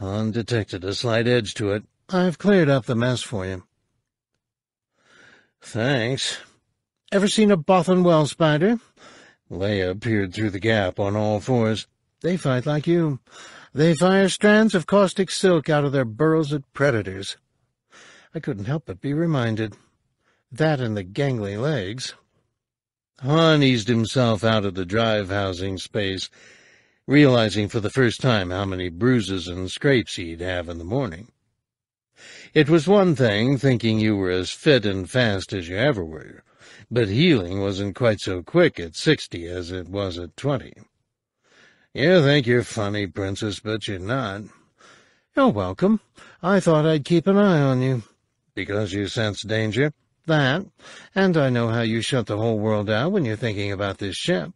Han detected a slight edge to it. I've cleared up the mess for you. Thanks. Ever seen a Bothan well spider? Leia peered through the gap on all fours. They fight like you. They fire strands of caustic silk out of their burrows at predators. I couldn't help but be reminded. That and the gangly legs. Han eased himself out of the drive housing space, realizing for the first time how many bruises and scrapes he'd have in the morning. It was one thing thinking you were as fit and fast as you ever were, but healing wasn't quite so quick at sixty as it was at twenty. You think you're funny, Princess, but you're not. You're welcome. I thought I'd keep an eye on you. Because you sense danger? That, and I know how you shut the whole world out when you're thinking about this ship.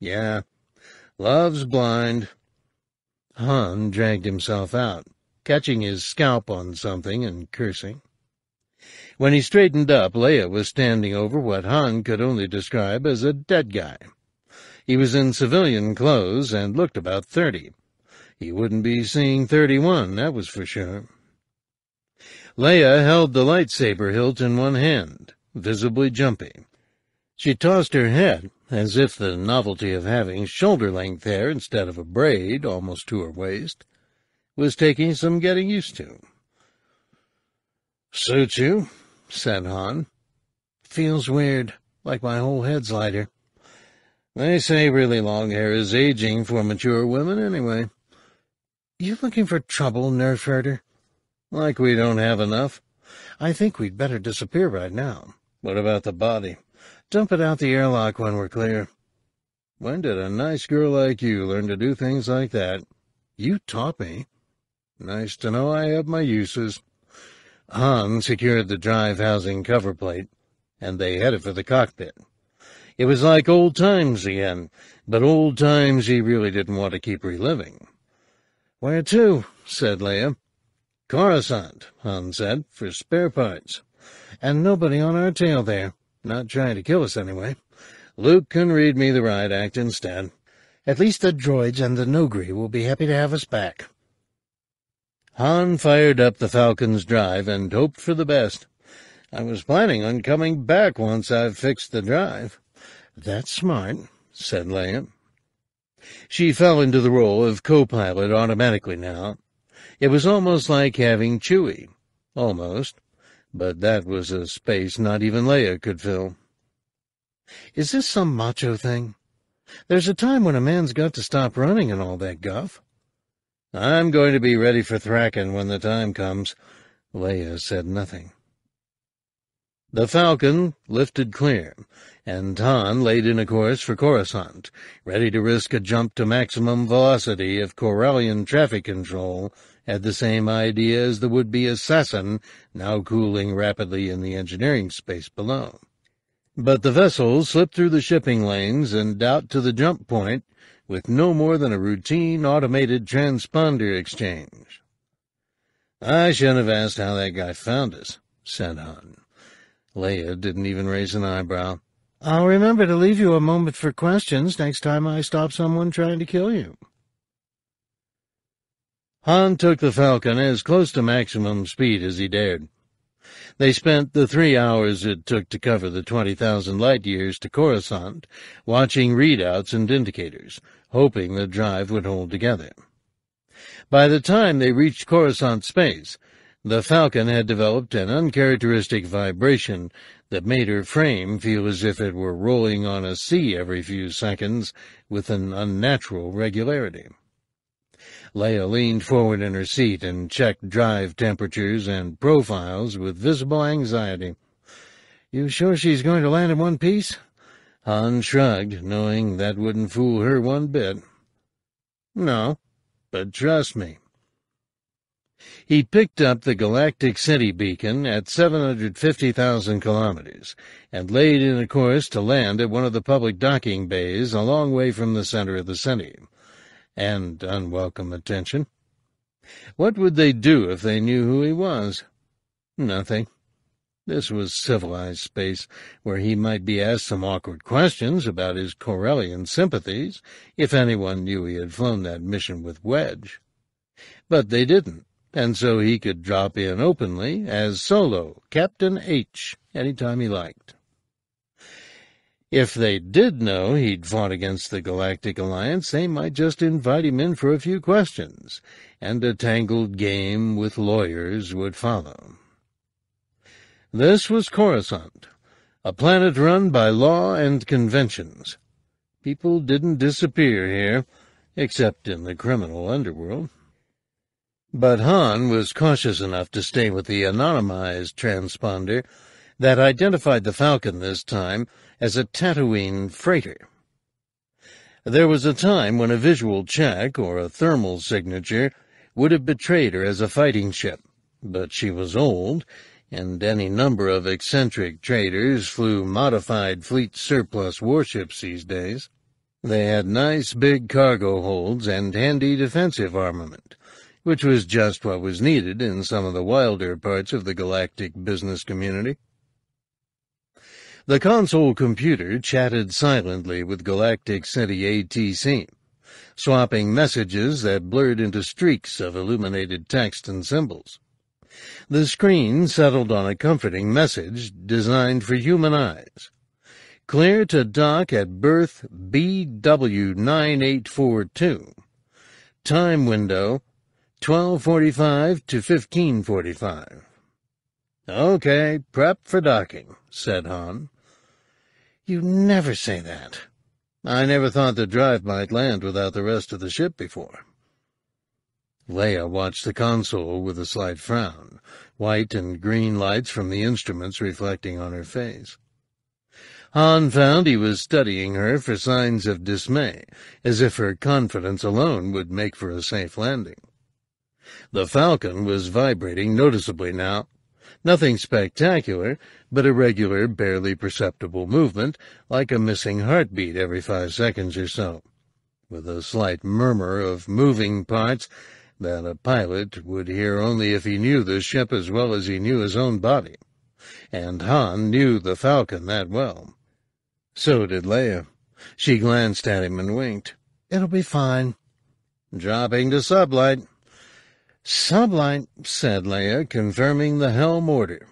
Yeah. Love's blind. Han dragged himself out, catching his scalp on something and cursing. When he straightened up, Leia was standing over what Han could only describe as a dead guy. He was in civilian clothes and looked about thirty. He wouldn't be seeing thirty-one, that was for sure. Leia held the lightsaber hilt in one hand, visibly jumpy. She tossed her head, as if the novelty of having shoulder-length hair instead of a braid almost to her waist was taking some getting used to. "'Suits you,' said Han. "'Feels weird, like my whole head's lighter.' They say really long hair is aging for mature women anyway. You looking for trouble, nerf herder? Like we don't have enough. I think we'd better disappear right now. What about the body? Dump it out the airlock when we're clear. When did a nice girl like you learn to do things like that? You taught me. Nice to know I have my uses. Han secured the drive housing cover plate, and they headed for the cockpit. It was like old times again, but old times he really didn't want to keep reliving. Where to? said Leia. Coruscant, Han said, for spare parts. And nobody on our tail there. Not trying to kill us anyway. Luke can read me the riot act instead. At least the droids and the Noghri will be happy to have us back. Han fired up the Falcon's drive and hoped for the best. I was planning on coming back once I've fixed the drive. That's smart, said Leia. She fell into the role of co-pilot automatically now. It was almost like having Chewie. Almost. But that was a space not even Leia could fill. Is this some macho thing? There's a time when a man's got to stop running and all that guff. I'm going to be ready for Thrackan when the time comes. Leia said nothing. The Falcon lifted clear, and Han laid in a course for Coruscant, ready to risk a jump to maximum velocity if Corellian traffic control had the same idea as the would-be assassin now cooling rapidly in the engineering space below. But the vessel slipped through the shipping lanes and out to the jump point with no more than a routine automated transponder exchange. I shouldn't have asked how that guy found us, said Han. Leia didn't even raise an eyebrow. I'll remember to leave you a moment for questions next time I stop someone trying to kill you. Han took the Falcon as close to maximum speed as he dared. They spent the three hours it took to cover the 20,000 light-years to Coruscant, watching readouts and indicators, hoping the drive would hold together. By the time they reached Coruscant space, the Falcon had developed an uncharacteristic vibration that made her frame feel as if it were rolling on a sea every few seconds with an unnatural regularity. Leia leaned forward in her seat and checked drive temperatures and profiles with visible anxiety. You sure she's going to land in one piece? Han shrugged, knowing that wouldn't fool her one bit. No, but trust me. He picked up the Galactic City beacon at 750,000 kilometers and laid in a course to land at one of the public docking bays a long way from the center of the city. And unwelcome attention. What would they do if they knew who he was? Nothing. This was civilized space, where he might be asked some awkward questions about his Corellian sympathies, if anyone knew he had flown that mission with Wedge. But they didn't, and so he could drop in openly as Solo, Captain H, any time he liked. If they did know he'd fought against the Galactic Alliance, they might just invite him in for a few questions, and a tangled game with lawyers would follow. This was Coruscant, a planet run by law and conventions. People didn't disappear here, except in the criminal underworld. But Han was cautious enough to stay with the anonymized transponder that identified the Falcon this time as a Tatooine freighter. There was a time when a visual check or a thermal signature would have betrayed her as a fighting ship, but she was old and any number of eccentric traders flew modified fleet surplus warships these days. They had nice big cargo holds and handy defensive armament, which was just what was needed in some of the wilder parts of the galactic business community. The console computer chatted silently with Galactic City ATC, swapping messages that blurred into streaks of illuminated text and symbols. The screen settled on a comforting message designed for human eyes. Clear to dock at berth BW9842. Time window 1245 to 1545. Okay, prep for docking, said Han. You never say that. I never thought the drive might land without the rest of the ship before. Leia watched the console with a slight frown, white and green lights from the instruments reflecting on her face. Han found he was studying her for signs of dismay, as if her confidence alone would make for a safe landing. The Falcon was vibrating noticeably now. Nothing spectacular, but a regular, barely perceptible movement, like a missing heartbeat every five seconds or so, with a slight murmur of moving parts that a pilot would hear only if he knew the ship as well as he knew his own body. And Han knew the Falcon that well. So did Leia. She glanced at him and winked. It'll be fine. Dropping to sublight. Sublight, said Leia, confirming the helm order.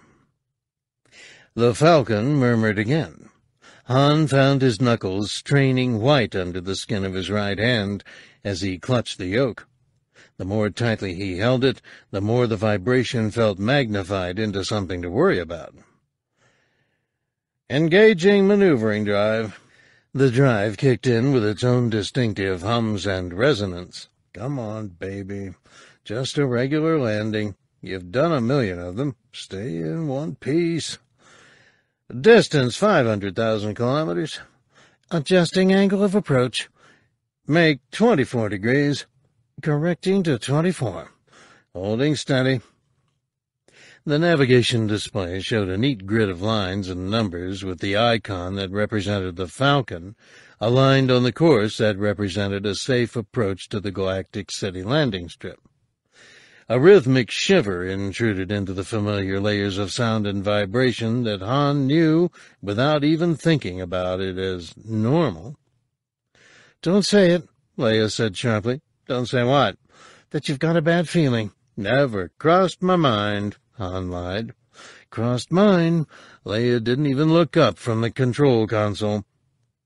The Falcon murmured again. Han found his knuckles straining white under the skin of his right hand as he clutched the yoke. The more tightly he held it, the more the vibration felt magnified into something to worry about. Engaging maneuvering drive. The drive kicked in with its own distinctive hums and resonance. Come on, baby. Just a regular landing. You've done a million of them. Stay in one piece. Distance 500,000 kilometers. Adjusting angle of approach. Make 24 degrees. Correcting to 24. Holding steady. The navigation display showed a neat grid of lines and numbers with the icon that represented the Falcon aligned on the course that represented a safe approach to the Galactic City landing strip. A rhythmic shiver intruded into the familiar layers of sound and vibration that Han knew without even thinking about it as normal. Don't say it, Leia said sharply. Don't say what? That you've got a bad feeling. Never crossed my mind, Han lied. Crossed mine. Leia didn't even look up from the control console.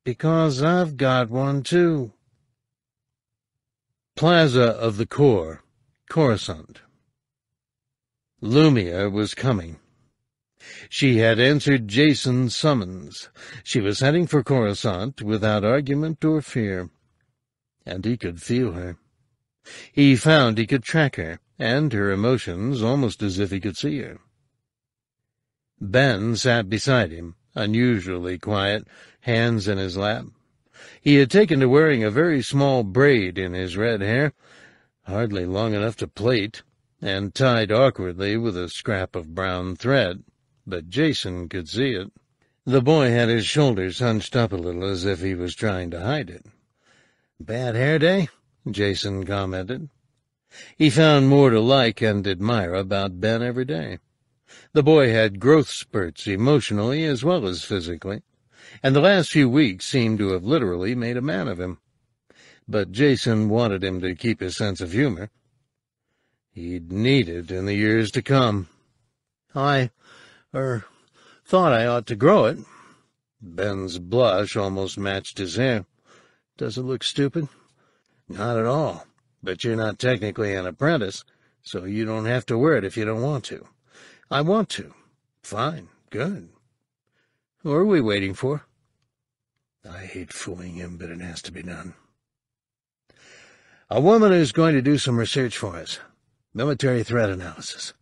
Because I've got one, too. Plaza of the Core, Coruscant. Lumiya was coming. She had answered Jacen's summons. She was heading for Coruscant without argument or fear. And he could feel her. He found he could track her, and her emotions almost as if he could see her. Ben sat beside him, unusually quiet, hands in his lap. He had taken to wearing a very small braid in his red hair, hardly long enough to plait, and tied awkwardly with a scrap of brown thread, but Jacen could see it. The boy had his shoulders hunched up a little as if he was trying to hide it. Bad hair day? Jacen commented. He found more to like and admire about Ben every day. The boy had growth spurts emotionally as well as physically, and the last few weeks seemed to have literally made a man of him. But Jacen wanted him to keep his sense of humor. He'd need it in the years to come. I, er, thought I ought to grow it. Ben's blush almost matched his hair. Does it look stupid? Not at all. But you're not technically an apprentice, so you don't have to wear it if you don't want to. I want to. Fine. Good. Who are we waiting for? I hate fooling him, but it has to be done. A woman is going to do some research for us. Military threat analysis.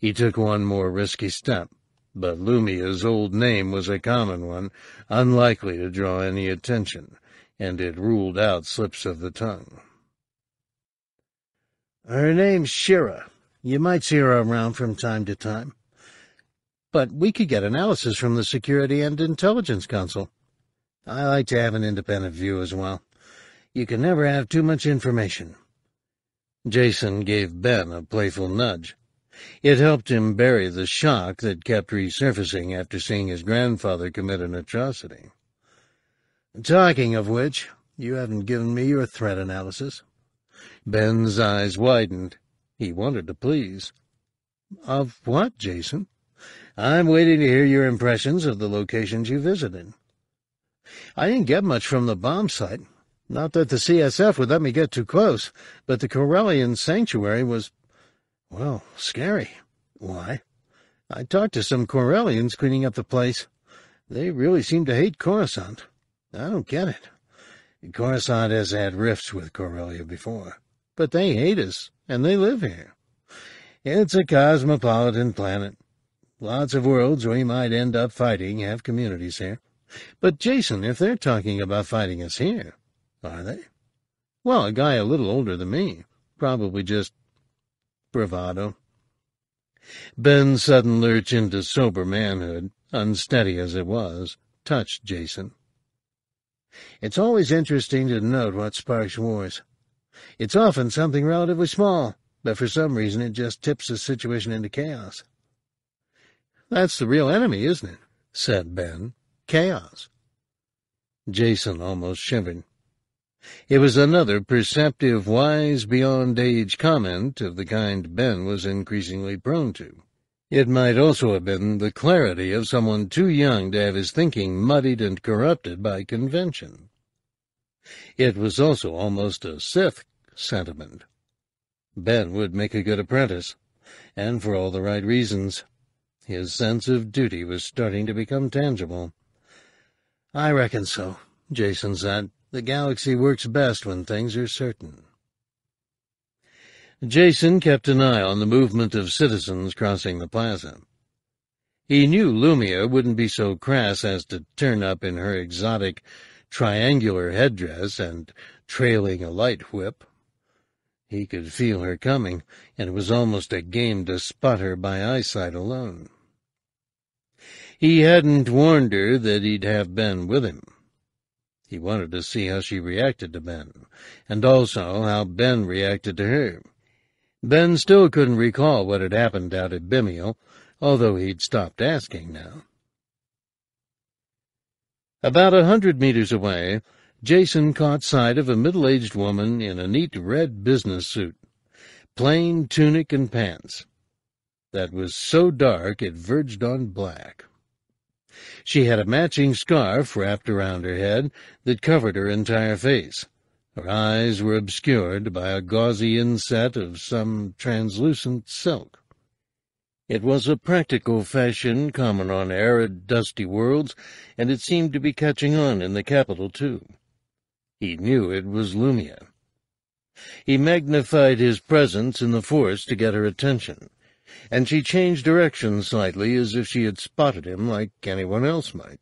He took one more risky step, but Lumiya's old name was a common one, unlikely to draw any attention, and it ruled out slips of the tongue. Her name's Shira. You might see her around from time to time. But we could get analysis from the Security and Intelligence Council. I like to have an independent view as well. You can never have too much information. Jacen gave Ben a playful nudge. It helped him bury the shock that kept resurfacing after seeing his grandfather commit an atrocity. Talking of which, you haven't given me your threat analysis. Ben's eyes widened. He wanted to please. Of what, Jacen? I'm waiting to hear your impressions of the locations you visited. I didn't get much from the bomb site. Not that the CSF would let me get too close, but the Corellian sanctuary was, well, scary. Why? I talked to some Corellians cleaning up the place. They really seem to hate Coruscant. I don't get it. Coruscant has had rifts with Corellia before. But they hate us, and they live here. It's a cosmopolitan planet. Lots of worlds we might end up fighting have communities here. But, Jacen, if they're talking about fighting us here, are they? Well, a guy a little older than me. Probably just bravado. Ben's sudden lurch into sober manhood, unsteady as it was, touched Jacen. It's always interesting to note what sparks wars. It's often something relatively small, but for some reason it just tips the situation into chaos. That's the real enemy, isn't it? said Ben. Chaos. Jacen almost shivered. It was another perceptive, wise beyond age comment of the kind Ben was increasingly prone to. It might also have been the clarity of someone too young to have his thinking muddied and corrupted by convention. It was also almost a Sith sentiment. Ben would make a good apprentice, and for all the right reasons. His sense of duty was starting to become tangible. I reckon so, Jacen said. The galaxy works best when things are certain. Jacen kept an eye on the movement of citizens crossing the plaza. He knew Lumiya wouldn't be so crass as to turn up in her exotic triangular headdress and trailing a light whip. He could feel her coming, and it was almost a game to spot her by eyesight alone. He hadn't warned her that he'd have Ben with him. He wanted to see how she reacted to Ben, and also how Ben reacted to her. Ben still couldn't recall what had happened out at Bimmiel, although he'd stopped asking now. About a hundred meters away, Jacen caught sight of a middle-aged woman in a neat red business suit, plain tunic and pants, that was so dark it verged on black. She had a matching scarf wrapped around her head that covered her entire face. Her eyes were obscured by a gauzy inset of some translucent silk. It was a practical fashion common on arid, dusty worlds, and it seemed to be catching on in the capital, too. He knew it was Lumiya. He magnified his presence in the forest to get her attention, and she changed direction slightly as if she had spotted him like anyone else might.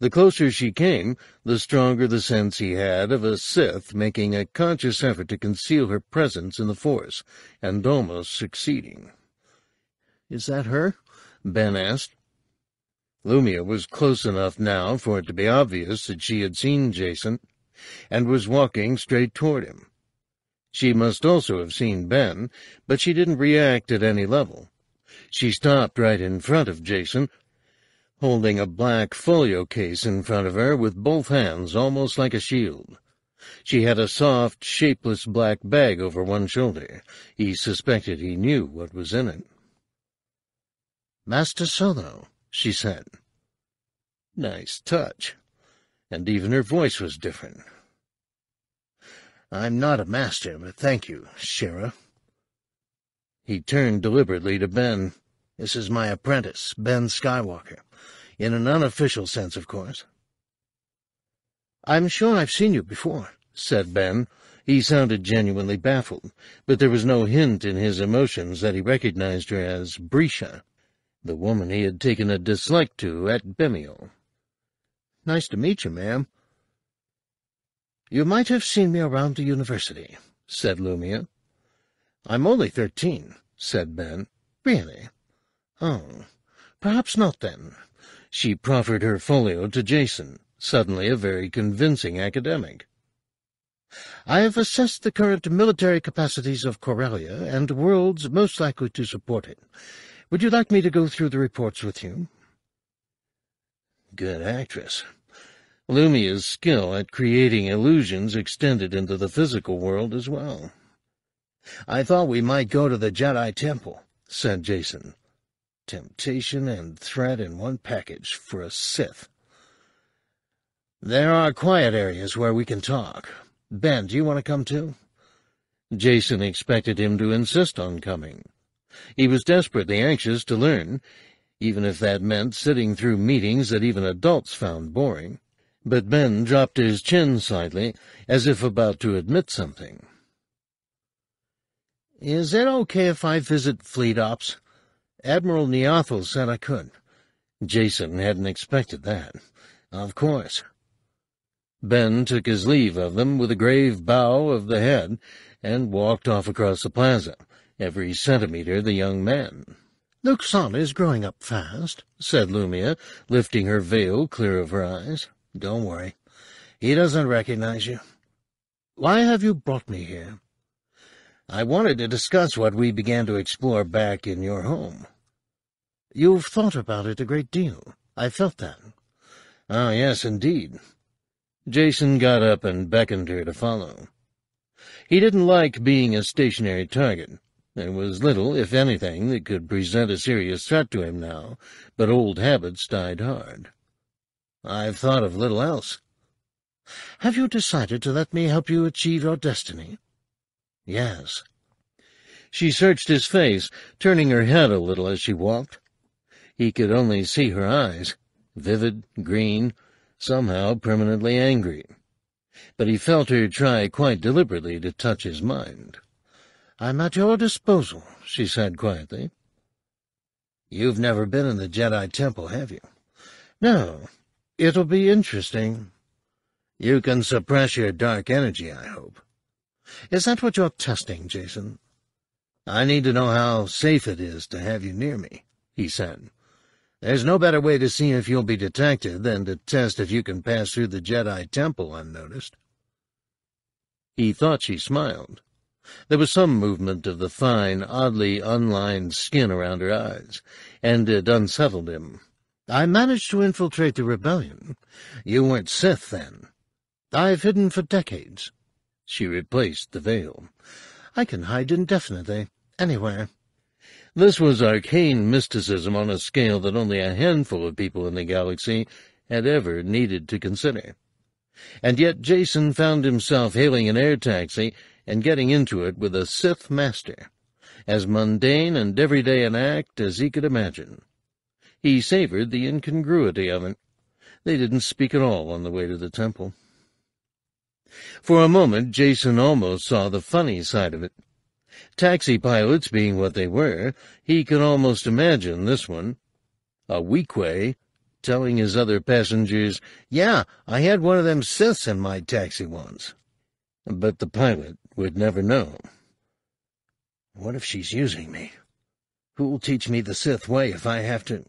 The closer she came, the stronger the sense he had of a Sith making a conscious effort to conceal her presence in the Force, and almost succeeding. "'Is that her?' Ben asked. Lumiya was close enough now for it to be obvious that she had seen Jacen, and was walking straight toward him. She must also have seen Ben, but she didn't react at any level. She stopped right in front of Jacen, holding a black folio case in front of her with both hands almost like a shield. She had a soft, shapeless black bag over one shoulder. He suspected he knew what was in it. Master Solo, she said. Nice touch. And even her voice was different. I'm not a master, but thank you, Shira. He turned deliberately to Ben. This is my apprentice, Ben Skywalker. In an unofficial sense, of course. I'm sure I've seen you before, said Ben. He sounded genuinely baffled, but there was no hint in his emotions that he recognized her as Brisha, the woman he had taken a dislike to at Bimmiel. Nice to meet you, ma'am. You might have seen me around the university, said Lumiya. I'm only thirteen, said Ben. Really? Oh, perhaps not then. She proffered her folio to Jacen, suddenly a very convincing academic. I have assessed the current military capacities of Corellia and worlds most likely to support it. Would you like me to go through the reports with you? Good actress. Lumiya's skill at creating illusions extended into the physical world as well. I thought we might go to the Jedi Temple, said Jacen. Temptation and threat in one package for a Sith. There are quiet areas where we can talk. Ben, do you want to come too? Jacen expected him to insist on coming. He was desperately anxious to learn, even if that meant sitting through meetings that even adults found boring. But Ben dropped his chin slightly, as if about to admit something. Is it okay if I visit Fleet Ops? Admiral Niathal said I could. Jacen hadn't expected that. Of course. Ben took his leave of them with a grave bow of the head and walked off across the plaza, every centimetre the young man. Luxana is growing up fast, said Lumiya, lifting her veil clear of her eyes. Don't worry. He doesn't recognize you. Why have you brought me here? I wanted to discuss what we began to explore back in your home. You've thought about it a great deal. I felt that. Ah, yes, indeed. Jacen got up and beckoned her to follow. He didn't like being a stationary target. There was little, if anything, that could present a serious threat to him now, but old habits died hard. I've thought of little else. Have you decided to let me help you achieve your destiny? Yes. She searched his face, turning her head a little as she walked. He could only see her eyes, vivid, green, somehow permanently angry. But he felt her try quite deliberately to touch his mind. I'm at your disposal, she said quietly. You've never been in the Jedi Temple, have you? No. It'll be interesting. You can suppress your dark energy, I hope. Is that what you're testing, Jacen? I need to know how safe it is to have you near me, he said. There's no better way to see if you'll be detected than to test if you can pass through the Jedi Temple unnoticed. He thought she smiled. There was some movement of the fine, oddly unlined skin around her eyes, and it unsettled him. I managed to infiltrate the rebellion. You weren't Sith then. I've hidden for decades. She replaced the veil. I can hide indefinitely, anywhere. This was arcane mysticism on a scale that only a handful of people in the galaxy had ever needed to consider. And yet Jacen found himself hailing an air taxi and getting into it with a Sith master, as mundane and everyday an act as he could imagine. He savored the incongruity of it. They didn't speak at all on the way to the temple. For a moment, Jacen almost saw the funny side of it. Taxi pilots being what they were, he could almost imagine this one. A Weequay telling his other passengers, Yeah, I had one of them Siths in my taxi once. But the pilot would never know. What if she's using me? Who'll teach me the Sith way if I have to...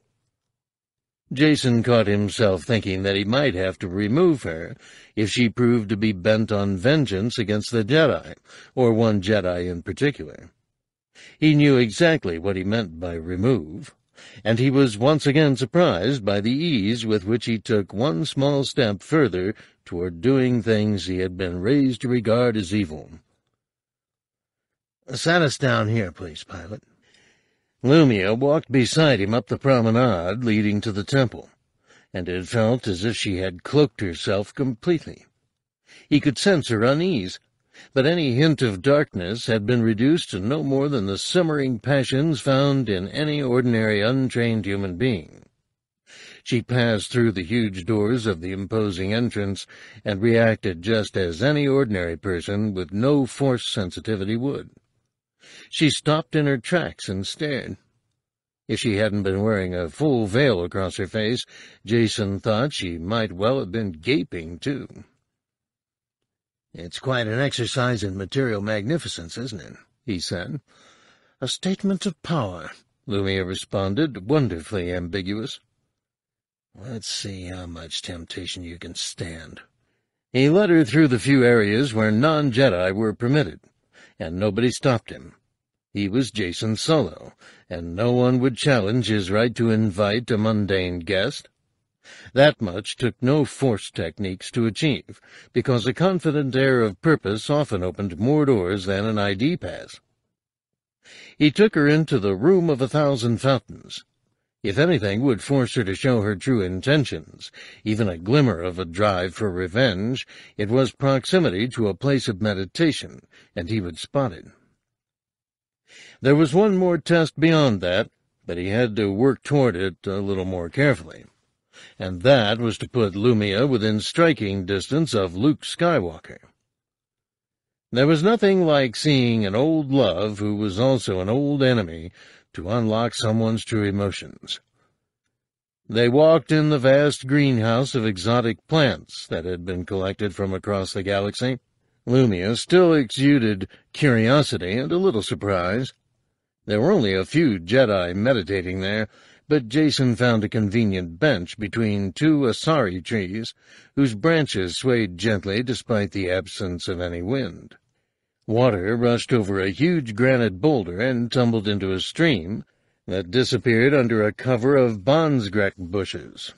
Jacen caught himself thinking that he might have to remove her if she proved to be bent on vengeance against the Jedi, or one Jedi in particular. He knew exactly what he meant by remove, and he was once again surprised by the ease with which he took one small step further toward doing things he had been raised to regard as evil. Set us down here, please, pilot. Lumiya walked beside him up the promenade leading to the temple, and it felt as if she had cloaked herself completely. He could sense her unease, but any hint of darkness had been reduced to no more than the simmering passions found in any ordinary untrained human being. She passed through the huge doors of the imposing entrance and reacted just as any ordinary person with no force sensitivity would. She stopped in her tracks and stared. If she hadn't been wearing a full veil across her face, Jacen thought she might well have been gaping, too. It's quite an exercise in material magnificence, isn't it? he said. A statement of power, Lumiya responded, wonderfully ambiguous. Let's see how much temptation you can stand. He led her through the few areas where non-Jedi were permitted and nobody stopped him. He was Jacen Solo, and no one would challenge his right to invite a mundane guest. That much took no force techniques to achieve, because a confident air of purpose often opened more doors than an ID pass. He took her into the Room of a Thousand Fountains. If anything would force her to show her true intentions, even a glimmer of a drive for revenge, it was proximity to a place of meditation, and he would spot it. There was one more test beyond that, but he had to work toward it a little more carefully. And that was to put Lumiya within striking distance of Luke Skywalker. There was nothing like seeing an old love who was also an old enemy to unlock someone's true emotions. They walked in the vast greenhouse of exotic plants that had been collected from across the galaxy. Lumiya still exuded curiosity and a little surprise. There were only a few Jedi meditating there, but Jacen found a convenient bench between two Asari trees, whose branches swayed gently despite the absence of any wind. Water rushed over a huge granite boulder and tumbled into a stream that disappeared under a cover of Bonsgrek bushes.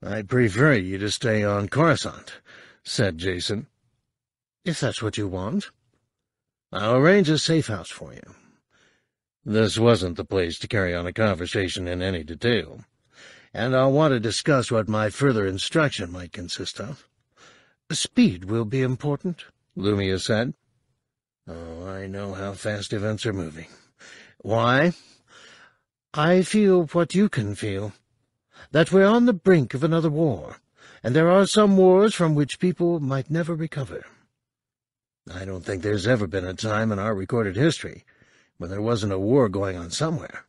"'I'd prefer you to stay on Coruscant,' said Jacen. "'If that's what you want. I'll arrange a safe house for you.' This wasn't the place to carry on a conversation in any detail, and I'll want to discuss what my further instruction might consist of. Speed will be important, Lumiya said. Oh, I know how fast events are moving. Why? I feel what you can feel. That we're on the brink of another war, and there are some wars from which people might never recover. I don't think there's ever been a time in our recorded history when there wasn't a war going on somewhere.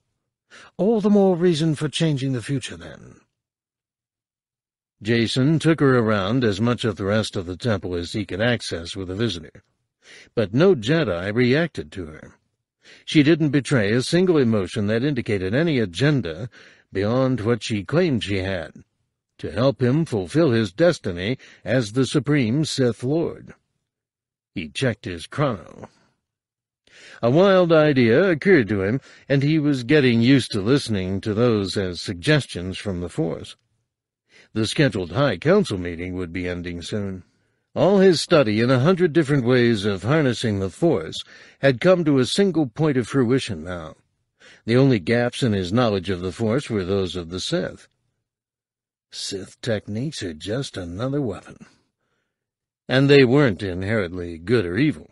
All the more reason for changing the future, then. Jacen took her around as much of the rest of the temple as he could access with a visitor but no Jedi reacted to her. She didn't betray a single emotion that indicated any agenda beyond what she claimed she had, to help him fulfill his destiny as the Supreme Sith Lord. He checked his chrono. A wild idea occurred to him, and he was getting used to listening to those as suggestions from the Force. The scheduled High Council meeting would be ending soon. All his study in a hundred different ways of harnessing the Force had come to a single point of fruition now. The only gaps in his knowledge of the Force were those of the Sith. Sith techniques are just another weapon. And they weren't inherently good or evil.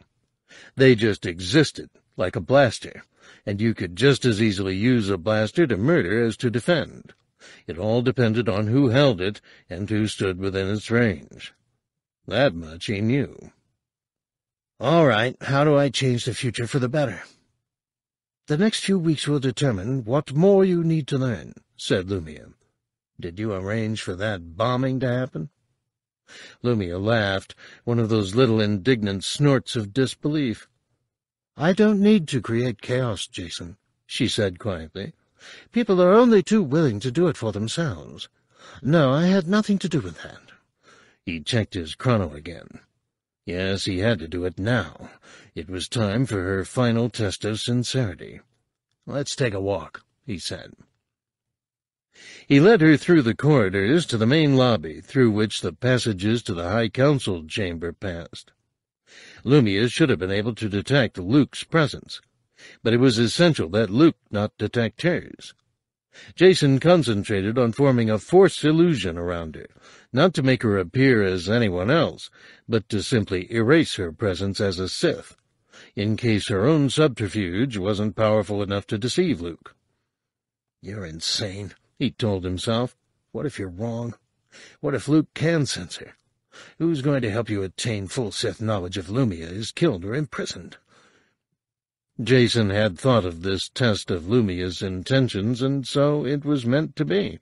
They just existed, like a blaster, and you could just as easily use a blaster to murder as to defend. It all depended on who held it and who stood within its range. That much he knew. All right, how do I change the future for the better? The next few weeks will determine what more you need to learn, said Lumiya. Did you arrange for that bombing to happen? Lumiya laughed, one of those little indignant snorts of disbelief. I don't need to create chaos, Jacen, she said quietly. People are only too willing to do it for themselves. No, I had nothing to do with that. He checked his chrono again. Yes, he had to do it now. It was time for her final test of sincerity. Let's take a walk, he said. He led her through the corridors to the main lobby, through which the passages to the High Council chamber passed. Lumiya should have been able to detect Luke's presence, but it was essential that Luke not detect hers. Jacen concentrated on forming a force illusion around her, not to make her appear as anyone else, but to simply erase her presence as a Sith, in case her own subterfuge wasn't powerful enough to deceive Luke. You're insane, he told himself. What if you're wrong? What if Luke can sense her? Who's going to help you attain full Sith knowledge if Lumiya is killed or imprisoned? Jacen had thought of this test of Lumiya's intentions, and so it was meant to be.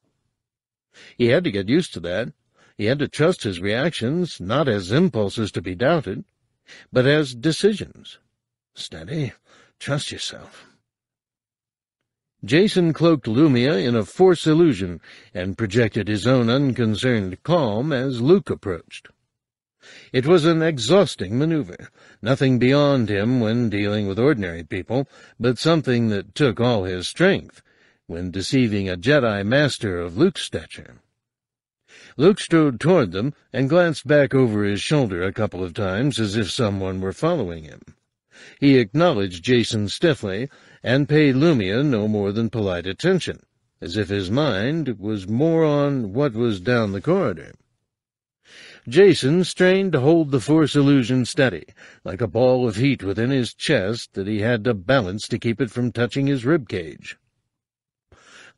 He had to get used to that. He had to trust his reactions, not as impulses to be doubted, but as decisions. Steady. Trust yourself. Jacen cloaked Lumiya in a force illusion and projected his own unconcerned calm as Luke approached. It was an exhausting maneuver, nothing beyond him when dealing with ordinary people, but something that took all his strength when deceiving a Jedi Master of Luke's stature. Luke strode toward them and glanced back over his shoulder a couple of times as if someone were following him. He acknowledged Jacen stiffly and paid Lumiya no more than polite attention, as if his mind was more on what was down the corridor. Jacen strained to hold the Force illusion steady, like a ball of heat within his chest that he had to balance to keep it from touching his rib cage.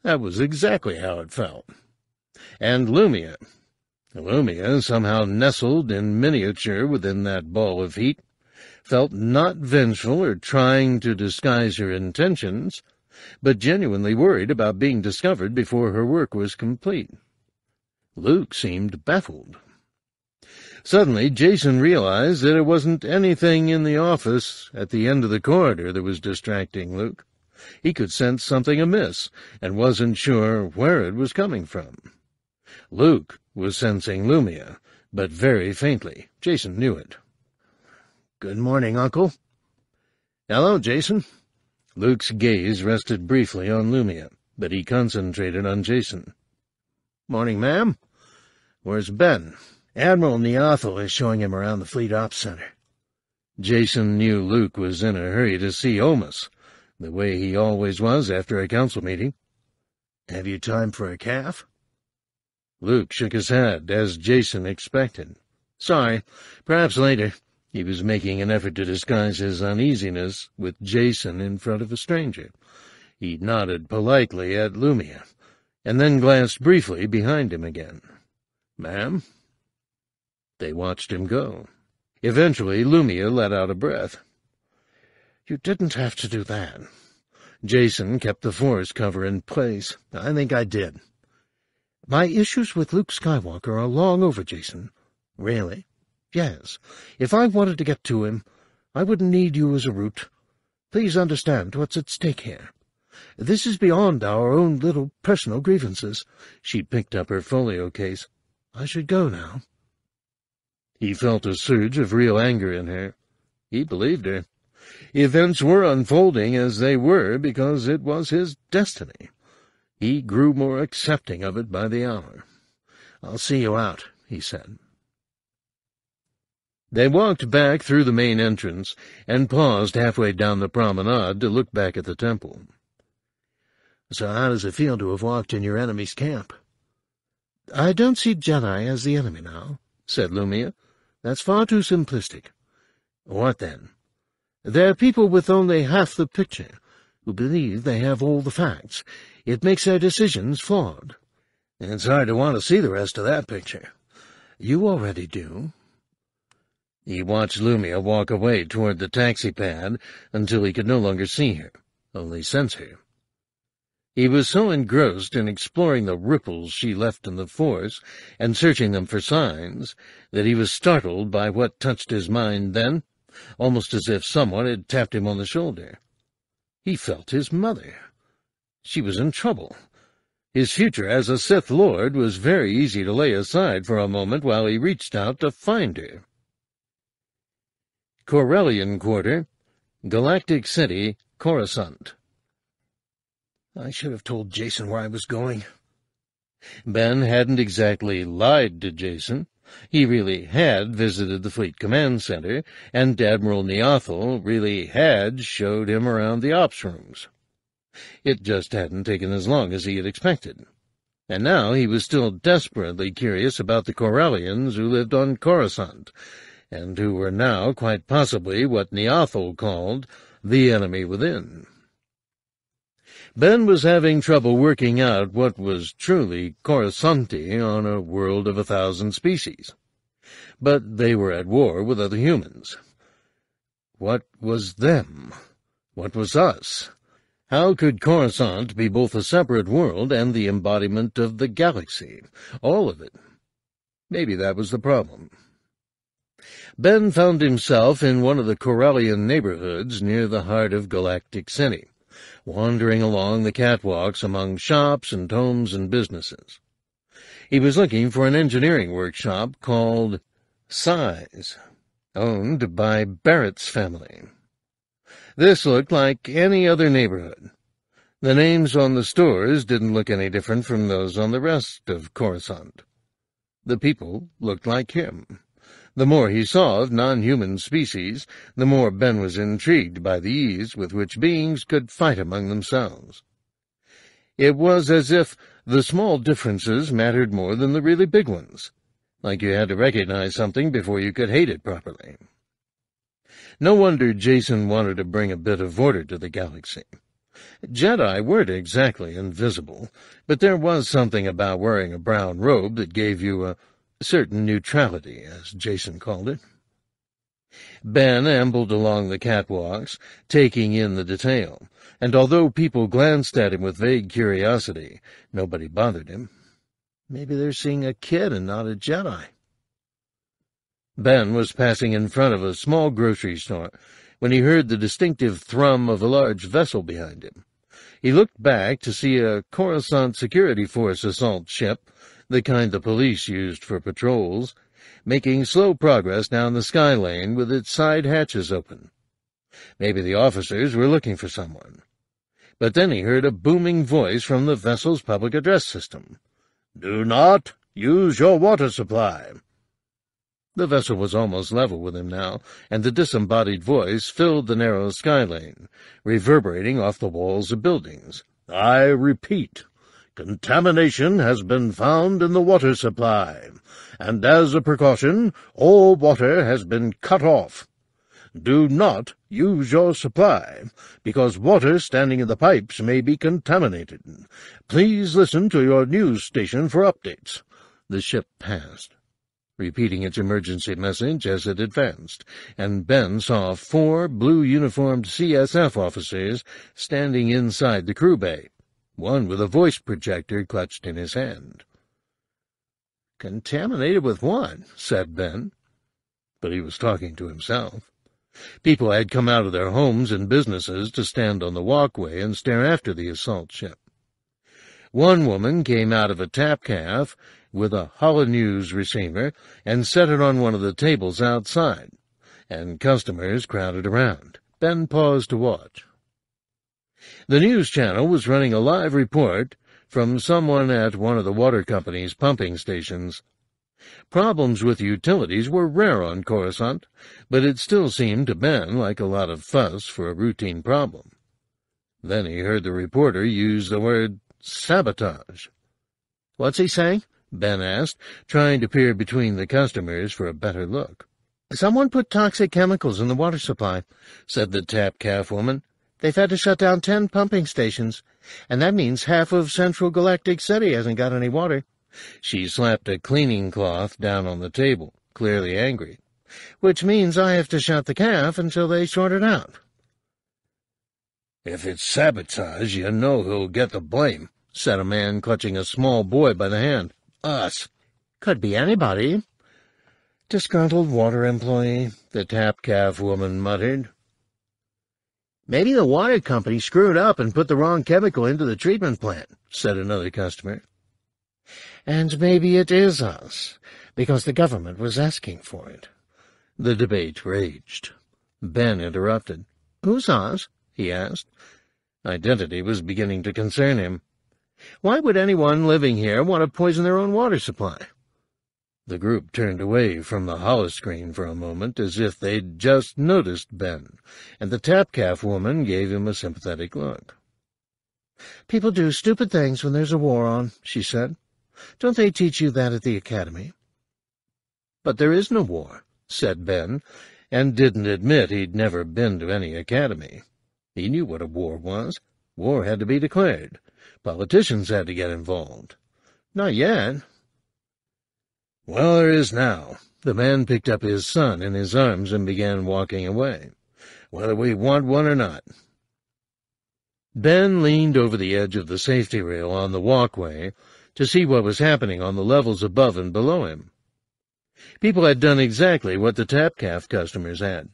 That was exactly how it felt. And Lumiya. Lumiya, somehow nestled in miniature within that ball of heat, felt not vengeful or trying to disguise her intentions, but genuinely worried about being discovered before her work was complete. Luke seemed baffled. Suddenly, Jacen realized that it wasn't anything in the office at the end of the corridor that was distracting Luke. He could sense something amiss, and wasn't sure where it was coming from. Luke was sensing Lumiya, but very faintly. Jacen knew it. Good morning, Uncle. Hello, Jacen. Luke's gaze rested briefly on Lumiya, but he concentrated on Jacen. Morning, ma'am. Where's Ben? Admiral Niathal is showing him around the Fleet Ops Center. Jacen knew Luke was in a hurry to see Omas, the way he always was after a council meeting. Have you time for a caf? Luke shook his head, as Jacen expected. Sorry, perhaps later. He was making an effort to disguise his uneasiness with Jacen in front of a stranger. He nodded politely at Lumiya, and then glanced briefly behind him again. Ma'am? They watched him go. Eventually, Lumiya let out a breath. You didn't have to do that. Jacen kept the forest cover in place. I think I did. My issues with Luke Skywalker are long over, Jacen. Really? Yes. If I wanted to get to him, I wouldn't need you as a route. Please understand what's at stake here. This is beyond our own little personal grievances. She picked up her folio case. I should go now. He felt a surge of real anger in her. He believed her. Events were unfolding as they were because it was his destiny. He grew more accepting of it by the hour. I'll see you out, he said. They walked back through the main entrance and paused halfway down the promenade to look back at the temple. So how does it feel to have walked in your enemy's camp? I don't see Jedi as the enemy now, said Lumiya. That's far too simplistic. What then? They're people with only half the picture, who believe they have all the facts. It makes their decisions flawed. It's hard to want to see the rest of that picture. You already do. He watched Lumiya walk away toward the taxi pad until he could no longer see her, only sense her. He was so engrossed in exploring the ripples she left in the force and searching them for signs that he was startled by what touched his mind then, almost as if someone had tapped him on the shoulder. He felt his mother. She was in trouble. His future as a Sith Lord was very easy to lay aside for a moment while he reached out to find her. Corellian Quarter, Galactic City, Coruscant. I should have told Jacen where I was going. Ben hadn't exactly lied to Jacen. He really had visited the Fleet Command Center, and Admiral Niathal really had showed him around the ops rooms. It just hadn't taken as long as he had expected. And now he was still desperately curious about the Corellians who lived on Coruscant, and who were now quite possibly what Niathal called the enemy within. Ben was having trouble working out what was truly Coruscanti on a world of a thousand species. But they were at war with other humans. What was them? What was us? How could Coruscant be both a separate world and the embodiment of the galaxy? All of it. Maybe that was the problem. Ben found himself in one of the Corellian neighborhoods near the heart of Galactic City wandering along the catwalks among shops and homes and businesses. He was looking for an engineering workshop called Size, owned by Barrett's family. This looked like any other neighborhood. The names on the stores didn't look any different from those on the rest of Coruscant. The people looked like him. The more he saw of non-human species, the more Ben was intrigued by the ease with which beings could fight among themselves. It was as if the small differences mattered more than the really big ones, like you had to recognize something before you could hate it properly. No wonder Jacen wanted to bring a bit of order to the galaxy. Jedi weren't exactly invisible, but there was something about wearing a brown robe that gave you a certain neutrality, as Jacen called it. Ben ambled along the catwalks, taking in the detail, and although people glanced at him with vague curiosity, nobody bothered him. Maybe they're seeing a kid and not a Jedi. Ben was passing in front of a small grocery store when he heard the distinctive thrum of a large vessel behind him. He looked back to see a Coruscant Security Force assault ship the kind the police used for patrols, making slow progress down the sky lane with its side hatches open. Maybe the officers were looking for someone. But then he heard a booming voice from the vessel's public address system. Do not use your water supply. The vessel was almost level with him now, and the disembodied voice filled the narrow sky lane, reverberating off the walls of buildings. I repeat, Contamination has been found in the water supply, and as a precaution, all water has been cut off. Do not use your supply, because water standing in the pipes may be contaminated. Please listen to your news station for updates. The ship passed, repeating its emergency message as it advanced, and Ben saw four blue-uniformed CSF officers standing inside the crew bay one with a voice projector clutched in his hand. Contaminated with what? said Ben. But he was talking to himself. People had come out of their homes and businesses to stand on the walkway and stare after the assault ship. One woman came out of a tapcaf with a holonews receiver and set it on one of the tables outside, and customers crowded around. Ben paused to watch. The news channel was running a live report from someone at one of the water company's pumping stations. Problems with utilities were rare on Coruscant, but it still seemed to Ben like a lot of fuss for a routine problem. Then he heard the reporter use the word sabotage. What's he saying? Ben asked, trying to peer between the customers for a better look. Someone put toxic chemicals in the water supply, said the tapcaf woman. They've had to shut down ten pumping stations, and that means half of Central Galactic City hasn't got any water. She slapped a cleaning cloth down on the table, clearly angry. which means I have to shut the caf until they sort it out. If it's sabotage, you know who'll get the blame, said a man clutching a small boy by the hand. Us. Could be anybody. Disgruntled water employee, the tapcaf woman muttered. Maybe the water company screwed up and put the wrong chemical into the treatment plant, said another customer. And maybe it is us, because the government was asking for it. The debate raged. Ben interrupted. Who's us? he asked. Identity was beginning to concern him. Why would anyone living here want to poison their own water supply? The group turned away from the holoscreen for a moment as if they'd just noticed Ben, and the tapcaf woman gave him a sympathetic look. People do stupid things when there's a war on, she said. Don't they teach you that at the academy? But there is no war, said Ben, and didn't admit he'd never been to any academy. He knew what a war was. War had to be declared. Politicians had to get involved. Not yet. Well, there is now. The man picked up his son in his arms and began walking away, whether we want one or not. Ben leaned over the edge of the safety rail on the walkway to see what was happening on the levels above and below him. People had done exactly what the tapcaf customers had.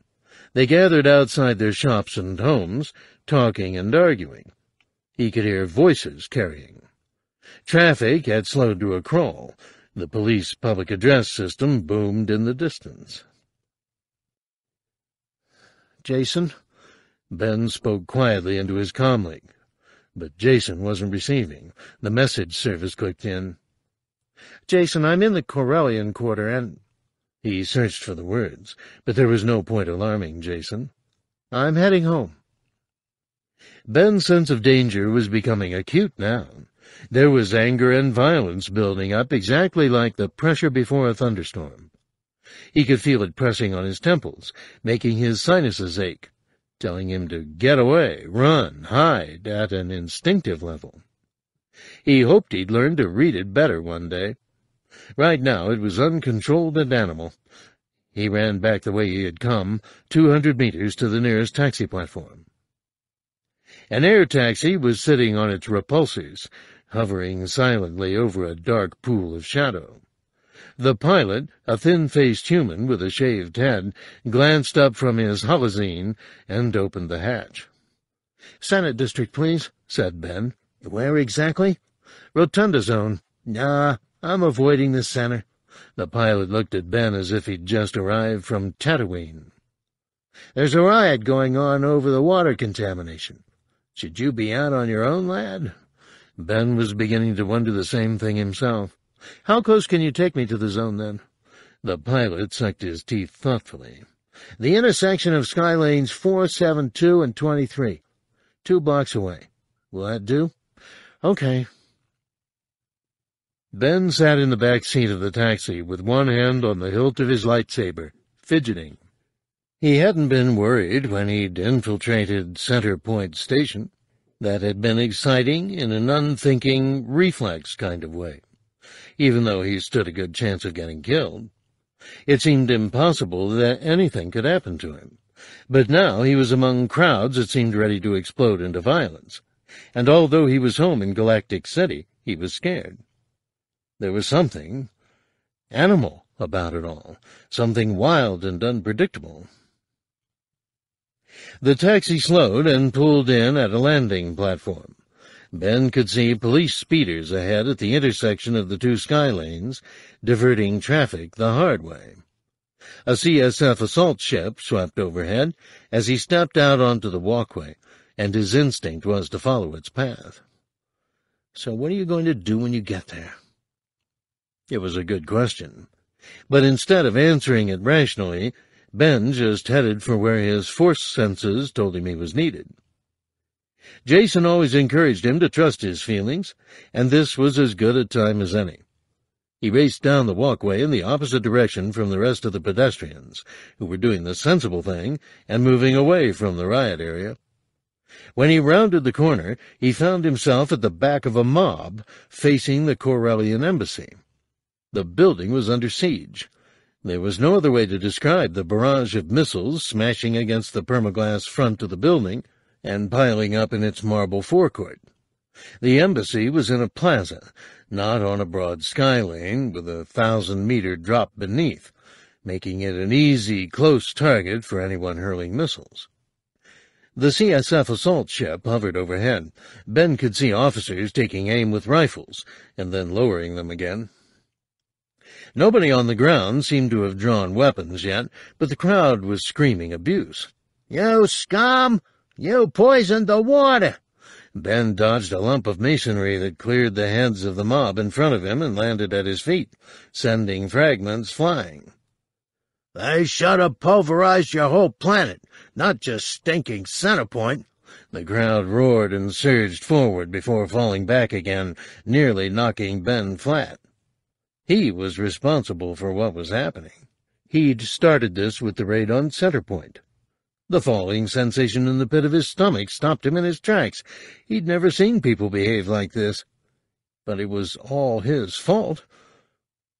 They gathered outside their shops and homes, talking and arguing. He could hear voices carrying. Traffic had slowed to a crawl, the police public address system boomed in the distance. Jacen? Ben spoke quietly into his comlink. But Jacen wasn't receiving. The message service clicked in. Jacen, I'm in the Corellian Quarter, and... He searched for the words, but there was no point alarming Jacen. I'm heading home. Ben's sense of danger was becoming acute now. There was anger and violence building up exactly like the pressure before a thunderstorm. He could feel it pressing on his temples, making his sinuses ache, telling him to get away, run, hide at an instinctive level. He hoped he'd learn to read it better one day. Right now it was uncontrolled and animal. He ran back the way he had come, two hundred meters to the nearest taxi platform. An air taxi was sitting on its repulsors, hovering silently over a dark pool of shadow. The pilot, a thin-faced human with a shaved head, glanced up from his holozine and opened the hatch. "'Senate District, please,' said Ben. "'Where exactly?' "'Rotunda Zone.' "'Nah, I'm avoiding the center.' The pilot looked at Ben as if he'd just arrived from Tatooine. "'There's a riot going on over the water contamination. Should you be out on your own, lad?' Ben was beginning to wonder the same thing himself. How close can you take me to the zone, then? The pilot sucked his teeth thoughtfully. The intersection of Skylanes 472 and 23. Two blocks away. Will that do? Okay. Ben sat in the back seat of the taxi with one hand on the hilt of his lightsaber, fidgeting. He hadn't been worried when he'd infiltrated Centerpoint Station. That had been exciting in an unthinking, reflex kind of way, even though he stood a good chance of getting killed. It seemed impossible that anything could happen to him. But now he was among crowds that seemed ready to explode into violence, and although he was home in Galactic City, he was scared. There was something animal about it all, something wild and unpredictable. The taxi slowed and pulled in at a landing platform. Ben could see police speeders ahead at the intersection of the two sky lanes, diverting traffic the hard way. A CSF assault ship swept overhead as he stepped out onto the walkway, and his instinct was to follow its path. So what are you going to do when you get there? It was a good question. But instead of answering it rationally, Ben just headed for where his force senses told him he was needed. Jacen always encouraged him to trust his feelings, and this was as good a time as any. He raced down the walkway in the opposite direction from the rest of the pedestrians, who were doing the sensible thing and moving away from the riot area. When he rounded the corner, he found himself at the back of a mob facing the Corellian embassy. The building was under siege. There was no other way to describe the barrage of missiles smashing against the permaglass front of the building and piling up in its marble forecourt. The embassy was in a plaza, not on a broad sky lane with a thousand-meter drop beneath, making it an easy, close target for anyone hurling missiles. The CSF assault ship hovered overhead. Ben could see officers taking aim with rifles, and then lowering them again. Nobody on the ground seemed to have drawn weapons yet, but the crowd was screaming abuse. You scum! You poisoned the water! Ben dodged a lump of masonry that cleared the heads of the mob in front of him and landed at his feet, sending fragments flying. They should have pulverized your whole planet, not just stinking Centerpoint. The crowd roared and surged forward before falling back again, nearly knocking Ben flat. He was responsible for what was happening. He'd started this with the raid on Centerpoint. The falling sensation in the pit of his stomach stopped him in his tracks. He'd never seen people behave like this. But it was all his fault.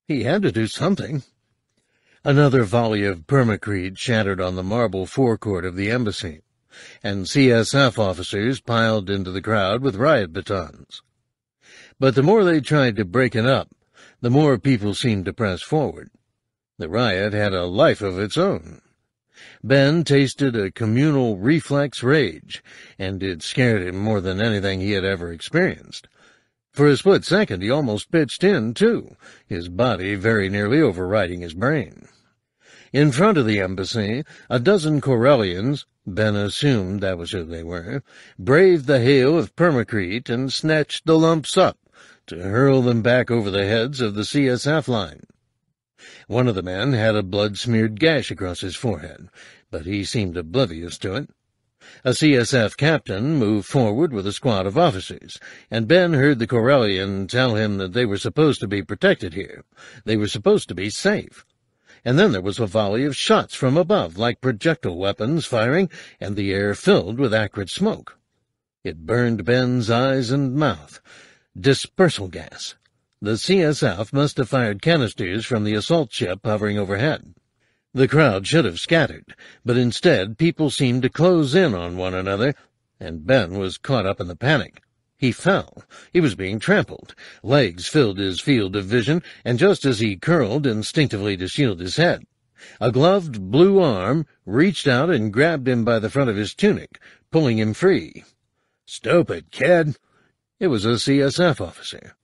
He had to do something. Another volley of permacrete shattered on the marble forecourt of the embassy, and CSF officers piled into the crowd with riot batons. But the more they tried to break it up, the more people seemed to press forward. The riot had a life of its own. Ben tasted a communal reflex rage, and it scared him more than anything he had ever experienced. For a split second he almost pitched in, too, his body very nearly overriding his brain. In front of the embassy, a dozen Corellians, Ben assumed that was who they were, braved the hail of permacrete and snatched the lumps up, to hurl them back over the heads of the CSF line. One of the men had a blood-smeared gash across his forehead, but he seemed oblivious to it. A CSF captain moved forward with a squad of officers, and Ben heard the Corellian tell him that they were supposed to be protected here. They were supposed to be safe. And then there was a volley of shots from above, like projectile weapons firing, and the air filled with acrid smoke. It burned Ben's eyes and mouth, Dispersal gas. The CSF must have fired canisters from the assault ship hovering overhead. The crowd should have scattered, but instead people seemed to close in on one another, and Ben was caught up in the panic. He fell. He was being trampled. Legs filled his field of vision, and just as he curled instinctively to shield his head, a gloved blue arm reached out and grabbed him by the front of his tunic, pulling him free. Stupid kid, it was a CSF officer.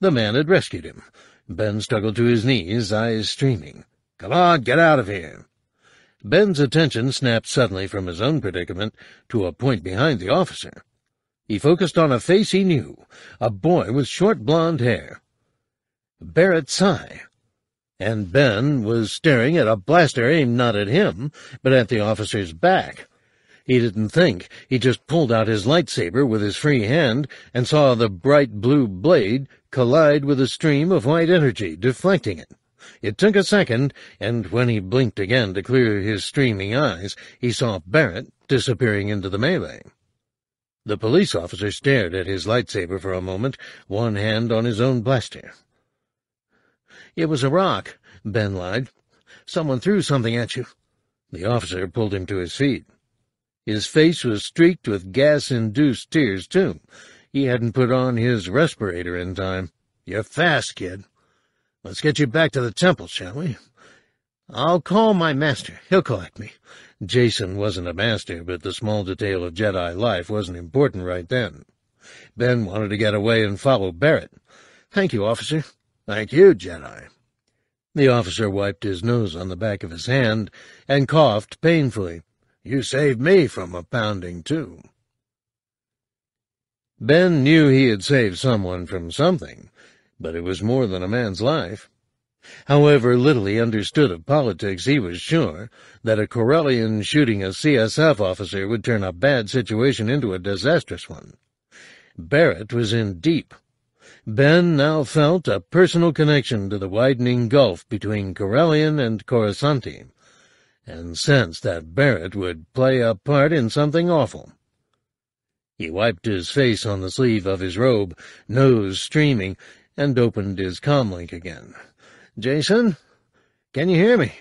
The man had rescued him. Ben struggled to his knees, eyes streaming. Come on, get out of here. Ben's attention snapped suddenly from his own predicament to a point behind the officer. He focused on a face he knew, a boy with short blond hair. Barrett Sy. And Ben was staring at a blaster aimed not at him, but at the officer's back. He didn't think. He just pulled out his lightsaber with his free hand and saw the bright blue blade collide with a stream of white energy, deflecting it. It took a second, and when he blinked again to clear his streaming eyes, he saw Barrett disappearing into the melee. The police officer stared at his lightsaber for a moment, one hand on his own blaster. It was a rock, Ben lied. Someone threw something at you. The officer pulled him to his feet. His face was streaked with gas-induced tears, too. He hadn't put on his respirator in time. You're fast, kid. Let's get you back to the temple, shall we? I'll call my master. He'll collect me. Jacen wasn't a master, but the small detail of Jedi life wasn't important right then. Ben wanted to get away and follow Barrett. Thank you, officer. Thank you, Jedi. The officer wiped his nose on the back of his hand and coughed painfully. You saved me from a pounding, too. Ben knew he had saved someone from something, but it was more than a man's life. However little he understood of politics, he was sure that a Corellian shooting a CSF officer would turn a bad situation into a disastrous one. Barrett was in deep. Ben now felt a personal connection to the widening gulf between Corellian and Coruscanti and sensed that Barrett would play a part in something awful. He wiped his face on the sleeve of his robe, nose streaming, and opened his comlink again. "'Jacen, Can you hear me?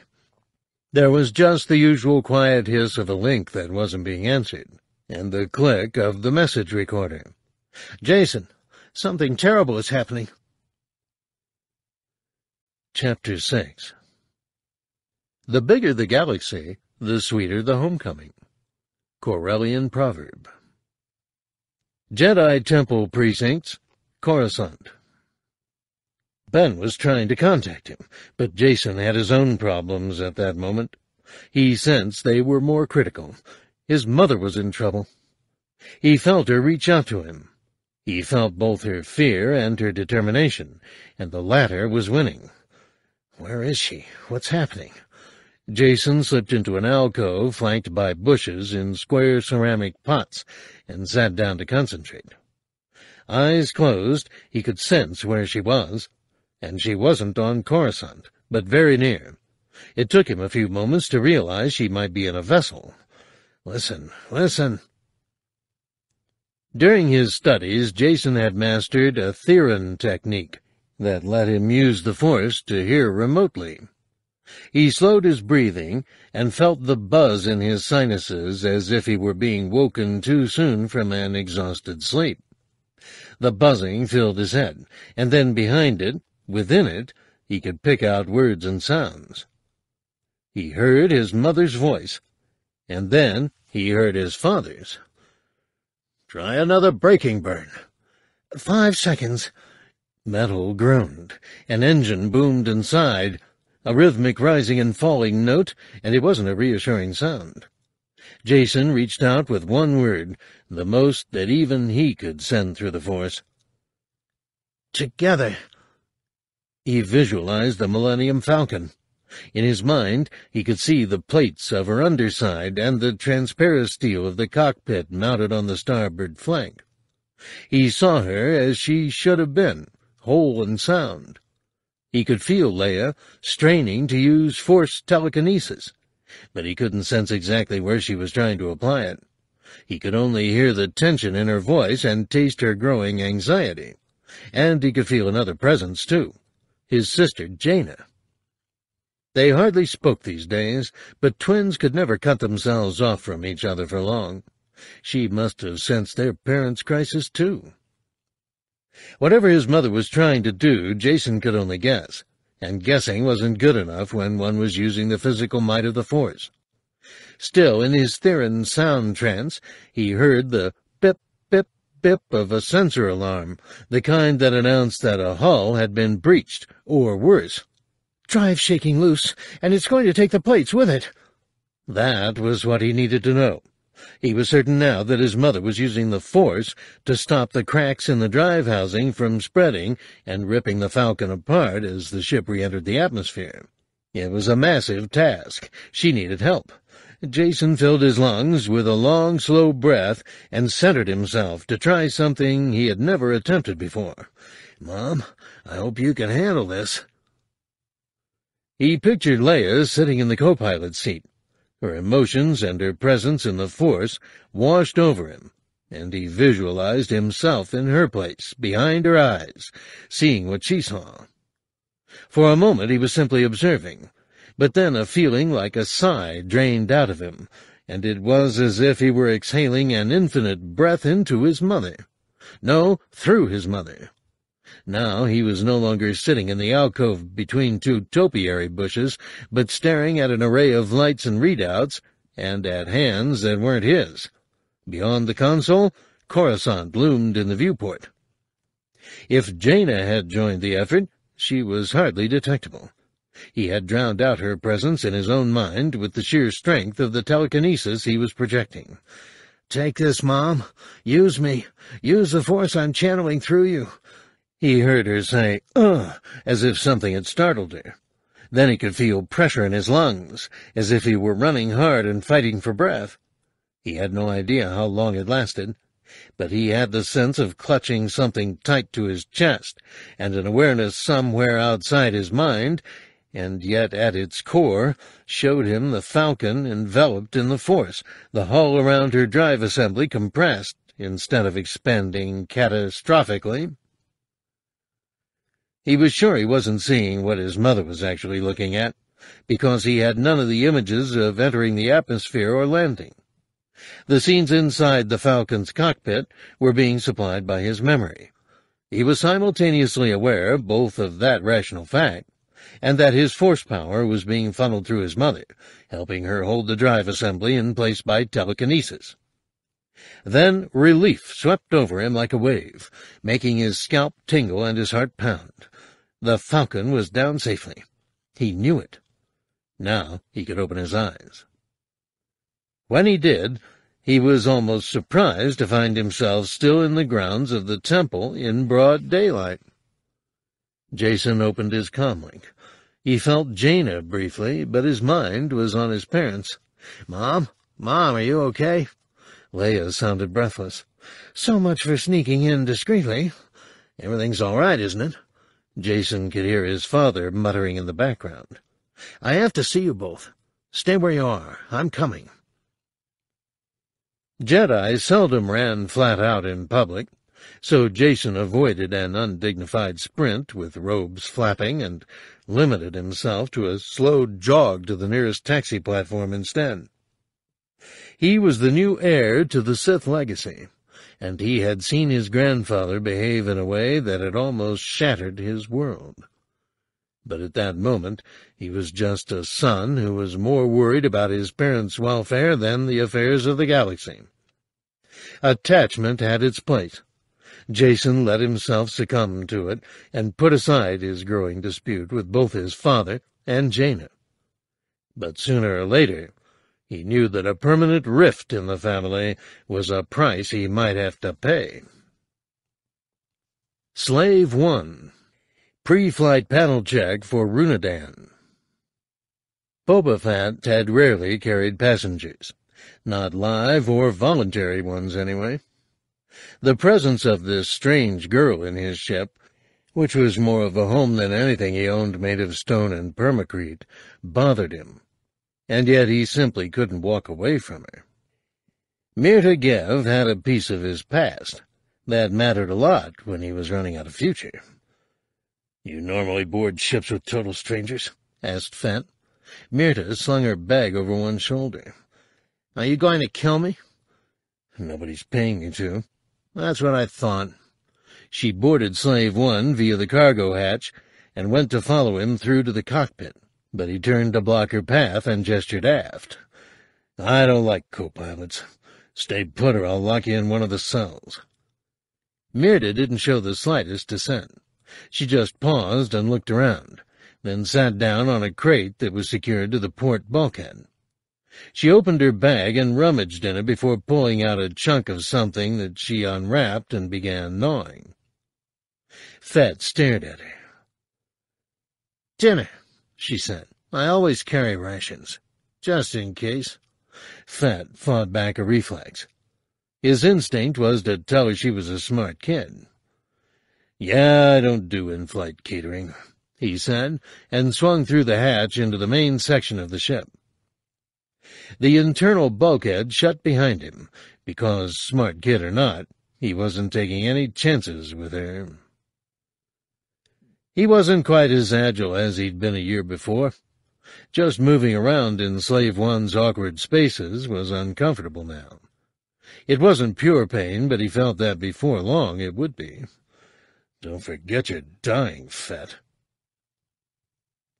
There was just the usual quiet hiss of a link that wasn't being answered, and the click of the message recorder. Jacen, something terrible is happening. Chapter 6 The bigger the galaxy, the sweeter the homecoming. Corellian Proverb Jedi Temple Precincts, Coruscant Ben was trying to contact him, but Jacen had his own problems at that moment. He sensed they were more critical. His mother was in trouble. He felt her reach out to him. He felt both her fear and her determination, and the latter was winning. Where is she? What's happening? Jacen slipped into an alcove flanked by bushes in square ceramic pots and sat down to concentrate. Eyes closed, he could sense where she was, and she wasn't on Coruscant, but very near. It took him a few moments to realize she might be in a vessel. Listen, listen. During his studies, Jacen had mastered a Theran technique that let him use the Force to hear remotely. He slowed his breathing and felt the buzz in his sinuses as if he were being woken too soon from an exhausted sleep. The buzzing filled his head, and then behind it, Within it, he could pick out words and sounds. He heard his mother's voice, and then he heard his father's. Try another braking burn. Five seconds. Metal groaned. An engine boomed inside, a rhythmic rising and falling note, and it wasn't a reassuring sound. Jacen reached out with one word, the most that even he could send through the Force. Together. He visualized the Millennium Falcon. In his mind, he could see the plates of her underside and the transparisteel of the cockpit mounted on the starboard flank. He saw her as she should have been, whole and sound. He could feel Leia straining to use force telekinesis, but he couldn't sense exactly where she was trying to apply it. He could only hear the tension in her voice and taste her growing anxiety. And he could feel another presence, too his sister Jaina. They hardly spoke these days, but twins could never cut themselves off from each other for long. She must have sensed their parents' crisis, too. Whatever his mother was trying to do, Jacen could only guess, and guessing wasn't good enough when one was using the physical might of the Force. Still, in his Theran sound trance, he heard the bip, bip, bip of a sensor alarm, the kind that announced that a hull had been breached, or worse. Drive shaking loose, and it's going to take the plates with it. That was what he needed to know. He was certain now that his mother was using the Force to stop the cracks in the drive housing from spreading and ripping the Falcon apart as the ship re-entered the atmosphere. It was a massive task. She needed help. Jacen filled his lungs with a long, slow breath and centered himself to try something he had never attempted before. Mom, I hope you can handle this. He pictured Leia sitting in the co-pilot seat. Her emotions and her presence in the Force washed over him, and he visualized himself in her place, behind her eyes, seeing what she saw. For a moment he was simply observing, but then a feeling like a sigh drained out of him, and it was as if he were exhaling an infinite breath into his mother. No, through his mother. Now he was no longer sitting in the alcove between two topiary bushes, but staring at an array of lights and readouts, and at hands that weren't his. Beyond the console, Coruscant loomed in the viewport. If Jaina had joined the effort, she was hardly detectable. He had drowned out her presence in his own mind with the sheer strength of the telekinesis he was projecting. Take this, Mom. Use me. Use the force I'm channeling through you. He heard her say, ugh, as if something had startled her. Then he could feel pressure in his lungs, as if he were running hard and fighting for breath. He had no idea how long it lasted, but he had the sense of clutching something tight to his chest, and an awareness somewhere outside his mind and yet at its core showed him the Falcon enveloped in the Force, the hull around her drive assembly compressed instead of expanding catastrophically. He was sure he wasn't seeing what his mother was actually looking at, because he had none of the images of entering the atmosphere or landing. The scenes inside the Falcon's cockpit were being supplied by his memory. He was simultaneously aware both of that rational fact and that his force power was being funneled through his mother, helping her hold the drive assembly in place by telekinesis. Then relief swept over him like a wave, making his scalp tingle and his heart pound. The Falcon was down safely. He knew it. Now he could open his eyes. When he did, he was almost surprised to find himself still in the grounds of the temple in broad daylight. Jacen opened his comlink. He felt Jaina briefly, but his mind was on his parents. Mom? Mom, are you okay? Leia sounded breathless. So much for sneaking in discreetly. Everything's all right, isn't it? Jacen could hear his father muttering in the background. I have to see you both. Stay where you are. I'm coming. Jedi seldom ran flat out in public, so Jacen avoided an undignified sprint with robes flapping and limited himself to a slow jog to the nearest taxi platform instead. He was the new heir to the Sith legacy, and he had seen his grandfather behave in a way that had almost shattered his world. But at that moment he was just a son who was more worried about his parents' welfare than the affairs of the galaxy. Attachment had its place. Jacen let himself succumb to it and put aside his growing dispute with both his father and Jaina. But sooner or later, he knew that a permanent rift in the family was a price he might have to pay. Slave 1 Pre-flight panel check for Runadan. Boba Fett had rarely carried passengers. Not live or voluntary ones, anyway. The presence of this strange girl in his ship, which was more of a home than anything he owned made of stone and permacrete, bothered him, and yet he simply couldn't walk away from her. Mirta Gev had a piece of his past. That mattered a lot when he was running out of future. You normally board ships with total strangers? asked Fett. Mirta slung her bag over one shoulder. Are you going to kill me? Nobody's paying me to. That's what I thought. She boarded Slave One via the cargo hatch and went to follow him through to the cockpit, but he turned to block her path and gestured aft. I don't like co-pilots. Stay put or I'll lock you in one of the cells. Mirta didn't show the slightest dissent. She just paused and looked around, then sat down on a crate that was secured to the port bulkhead. She opened her bag and rummaged in it before pulling out a chunk of something that she unwrapped and began gnawing. Fett stared at her. Dinner, she said. I always carry rations, just in case. Fett fought back a reflex. His instinct was to tell her she was a smart kid. Yeah, I don't do in-flight catering, he said, and swung through the hatch into the main section of the ship. The internal bulkhead shut behind him, because, smart kid or not, he wasn't taking any chances with her. He wasn't quite as agile as he'd been a year before. Just moving around in Slave One's awkward spaces was uncomfortable now. It wasn't pure pain, but he felt that before long it would be. Don't forget you're dying, Fett.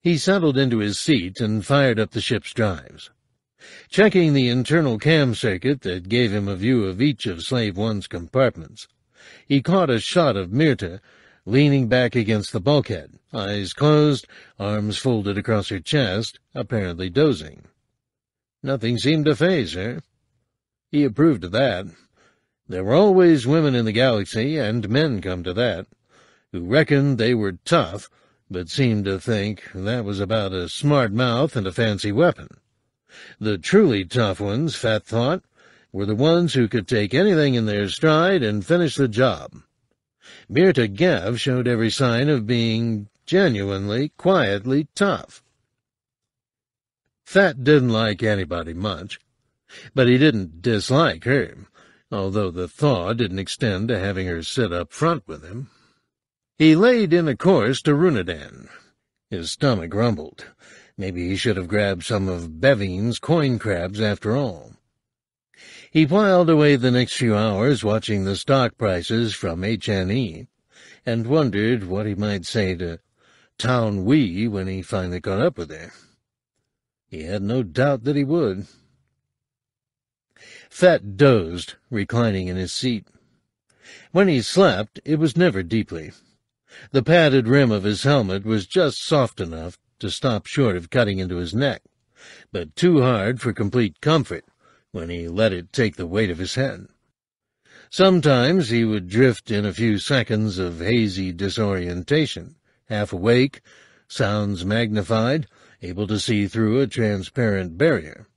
He settled into his seat and fired up the ship's drives. Checking the internal cam circuit that gave him a view of each of Slave One's compartments, he caught a shot of Mirta leaning back against the bulkhead, eyes closed, arms folded across her chest, apparently dozing. Nothing seemed to faze her. He approved of that. There were always women in the galaxy, and men come to that, who reckoned they were tough, but seemed to think that was about a smart mouth and a fancy weapon. The truly tough ones, Fett thought, were the ones who could take anything in their stride and finish the job. Mirta Gev showed every sign of being genuinely, quietly tough. Fett didn't like anybody much, but he didn't dislike her, although the thaw didn't extend to having her sit up front with him. He laid in a course to Runadan. His stomach rumbled. Maybe he should have grabbed some of Beviin's coin crabs after all. He whiled away the next few hours watching the stock prices from HNE, and wondered what he might say to Taun We when he finally caught up with her. He had no doubt that he would. Fett dozed, reclining in his seat. When he slept, it was never deeply. The padded rim of his helmet was just soft enough to stop short of cutting into his neck, but too hard for complete comfort when he let it take the weight of his head. Sometimes he would drift in a few seconds of hazy disorientation, half awake, sounds magnified, able to see through a transparent barrier.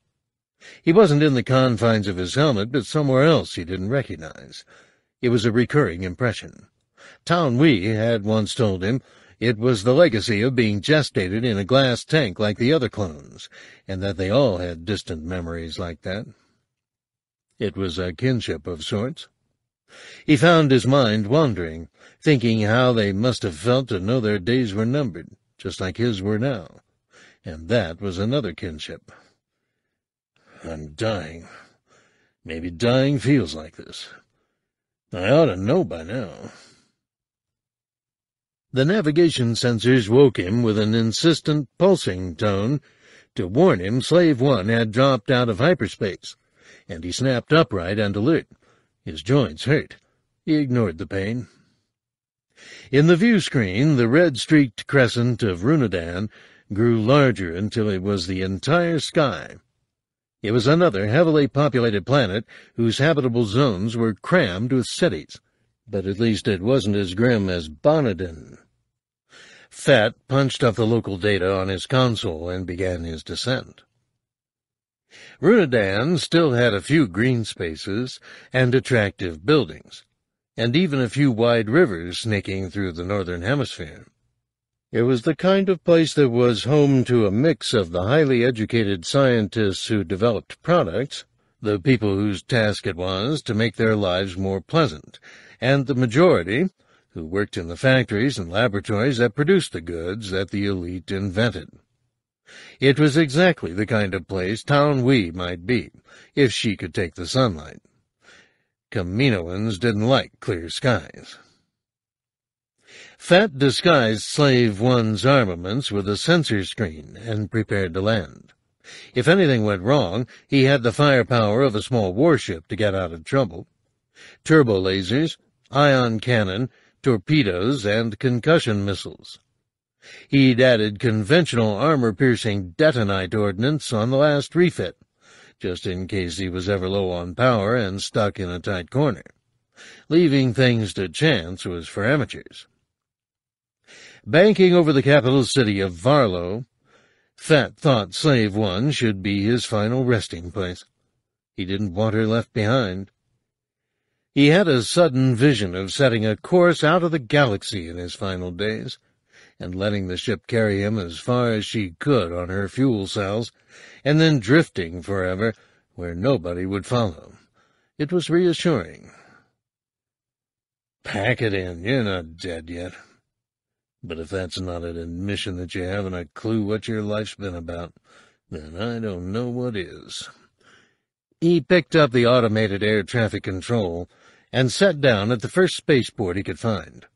He wasn't in the confines of his helmet, but somewhere else he didn't recognize. It was a recurring impression. Taun We had once told him it was the legacy of being gestated in a glass tank like the other clones, and that they all had distant memories like that. It was a kinship of sorts. He found his mind wandering, thinking how they must have felt to know their days were numbered, just like his were now. And that was another kinship. I'm dying. Maybe dying feels like this. I ought to know by now. The navigation sensors woke him with an insistent, pulsing tone to warn him Slave One had dropped out of hyperspace, and he snapped upright and alert. His joints hurt. He ignored the pain. In the view screen, the red-streaked crescent of Roonadan grew larger until it was the entire sky. It was another heavily populated planet whose habitable zones were crammed with cities, but at least it wasn't as grim as Bonadan. Fett punched up the local data on his console and began his descent. Roonadan still had a few green spaces and attractive buildings, and even a few wide rivers snaking through the northern hemisphere. It was the kind of place that was home to a mix of the highly educated scientists who developed products, the people whose task it was to make their lives more pleasant, and the majority who worked in the factories and laboratories that produced the goods that the elite invented. It was exactly the kind of place Taun We might be, if she could take the sunlight. Kaminoans didn't like clear skies. Fett disguised Slave One's armaments with a sensor screen and prepared to land. If anything went wrong, he had the firepower of a small warship to get out of trouble. Turbo lasers, ion cannon, torpedoes, and concussion missiles. He'd added conventional armor-piercing detonite ordnance on the last refit, just in case he was ever low on power and stuck in a tight corner. Leaving things to chance was for amateurs. Banking over the capital city of Varlo, Fett thought Slave One should be his final resting place. He didn't want her left behind. He had a sudden vision of setting a course out of the galaxy in his final days, and letting the ship carry him as far as she could on her fuel cells, and then drifting forever where nobody would follow. It was reassuring. Pack it in, you're not dead yet. But if that's not an admission that you haven't a clue what your life's been about, then I don't know what is. He picked up the automated air traffic control and sat down at the first spaceport he could find.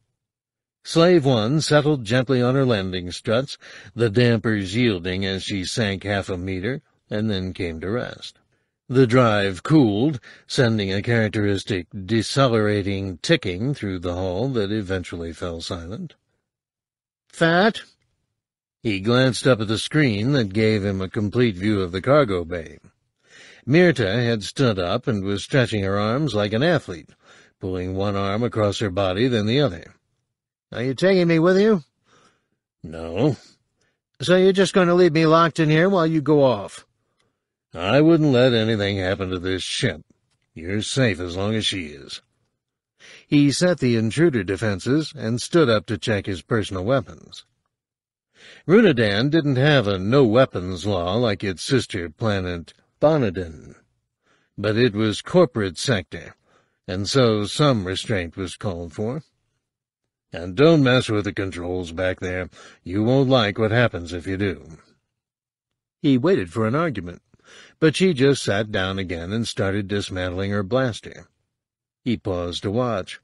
Slave One settled gently on her landing struts, the dampers yielding as she sank half a meter, and then came to rest. The drive cooled, sending a characteristic decelerating ticking through the hull that eventually fell silent. Fett? He glanced up at the screen that gave him a complete view of the cargo bay. Mirta had stood up and was stretching her arms like an athlete, pulling one arm across her body, then the other. Are you taking me with you? No. So you're just going to leave me locked in here while you go off? I wouldn't let anything happen to this ship. You're safe as long as she is. He set the intruder defenses and stood up to check his personal weapons. Roonadan didn't have a no-weapons law like its sister planet Bonadan, but it was corporate sector, and so some restraint was called for. And don't mess with the controls back there. You won't like what happens if you do. He waited for an argument, but she just sat down again and started dismantling her blaster. He paused to watch.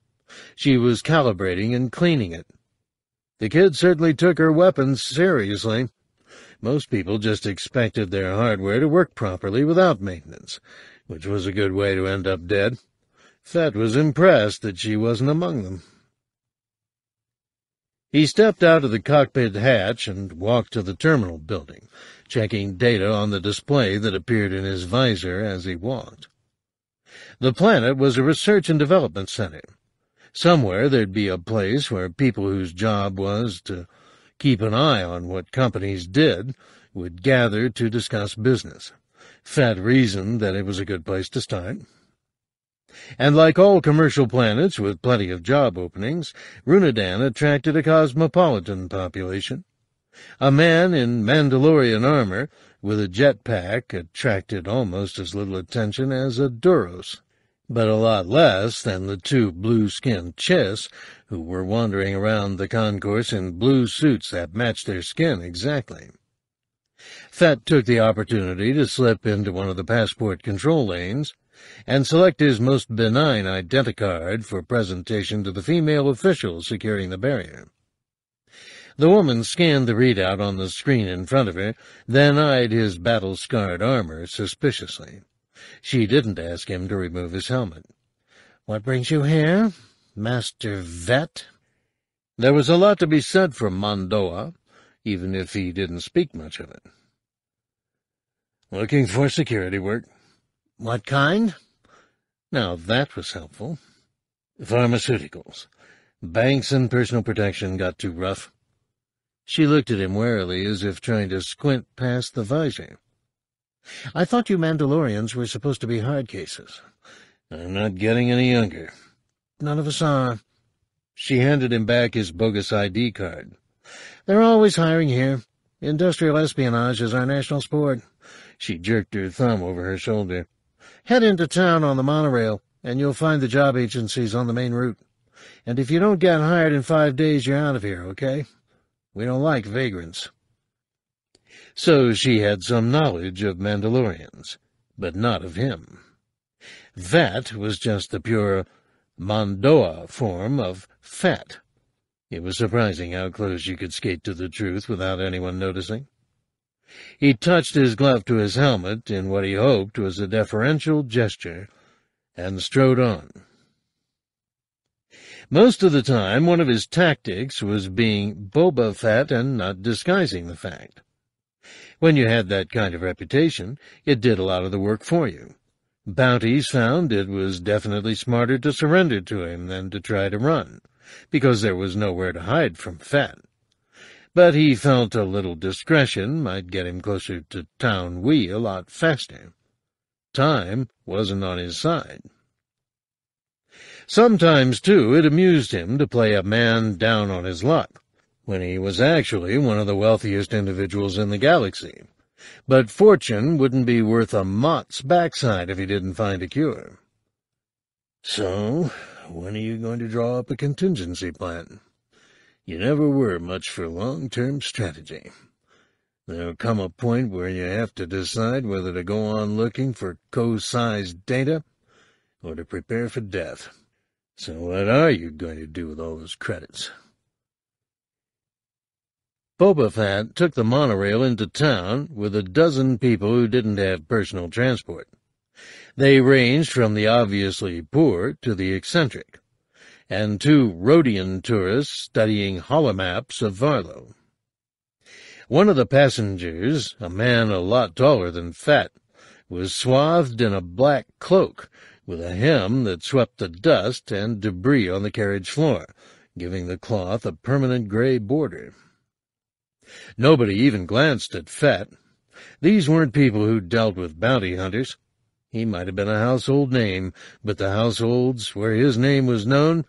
She was calibrating and cleaning it. The kid certainly took her weapons seriously. Most people just expected their hardware to work properly without maintenance, which was a good way to end up dead. Fett was impressed that she wasn't among them. He stepped out of the cockpit hatch and walked to the terminal building, checking data on the display that appeared in his visor as he walked. The planet was a research and development center. Somewhere there'd be a place where people whose job was to keep an eye on what companies did would gather to discuss business. Fett reasoned that it was a good place to start. And like all commercial planets with plenty of job openings, Roonadan attracted a cosmopolitan population. A man in Mandalorian armor with a jetpack attracted almost as little attention as a Duros but a lot less than the two blue-skinned Chiss who were wandering around the concourse in blue suits that matched their skin exactly. Fett took the opportunity to slip into one of the passport control lanes and select his most benign identicard for presentation to the female official securing the barrier. The woman scanned the readout on the screen in front of her, then eyed his battle-scarred armor suspiciously. She didn't ask him to remove his helmet. What brings you here, Master Vhett? There was a lot to be said for Mando'a, even if he didn't speak much of it. Looking for security work. What kind? Now that was helpful. Pharmaceuticals. Banks and personal protection got too rough. She looked at him warily, as if trying to squint past the visor. I thought you Mandalorians were supposed to be hard cases. I'm not getting any younger. None of us are. She handed him back his bogus ID card. They're always hiring here. Industrial espionage is our national sport. She jerked her thumb over her shoulder. Head into town on the monorail, and you'll find the job agencies on the main route. And if you don't get hired in five days, you're out of here, okay? We don't like vagrants. So she had some knowledge of Mandalorians, but not of him. That was just the pure Mando'a form of Fett. It was surprising how close you could skate to the truth without anyone noticing. He touched his glove to his helmet in what he hoped was a deferential gesture, and strode on. Most of the time, one of his tactics was being Boba Fett and not disguising the fact. When you had that kind of reputation, it did a lot of the work for you. Bounties found it was definitely smarter to surrender to him than to try to run, because there was nowhere to hide from Fett. But he felt a little discretion might get him closer to Taun We a lot faster. Time wasn't on his side. Sometimes, too, it amused him to play a man down on his luck when he was actually one of the wealthiest individuals in the galaxy. But fortune wouldn't be worth a mott's backside if he didn't find a cure. So, when are you going to draw up a contingency plan? You never were much for long-term strategy. There'll come a point where you have to decide whether to go on looking for Ko Sai's data or to prepare for death. So what are you going to do with all those credits? Boba Fett took the monorail into town with a dozen people who didn't have personal transport. They ranged from the obviously poor to the eccentric, and two Rodian tourists studying holomaps of Varlo. One of the passengers, a man a lot taller than Fett, was swathed in a black cloak with a hem that swept the dust and debris on the carriage floor, giving the cloth a permanent gray border. Nobody even glanced at Fett. These weren't people who dealt with bounty hunters. He might have been a household name, but the households where his name was known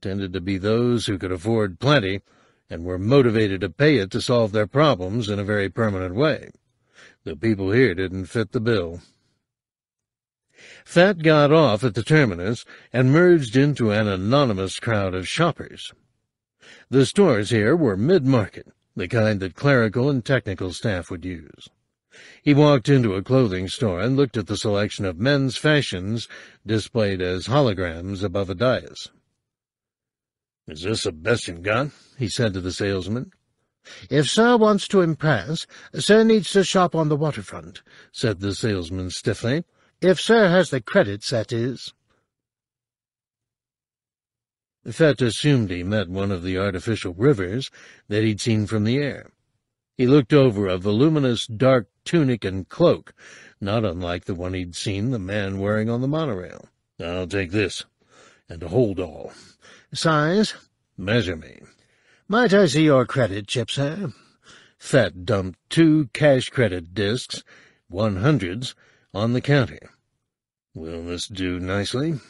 tended to be those who could afford plenty and were motivated to pay it to solve their problems in a very permanent way. The people here didn't fit the bill. Fett got off at the terminus and merged into an anonymous crowd of shoppers. The stores here were mid-market, the kind that clerical and technical staff would use. He walked into a clothing store and looked at the selection of men's fashions displayed as holograms above a dais. "'Is this a best you've he said to the salesman. "'If Sir wants to impress, Sir needs to shop on the waterfront,' said the salesman stiffly. "'If Sir has the credits, that is.' Fett assumed he met one of the artificial rivers that he'd seen from the air. He looked over a voluminous dark tunic and cloak, not unlike the one he'd seen the man wearing on the monorail. I'll take this, and a hold all. Size? Measure me. Might I see your credit chip, sir? Fett dumped two cash credit discs, one hundreds, on the counter. Will this do nicely?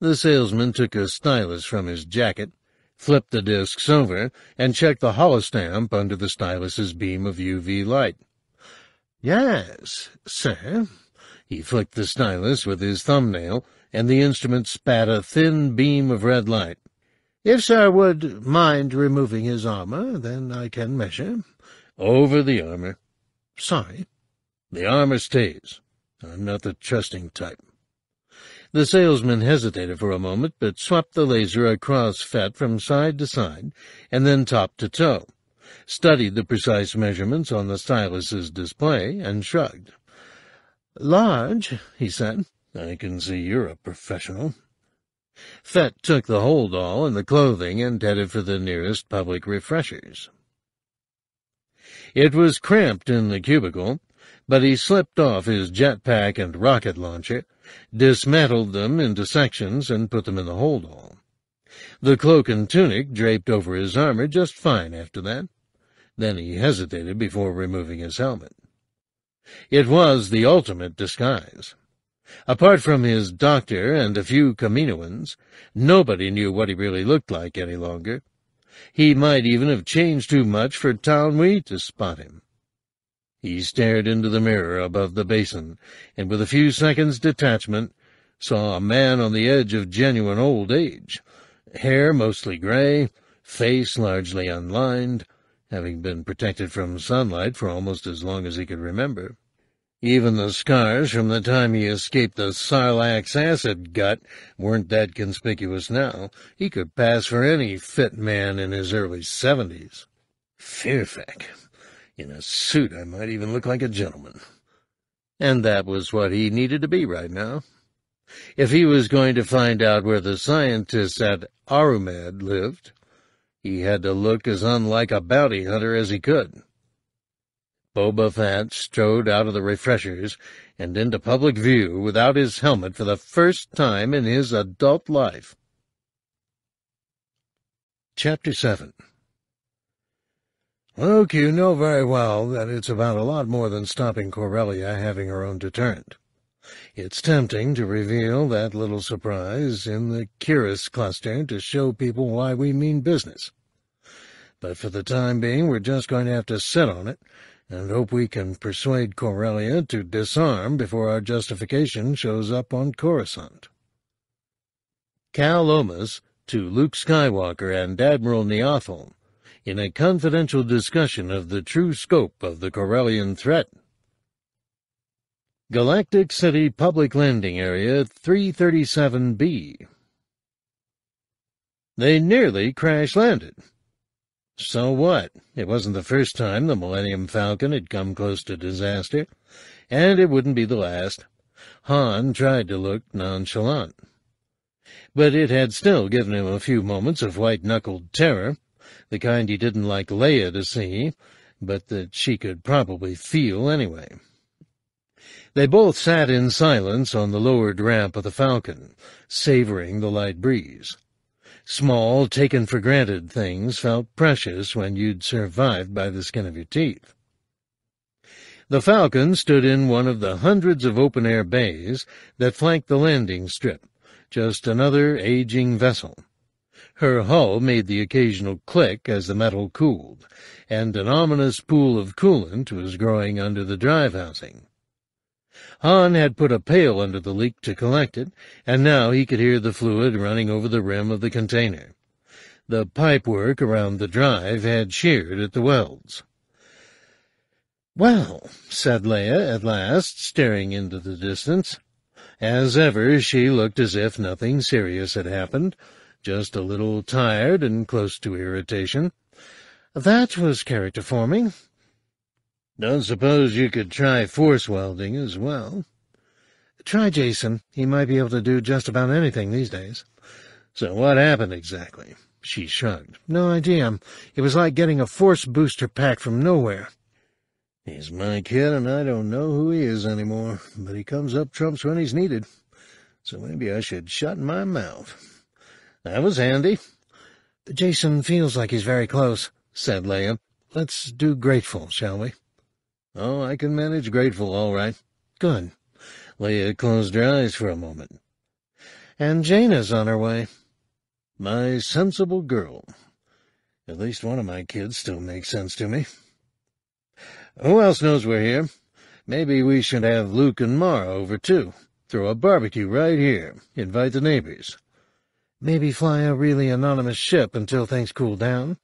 The salesman took a stylus from his jacket, flipped the discs over, and checked the holostamp under the stylus's beam of UV light. Yes, sir. He flicked the stylus with his thumbnail, and the instrument spat a thin beam of red light. If sir would mind removing his armor, then I can measure. Over the armor. Sorry. The armor stays. I'm not the trusting type. The salesman hesitated for a moment, but swept the laser across Fett from side to side, and then top to toe, studied the precise measurements on the stylus's display, and shrugged. Large, he said. I can see you're a professional. Fett took the hold all and the clothing and headed for the nearest public refreshers. It was cramped in the cubicle, but he slipped off his jetpack and rocket launcher, dismantled them into sections, and put them in the hold-all. The cloak and tunic draped over his armor just fine after that. Then he hesitated before removing his helmet. It was the ultimate disguise. Apart from his doctor and a few Kaminoans, nobody knew what he really looked like any longer. He might even have changed too much for Taun We to spot him. He stared into the mirror above the basin, and with a few seconds' detachment, saw a man on the edge of genuine old age, hair mostly gray, face largely unlined, having been protected from sunlight for almost as long as he could remember. Even the scars from the time he escaped the Sarlacc's acid gut weren't that conspicuous now. He could pass for any fit man in his early seventies. Fierfek. In a suit, I might even look like a gentleman. And that was what he needed to be right now. If he was going to find out where the scientists at Arumed lived, he had to look as unlike a bounty hunter as he could. Boba Fett strode out of the refreshers and into public view without his helmet for the first time in his adult life. Chapter 7 Luke, you know very well that it's about a lot more than stopping Corellia having her own deterrent. It's tempting to reveal that little surprise in the Cuirass cluster to show people why we mean business. But for the time being, we're just going to have to sit on it and hope we can persuade Corellia to disarm before our justification shows up on Coruscant. Cal Omas to Luke Skywalker and Admiral Niathal in a confidential discussion of the true scope of the Corellian threat. Galactic City Public Landing Area 337B. They nearly crash-landed. So what? It wasn't the first time the Millennium Falcon had come close to disaster, and it wouldn't be the last. Han tried to look nonchalant. But it had still given him a few moments of white-knuckled terror, the kind he didn't like Leia to see, but that she could probably feel anyway. They both sat in silence on the lowered ramp of the Falcon, savoring the light breeze. Small, taken-for-granted things felt precious when you'd survived by the skin of your teeth. The Falcon stood in one of the hundreds of open-air bays that flanked the landing strip, just another aging vessel. Her hull made the occasional click as the metal cooled, and an ominous pool of coolant was growing under the drive housing. Han had put a pail under the leak to collect it, and now he could hear the fluid running over the rim of the container. The pipework around the drive had sheared at the welds. Well, said Leia at last, staring into the distance. As ever, she looked as if nothing serious had happened, just a little tired and close to irritation. That was character-forming. Don't suppose you could try force welding as well? Try Jacen. He might be able to do just about anything these days. So what happened exactly? She shrugged. No idea. It was like getting a force booster pack from nowhere. He's my kid, and I don't know who he is anymore, but he comes up trumps when he's needed. So maybe I should shut my mouth. That was handy. Jacen feels like he's very close, said Leia. Let's do grateful, shall we? Oh, I can manage grateful, all right. Good. Leia closed her eyes for a moment. And Jaina's on her way. My sensible girl. At least one of my kids still makes sense to me. Who else knows we're here? Maybe we should have Luke and Mara over, too. Throw a barbecue right here. Invite the neighbors. Maybe fly a really anonymous ship until things cool down.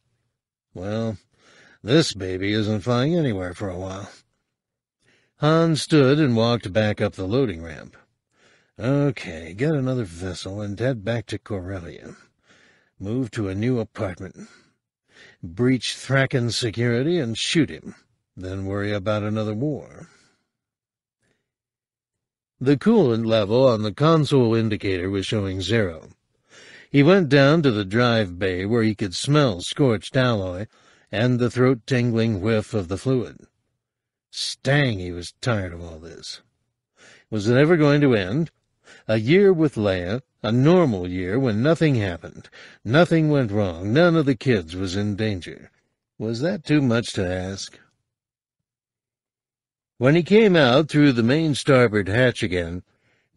Well, this baby isn't flying anywhere for a while. Han stood and walked back up the loading ramp. Okay, get another vessel and head back to Corellia. Move to a new apartment. Breach Thrackan's security and shoot him then worry about another war. The coolant level on the console indicator was showing zero. He went down to the drive bay where he could smell scorched alloy and the throat-tingling whiff of the fluid. Stang, he was tired of all this. Was it ever going to end? A year with Leia, a normal year when nothing happened, nothing went wrong, none of the kids was in danger. Was that too much to ask? When he came out through the main starboard hatch again,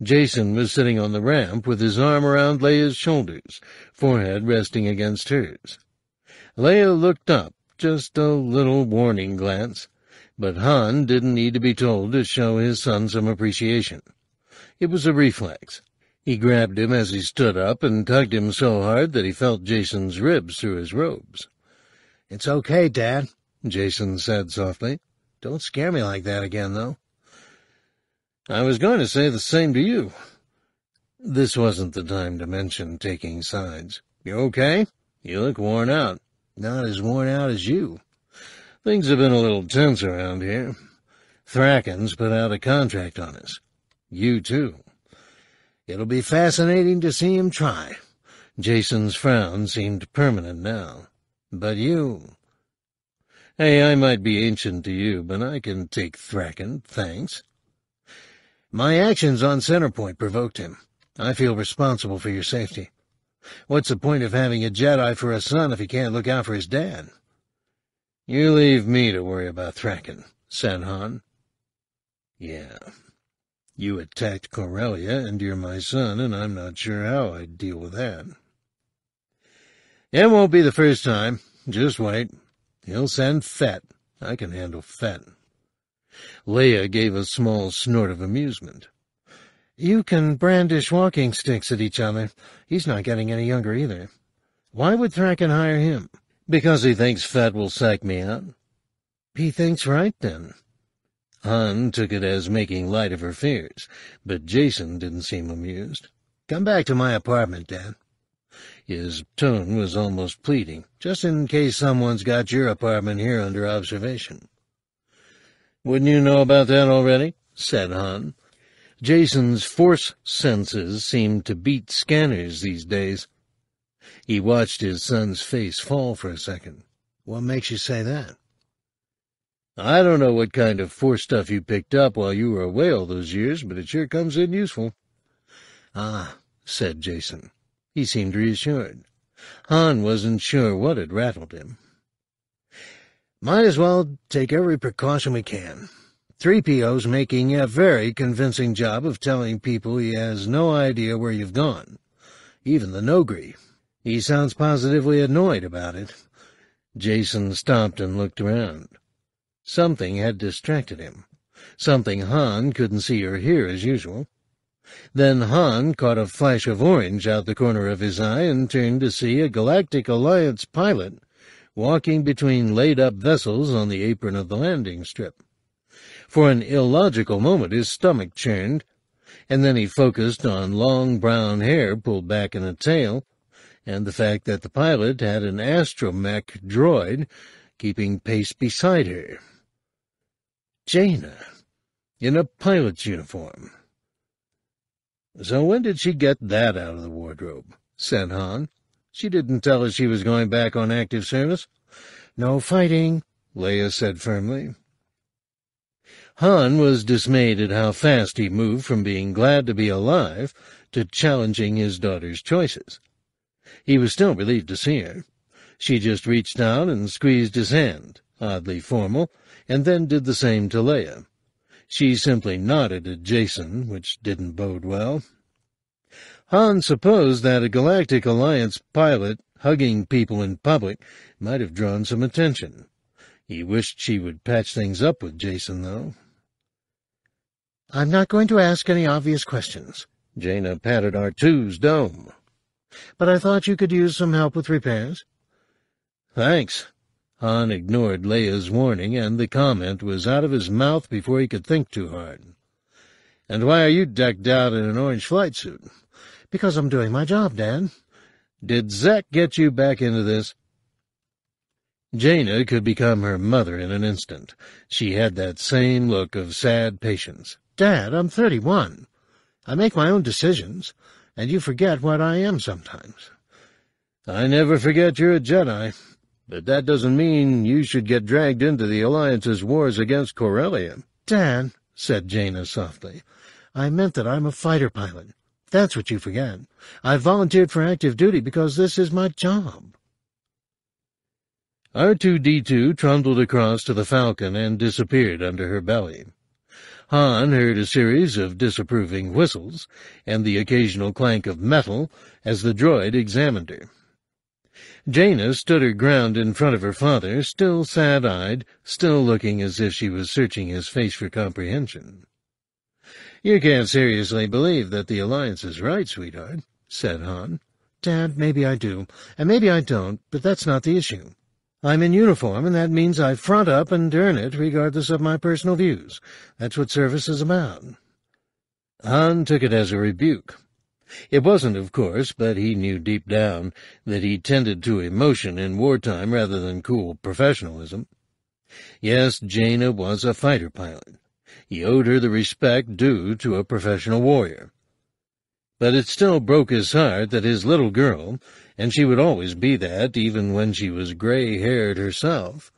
Jacen was sitting on the ramp with his arm around Leia's shoulders, forehead resting against hers. Leia looked up, just a little warning glance, but Han didn't need to be told to show his son some appreciation. It was a reflex. He grabbed him as he stood up and tugged him so hard that he felt Jacen's ribs through his robes. It's okay, Dad, Jacen said softly. Don't scare me like that again, though. I was going to say the same to you. This wasn't the time to mention taking sides. You okay? You look worn out. Not as worn out as you. Things have been a little tense around here. Thrackan's put out a contract on us. You, too. It'll be fascinating to see him try. Jacen's frown seemed permanent now. But you, Hey, I might be ancient to you, but I can take Thrackan, thanks. My actions on Centerpoint provoked him. I feel responsible for your safety. What's the point of having a Jedi for a son if he can't look out for his dad? You leave me to worry about Thrackan, said Han. Yeah. You attacked Corellia, and you're my son, and I'm not sure how I'd deal with that. It won't be the first time. Just wait. He'll send Fett. I can handle Fett. Leia gave a small snort of amusement. You can brandish walking sticks at each other. He's not getting any younger either. Why would Thrackan hire him? Because he thinks Fett will sack me out. He thinks right, then. Han took it as making light of her fears, but Jacen didn't seem amused. Come back to my apartment, Dad. His tone was almost pleading, just in case someone's got your apartment here under observation. Wouldn't you know about that already? said Han. Jacen's force senses seemed to beat scanners these days. He watched his son's face fall for a second. What makes you say that? I don't know what kind of force stuff you picked up while you were away all those years, but it sure comes in useful. Ah, said Jacen. He seemed reassured. Han wasn't sure what had rattled him. Might as well take every precaution we can. 3PO's making a very convincing job of telling people he has no idea where you've gone. Even the Noghri. He sounds positively annoyed about it. Jacen stopped and looked around. Something had distracted him. Something Han couldn't see or hear as usual. Then Han caught a flash of orange out the corner of his eye and turned to see a Galactic Alliance pilot walking between laid-up vessels on the apron of the landing strip. For an illogical moment his stomach churned, and then he focused on long brown hair pulled back in a tail, and the fact that the pilot had an astromech droid keeping pace beside her. Jaina, in a pilot's uniform. So when did she get that out of the wardrobe? said Han. She didn't tell us she was going back on active service. No fighting, Leia said firmly. Han was dismayed at how fast he moved from being glad to be alive to challenging his daughter's choices. He was still relieved to see her. She just reached out and squeezed his hand, oddly formal, and then did the same to Leia. She simply nodded at Jacen, which didn't bode well. Han supposed that a Galactic Alliance pilot hugging people in public might have drawn some attention. He wished she would patch things up with Jacen, though. I'm not going to ask any obvious questions. Jaina patted R2's dome. But I thought you could use some help with repairs. Thanks. Han ignored Leia's warning, and the comment was out of his mouth before he could think too hard. And why are you decked out in an orange flight suit? Because I'm doing my job, Dad. Did Zekk get you back into this? Jaina could become her mother in an instant. She had that same look of sad patience. Dad, I'm thirty-one. I make my own decisions, and you forget what I am sometimes. I never forget you're a Jedi, but that doesn't mean you should get dragged into the Alliance's wars against Corellia. Dan, said Jaina softly, I meant that I'm a fighter pilot. That's what you forget. I volunteered for active duty because this is my job. R2-D2 trundled across to the Falcon and disappeared under her belly. Han heard a series of disapproving whistles and the occasional clank of metal as the droid examined her. Jaina stood her ground in front of her father, still sad-eyed, still looking as if she was searching his face for comprehension. You can't seriously believe that the Alliance is right, sweetheart, said Han. Dad, maybe I do, and maybe I don't, but that's not the issue. I'm in uniform, and that means I front up and earn it regardless of my personal views. That's what service is about. Han took it as a rebuke. It wasn't, of course, but he knew deep down that he tended to emotion in wartime rather than cool professionalism. Yes, Jaina was a fighter pilot. He owed her the respect due to a professional warrior. But it still broke his heart that his little girl, and she would always be that even when she was gray-haired herself,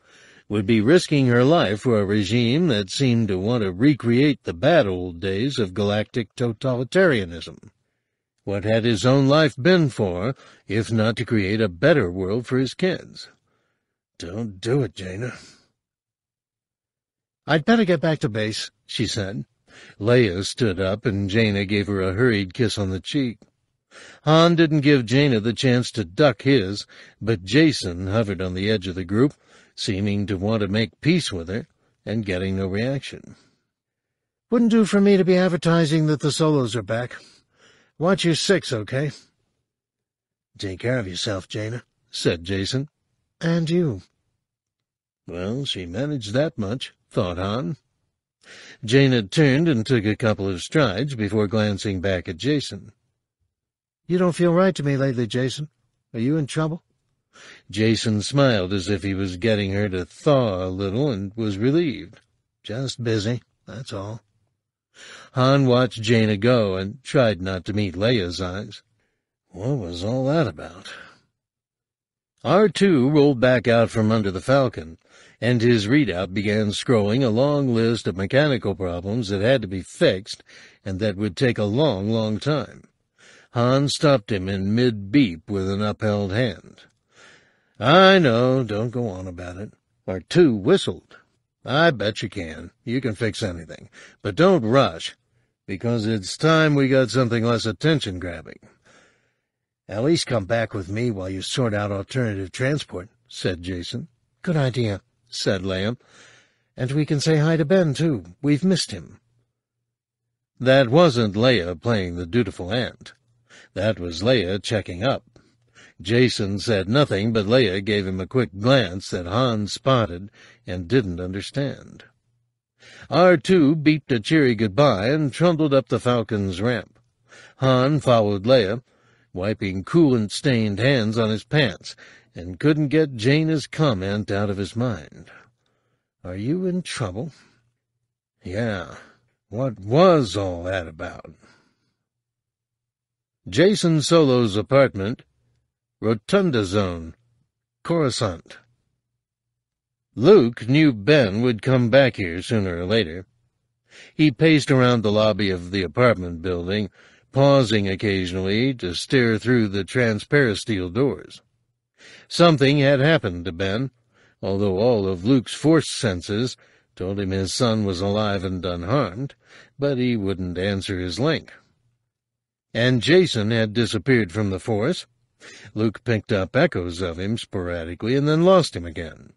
would be risking her life for a regime that seemed to want to recreate the bad old days of galactic totalitarianism. What had his own life been for, if not to create a better world for his kids? Don't do it, Jaina. I'd better get back to base, she said. Leia stood up, and Jaina gave her a hurried kiss on the cheek. Han didn't give Jaina the chance to duck his, but Jacen hovered on the edge of the group, seeming to want to make peace with her, and getting no reaction. Wouldn't do for me to be advertising that the Solos are back. Watch your six, okay? Take care of yourself, Jaina, said Jacen. And you. Well, she managed that much, thought Han. Jaina turned and took a couple of strides before glancing back at Jacen. You don't feel right to me lately, Jacen. Are you in trouble? Jacen smiled as if he was getting her to thaw a little and was relieved. Just busy, that's all. Han watched Jaina go and tried not to meet Leia's eyes. What was all that about? R2 rolled back out from under the Falcon, and his readout began scrolling a long list of mechanical problems that had to be fixed and that would take a long, long time. Han stopped him in mid-beep with an upheld hand. I know, don't go on about it. R2 whistled. I bet you can. You can fix anything. But don't rush, because it's time we got something less attention-grabbing. At least come back with me while you sort out alternative transport, said Jacen. Good idea, said Leia. And we can say hi to Ben, too. We've missed him. That wasn't Leia playing the dutiful aunt. That was Leia checking up. Jacen said nothing, but Leia gave him a quick glance that Han spotted and didn't understand. R2 beeped a cheery goodbye and trundled up the Falcon's ramp. Han followed Leia, wiping coolant-stained hands on his pants, and couldn't get Jaina's comment out of his mind. Are you in trouble? Yeah. What was all that about? Jacen Solo's apartment, Rotunda Zone, Coruscant. Luke knew Ben would come back here sooner or later. He paced around the lobby of the apartment building, pausing occasionally to stare through the transparisteel doors. Something had happened to Ben, although all of Luke's force senses told him his son was alive and unharmed, but he wouldn't answer his link. And Jacen had disappeared from the force. Luke picked up echoes of him sporadically and then lost him again.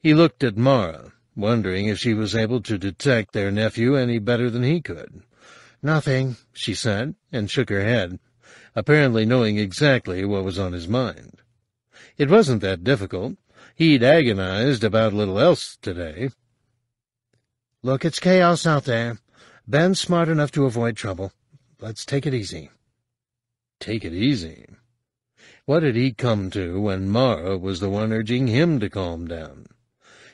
He looked at Mara, wondering if she was able to detect their nephew any better than he could. Nothing, she said, and shook her head, apparently knowing exactly what was on his mind. It wasn't that difficult. He'd agonized about little else today. Look, it's chaos out there. Ben's smart enough to avoid trouble. Let's take it easy. Take it easy? What had he come to when Mara was the one urging him to calm down?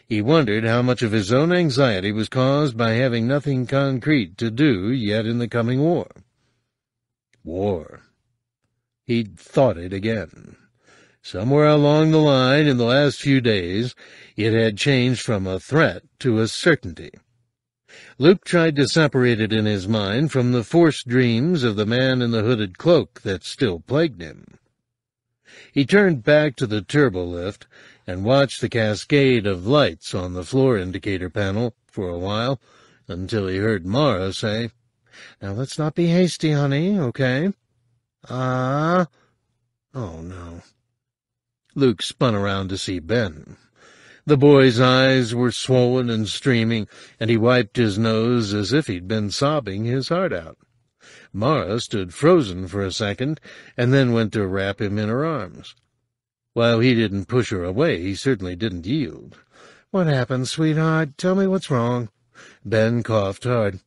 He wondered how much of his own anxiety was caused by having nothing concrete to do yet in the coming war. War. He'd thought it again. Somewhere along the line in the last few days, it had changed from a threat to a certainty. Luke tried to separate it in his mind from the forced dreams of the man in the hooded cloak that still plagued him. He turned back to the turbo lift and watched the cascade of lights on the floor indicator panel for a while until he heard Mara say, Now let's not be hasty, honey, okay? Ah. Uh, oh, no. Luke spun around to see Ben. The boy's eyes were swollen and streaming, and he wiped his nose as if he'd been sobbing his heart out. Mara stood frozen for a second, and then went to wrap him in her arms. While he didn't push her away, he certainly didn't yield. What happened, sweetheart? Tell me what's wrong. Ben coughed hard.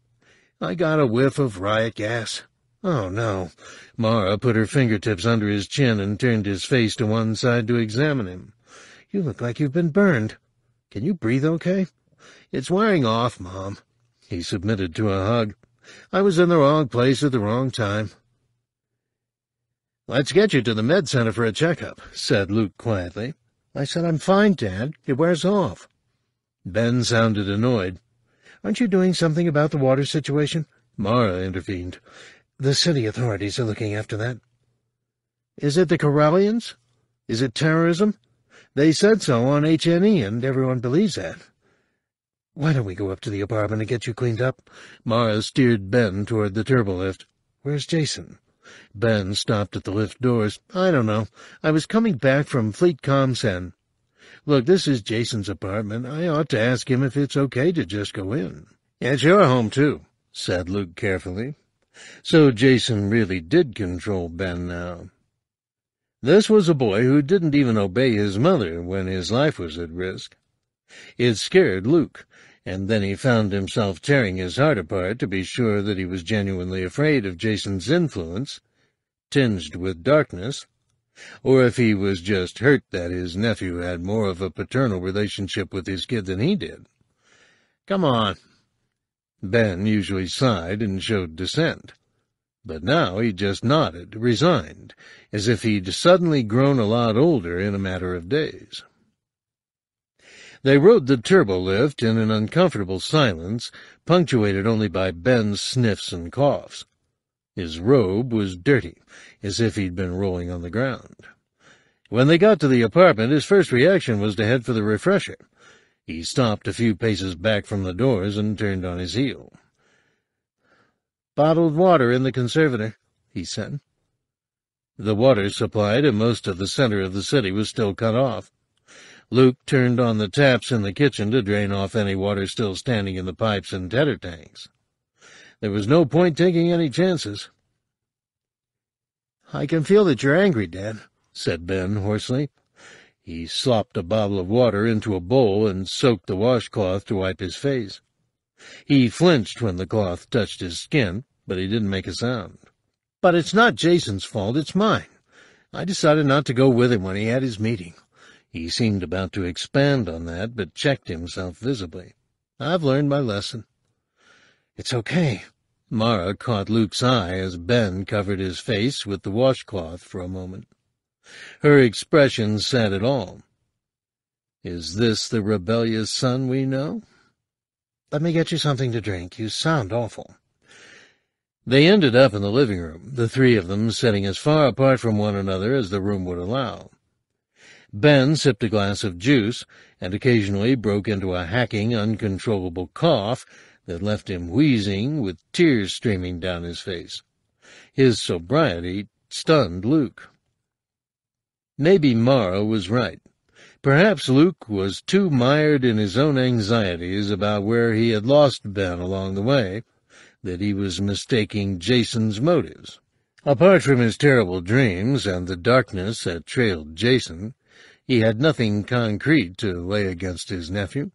I got a whiff of riot gas. Oh, no. Mara put her fingertips under his chin and turned his face to one side to examine him. You look like you've been burned. Can you breathe okay? It's wearing off, Mom. He submitted to a hug. I was in the wrong place at the wrong time. Let's get you to the med center for a checkup, said Luke quietly. I said, I'm fine, Dad. It wears off. Ben sounded annoyed. Aren't you doing something about the water situation? Mara intervened. The city authorities are looking after that. Is it the Corellians? Is it terrorism? They said so on HNE, and everyone believes that. Why don't we go up to the apartment and get you cleaned up? Mara steered Ben toward the turbolift. Where's Jacen? Ben stopped at the lift doors. I don't know. I was coming back from Fleet Comsen. Look, this is Jacen's apartment. I ought to ask him if it's okay to just go in. It's your home, too, said Luke carefully. So Jacen really did control Ben now. This was a boy who didn't even obey his mother when his life was at risk. It scared Luke, and then he found himself tearing his heart apart to be sure that he was genuinely afraid of Jacen's influence, tinged with darkness, or if he was just hurt that his nephew had more of a paternal relationship with his kid than he did. Come on. Ben usually sighed and showed dissent, but now he just nodded, resigned, as if he'd suddenly grown a lot older in a matter of days. They rode the turbo lift in an uncomfortable silence, punctuated only by Ben's sniffs and coughs. His robe was dirty, as if he'd been rolling on the ground. When they got to the apartment, his first reaction was to head for the refresher. He stopped a few paces back from the doors and turned on his heel. Bottled water in the conservator, he said. The water supply to most of the center of the city was still cut off. Luke turned on the taps in the kitchen to drain off any water still standing in the pipes and tedder tanks. There was no point taking any chances. I can feel that you're angry, Dad, said Ben hoarsely. He slopped a bottle of water into a bowl and soaked the washcloth to wipe his face. He flinched when the cloth touched his skin, but he didn't make a sound. But it's not Jacen's fault, it's mine. I decided not to go with him when he had his meeting. He seemed about to expand on that, but checked himself visibly. I've learned my lesson. It's okay. Mara caught Luke's eye as Ben covered his face with the washcloth for a moment. Her expression said it all. Is this the rebellious son we know? Let me get you something to drink. You sound awful. They ended up in the living room, the three of them sitting as far apart from one another as the room would allow. Ben sipped a glass of juice and occasionally broke into a hacking, uncontrollable cough that left him wheezing with tears streaming down his face. His sobriety stunned Luke. Maybe Mara was right. Perhaps Luke was too mired in his own anxieties about where he had lost Ben along the way that he was mistaking Jacen's motives. Apart from his terrible dreams and the darkness that trailed Jacen, he had nothing concrete to lay against his nephew,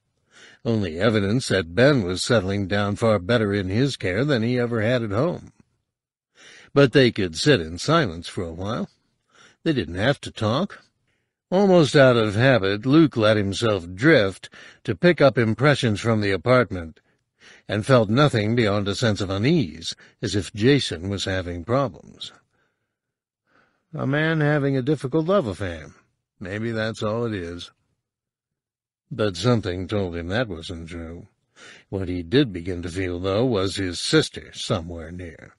only evidence that Ben was settling down far better in his care than he ever had at home. But they could sit in silence for a while. They didn't have to talk. Almost out of habit, Luke let himself drift to pick up impressions from the apartment and felt nothing beyond a sense of unease, as if Jacen was having problems. A man having a difficult love affair. Maybe that's all it is. But something told him that wasn't true. What he did begin to feel, though, was his sister somewhere near.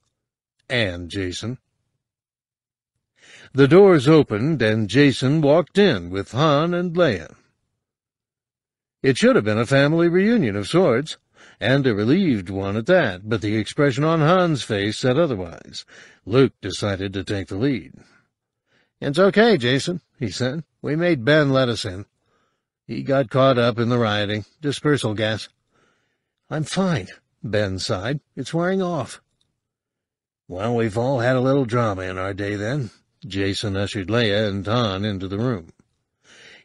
And Jacen. The doors opened, and Jacen walked in with Han and Leia. It should have been a family reunion of sorts and a relieved one at that, but the expression on Han's face said otherwise. Luke decided to take the lead. It's okay, Jacen, he said. We made Ben let us in. He got caught up in the rioting. Dispersal gas. I'm fine, Ben sighed. It's wearing off. Well, we've all had a little drama in our day then. Jacen ushered Leia and Han into the room.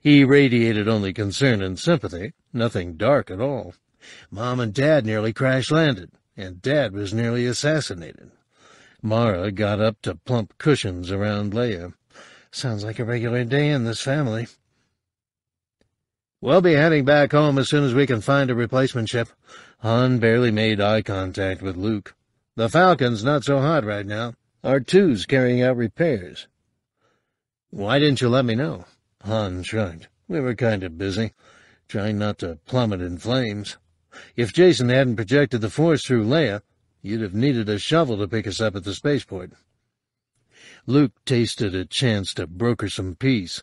He radiated only concern and sympathy, nothing dark at all. Mom and Dad nearly crash-landed, and Dad was nearly assassinated. Mara got up to plump cushions around Leia. Sounds like a regular day in this family. We'll be heading back home as soon as we can find a replacement ship. Han barely made eye contact with Luke. The Falcon's not so hot right now. R2's carrying out repairs. Why didn't you let me know? Han shrugged. We were kind of busy, trying not to plummet in flames. If Jacen hadn't projected the force through Leia, you'd have needed a shovel to pick us up at the spaceport. Luke tasted a chance to broker some peace,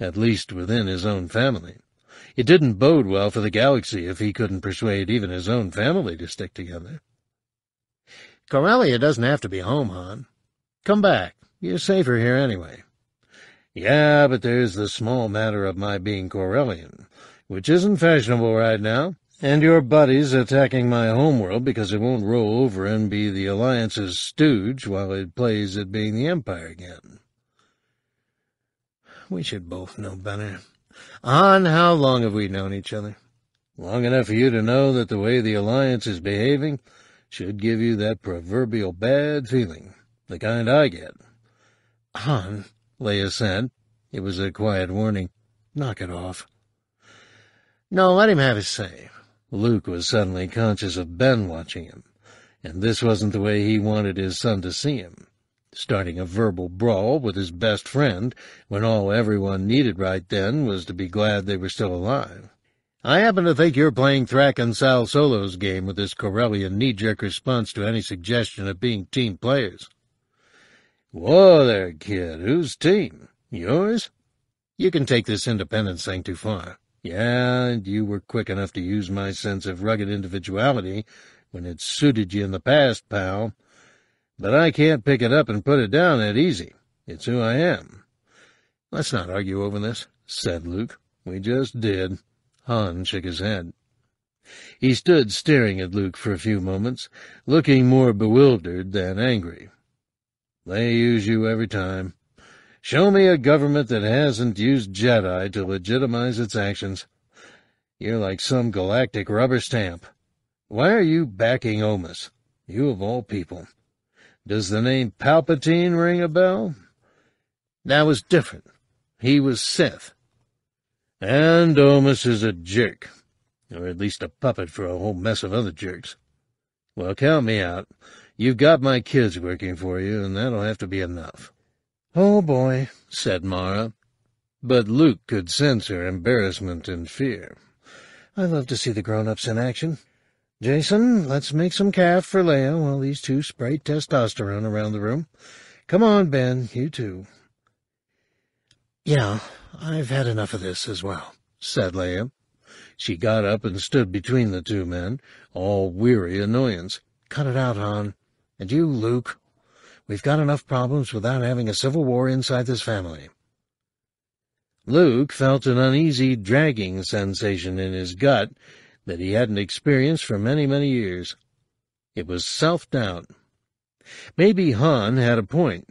at least within his own family. It didn't bode well for the galaxy if he couldn't persuade even his own family to stick together. Corellia doesn't have to be home, Han. Come back. You're safer here anyway. Yeah, but there's the small matter of my being Corellian, which isn't fashionable right now. And your buddies attacking my homeworld because it won't roll over and be the Alliance's stooge while it plays at being the Empire again. We should both know better. Han, how long have we known each other? Long enough for you to know that the way the Alliance is behaving should give you that proverbial bad feeling, the kind I get. Han, Leia said. It was a quiet warning. Knock it off. No, let him have his say. Luke was suddenly conscious of Ben watching him, and this wasn't the way he wanted his son to see him. Starting a verbal brawl with his best friend when all everyone needed right then was to be glad they were still alive. I happen to think you're playing Thrackan Sal-Solo's game with this Corellian knee-jerk response to any suggestion of being team players. Whoa there, kid. Whose team? Yours? You can take this independence thing too far. Yeah, and you were quick enough to use my sense of rugged individuality when it suited you in the past, pal. But I can't pick it up and put it down that easy. It's who I am. Let's not argue over this, said Luke. We just did. Han shook his head. He stood staring at Luke for a few moments, looking more bewildered than angry. They use you every time. Show me a government that hasn't used Jedi to legitimize its actions. You're like some galactic rubber stamp. Why are you backing Omas? You of all people. Does the name Palpatine ring a bell? That was different. He was Sith. And oh, Omas is a jerk. Or at least a puppet for a whole mess of other jerks. Well, count me out. You've got my kids working for you, and that'll have to be enough. Oh, boy, said Mara. But Luke could sense her embarrassment and fear. I love to see the grown-ups in action. Jacen, let's make some caf for Leia while these two spray testosterone around the room. Come on, Ben, you too. Yeah, I've had enough of this as well, said Leia. She got up and stood between the two men, all weary annoyance. Cut it out, Han. And you, Luke. We've got enough problems without having a civil war inside this family. Luke felt an uneasy, dragging sensation in his gut that he hadn't experienced for many, many years. It was self-doubt. Maybe Han had a point.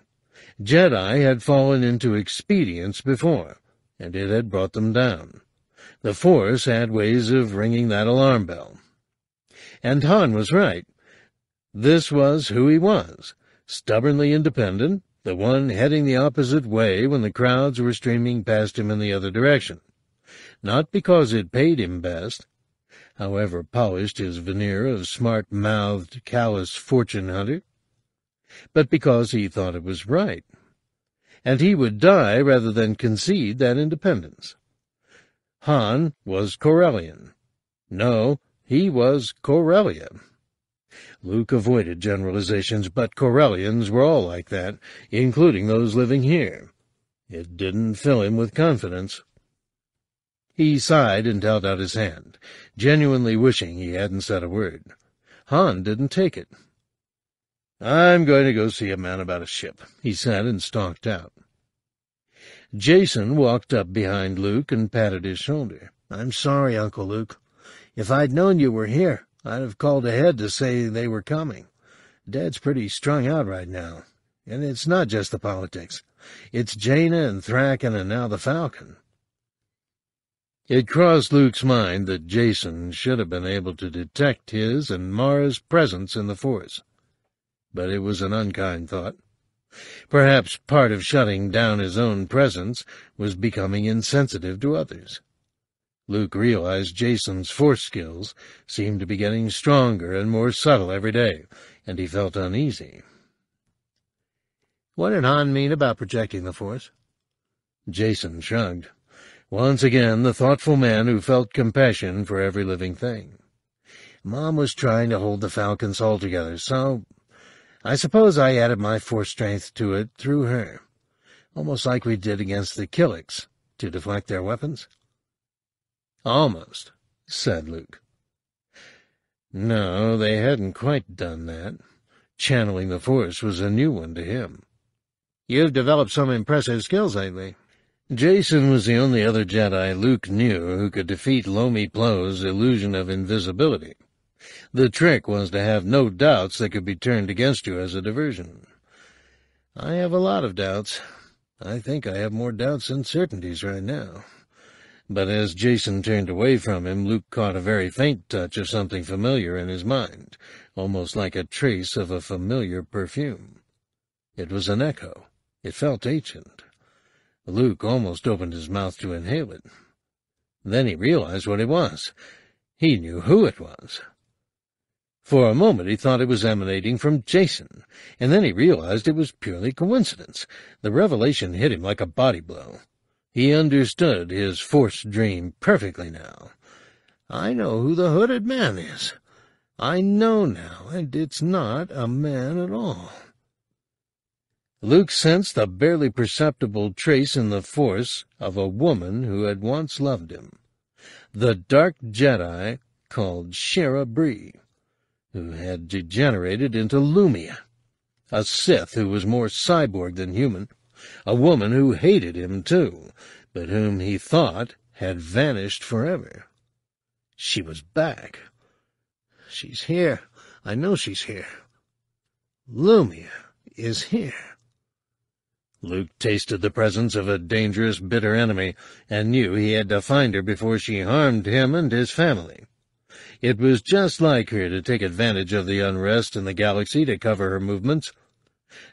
Jedi had fallen into expedience before, and it had brought them down. The Force had ways of ringing that alarm bell. And Han was right. This was who he was, stubbornly independent, the one heading the opposite way when the crowds were streaming past him in the other direction. Not because it paid him best, however polished his veneer of smart-mouthed, callous fortune hunter, but because he thought it was right. And he would die rather than concede that independence. Han was Corellian. No, he was Corellia. Luke avoided generalizations, but Corellians were all like that, including those living here. It didn't fill him with confidence. He sighed and held out his hand, genuinely wishing he hadn't said a word. Han didn't take it. I'm going to go see a man about a ship, he said and stalked out. Jacen walked up behind Luke and patted his shoulder. I'm sorry, Uncle Luke. If I'd known you were here, I'd have called ahead to say they were coming. Dad's pretty strung out right now. And it's not just the politics. It's Jaina and Thrackan and now the Falcon. It crossed Luke's mind that Jacen should have been able to detect his and Mara's presence in the Force. But it was an unkind thought. Perhaps part of shutting down his own presence was becoming insensitive to others. Luke realized Jacen's force skills seemed to be getting stronger and more subtle every day, and he felt uneasy. What did Han mean about projecting the Force? Jacen shrugged. Once again, the thoughtful man who felt compassion for every living thing. Mom was trying to hold the Falcons all together, so I suppose I added my force strength to it through her, almost like we did against the Killiks, to deflect their weapons. Almost, said Luke. No, they hadn't quite done that. Channeling the Force was a new one to him. You've developed some impressive skills lately. Jacen was the only other Jedi Luke knew who could defeat Lomi Plo's illusion of invisibility. The trick was to have no doubts that could be turned against you as a diversion. I have a lot of doubts. I think I have more doubts than certainties right now. But as Jacen turned away from him, Luke caught a very faint touch of something familiar in his mind, almost like a trace of a familiar perfume. It was an echo. It felt ancient. Luke almost opened his mouth to inhale it. Then he realized what it was. He knew who it was. For a moment he thought it was emanating from Jacen, and then he realized it was purely coincidence. The revelation hit him like a body blow. He understood his forced dream perfectly now. I know who the hooded man is. I know now, and it's not a man at all. Luke sensed a barely perceptible trace in the force of a woman who had once loved him. The dark Jedi called Shira Brie, who had degenerated into Lumiya, a Sith who was more cyborg than human, a woman who hated him too, but whom he thought had vanished forever. She was back. She's here. I know she's here. Lumiya is here. Luke tasted the presence of a dangerous, bitter enemy, and knew he had to find her before she harmed him and his family. It was just like her to take advantage of the unrest in the galaxy to cover her movements.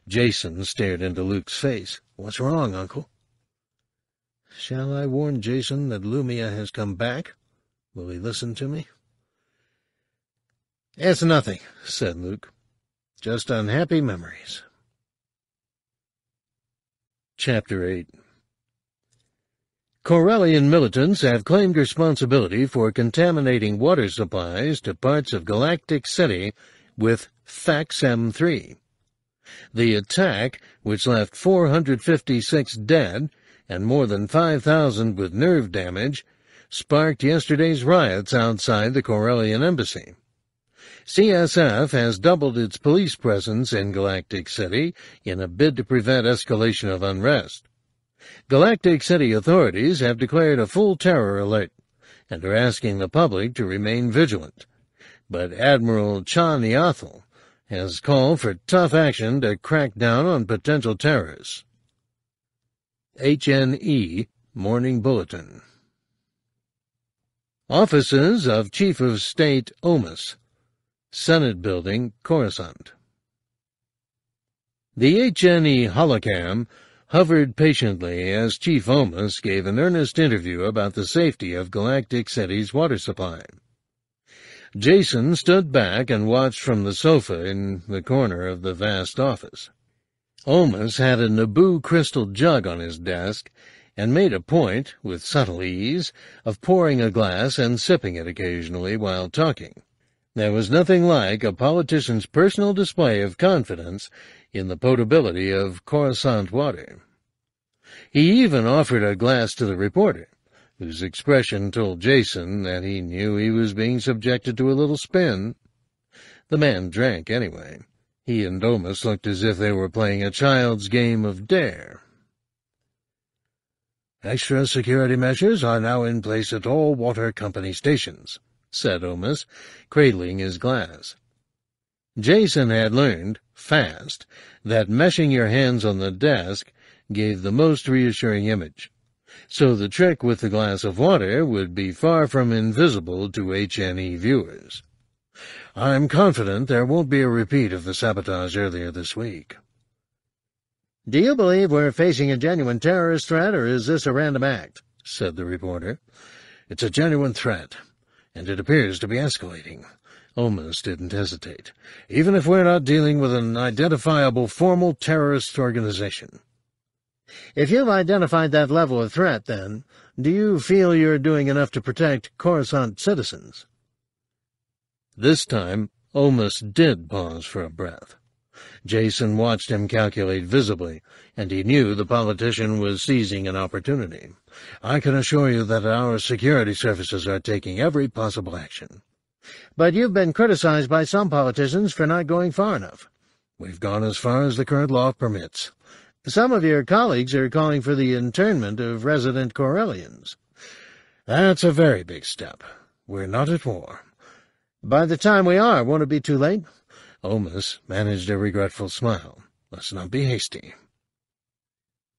Jacen stared into Luke's face. What's wrong, Uncle? Shall I warn Jacen that Lumiya has come back? Will he listen to me? It's nothing, said Luke. Just unhappy memories. Chapter 8 Corellian militants have claimed responsibility for contaminating water supplies to parts of Galactic City with FAX-M3. The attack, which left 456 dead and more than 5,000 with nerve damage, sparked yesterday's riots outside the Corellian embassy. CSF has doubled its police presence in Galactic City in a bid to prevent escalation of unrest. Galactic City authorities have declared a full terror alert and are asking the public to remain vigilant. But Admiral Cha Niathal has called for tough action to crack down on potential terrorists. HNE Morning Bulletin Offices of Chief of State Omas Senate Building, Coruscant. The HNE holocam hovered patiently as Chief Omas gave an earnest interview about the safety of Galactic City's water supply. Jacen stood back and watched from the sofa in the corner of the vast office. Omas had a Naboo crystal jug on his desk and made a point, with subtle ease, of pouring a glass and sipping it occasionally while talking. There was nothing like a politician's personal display of confidence in the potability of Coruscant water. He even offered a glass to the reporter, whose expression told Jacen that he knew he was being subjected to a little spin. The man drank anyway. He and Omas looked as if they were playing a child's game of dare. Extra security measures are now in place at all water company stations said Omas, cradling his glass. Jacen had learned, fast, that meshing your hands on the desk gave the most reassuring image, so the trick with the glass of water would be far from invisible to HNE viewers. I'm confident there won't be a repeat of the sabotage earlier this week. Do you believe we're facing a genuine terrorist threat, or is this a random act? said the reporter. It's a genuine threat, and it appears to be escalating. Omas didn't hesitate, even if we're not dealing with an identifiable formal terrorist organization. If you've identified that level of threat, then, do you feel you're doing enough to protect Coruscant citizens? This time, Omas did pause for a breath. Jacen watched him calculate visibly, and he knew the politician was seizing an opportunity. I can assure you that our security services are taking every possible action. But you've been criticized by some politicians for not going far enough. We've gone as far as the current law permits. Some of your colleagues are calling for the internment of resident Corellians. That's a very big step. We're not at war. By the time we are, won't it be too late? Omas managed a regretful smile. Let's not be hasty.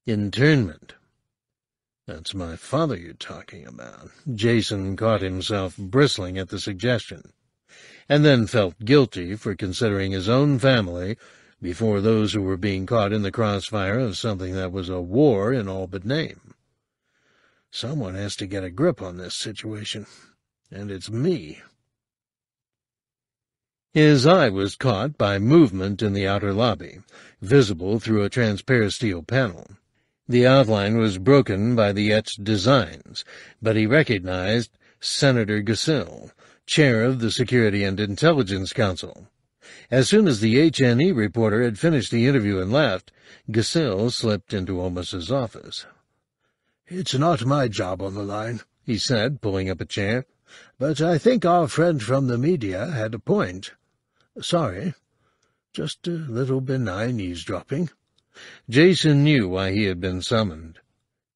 Internment. That's my father you're talking about. Jacen caught himself bristling at the suggestion, and then felt guilty for considering his own family before those who were being caught in the crossfire of something that was a war in all but name. Someone has to get a grip on this situation, and it's me. His eye was caught by movement in the outer lobby, visible through a transparisteel panel. The outline was broken by the etched designs, but he recognized Senator G'Sil, chair of the Security and Intelligence Council. As soon as the HNE reporter had finished the interview and left, G'Sil slipped into Omas's office. "'It's not my job on the line,' he said, pulling up a chair, "'but I think our friend from the media had a point. Sorry. Just a little benign eavesdropping. Jacen knew why he had been summoned.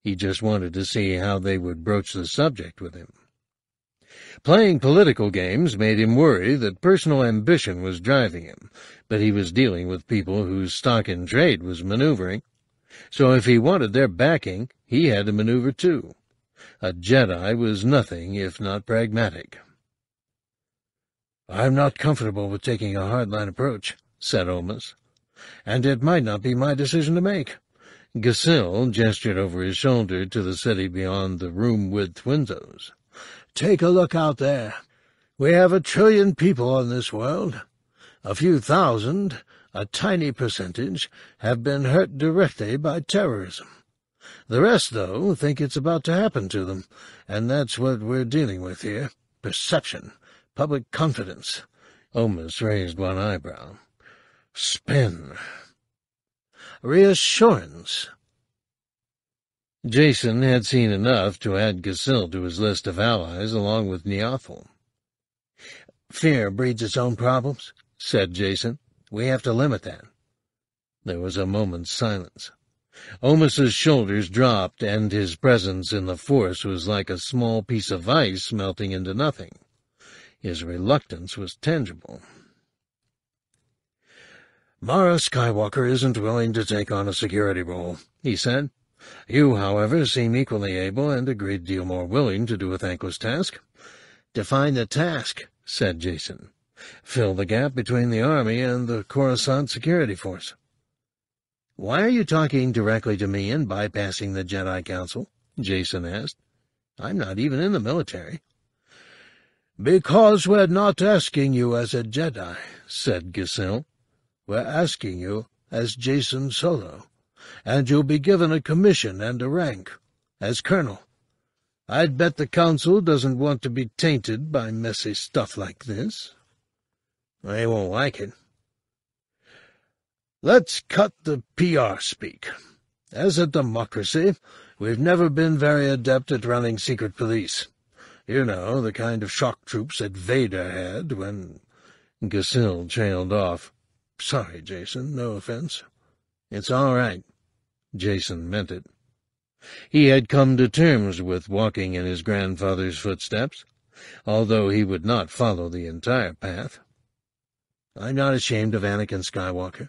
He just wanted to see how they would broach the subject with him. Playing political games made him worry that personal ambition was driving him, but he was dealing with people whose stock in trade was maneuvering. So if he wanted their backing, he had to maneuver too. A Jedi was nothing if not pragmatic. I'm not comfortable with taking a hardline approach, said Omas, and it might not be my decision to make. G'Sil gestured over his shoulder to the city beyond the room-width windows. Take a look out there. We have a trillion people in this world. A few thousand, a tiny percentage, have been hurt directly by terrorism. The rest, though, think it's about to happen to them, and that's what we're dealing with here. Perception. Public confidence. Omas raised one eyebrow. Spin. Reassurance. Jacen had seen enough to add G'Sil to his list of allies along with Niathal. Fear breeds its own problems, said Jacen. We have to limit that. There was a moment's silence. Omas's shoulders dropped, and his presence in the force was like a small piece of ice melting into nothing. His reluctance was tangible. Mara Skywalker isn't willing to take on a security role, he said. You, however, seem equally able and a great deal more willing to do a thankless task. Define the task, said Jacen. Fill the gap between the army and the Coruscant security force. Why are you talking directly to me and bypassing the Jedi Council? Jacen asked. I'm not even in the military. Because we're not asking you as a Jedi, said G'Sil. We're asking you as Jacen Solo, and you'll be given a commission and a rank, as colonel. I'd bet the Council doesn't want to be tainted by messy stuff like this. They won't like it. Let's cut the PR speak. As a democracy, we've never been very adept at running secret police. You know, the kind of shock troops that Vader had when... G'Sil trailed off. Sorry, Jacen, no offense. It's all right. Jacen meant it. He had come to terms with walking in his grandfather's footsteps, although he would not follow the entire path. I'm not ashamed of Anakin Skywalker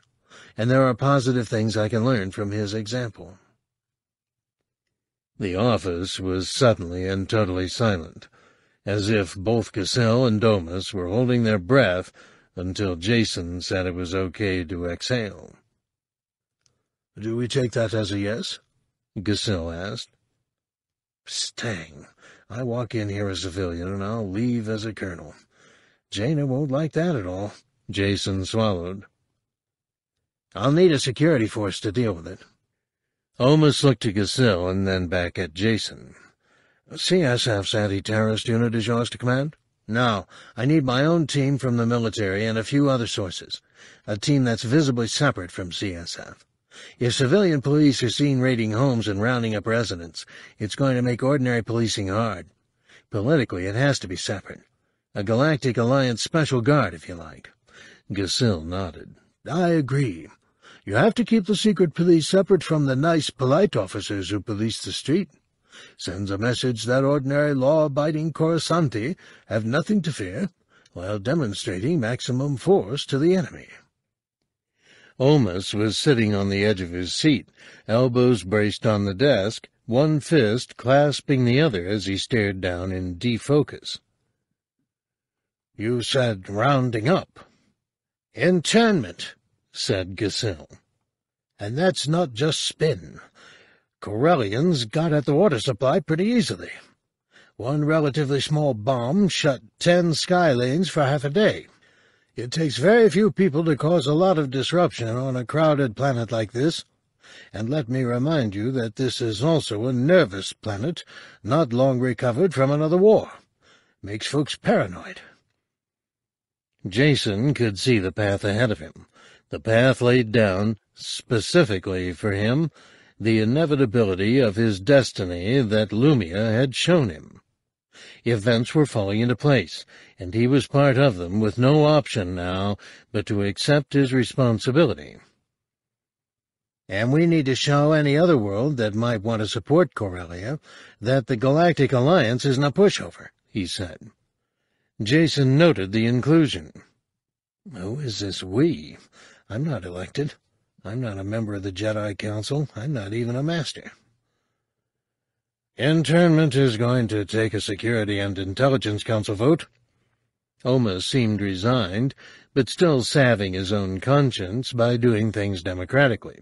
and there are positive things I can learn from his example. The office was suddenly and totally silent, as if both G'Sil and Omas were holding their breath until Jacen said it was okay to exhale. Do we take that as a yes? G'Sil asked. Stang, I walk in here as a civilian and I'll leave as a colonel. Jaina won't like that at all. Jacen swallowed. I'll need a security force to deal with it. Omas looked to G'Sil and then back at Jacen. CSF's anti-terrorist unit is yours to command? No, I need my own team from the military and a few other sources. A team that's visibly separate from CSF. If civilian police are seen raiding homes and rounding up residents, it's going to make ordinary policing hard. Politically, it has to be separate. A Galactic Alliance Special Guard, if you like. G'Sil nodded. I agree. You have to keep the secret police separate from the nice, polite officers who police the street. Sends a message that ordinary law-abiding Coruscanti have nothing to fear, while demonstrating maximum force to the enemy. Omas was sitting on the edge of his seat, elbows braced on the desk, one fist clasping the other as he stared down in defocus. You said rounding up. Internment, said G'Sil. And that's not just spin. Corellians got at the water supply pretty easily. One relatively small bomb shut ten sky lanes for half a day. It takes very few people to cause a lot of disruption on a crowded planet like this. And let me remind you that this is also a nervous planet, not long recovered from another war. Makes folks paranoid. Jacen could see the path ahead of him, the path laid down, specifically for him, the inevitability of his destiny that Lumiya had shown him. Events were falling into place, and he was part of them with no option now but to accept his responsibility. And we need to show any other world that might want to support Corellia that the Galactic Alliance isn't a pushover, he said. Jacen noted the inclusion. Who is this we? I'm not elected. I'm not a member of the Jedi Council. I'm not even a master. Internment is going to take a Security and Intelligence Council vote, Omas seemed resigned, but still salving his own conscience by doing things democratically.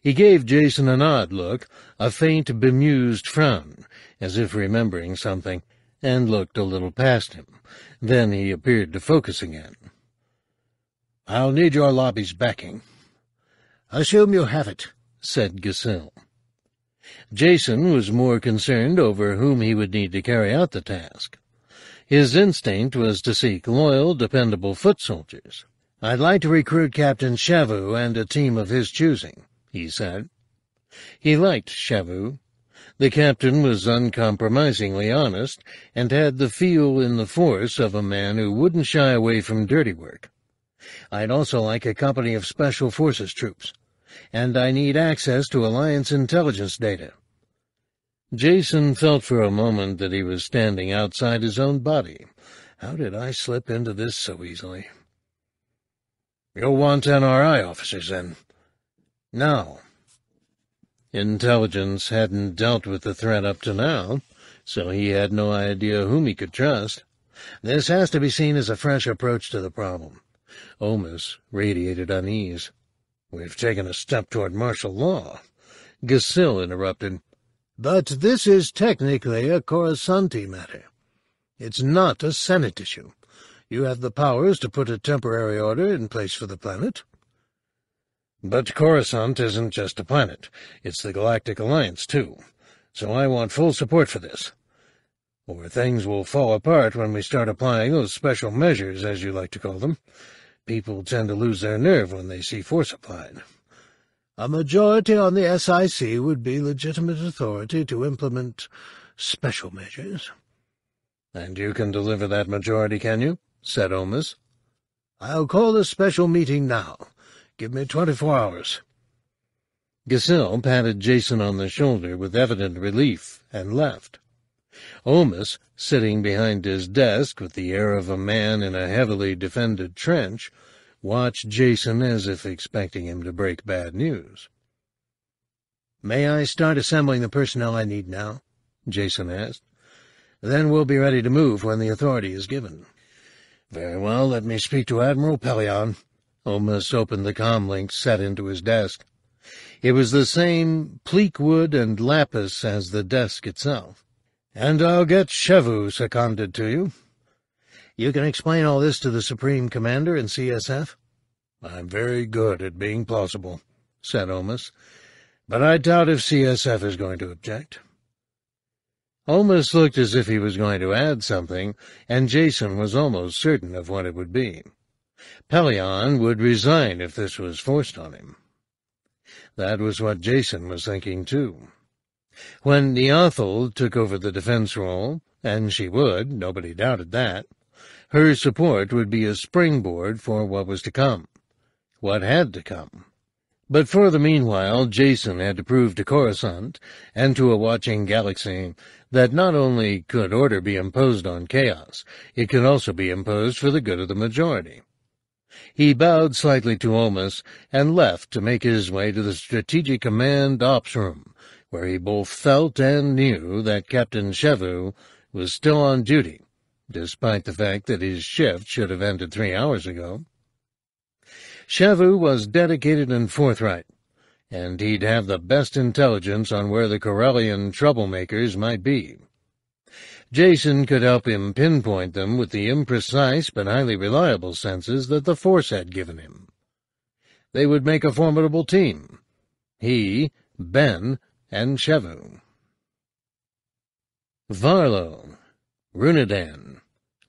He gave Jacen an odd look, a faint, bemused frown, as if remembering something, and looked a little past him. Then he appeared to focus again. I'll need your lobby's backing. Assume you have it, said G'Sil. Jacen was more concerned over whom he would need to carry out the task. His instinct was to seek loyal, dependable foot soldiers. I'd like to recruit Captain Shevu and a team of his choosing, he said. He liked Shevu. The captain was uncompromisingly honest and had the feel in the force of a man who wouldn't shy away from dirty work. I'd also like a company of Special Forces troops, and I need access to Alliance intelligence data. Jacen felt for a moment that he was standing outside his own body. How did I slip into this so easily? You'll want NRI officers, then. No. Intelligence hadn't dealt with the threat up to now, so he had no idea whom he could trust. This has to be seen as a fresh approach to the problem. Omas radiated unease. We've taken a step toward martial law. G'Sil interrupted. But this is technically a Coruscanti matter. It's not a Senate issue. You have the powers to put a temporary order in place for the planet. But Coruscant isn't just a planet. It's the Galactic Alliance, too. So I want full support for this. Or things will fall apart when we start applying those special measures, as you like to call them. People tend to lose their nerve when they see force applied. A majority on the SIC would be legitimate authority to implement special measures. And you can deliver that majority, can you? said Omas. I'll call a special meeting now. Give me twenty-four hours. G'Sil patted Jacen on the shoulder with evident relief and left. Omas, sitting behind his desk with the air of a man in a heavily defended trench, watched Jacen as if expecting him to break bad news. May I start assembling the personnel I need now? Jacen asked. Then we'll be ready to move when the authority is given. Very well, let me speak to Admiral Pellaeon. Omas opened the comlink set into his desk. It was the same pleak wood and lapis as the desk itself. And I'll get Shevu seconded to you. You can explain all this to the Supreme Commander and CSF? I'm very good at being plausible, said Omas, but I doubt if CSF is going to object. Omas looked as if he was going to add something, and Jacen was almost certain of what it would be. Pellaeon would resign if this was forced on him. That was what Jacen was thinking, too. When Niathal took over the defense role, and she would, nobody doubted that, her support would be a springboard for what was to come, what had to come. But for the meanwhile, Jacen had to prove to Coruscant and to a watching galaxy that not only could order be imposed on chaos, it could also be imposed for the good of the majority. He bowed slightly to Omas and left to make his way to the Strategic Command Ops Room, where he both felt and knew that Captain Shevu was still on duty despite the fact that his shift should have ended three hours ago. Shevu was dedicated and forthright, and he'd have the best intelligence on where the Corellian troublemakers might be. Jacen could help him pinpoint them with the imprecise but highly reliable senses that the Force had given him. They would make a formidable team. He, Ben, and Shevu. Varlo, Roonadan,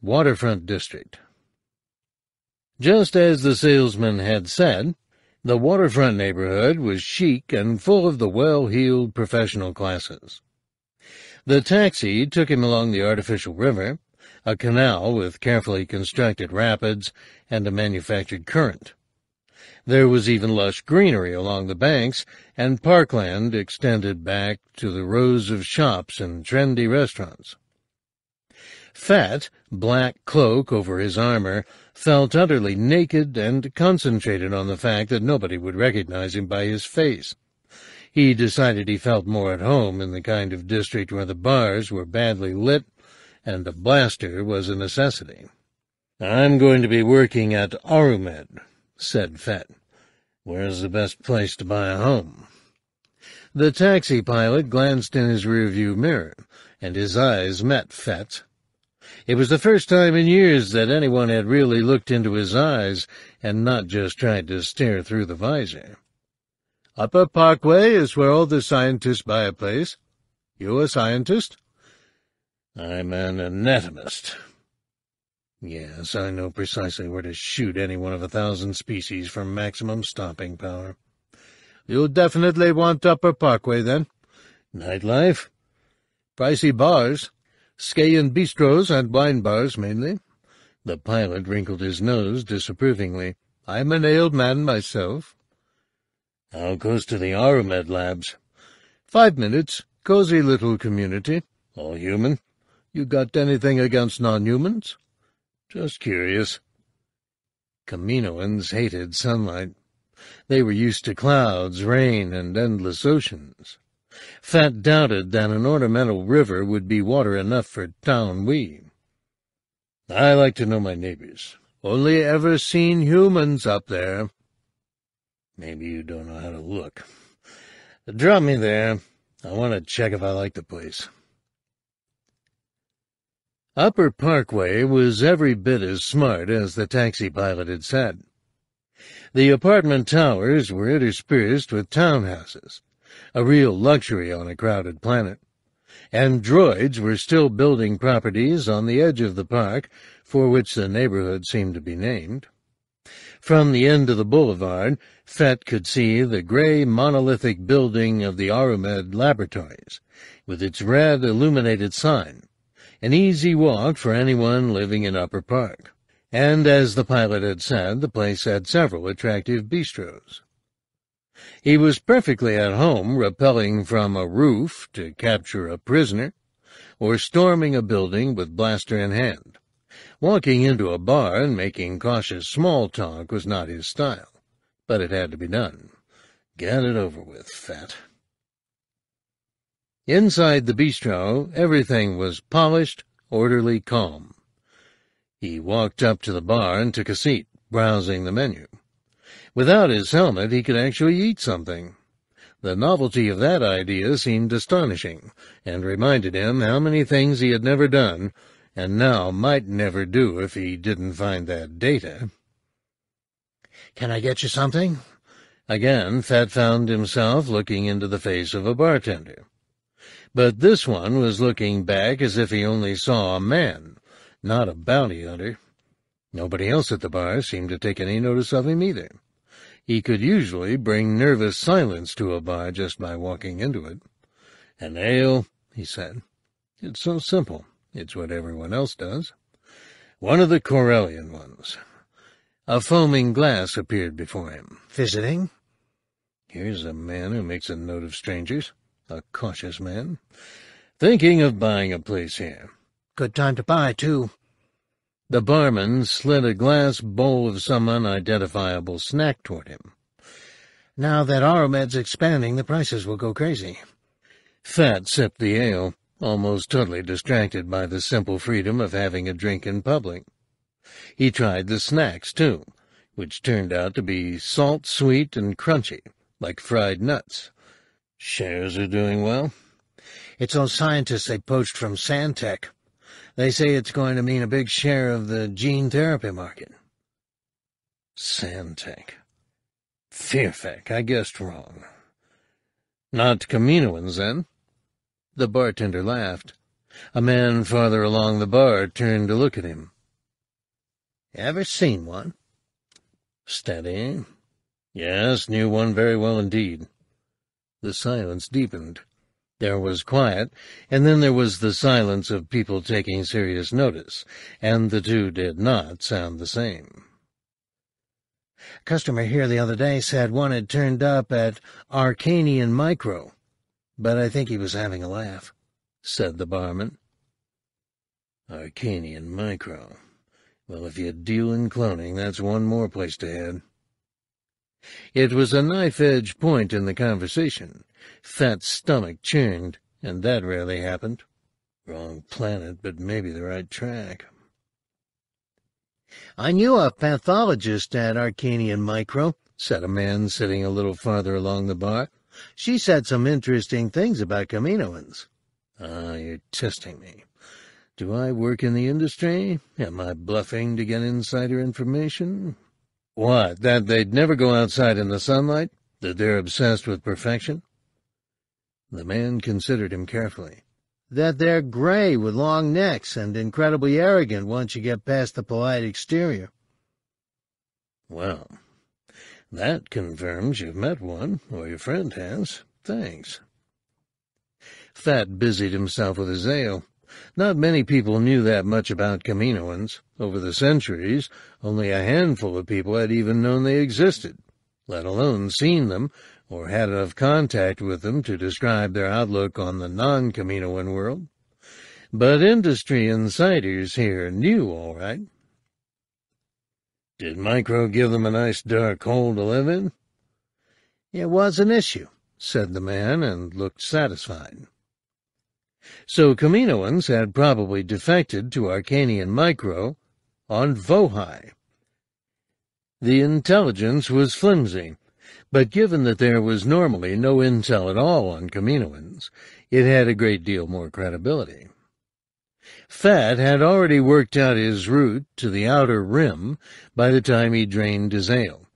Waterfront District. Just as the salesman had said, the waterfront neighborhood was chic and full of the well-heeled professional classes. The taxi took him along the artificial river, a canal with carefully constructed rapids and a manufactured current. There was even lush greenery along the banks, and parkland extended back to the rows of shops and trendy restaurants. Fett, black cloak over his armor, felt utterly naked and concentrated on the fact that nobody would recognize him by his face. He decided he felt more at home in the kind of district where the bars were badly lit and a blaster was a necessity. I'm going to be working at Arumed, said Fett. Where's the best place to buy a home? The taxi pilot glanced in his rearview mirror, and his eyes met Fett's. It was the first time in years that anyone had really looked into his eyes and not just tried to stare through the visor. Upper Parkway is where all the scientists buy a place. You a scientist? I'm an anatomist. Yes, I know precisely where to shoot any one of a thousand species for maximum stopping power. You'll definitely want Upper Parkway, then. Nightlife? Pricey bars. Skayan bistros and wine bars, mainly. The pilot wrinkled his nose disapprovingly. I'm an ale man myself. How goes to the Arumed labs? Five minutes. Cozy little community. All human? You got anything against non-humans? Just curious. Kaminoans hated sunlight. They were used to clouds, rain, and endless oceans. Fett doubted that an ornamental river would be water enough for Taun We. I like to know my neighbors. Only ever seen humans up there. Maybe you don't know how to look. Drop me there. I want to check if I like the place. Upper Parkway was every bit as smart as the taxi pilot had said. The apartment towers were interspersed with townhouses, a real luxury on a crowded planet. And droids were still building properties on the edge of the park, for which the neighborhood seemed to be named. From the end of the boulevard, Fett could see the gray monolithic building of the Arumed Laboratories, with its red illuminated sign, an easy walk for anyone living in Upper Park. And as the pilot had said, the place had several attractive bistros. He was perfectly at home rappelling from a roof to capture a prisoner, or storming a building with blaster in hand. Walking into a bar and making cautious small talk was not his style, but it had to be done. Get it over with, Fett. Inside the bistro, everything was polished, orderly, calm. He walked up to the bar and took a seat, browsing the menu. Without his helmet, he could actually eat something. The novelty of that idea seemed astonishing, and reminded him how many things he had never done, and now might never do if he didn't find that data. Can I get you something? Again, Fett found himself looking into the face of a bartender. But this one was looking back as if he only saw a man, not a bounty hunter. Nobody else at the bar seemed to take any notice of him either. He could usually bring nervous silence to a bar just by walking into it. An ale, he said. It's so simple. It's what everyone else does. One of the Corellian ones. A foaming glass appeared before him. Visiting? Here's a man who makes a note of strangers. A cautious man. Thinking of buying a place here. Good time to buy, too. The barman slid a glass bowl of some unidentifiable snack toward him. Now that Arumed's expanding, the prices will go crazy. Fett sipped the ale, almost totally distracted by the simple freedom of having a drink in public. He tried the snacks, too, which turned out to be salt, sweet, and crunchy, like fried nuts. Shares are doing well. It's those scientists they poached from Santech. They say it's going to mean a big share of the gene therapy market. Santech. Fierfek, I guessed wrong. Not Kaminoans, then? The bartender laughed. A man farther along the bar turned to look at him. Ever seen one? Steady. Yes, knew one very well indeed. The silence deepened. There was quiet, and then there was the silence of people taking serious notice, and the two did not sound the same. Customer here the other day said one had turned up at Arkanian Micro, but I think he was having a laugh, said the barman. Arkanian Micro. Well, if you deal in cloning, that's one more place to head. It was a knife-edge point in the conversation. Fett's stomach churned, and that rarely happened. Wrong planet, but maybe the right track. I knew a pathologist at Arkanian Micro, said a man sitting a little farther along the bar. She said some interesting things about Kaminoans. Ah, you're testing me. Do I work in the industry? Am I bluffing to get insider information? What, that they'd never go outside in the sunlight? That they're obsessed with perfection? The man considered him carefully. That they're gray with long necks and incredibly arrogant once you get past the polite exterior. Well, that confirms you've met one, or your friend has. Thanks. Fett busied himself with his ale. Not many people knew that much about Kaminoans. Over the centuries, only a handful of people had even known they existed, let alone seen them or had enough contact with them to describe their outlook on the non-Kaminoan world. But industry insiders here knew all right. Did Micro give them a nice dark hole to live in? It was an issue, said the man, and looked satisfied. So Kaminoans had probably defected to Arkanian Micro on Vohai. The intelligence was flimsy, but given that there was normally no intel at all on Kaminoans, it had a great deal more credibility. Fett had already worked out his route to the outer rim by the time he drained his ale,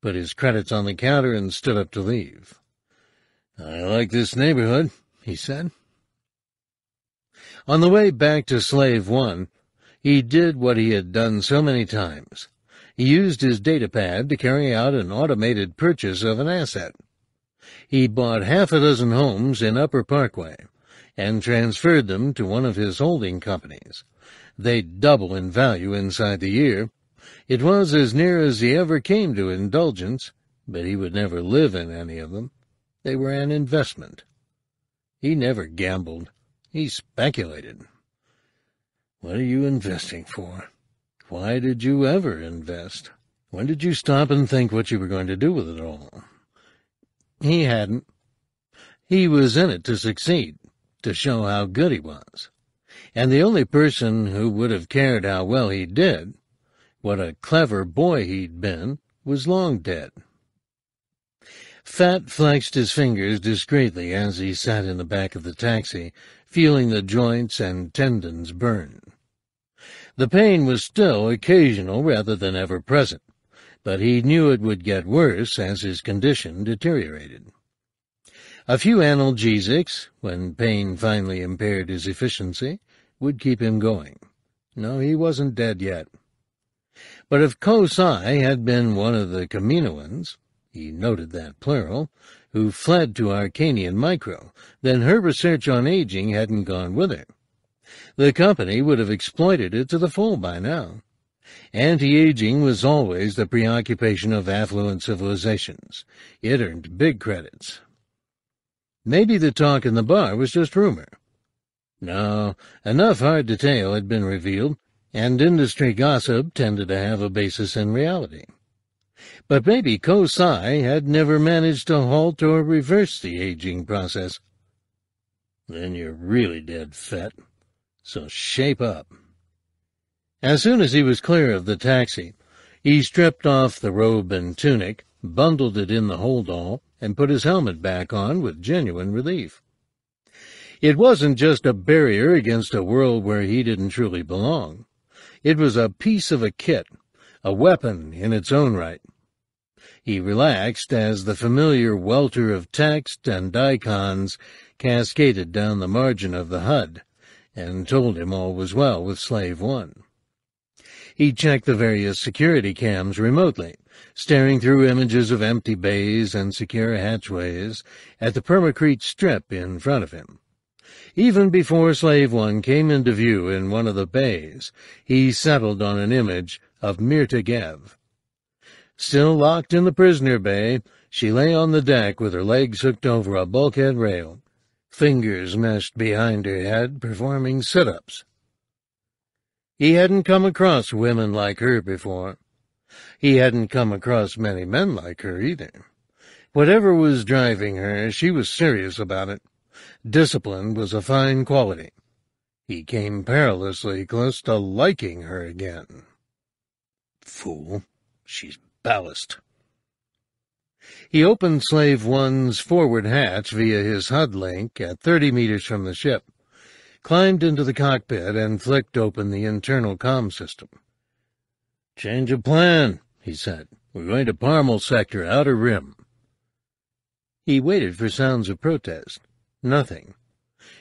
put his credits on the counter, and stood up to leave. I like this neighborhood, he said. On the way back to Slave One, he did what he had done so many times. He used his datapad to carry out an automated purchase of an asset. He bought half a dozen homes in Upper Parkway and transferred them to one of his holding companies. They'd double in value inside the year. It was as near as he ever came to indulgence, but he would never live in any of them. They were an investment. He never gambled. He speculated. What are you investing for? Why did you ever invest? When did you stop and think what you were going to do with it all? He hadn't. He was in it to succeed to show how good he was. And the only person who would have cared how well he did, what a clever boy he'd been, was long dead. Fett flexed his fingers discreetly as he sat in the back of the taxi, feeling the joints and tendons burn. The pain was still occasional rather than ever present, but he knew it would get worse as his condition deteriorated. A few analgesics, when pain finally impaired his efficiency, would keep him going. No, he wasn't dead yet. But if Ko Sai had been one of the Kaminoans, he noted that plural, who fled to Arkanian Micro, then her research on aging hadn't gone with her. The company would have exploited it to the full by now. Anti-aging was always the preoccupation of affluent civilizations. It earned big credits. Maybe the talk in the bar was just rumor. No, enough hard detail had been revealed, and industry gossip tended to have a basis in reality. But maybe Ko Sai had never managed to halt or reverse the aging process. Then you're really dead, Fett. So shape up. As soon as he was clear of the taxi, he stripped off the robe and tunic, bundled it in the holdall, and put his helmet back on with genuine relief. It wasn't just a barrier against a world where he didn't truly belong. It was a piece of a kit, a weapon in its own right. He relaxed as the familiar welter of text and icons cascaded down the margin of the HUD, and told him all was well with Slave One. He checked the various security cams remotely, staring through images of empty bays and secure hatchways at the permacrete strip in front of him. Even before Slave One came into view in one of the bays, he settled on an image of Mirta Gev. Still locked in the prisoner bay, she lay on the deck with her legs hooked over a bulkhead rail, fingers meshed behind her head, performing sit-ups. He hadn't come across women like her before. He hadn't come across many men like her either. Whatever was driving her, she was serious about it. Discipline was a fine quality. He came perilously close to liking her again. Fool. She's ballast. He opened Slave One's forward hatch via his HUD link at 30 meters from the ship, climbed into the cockpit, and flicked open the internal com system. Change of plan, he said. We're going to Parmel Sector, Outer Rim. He waited for sounds of protest. Nothing.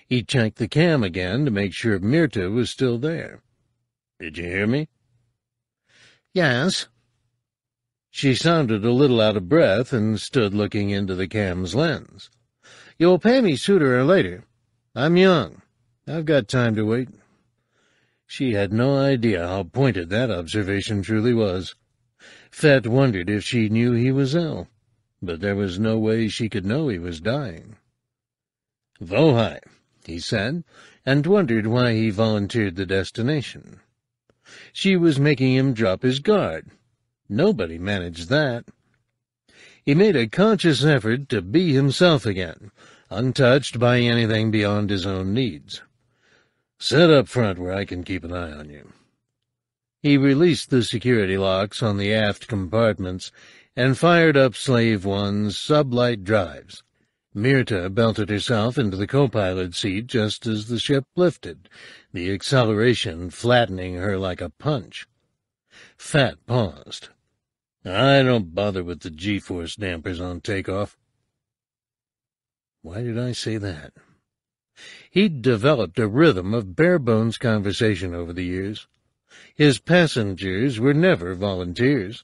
He checked the cam again to make sure Mirta was still there. Did you hear me? Yes. She sounded a little out of breath and stood looking into the cam's lens. You'll pay me sooner or later. I'm young. I've got time to wait. She had no idea how pointed that observation truly was. Fett wondered if she knew he was ill, but there was no way she could know he was dying. Vohai, he said, and wondered why he volunteered the destination. She was making him drop his guard. Nobody managed that. He made a conscious effort to be himself again, untouched by anything beyond his own needs. Sit up front where I can keep an eye on you. He released the security locks on the aft compartments and fired up Slave One's sublight drives. Mirta belted herself into the co-pilot seat just as the ship lifted, the acceleration flattening her like a punch. Fett paused. I don't bother with the G-force dampers on takeoff. Why did I say that? He'd developed a rhythm of bare-bones conversation over the years. His passengers were never volunteers.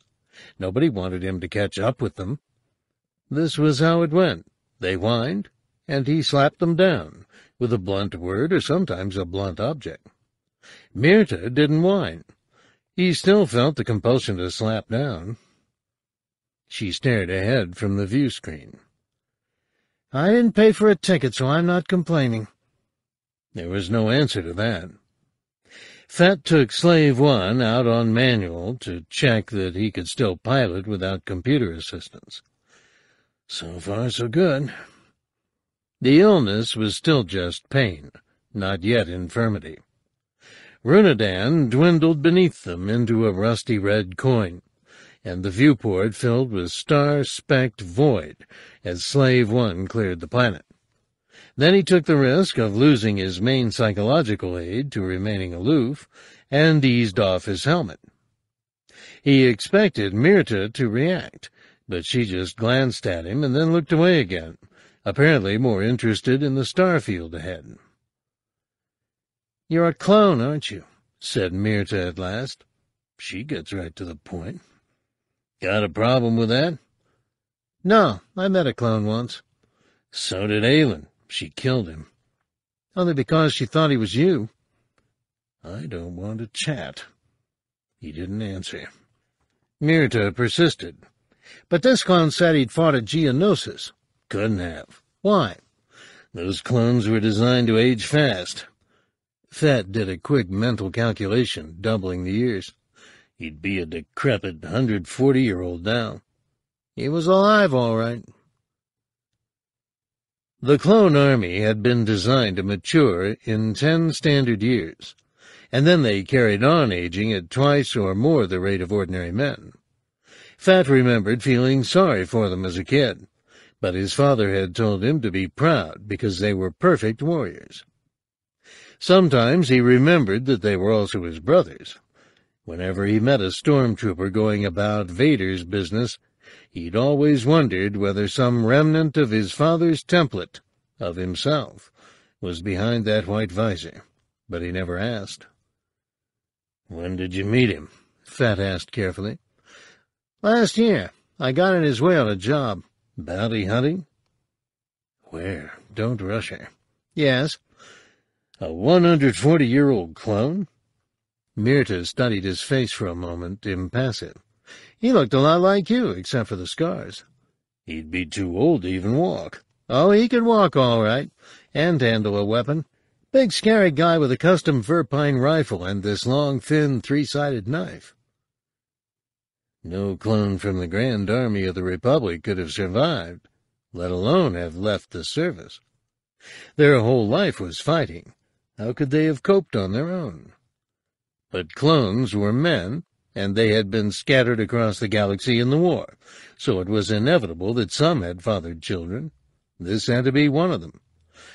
Nobody wanted him to catch up with them. This was how it went. They whined, and he slapped them down, with a blunt word or sometimes a blunt object. Mirta didn't whine. He still felt the compulsion to slap down. She stared ahead from the view screen. I didn't pay for a ticket, so I'm not complaining. There was no answer to that. Fett took Slave One out on manual to check that he could still pilot without computer assistance. So far, so good. The illness was still just pain, not yet infirmity. Roonadan dwindled beneath them into a rusty red coin, and the viewport filled with star-specked void as Slave One cleared the planet. Then he took the risk of losing his main psychological aid to remaining aloof, and eased off his helmet. He expected Mirta to react, but she just glanced at him and then looked away again, apparently more interested in the starfield ahead. You're a clone, aren't you? said Mirta at last. She gets right to the point. Got a problem with that? No, I met a clone once. So did Ailyn. She killed him. Only because she thought he was you. I don't want to chat. He didn't answer. Mirta persisted. But this clone said he'd fought a Geonosis. Couldn't have. Why? Those clones were designed to age fast. Fett did a quick mental calculation, doubling the years. He'd be a decrepit 140-year-old now. He was alive, all right. The clone army had been designed to mature in ten standard years, and then they carried on aging at twice or more the rate of ordinary men. Fett remembered feeling sorry for them as a kid, but his father had told him to be proud because they were perfect warriors. Sometimes he remembered that they were also his brothers. Whenever he met a stormtrooper going about Vader's business, he'd always wondered whether some remnant of his father's template, of himself, was behind that white visor, but he never asked. When did you meet him? Fett asked carefully. Last year, I got in his way on a job. Bounty hunting? Where? Don't rush her. Yes. A 140-year-old clone? Mirta studied his face for a moment, impassive. He looked a lot like you, except for the scars. He'd be too old to even walk. Oh, he could walk all right, and handle a weapon. Big scary guy with a custom Verpine rifle and this long, thin, three-sided knife. No clone from the Grand Army of the Republic could have survived, let alone have left the service. Their whole life was fighting. How could they have coped on their own? But clones were men, and they had been scattered across the galaxy in the war, so it was inevitable that some had fathered children. This had to be one of them.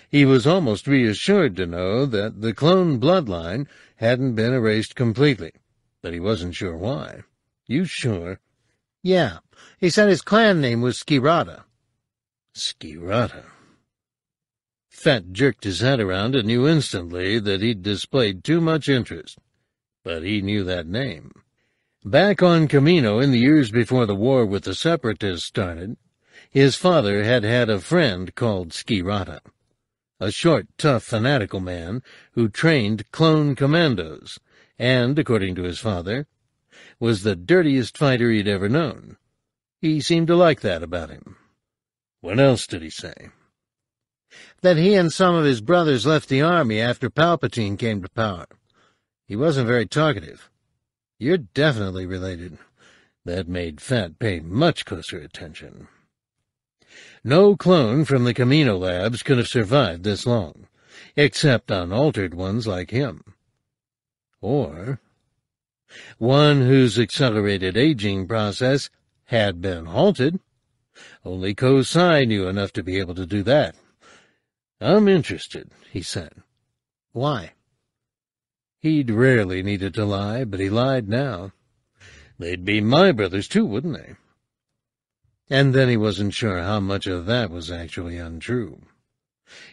He was almost reassured to know that the clone bloodline hadn't been erased completely, but he wasn't sure why. You sure? Yeah. He said his clan name was Skirata. Skirata. Fett jerked his head around and knew instantly that he'd displayed too much interest. But he knew that name. Back on Kamino in the years before the war with the Separatists started, his father had had a friend called Skirata, a short, tough, fanatical man who trained clone commandos, and, according to his father, was the dirtiest fighter he'd ever known. He seemed to like that about him. What else did he say? That he and some of his brothers left the army after Palpatine came to power. He wasn't very talkative. You're definitely related. That made Fett pay much closer attention. No clone from the Kamino labs could have survived this long, except unaltered ones like him. Or one whose accelerated aging process had been halted. Only Ko Sai knew enough to be able to do that. I'm interested, he said. Why? He'd rarely needed to lie, but he lied now. They'd be my brothers, too, wouldn't they? And then he wasn't sure how much of that was actually untrue.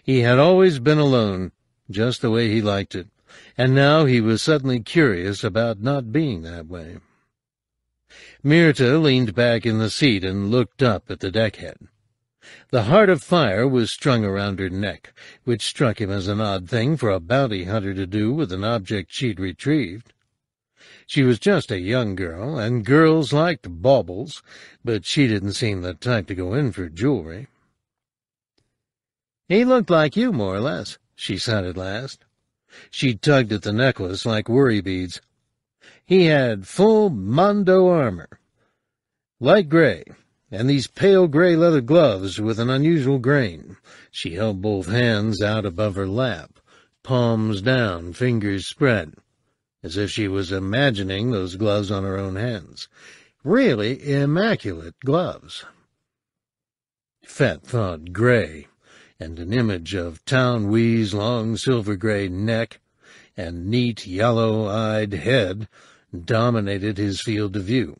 He had always been alone, just the way he liked it, and now he was suddenly curious about not being that way. Mirta leaned back in the seat and looked up at the deckhead. The heart of fire was strung around her neck, which struck him as an odd thing for a bounty hunter to do with an object she'd retrieved. She was just a young girl, and girls liked baubles, but she didn't seem the type to go in for jewelry. He looked like you, more or less, she said at last. She tugged at the necklace like worry beads. He had full Mando armor, light gray, and these pale gray leather gloves with an unusual grain. She held both hands out above her lap, palms down, fingers spread, as if she was imagining those gloves on her own hands. Really immaculate gloves. Fett thought gray, and an image of Taun We's long silver-gray neck and neat yellow-eyed head dominated his field of view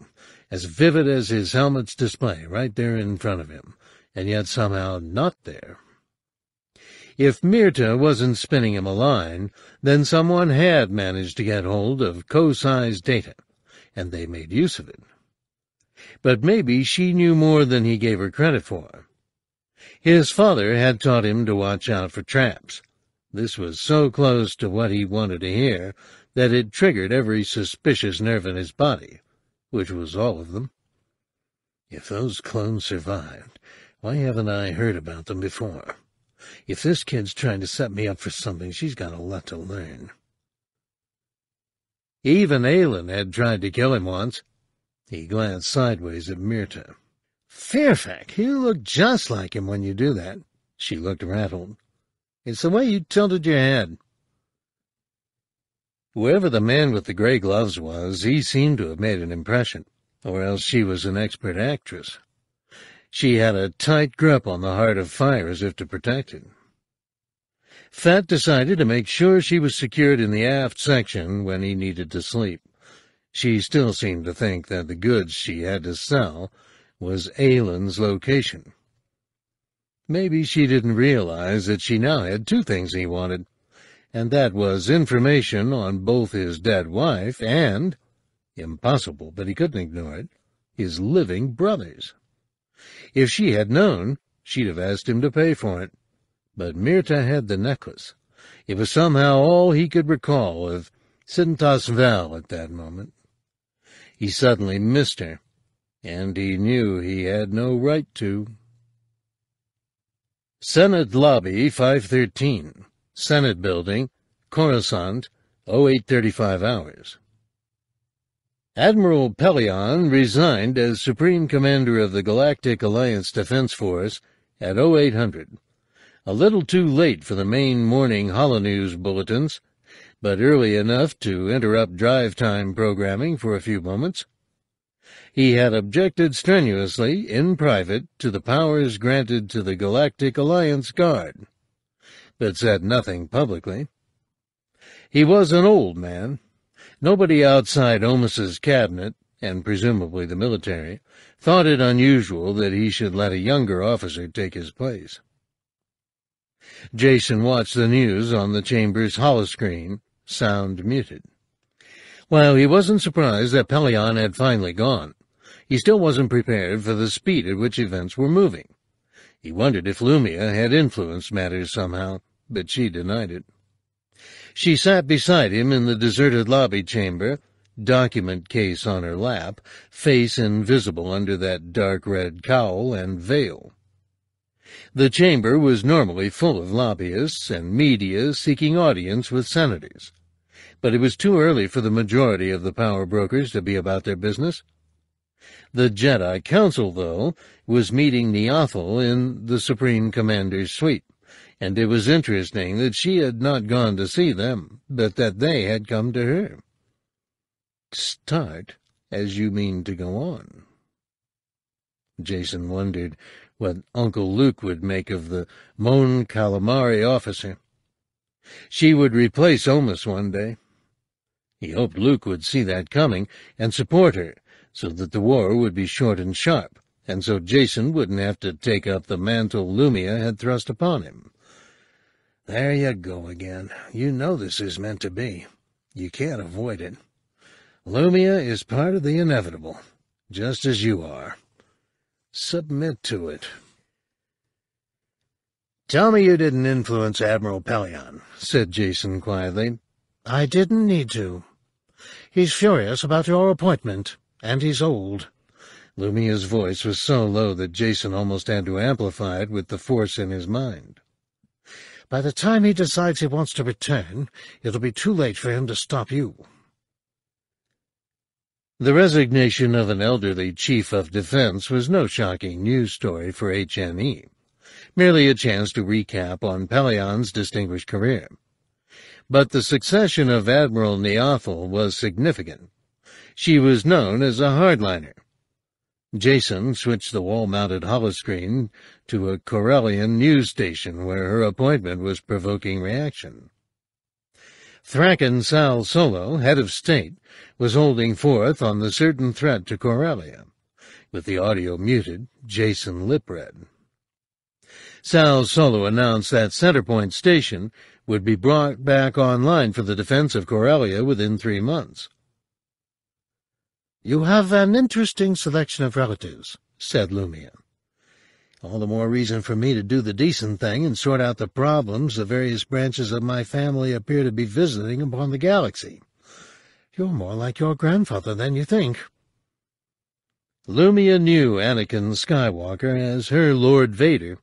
as vivid as his helmet's display right there in front of him, and yet somehow not there. If Mirta wasn't spinning him a line, then someone had managed to get hold of Ko Sai's data, and they made use of it. But maybe she knew more than he gave her credit for. His father had taught him to watch out for traps. This was so close to what he wanted to hear that it triggered every suspicious nerve in his body which was all of them. If those clones survived, why haven't I heard about them before? If this kid's trying to set me up for something, she's got a lot to learn. Even Ailyn had tried to kill him once. He glanced sideways at Mirta. Fierfek, you look just like him when you do that. She looked rattled. It's the way you tilted your head. Whoever the man with the gray gloves was, he seemed to have made an impression, or else she was an expert actress. She had a tight grip on the heart of fire as if to protect it. Fett decided to make sure she was secured in the aft section when he needed to sleep. She still seemed to think that the goods she had to sell was Ailyn's location. Maybe she didn't realize that she now had two things he wanted and that was information on both his dead wife and, impossible, but he couldn't ignore it, his living brothers. If she had known, she'd have asked him to pay for it. But Mirta had the necklace. It was somehow all he could recall of Sintas Vel at that moment. He suddenly missed her, and he knew he had no right to. Senate Lobby 513 Senate Building, Coruscant, 0835 hours. Admiral Pellaeon resigned as Supreme Commander of the Galactic Alliance Defense Force at 0800. A little too late for the main morning holonews bulletins, but early enough to interrupt drive time programming for a few moments. He had objected strenuously, in private, to the powers granted to the Galactic Alliance Guard, but said nothing publicly. He was an old man. Nobody outside Omas's cabinet, and presumably the military, thought it unusual that he should let a younger officer take his place. Jacen watched the news on the chamber's holoscreen, sound muted. While he wasn't surprised that Pellaeon had finally gone, he still wasn't prepared for the speed at which events were moving. He wondered if Lumiya had influenced matters somehow, but she denied it. She sat beside him in the deserted lobby chamber, document case on her lap, face invisible under that dark red cowl and veil. The chamber was normally full of lobbyists and media seeking audience with senators, but it was too early for the majority of the power brokers to be about their business. The Jedi Council, though, was meeting Niathal in the Supreme Commander's suite, and it was interesting that she had not gone to see them, but that they had come to her. Start as you mean to go on. Jacen wondered what Uncle Luke would make of the Mon Calamari officer. She would replace Omas one day. He hoped Luke would see that coming and support her, so that the war would be short and sharp, and so Jacen wouldn't have to take up the mantle Lumiya had thrust upon him. There you go again. You know this is meant to be. You can't avoid it. Lumiya is part of the inevitable, just as you are. Submit to it. Tell me you didn't influence Admiral Pellaeon, said Jacen quietly. I didn't need to. He's furious about your appointment, and he's old. Lumiya's voice was so low that Jacen almost had to amplify it with the force in his mind. By the time he decides he wants to return, it'll be too late for him to stop you. The resignation of an elderly chief of defense was no shocking news story for HNE, merely a chance to recap on Pellaeon's distinguished career. But the succession of Admiral Niathal was significant. She was known as a hardliner. Jacen switched the wall-mounted holoscreen to a Corellian news station where her appointment was provoking reaction. Thrackan Sal Solo, head of state, was holding forth on the certain threat to Corellia. With the audio muted, Jacen lip-read. Sal Solo announced that Centerpoint Station would be brought back online for the defense of Corellia within three months. You have an interesting selection of relatives, said Lumiya. All the more reason for me to do the decent thing and sort out the problems the various branches of my family appear to be visiting upon the galaxy. You're more like your grandfather than you think. Lumiya knew Anakin Skywalker as her Lord Vader.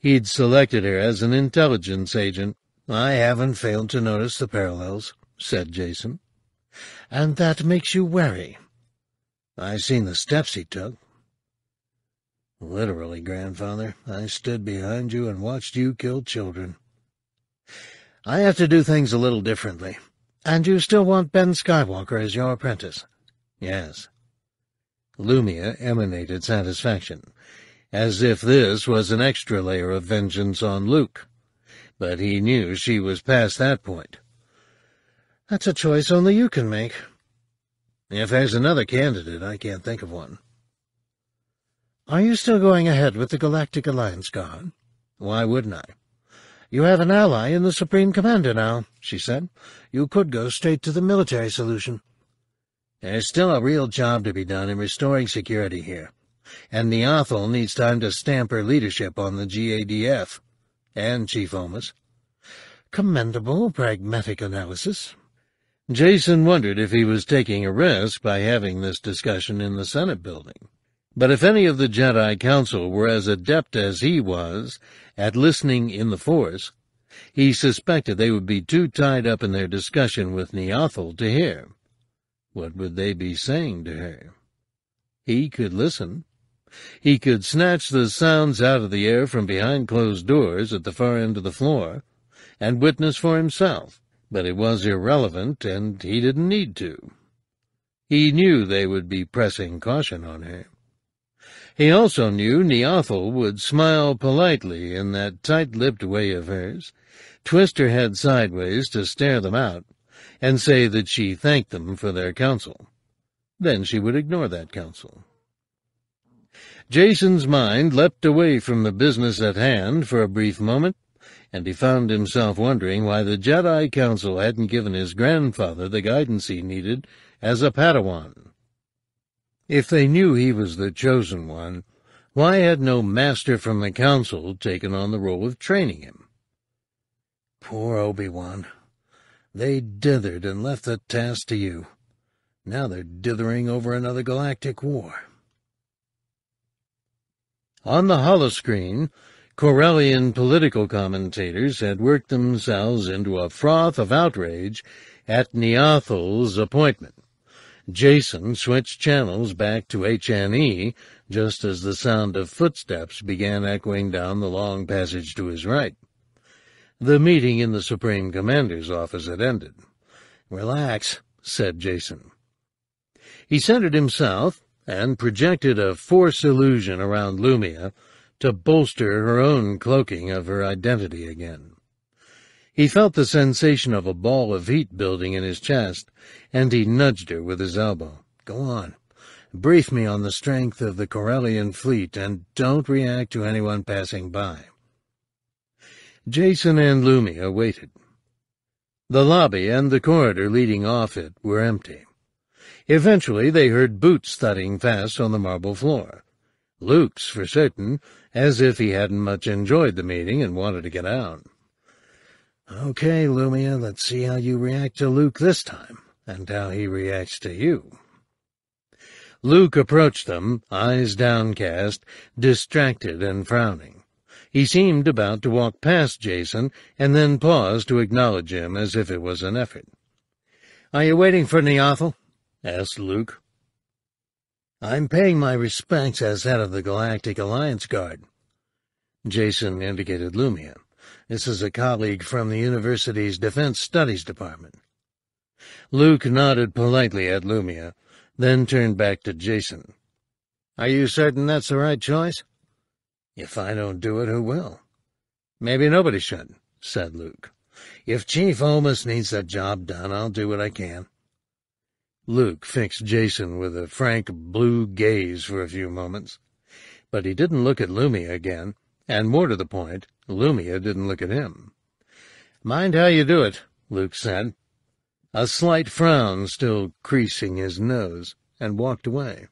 He'd selected her as an intelligence agent. I haven't failed to notice the parallels, said Jacen. And that makes you wary. I've seen the steps he took, Literally, grandfather, I stood behind you and watched you kill children. I have to do things a little differently. And you still want Ben Skywalker as your apprentice? Yes. Lumiya emanated satisfaction, as if this was an extra layer of vengeance on Luke. But he knew she was past that point. That's a choice only you can make. If there's another candidate, I can't think of one. Are you still going ahead with the Galactic Alliance Guard? Why wouldn't I? You have an ally in the Supreme Commander now, she said. You could go straight to the military solution. There's still a real job to be done in restoring security here, and Niathal needs time to stamp her leadership on the GADF, and Chief Omas. Commendable pragmatic analysis. Jacen wondered if he was taking a risk by having this discussion in the Senate building. But if any of the Jedi Council were as adept as he was at listening in the Force, he suspected they would be too tied up in their discussion with Niathal to hear. What would they be saying to her? He could listen. He could snatch the sounds out of the air from behind closed doors at the far end of the floor, and witness for himself, but it was irrelevant, and he didn't need to. He knew they would be pressing caution on her. He also knew Niathal would smile politely in that tight-lipped way of hers, twist her head sideways to stare them out, and say that she thanked them for their counsel. Then she would ignore that counsel. Jacen's mind leapt away from the business at hand for a brief moment, and he found himself wondering why the Jedi Council hadn't given his grandfather the guidance he needed as a Padawan. If they knew he was the chosen one, why had no master from the council taken on the role of training him? Poor Obi-Wan. They dithered and left the task to you. Now they're dithering over another galactic war. On the holoscreen, Corellian political commentators had worked themselves into a froth of outrage at Niathal's appointment. Jacen switched channels back to HNE just as the sound of footsteps began echoing down the long passage to his right. The meeting in the Supreme Commander's office had ended. Relax, said Jacen. He centered himself and projected a force illusion around Lumiya to bolster her own cloaking of her identity again. He felt the sensation of a ball of heat building in his chest, and he nudged her with his elbow. Go on. Brief me on the strength of the Corellian fleet, and don't react to anyone passing by. Jacen and Lumiya waited. The lobby and the corridor leading off it were empty. Eventually they heard boots thudding fast on the marble floor. Luke's, for certain, as if he hadn't much enjoyed the meeting and wanted to get out. Okay, Lumiya, let's see how you react to Luke this time, and how he reacts to you. Luke approached them, eyes downcast, distracted and frowning. He seemed about to walk past Jacen, and then paused to acknowledge him as if it was an effort. "'Are you waiting for Niathal? asked Luke. "'I'm paying my respects as head of the Galactic Alliance Guard.' Jacen indicated Lumiya. This is a colleague from the university's Defense Studies Department. Luke nodded politely at Lumiya, then turned back to Jacen. Are you certain that's the right choice? If I don't do it, who will? Maybe nobody should, said Luke. If Chief Omas needs that job done, I'll do what I can. Luke fixed Jacen with a frank blue gaze for a few moments, but he didn't look at Lumiya again, and more to the point, Lumiya didn't look at him. Mind how you do it, Luke said, a slight frown still creasing his nose, and walked away.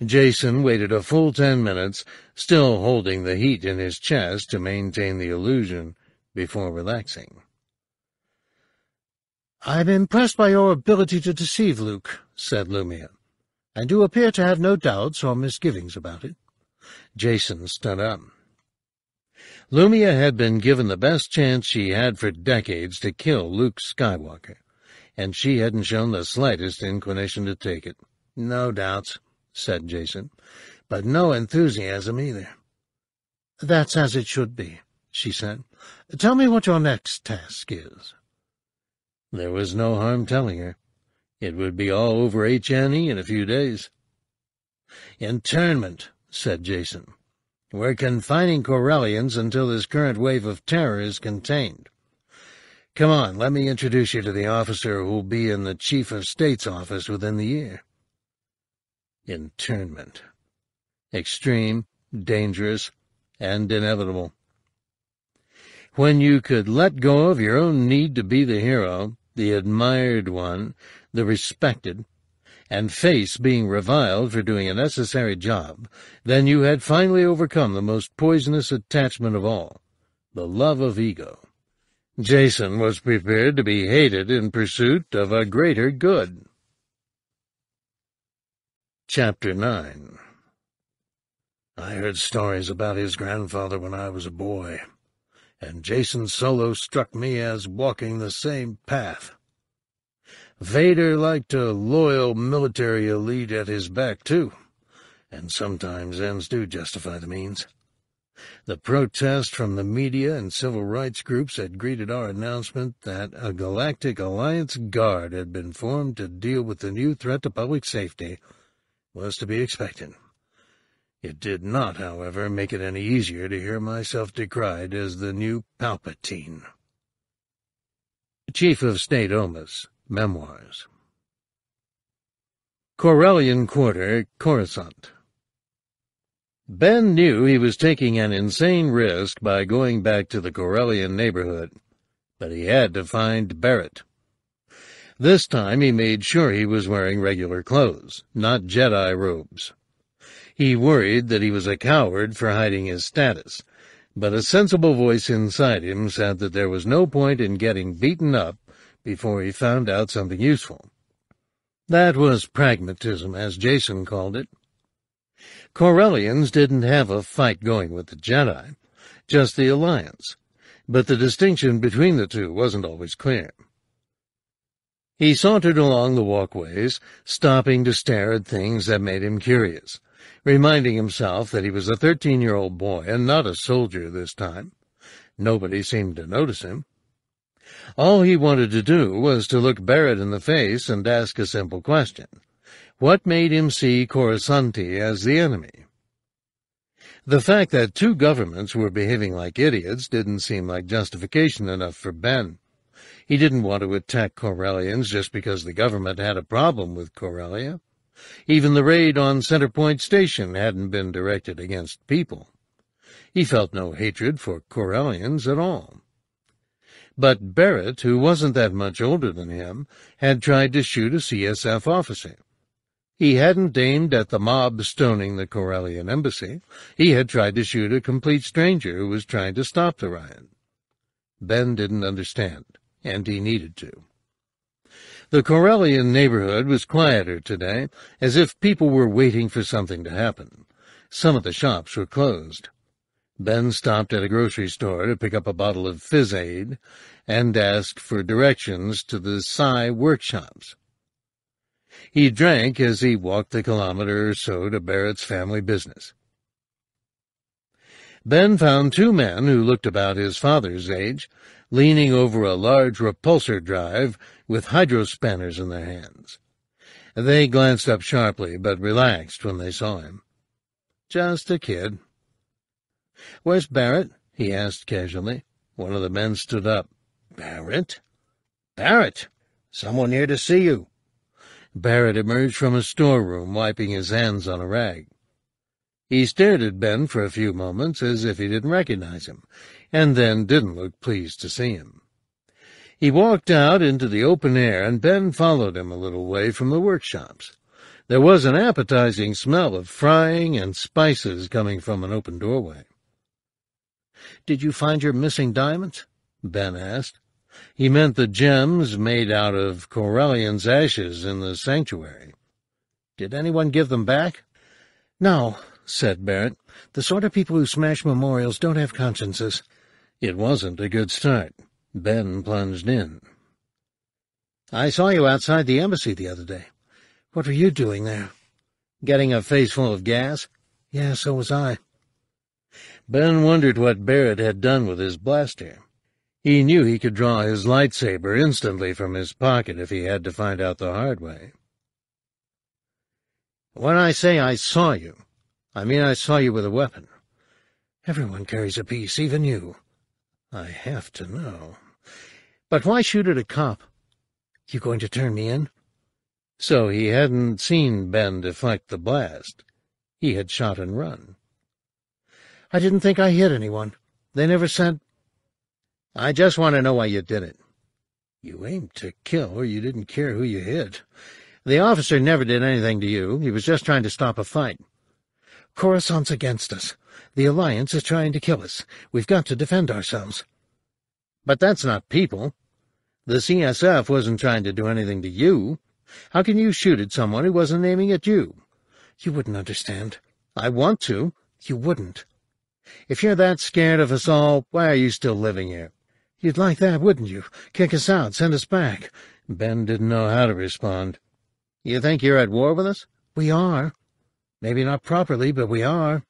Jacen waited a full ten minutes, still holding the heat in his chest to maintain the illusion, before relaxing. I'm impressed by your ability to deceive, Luke, said Lumiya. and you appear to have no doubts or misgivings about it. Jacen stood up. Lumiya had been given the best chance she had for decades to kill Luke Skywalker, and she hadn't shown the slightest inclination to take it. No doubts, said Jacen, but no enthusiasm either. That's as it should be, she said. Tell me what your next task is. There was no harm telling her. It would be all over HNE in a few days. Internment, said Jacen. We're confining Corellians until this current wave of terror is contained. Come on, let me introduce you to the officer who'll be in the Chief of State's office within the year. Internment. Extreme, dangerous, and inevitable. When you could let go of your own need to be the hero, the admired one, the respected, and face being reviled for doing a necessary job, then you had finally overcome the most poisonous attachment of all, the love of ego. Jacen was prepared to be hated in pursuit of a greater good. Chapter 9 I heard stories about his grandfather when I was a boy, and Jacen Solo struck me as walking the same path. Vader liked a loyal military elite at his back, too, and sometimes ends do justify the means. The protest from the media and civil rights groups had greeted our announcement that a Galactic Alliance Guard had been formed to deal with the new threat to public safety was to be expected. It did not, however, make it any easier to hear myself decried as the new Palpatine. Chief of State Omas, Memoirs Corellian Quarter, Coruscant Ben knew he was taking an insane risk by going back to the Corellian neighborhood, but he had to find Barrett. This time he made sure he was wearing regular clothes, not Jedi robes. He worried that he was a coward for hiding his status, but a sensible voice inside him said that there was no point in getting beaten up before he found out something useful. That was pragmatism, as Jacen called it. Corellians didn't have a fight going with the Jedi, just the Alliance, but the distinction between the two wasn't always clear. He sauntered along the walkways, stopping to stare at things that made him curious, reminding himself that he was a thirteen-year-old boy and not a soldier this time. Nobody seemed to notice him. All he wanted to do was to look Barrett in the face and ask a simple question. What made him see Coruscanti as the enemy? The fact that two governments were behaving like idiots didn't seem like justification enough for Ben. He didn't want to attack Corellians just because the government had a problem with Corellia. Even the raid on Centerpoint Station hadn't been directed against people. He felt no hatred for Corellians at all. But Barrett, who wasn't that much older than him, had tried to shoot a CSF officer. He hadn't aimed at the mob stoning the Corellian embassy. He had tried to shoot a complete stranger who was trying to stop the riot. Ben didn't understand, and he needed to. The Corellian neighborhood was quieter today, as if people were waiting for something to happen. Some of the shops were closed. Ben stopped at a grocery store to pick up a bottle of Fizaid and asked for directions to the Psi workshops. He drank as he walked the kilometer or so to Barrett's family business. Ben found two men who looked about his father's age, leaning over a large repulsor drive with hydrospanners in their hands. They glanced up sharply, but relaxed when they saw him. Just a kid. Where's Barrett? he asked casually. One of the men stood up. Barrett? Barrett! Someone here to see you. Barrett emerged from a storeroom, wiping his hands on a rag. He stared at Ben for a few moments as if he didn't recognize him, and then didn't look pleased to see him. He walked out into the open air, and Ben followed him a little way from the workshops. There was an appetizing smell of frying and spices coming from an open doorway. "'Did you find your missing diamonds?' Ben asked. He meant the gems made out of Corellian's ashes in the sanctuary. Did anyone give them back? No, said Barrett. The sort of people who smash memorials don't have consciences. It wasn't a good start. Ben plunged in. I saw you outside the embassy the other day. What were you doing there? Getting a face full of gas? Yeah, so was I. Ben wondered what Barrett had done with his blaster. He knew he could draw his lightsaber instantly from his pocket if he had to find out the hard way. When I say I saw you, I mean I saw you with a weapon. Everyone carries a piece, even you. I have to know. But why shoot at a cop? You going to turn me in? So he hadn't seen Ben deflect the blast. He had shot and run. I didn't think I hit anyone. They never said I just want to know why you did it. You aimed to kill, or you didn't care who you hit. The officer never did anything to you. He was just trying to stop a fight. Coruscant's against us. The Alliance is trying to kill us. We've got to defend ourselves. But that's not people. The CSF wasn't trying to do anything to you. How can you shoot at someone who wasn't aiming at you? You wouldn't understand. I want to. You wouldn't. If you're that scared of us all, why are you still living here? You'd like that, wouldn't you? Kick us out, send us back. Ben didn't know how to respond. You think you're at war with us? We are. Maybe not properly, but we are.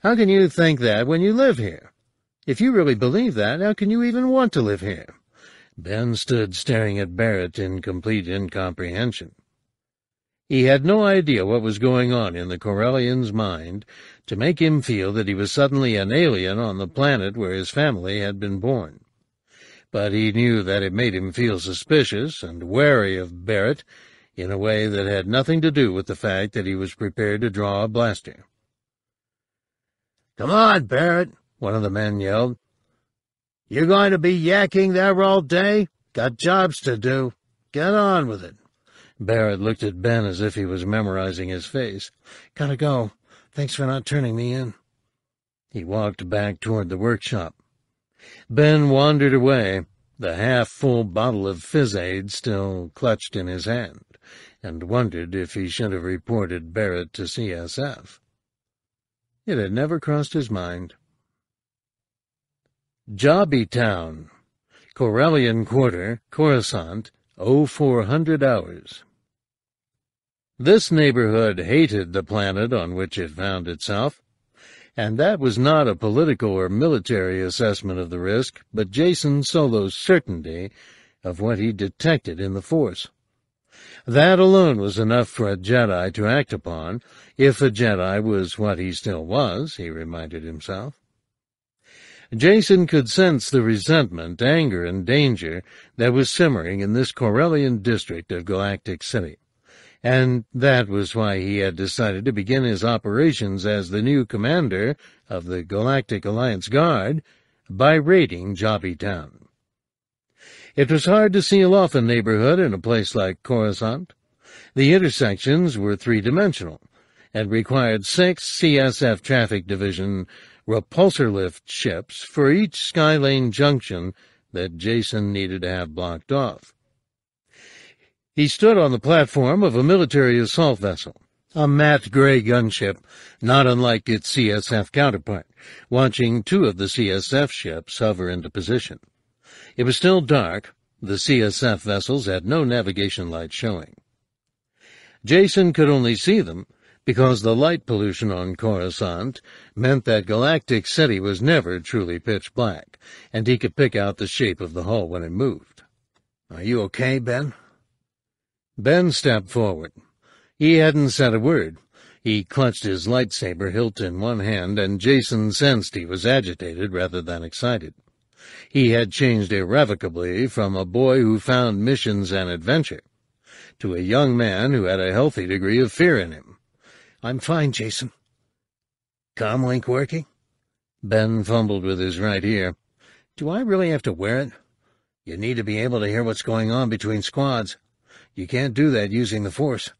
How can you think that when you live here? If you really believe that, how can you even want to live here? Ben stood staring at Barrett in complete incomprehension. He had no idea what was going on in the Corellian's mind to make him feel that he was suddenly an alien on the planet where his family had been born. But he knew that it made him feel suspicious and wary of Barrett in a way that had nothing to do with the fact that he was prepared to draw a blaster. Come on, Barrett, one of the men yelled. You going to be yakking there all day? Got jobs to do. Get on with it. Barrett looked at Ben as if he was memorizing his face. Gotta go. Thanks for not turning me in. He walked back toward the workshop. Ben wandered away, the half-full bottle of Fizaid still clutched in his hand and wondered if he should have reported Barrett to CSF. It had never crossed his mind. Jobby Town, Corellian Quarter, Coruscant, 0400 hours. This neighborhood hated the planet on which it found itself, and that was not a political or military assessment of the risk, but Jacen Solo's certainty of what he detected in the Force. That alone was enough for a Jedi to act upon, if a Jedi was what he still was, he reminded himself. Jacen could sense the resentment, anger, and danger that was simmering in this Corellian district of Galactic City, and that was why he had decided to begin his operations as the new commander of the Galactic Alliance Guard by raiding Jobby Town. It was hard to seal off a neighborhood in a place like Coruscant. The intersections were three-dimensional and required six CSF Traffic Division repulsor lift ships for each Skylane junction that Jacen needed to have blocked off. He stood on the platform of a military assault vessel, a matte gray gunship, not unlike its CSF counterpart, watching two of the CSF ships hover into position. It was still dark. The CSF vessels had no navigation lights showing. Jacen could only see them because the light pollution on Coruscant meant that Galactic City was never truly pitch black, and he could pick out the shape of the hull when it moved. Are you okay, Ben? Ben stepped forward. He hadn't said a word. He clutched his lightsaber hilt in one hand, and Jacen sensed he was agitated rather than excited. He had changed irrevocably from a boy who found missions and adventure to a young man who had a healthy degree of fear in him. I'm fine, Jacen. Comlink working? Ben fumbled with his right ear. Do I really have to wear it? You need to be able to hear what's going on between squads. You can't do that using the Force.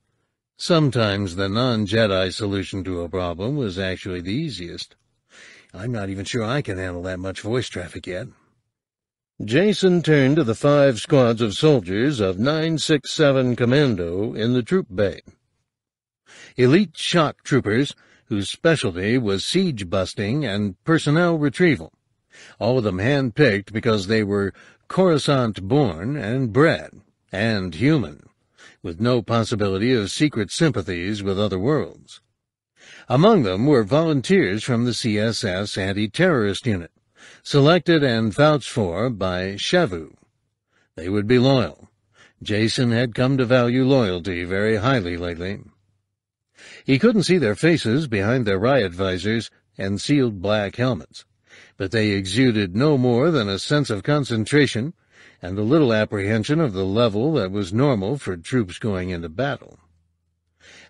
Sometimes the non-Jedi solution to a problem was actually the easiest. I'm not even sure I can handle that much voice traffic yet. Jacen turned to the five squads of soldiers of 967 Commando in the troop bay. Elite shock troopers whose specialty was siege busting and personnel retrieval, all of them hand-picked because they were Coruscant-born and bred, and human, with no possibility of secret sympathies with other worlds. Among them were volunteers from the CSS anti-terrorist unit, selected and vouched for by Shevu. They would be loyal. Jacen had come to value loyalty very highly lately. He couldn't see their faces behind their riot visors and sealed black helmets, but they exuded no more than a sense of concentration and a little apprehension of the level that was normal for troops going into battle.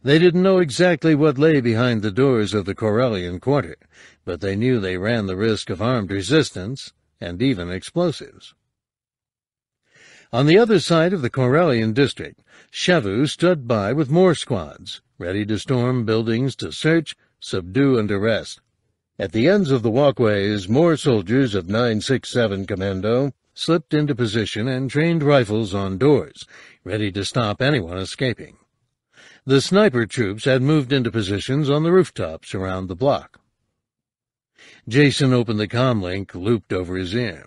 They didn't know exactly what lay behind the doors of the Corellian quarter, but they knew they ran the risk of armed resistance and even explosives. On the other side of the Corellian district, Shevu stood by with more squads, ready to storm buildings to search, subdue, and arrest. At the ends of the walkways, more soldiers of 967 Commando slipped into position and trained rifles on doors, ready to stop anyone escaping. The sniper troops had moved into positions on the rooftops around the block. Jacen opened the comlink looped over his ear.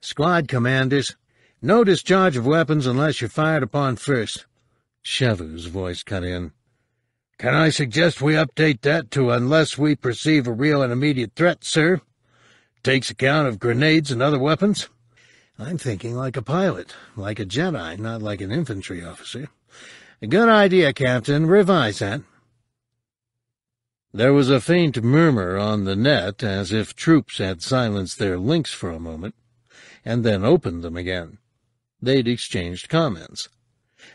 Squad commanders, no discharge of weapons unless you're fired upon first. Shevu's voice cut in. Can I suggest we update that to unless we perceive a real and immediate threat, sir? Takes account of grenades and other weapons? I'm thinking like a pilot, like a Jedi, not like an infantry officer. A good idea, Captain. Revise that. There was a faint murmur on the net as if troops had silenced their links for a moment, and then opened them again. They'd exchanged comments.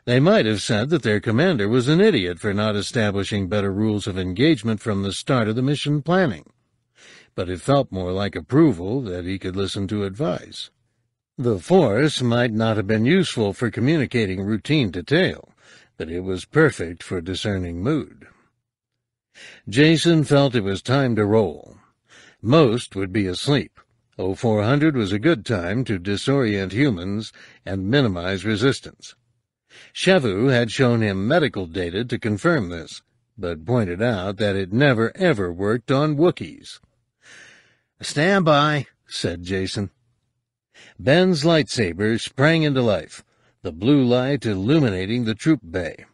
They might have said that their commander was an idiot for not establishing better rules of engagement from the start of the mission planning, but it felt more like approval that he could listen to advice. The Force might not have been useful for communicating routine detail, but it was perfect for discerning mood. Jacen felt it was time to roll. Most would be asleep. 0400 was a good time to disorient humans and minimize resistance. Shevu had shown him medical data to confirm this, but pointed out that it never ever worked on Wookiees. Stand by, said Jacen. Ben's lightsaber sprang into life, the blue light illuminating the troop bay.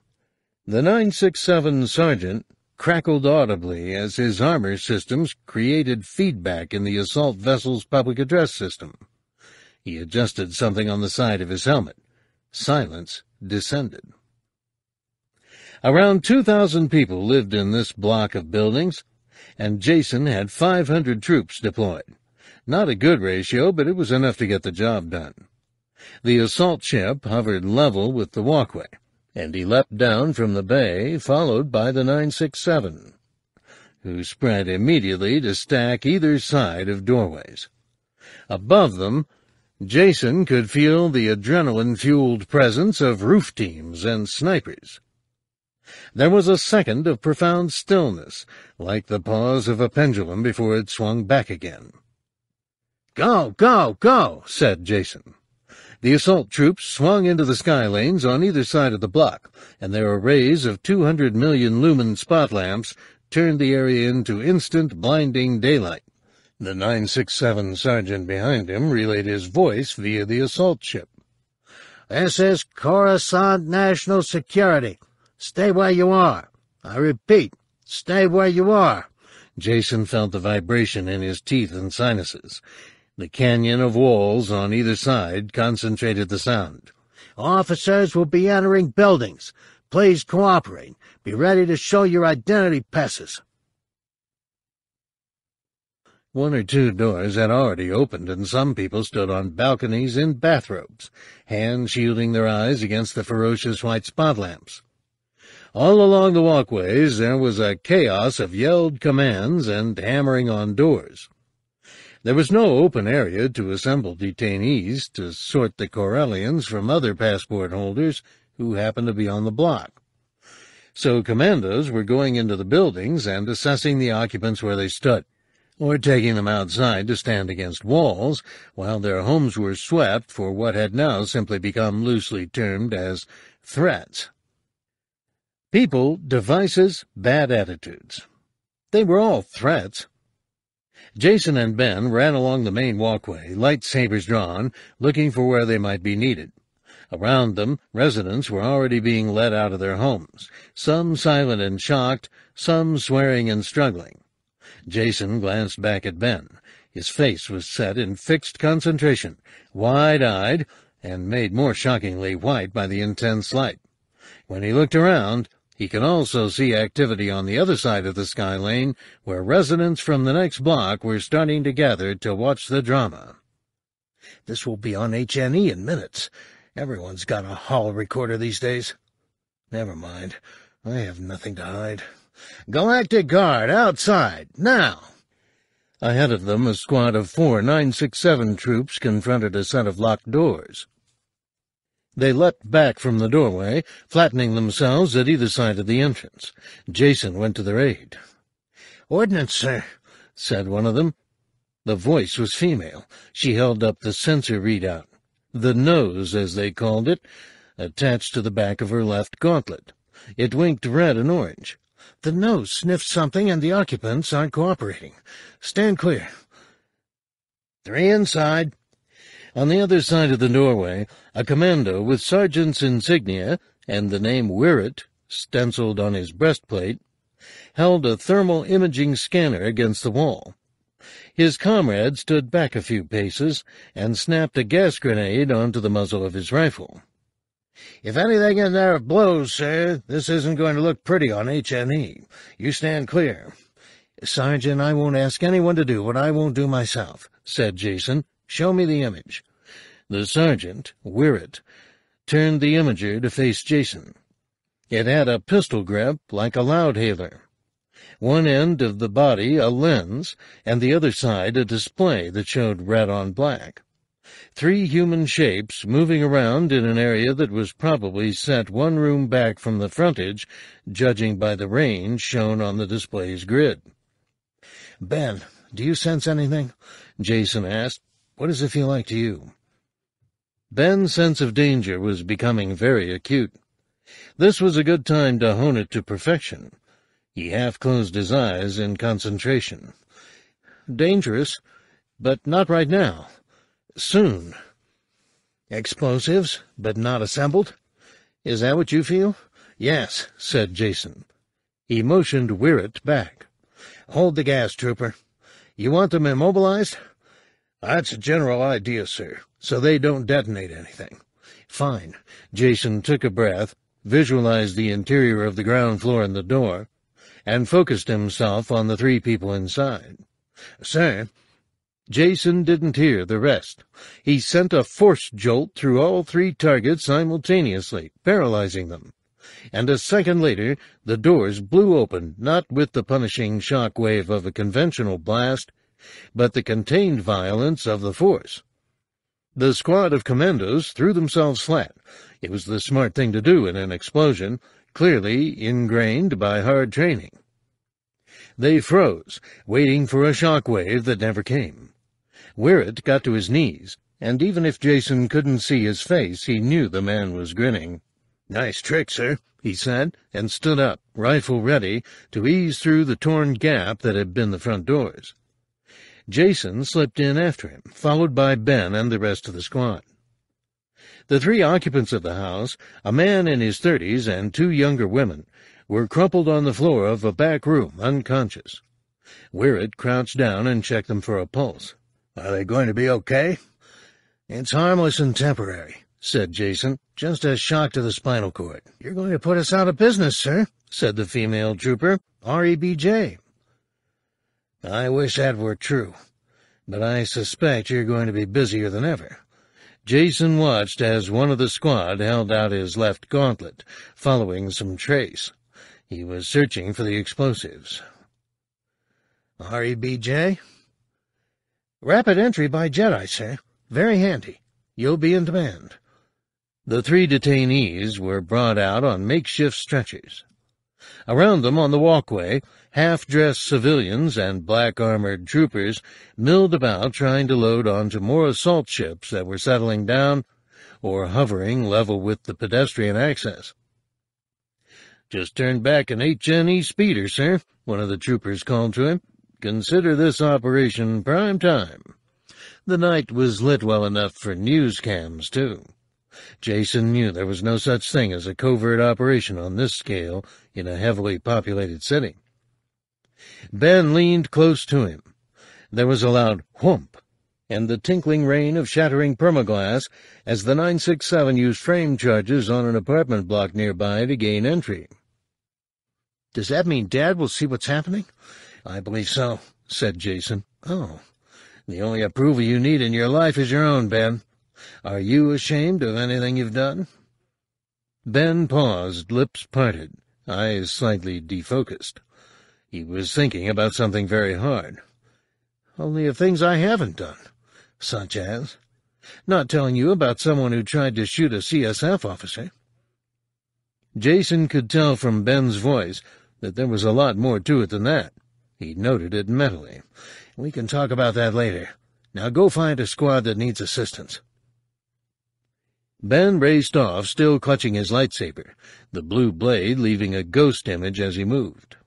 The 967 sergeant crackled audibly as his armor systems created feedback in the assault vessel's public address system. He adjusted something on the side of his helmet. Silence descended. Around 2,000 people lived in this block of buildings, and Jacen had 500 troops deployed. Not a good ratio, but it was enough to get the job done. The assault ship hovered level with the walkway, and he leapt down from the bay, followed by the 967, who spread immediately to stack either side of doorways. Above them, Jacen could feel the adrenaline-fueled presence of roof teams and snipers. There was a second of profound stillness, like the pause of a pendulum before it swung back again. Go, go, go, said Jacen. The assault troops swung into the sky lanes on either side of the block, and their arrays of 200 million lumen spot lamps turned the area into instant, blinding daylight. The 967 sergeant behind him relayed his voice via the assault ship. This is Coruscant National Security. Stay where you are. I repeat, stay where you are. Jacen felt the vibration in his teeth and sinuses. The canyon of walls on either side concentrated the sound. Officers will be entering buildings. Please cooperate. Be ready to show your identity passes. One or two doors had already opened, and some people stood on balconies in bathrobes, hands shielding their eyes against the ferocious white spot lamps. All along the walkways there was a chaos of yelled commands and hammering on doors. There was no open area to assemble detainees to sort the Corellians from other passport holders who happened to be on the block. So commandos were going into the buildings and assessing the occupants where they stood or taking them outside to stand against walls, while their homes were swept for what had now simply become loosely termed as threats. People, devices, bad attitudes. They were all threats. Jacen and Ben ran along the main walkway, lightsabers drawn, looking for where they might be needed. Around them, residents were already being led out of their homes, some silent and shocked, some swearing and struggling. Jacen glanced back at Ben. His face was set in fixed concentration, wide-eyed, and made more shockingly white by the intense light. When he looked around, he could also see activity on the other side of the sky lane, where residents from the next block were starting to gather to watch the drama. This will be on HNE in minutes. Everyone's got a holorecorder these days. Never mind. I have nothing to hide. Galactic Guard, outside, now! Ahead of them, a squad of four 967 troops confronted a set of locked doors. They leapt back from the doorway, flattening themselves at either side of the entrance. Jacen went to their aid. Ordnance, sir, said one of them. The voice was female. She held up the sensor readout, the nose, as they called it, attached to the back of her left gauntlet. It winked red and orange. The nose sniffed something, and the occupants aren't cooperating. Stand clear. Three inside. On the other side of the doorway, a commando with sergeant's insignia and the name Wirrett stenciled on his breastplate, held a thermal imaging scanner against the wall. His comrade stood back a few paces and snapped a gas grenade onto the muzzle of his rifle. If anything in there blows, sir, this isn't going to look pretty on HNE. You stand clear. Sergeant, I won't ask anyone to do what I won't do myself, said Jacen. Show me the image. The sergeant, Wirrett, turned the imager to face Jacen. It had a pistol grip like a loudhailer. One end of the body a lens, and the other side a display that showed red on black. Three human shapes moving around in an area that was probably set one room back from the frontage, judging by the range shown on the display's grid. Ben, do you sense anything? Jacen asked. What does it feel like to you? Ben's sense of danger was becoming very acute. This was a good time to hone it to perfection. He half closed his eyes in concentration. Dangerous, but not right now. Soon. Explosives, but not assembled? Is that what you feel? Yes, said Jacen. He motioned Wirrett back. Hold the gas, trooper. You want them immobilized? That's a general idea, sir, so they don't detonate anything. Fine. Jacen took a breath, visualized the interior of the ground floor and the door, and focused himself on the three people inside. Sir, Jacen didn't hear the rest. He sent a force jolt through all three targets simultaneously, paralyzing them. And a second later, the doors blew open, not with the punishing shock wave of a conventional blast, but the contained violence of the force. The squad of commandos threw themselves flat. It was the smart thing to do in an explosion, clearly ingrained by hard training. They froze, waiting for a shock wave that never came. Wirrett got to his knees, and even if Jacen couldn't see his face, he knew the man was grinning. Nice trick, sir, he said, and stood up, rifle ready, to ease through the torn gap that had been the front doors. Jacen slipped in after him, followed by Ben and the rest of the squad. The three occupants of the house, a man in his thirties and two younger women, were crumpled on the floor of a back room, unconscious. Wirrett crouched down and checked them for a pulse. Are they going to be okay? It's harmless and temporary, said Jacen. Just a shock to the spinal cord. You're going to put us out of business, sir, said the female trooper. REBJ. I wish that were true, but I suspect you're going to be busier than ever. Jacen watched as one of the squad held out his left gauntlet, following some trace. He was searching for the explosives. REBJ? Rapid entry by Jedi, sir. Very handy. You'll be in demand. The three detainees were brought out on makeshift stretchers. Around them on the walkway, half-dressed civilians and black-armored troopers milled about trying to load onto more assault ships that were settling down or hovering level with the pedestrian access. Just turned back an HNE speeder, sir, one of the troopers called to him. Consider this operation prime time. The night was lit well enough for news cams, too. Jacen knew there was no such thing as a covert operation on this scale in a heavily populated city. Ben leaned close to him. There was a loud whump, and the tinkling rain of shattering permaglass as the 967 used frame charges on an apartment block nearby to gain entry. Does that mean Dad will see what's happening? I believe so, said Jacen. Oh. The only approval you need in your life is your own, Ben. Are you ashamed of anything you've done? Ben paused, lips parted, eyes slightly defocused. He was thinking about something very hard. Only of things I haven't done. Such as? Not telling you about someone who tried to shoot a CSF officer. Jacen could tell from Ben's voice that there was a lot more to it than that. He noted it mentally. We can talk about that later. Now go find a squad that needs assistance. Ben raced off, still clutching his lightsaber, the blue blade leaving a ghost image as he moved.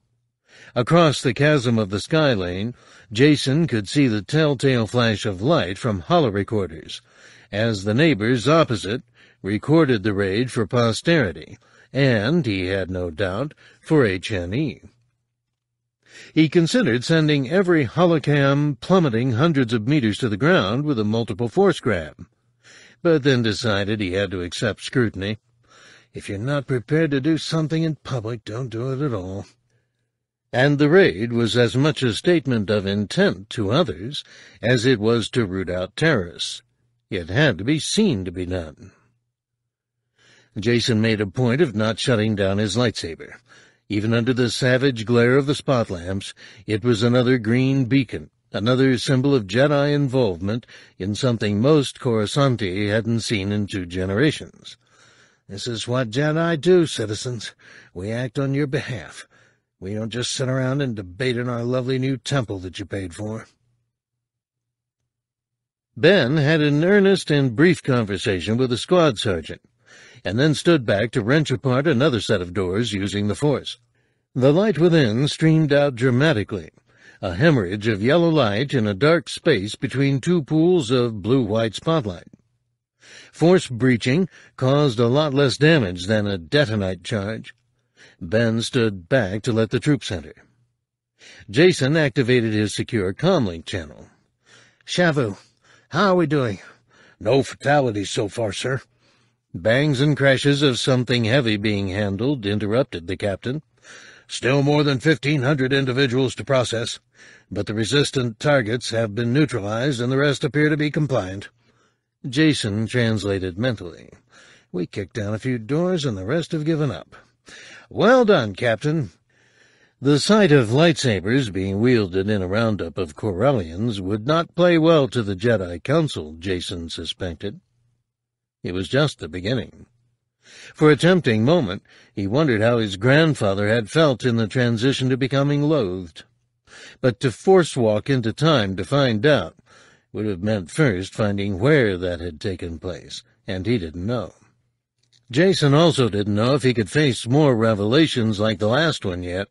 Across the chasm of the sky lane, Jacen could see the telltale flash of light from holorecorders, as the neighbors opposite recorded the raid for posterity, and, he had no doubt, for HNE. He considered sending every holocam plummeting hundreds of meters to the ground with a multiple force grab, but then decided he had to accept scrutiny. If you're not prepared to do something in public, don't do it at all. And the raid was as much a statement of intent to others as it was to root out terrorists. It had to be seen to be done. Jacen made a point of not shutting down his lightsaber. Even under the savage glare of the spot lamps, it was another green beacon, another symbol of Jedi involvement in something most Coruscanti hadn't seen in two generations. This is what Jedi do, citizens. We act on your behalf. We don't just sit around and debate in our lovely new temple that you paid for. Ben had an earnest and brief conversation with the squad sergeant, and then stood back to wrench apart another set of doors using the force. The light within streamed out dramatically, a hemorrhage of yellow light in a dark space between two pools of blue-white spotlight. Force breaching caused a lot less damage than a detonite charge. Ben stood back to let the troops enter. Jacen activated his secure comlink channel. Shevu, how are we doing? No fatalities so far, sir. Bangs and crashes of something heavy being handled interrupted the captain. Still more than 1,500 individuals to process, but the resistant targets have been neutralized and the rest appear to be compliant. Jacen translated mentally. We kicked down a few doors and the rest have given up. Well done, Captain. The sight of lightsabers being wielded in a roundup of Corellians would not play well to the Jedi Council, Jacen suspected. It was just the beginning. For a tempting moment, he wondered how his grandfather had felt in the transition to becoming loathed. But to force walk into time to find out would have meant first finding where that had taken place, and he didn't know. Jacen also didn't know if he could face more revelations like the last one yet,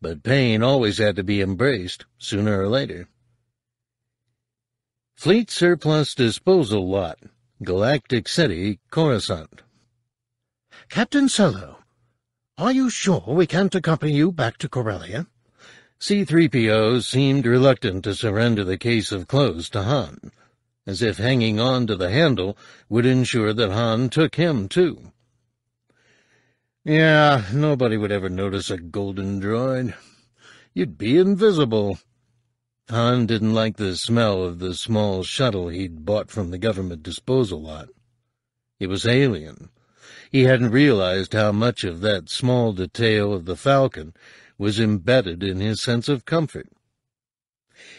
but pain always had to be embraced, sooner or later. Fleet Surplus Disposal Lot, Galactic City, Coruscant. Captain Solo, are you sure we can't accompany you back to Corellia? C-3PO seemed reluctant to surrender the case of clothes to Han, as if hanging on to the handle would ensure that Han took him, too. Yeah, nobody would ever notice a golden droid. You'd be invisible. Han didn't like the smell of the small shuttle he'd bought from the government disposal lot. It was alien. He hadn't realized how much of that small detail of the Falcon was embedded in his sense of comfort.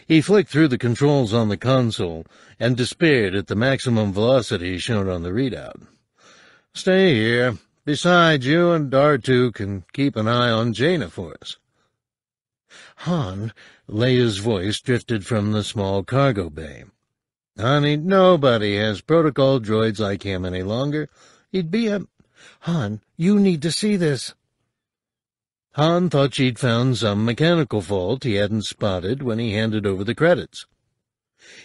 He flicked through the controls on the console and despaired at the maximum velocity shown on the readout. Stay here. Besides, you and R2 can keep an eye on Jaina for us. Han, Leia's voice drifted from the small cargo bay. Honey, nobody has protocol droids like him any longer. He'd be a... Han, you need to see this. Han thought she'd found some mechanical fault he hadn't spotted when he handed over the credits.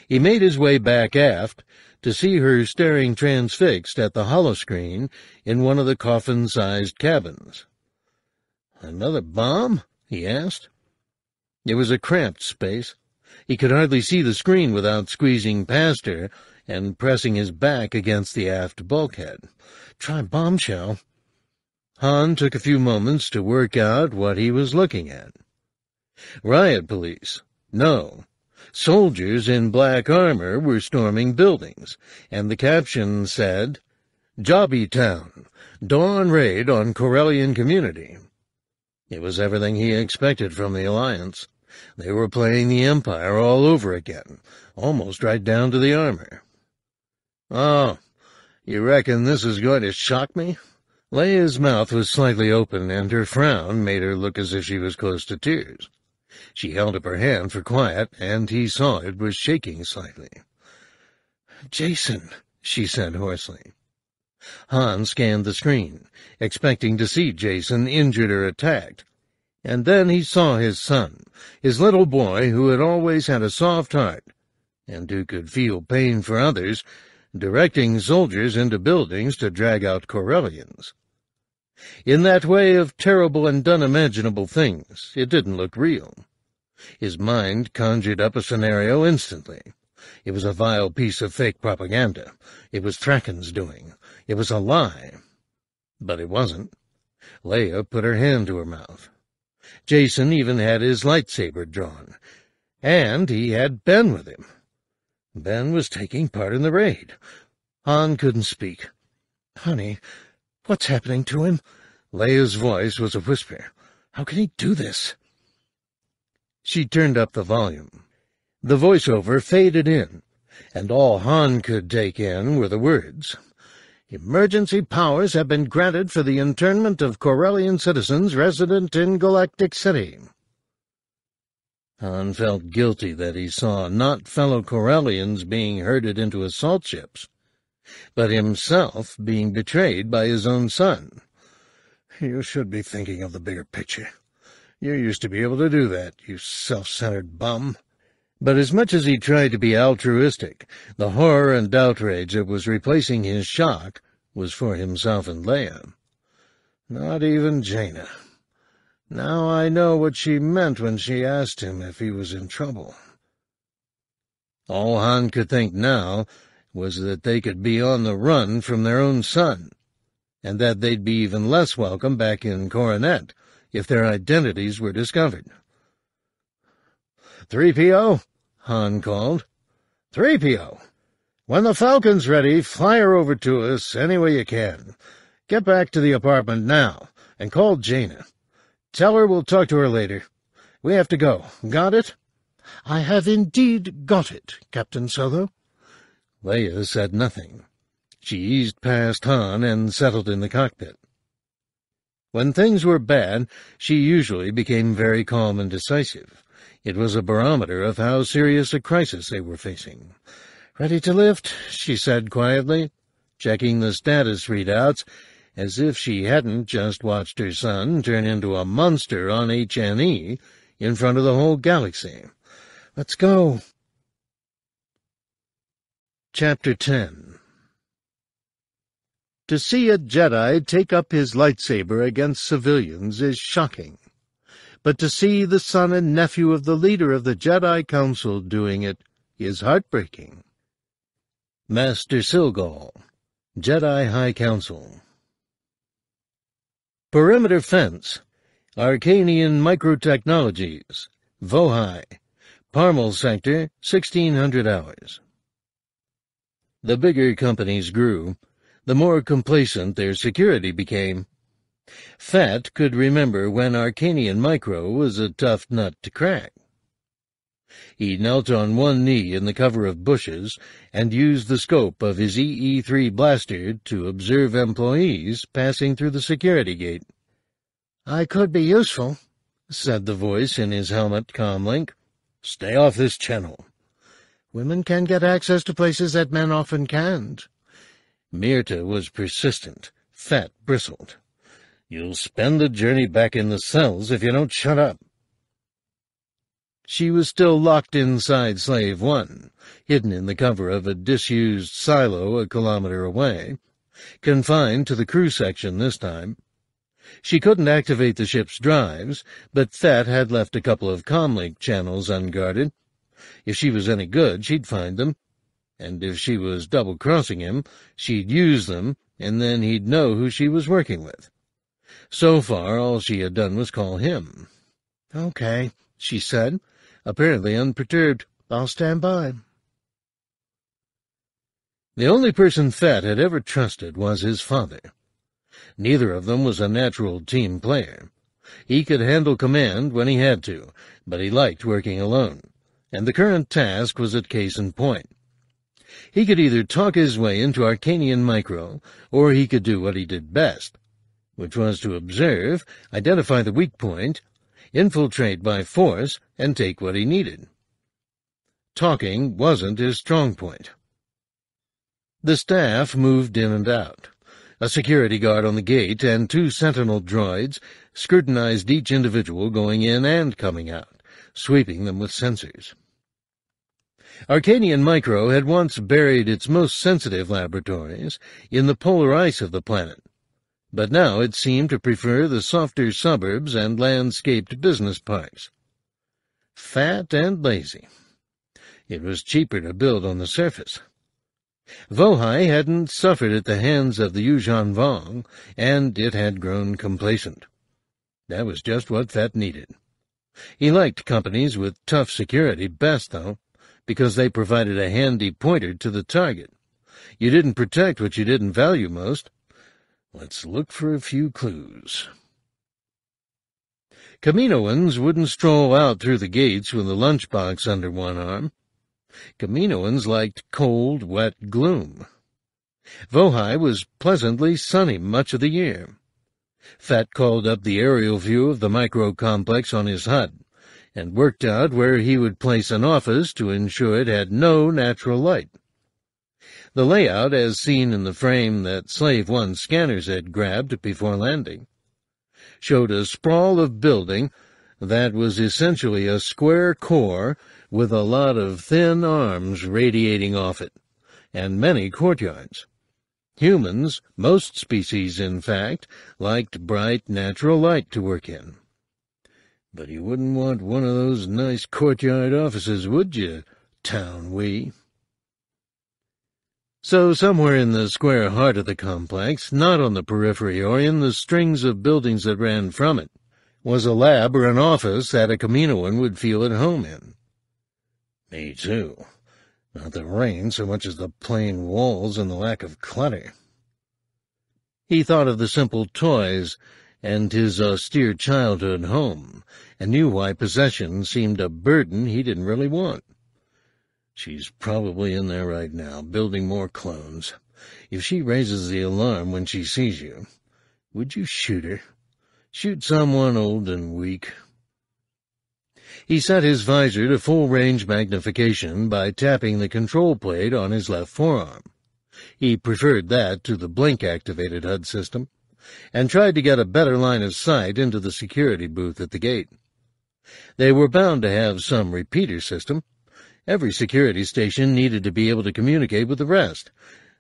He made his way back aft to see her staring transfixed at the holoscreen in one of the coffin-sized cabins. Another bomb? he asked. It was a cramped space. He could hardly see the screen without squeezing past her and pressing his back against the aft bulkhead. Try bombshell. Han took a few moments to work out what he was looking at. Riot police. No. Soldiers in black armor were storming buildings, and the caption said, Jobby Town, dawn raid on Corellian community. It was everything he expected from the Alliance. They were playing the Empire all over again, almost right down to the armor. Oh, you reckon this is going to shock me? Leia's mouth was slightly open, and her frown made her look as if she was close to tears. She held up her hand for quiet, and he saw it was shaking slightly. Jacen, she said hoarsely. Han scanned the screen, expecting to see Jacen injured or attacked. And then he saw his son, his little boy who had always had a soft heart, and who could feel pain for others, directing soldiers into buildings to drag out Corellians. In that way of terrible and unimaginable things, it didn't look real. His mind conjured up a scenario instantly. It was a vile piece of fake propaganda. It was Thrackan's doing. It was a lie. But it wasn't. Leia put her hand to her mouth. Jacen even had his lightsaber drawn. And he had Ben with him. Ben was taking part in the raid. Han couldn't speak. Honey, what's happening to him? Leia's voice was a whisper. How can he do this? She turned up the volume. The voiceover faded in, and all Han could take in were the words. Emergency powers have been granted for the internment of Corellian citizens resident in Galactic City. Han felt guilty that he saw not fellow Corellians being herded into assault ships, but himself being betrayed by his own son. You should be thinking of the bigger picture. You used to be able to do that, you self-centered bum. But as much as he tried to be altruistic, the horror and outrage that was replacing his shock was for himself and Leia. Not even Jaina. Now I know what she meant when she asked him if he was in trouble. All Han could think now was that they could be on the run from their own son, and that they'd be even less welcome back in Coronet if their identities were discovered. 3PO, Han called. 3PO, when the Falcon's ready, her over to us any way you can. Get back to the apartment now, and call Jaina. Tell her we'll talk to her later. We have to go. Got it? I have indeed got it, Captain Solo. Leia said nothing. She eased past Han and settled in the cockpit. When things were bad, she usually became very calm and decisive. It was a barometer of how serious a crisis they were facing. Ready to lift, she said quietly, checking the status readouts as if she hadn't just watched her son turn into a monster on HNE in front of the whole galaxy. Let's go. Chapter 10 To see a Jedi take up his lightsaber against civilians is shocking, but to see the son and nephew of the leader of the Jedi Council doing it is heartbreaking. Master Cilghal, Jedi High Council Perimeter Fence, Arkanian Microtechnologies, Vohai, Parmel Sector, 1600 hours. The bigger companies grew, the more complacent their security became. Fett could remember when Arkanian Micro was a tough nut to crack. He knelt on one knee in the cover of bushes and used the scope of his EE-3 blaster to observe employees passing through the security gate. I could be useful, said the voice in his helmet comlink. Stay off this channel. Women can get access to places that men often can't. Mirta was persistent. Fett bristled. You'll spend the journey back in the cells if you don't shut up. She was still locked inside Slave One, hidden in the cover of a disused silo a kilometer away, confined to the crew section this time. She couldn't activate the ship's drives, but Fett had left a couple of comlink channels unguarded. If she was any good, she'd find them. And if she was double-crossing him, she'd use them, and then he'd know who she was working with. So far, all she had done was call him. Okay, she said, apparently unperturbed. I'll stand by. The only person Fett had ever trusted was his father. Neither of them was a natural team player. He could handle command when he had to, but he liked working alone, and the current task was at case in point. He could either talk his way into Arkanian Micro, or he could do what he did best, which was to observe, identify the weak point, infiltrate by force, and take what he needed. Talking wasn't his strong point. The staff moved in and out. A security guard on the gate and two sentinel droids scrutinized each individual going in and coming out, sweeping them with sensors. Arkanian Micro had once buried its most sensitive laboratories in the polar ice of the planet, but now it seemed to prefer the softer suburbs and landscaped business parks. Fat and lazy. It was cheaper to build on the surface. Vohai hadn't suffered at the hands of the Yuuzhan Vong, and it had grown complacent. That was just what Fett needed. He liked companies with tough security best, though, because they provided a handy pointer to the target. You didn't protect what you didn't value most. Let's look for a few clues. Kaminoans wouldn't stroll out through the gates with a lunchbox under one arm. Kaminoans liked cold, wet gloom. Vohai was pleasantly sunny much of the year. Fett called up the aerial view of the micro-complex on his HUD and worked out where he would place an office to ensure it had no natural light. The layout, as seen in the frame that Slave One scanners had grabbed before landing, showed a sprawl of building that was essentially a square core with a lot of thin arms radiating off it, and many courtyards. Humans, most species in fact, liked bright natural light to work in. But you wouldn't want one of those nice courtyard offices, would you, Taun We? So somewhere in the square heart of the complex, not on the periphery or in the strings of buildings that ran from it, was a lab or an office that a Kaminoan would feel at home in. Me too. Not the rain so much as the plain walls and the lack of clutter. He thought of the simple toys and his austere childhood home, and knew why possession seemed a burden he didn't really want. She's probably in there right now, building more clones. If she raises the alarm when she sees you, would you shoot her? Shoot someone old and weak. He set his visor to full-range magnification by tapping the control plate on his left forearm. He preferred that to the blink-activated HUD system, and tried to get a better line of sight into the security booth at the gate. They were bound to have some repeater system. Every security station needed to be able to communicate with the rest.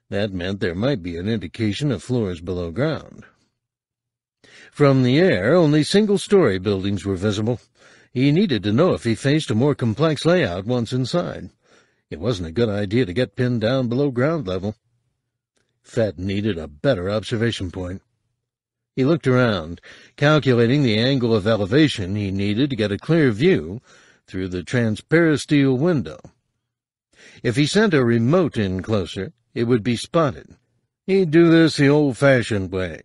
That meant there might be an indication of floors below ground. From the air, only single-story buildings were visible. He needed to know if he faced a more complex layout once inside. It wasn't a good idea to get pinned down below ground level. Fett needed a better observation point. He looked around, calculating the angle of elevation he needed to get a clear view through the transparisteel window. If he sent a remote in closer, it would be spotted. He'd do this the old-fashioned way.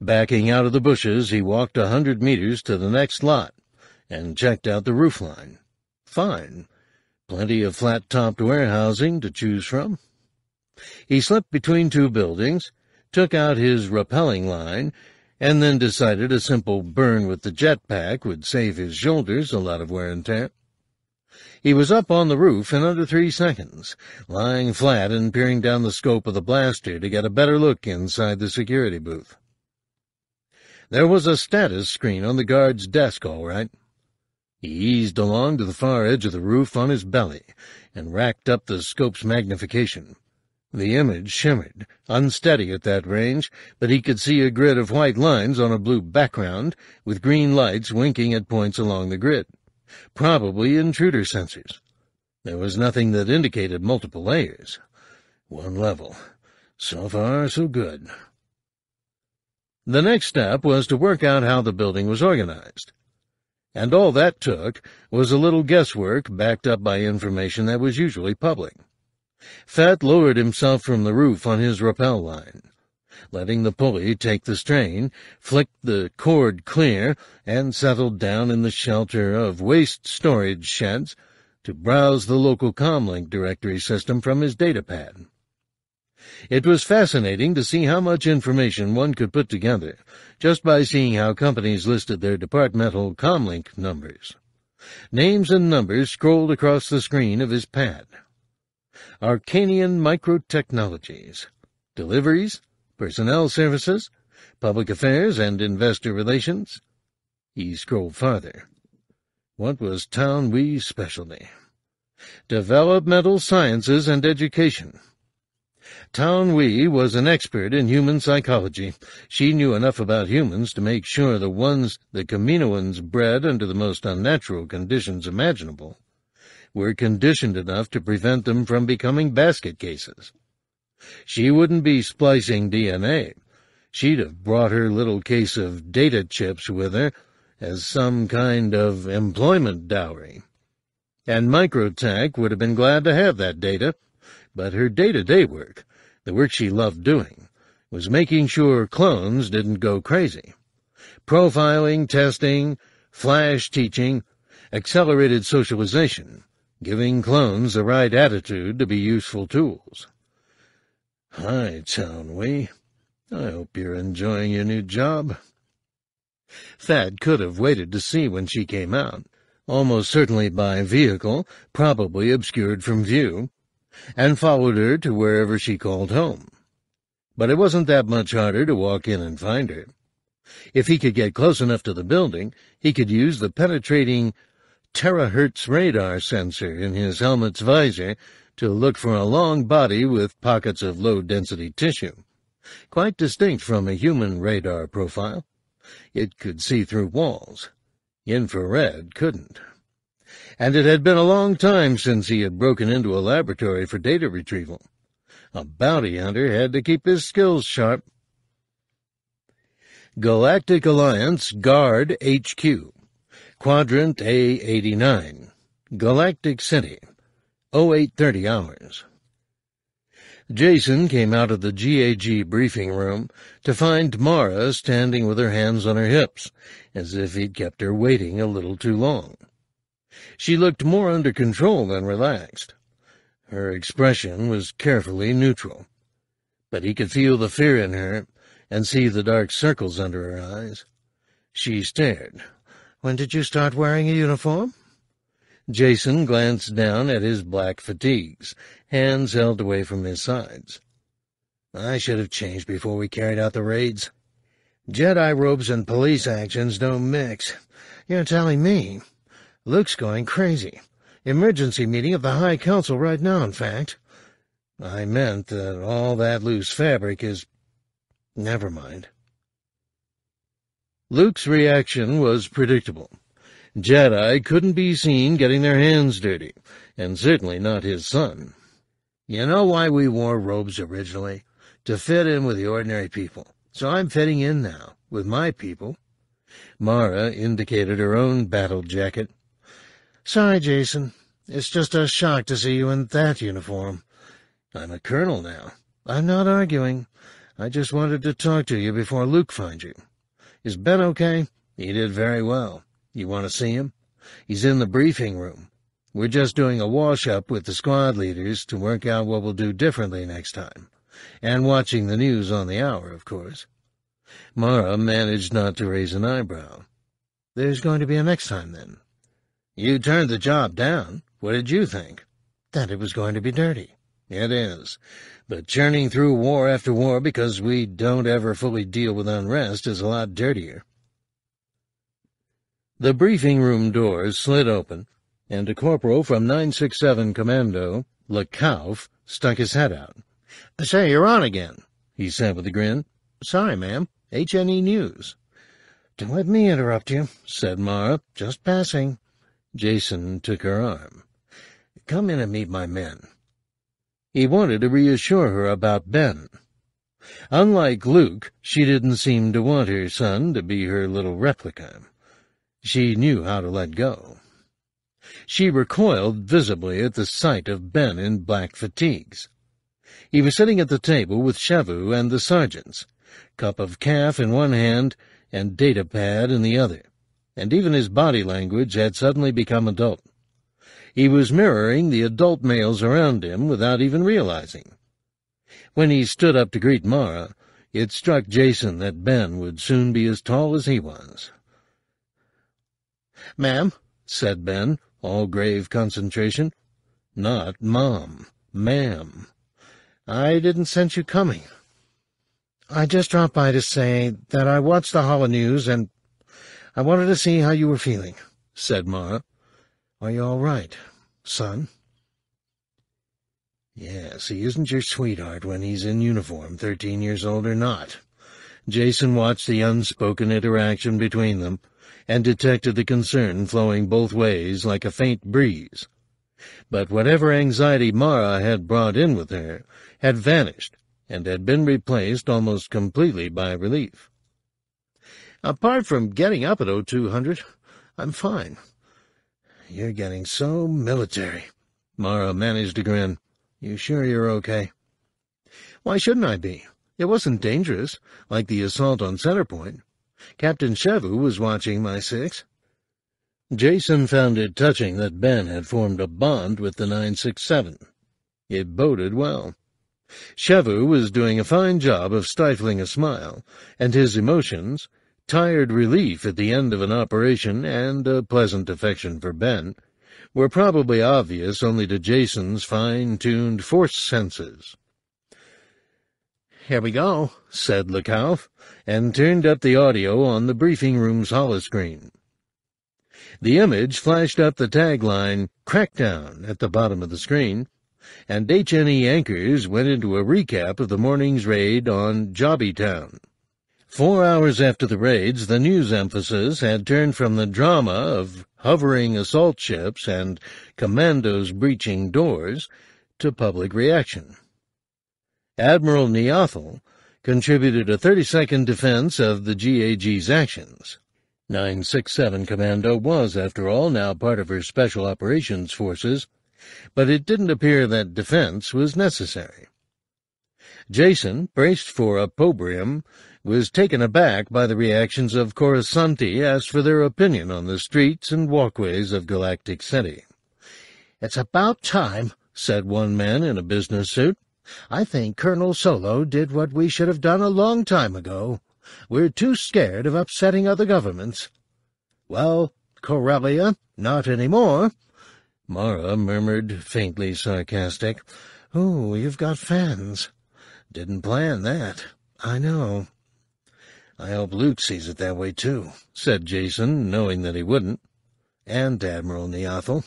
Backing out of the bushes, he walked a hundred meters to the next lot and checked out the roofline. Fine. Plenty of flat-topped warehousing to choose from. He slipped between two buildings, took out his rappelling line, and then decided a simple burn with the jetpack would save his shoulders a lot of wear and tear. He was up on the roof in under three seconds, lying flat and peering down the scope of the blaster to get a better look inside the security booth. There was a status screen on the guard's desk, all right. He eased along to the far edge of the roof on his belly and racked up the scope's magnification. The image shimmered, unsteady at that range, but he could see a grid of white lines on a blue background, with green lights winking at points along the grid. Probably intruder sensors. There was nothing that indicated multiple layers. One level. So far, so good. The next step was to work out how the building was organized and all that took was a little guesswork backed up by information that was usually public. Fett lowered himself from the roof on his rappel line. Letting the pulley take the strain, flicked the cord clear, and settled down in the shelter of waste storage sheds to browse the local comlink directory system from his datapad. It was fascinating to see how much information one could put together just by seeing how companies listed their departmental comlink numbers. Names and numbers scrolled across the screen of his pad. Arkanian Microtechnologies. Deliveries, Personnel Services, Public Affairs and Investor Relations. He scrolled farther. What was Taun We's specialty? Developmental Sciences and Education. Taun We was an expert in human psychology. She knew enough about humans to make sure the ones the Kaminoans bred under the most unnatural conditions imaginable were conditioned enough to prevent them from becoming basket cases. She wouldn't be splicing DNA. She'd have brought her little case of data chips with her as some kind of employment dowry. And Microtech would have been glad to have that data, but her day-to-day -day work the work she loved doing, was making sure clones didn't go crazy. Profiling, testing, flash teaching, accelerated socialization, giving clones the right attitude to be useful tools. Hi, Taun We. I hope you're enjoying your new job. Fett could have waited to see when she came out, almost certainly by vehicle, probably obscured from view, and followed her to wherever she called home. But it wasn't that much harder to walk in and find her. If he could get close enough to the building, he could use the penetrating terahertz radar sensor in his helmet's visor to look for a long body with pockets of low-density tissue, quite distinct from a human radar profile. It could see through walls. Infrared couldn't and it had been a long time since he had broken into a laboratory for data retrieval. A bounty hunter had to keep his skills sharp. Galactic Alliance Guard HQ, Quadrant A89, Galactic City, 0830 hours. Jacen came out of the GAG briefing room to find Mara standing with her hands on her hips, as if he'd kept her waiting a little too long. She looked more under control than relaxed. Her expression was carefully neutral, but he could feel the fear in her and see the dark circles under her eyes. She stared. When did you start wearing a uniform? Jacen glanced down at his black fatigues, hands held away from his sides. I should have changed before we carried out the raids. Jedi robes and police actions don't mix. You're telling me. Luke's going crazy. Emergency meeting of the High Council right now, in fact. I meant that all that loose fabric is... Never mind. Luke's reaction was predictable. Jedi couldn't be seen getting their hands dirty, and certainly not his son. You know why we wore robes originally? To fit in with the ordinary people. So I'm fitting in now, with my people. Mara indicated her own battle jacket. Sorry, Jacen. It's just a shock to see you in that uniform. I'm a colonel now. I'm not arguing. I just wanted to talk to you before Luke finds you. Is Ben okay? He did very well. You want to see him? He's in the briefing room. We're just doing a wash-up with the squad leaders to work out what we'll do differently next time. And watching the news on the hour, of course. Mara managed not to raise an eyebrow. There's going to be a next time, then. You turned the job down. What did you think? That it was going to be dirty. It is. But churning through war after war because we don't ever fully deal with unrest is a lot dirtier. The briefing room doors slid open, and a corporal from 967 Commando, LeCauf, stuck his head out. Say, you're on again, he said with a grin. Sorry, ma'am. HNE News. Don't let me interrupt you, said Mara. Just passing. Jacen took her arm. Come in and meet my men. He wanted to reassure her about Ben. Unlike Luke, she didn't seem to want her son to be her little replica. She knew how to let go. She recoiled visibly at the sight of Ben in black fatigues. He was sitting at the table with Shevu and the sergeants, cup of caf in one hand and data pad in the other and even his body language had suddenly become adult. He was mirroring the adult males around him without even realizing. When he stood up to greet Mara, it struck Jacen that Ben would soon be as tall as he was. Ma'am, said Ben, all grave concentration. Not Mom, ma'am. I didn't sense you coming. I just dropped by to say that I watched the Holo News and I wanted to see how you were feeling, said Mara. Are you all right, son? Yes, he isn't your sweetheart when he's in uniform, thirteen years old or not. Jacen watched the unspoken interaction between them and detected the concern flowing both ways like a faint breeze. But whatever anxiety Mara had brought in with her had vanished and had been replaced almost completely by relief. Apart from getting up at 0200, I'm fine. You're getting so military. Mara managed to grin. You sure you're okay? Why shouldn't I be? It wasn't dangerous, like the assault on Centerpoint. Captain Shevu was watching my six. Jacen found it touching that Ben had formed a bond with the 967. It boded well. Shevu was doing a fine job of stifling a smile, and his emotions, tired relief at the end of an operation and a pleasant affection for Ben, were probably obvious only to Jacen's fine-tuned force senses. Here we go, said Lecauf, and turned up the audio on the briefing room's holoscreen. The image flashed up the tagline, Crackdown, at the bottom of the screen, and HNE anchors went into a recap of the morning's raid on Jobbytown. Four hours after the raids, the news emphasis had turned from the drama of hovering assault ships and commandos breaching doors to public reaction. Admiral Niathal contributed a 30-second defense of the GAG's actions. 967 Commando was, after all, now part of her Special Operations Forces, but it didn't appear that defense was necessary. Jacen, braced for opprobrium, was taken aback by the reactions of Coruscanti asked for their opinion on the streets and walkways of Galactic City. It's about time, said one man in a business suit. I think Colonel Solo did what we should have done a long time ago. We're too scared of upsetting other governments. Well, Corellia, not any more. Mara murmured, faintly sarcastic. Oh, you've got fans. Didn't plan that. I know. I hope Luke sees it that way, too, said Jacen, knowing that he wouldn't. And Admiral Niathal.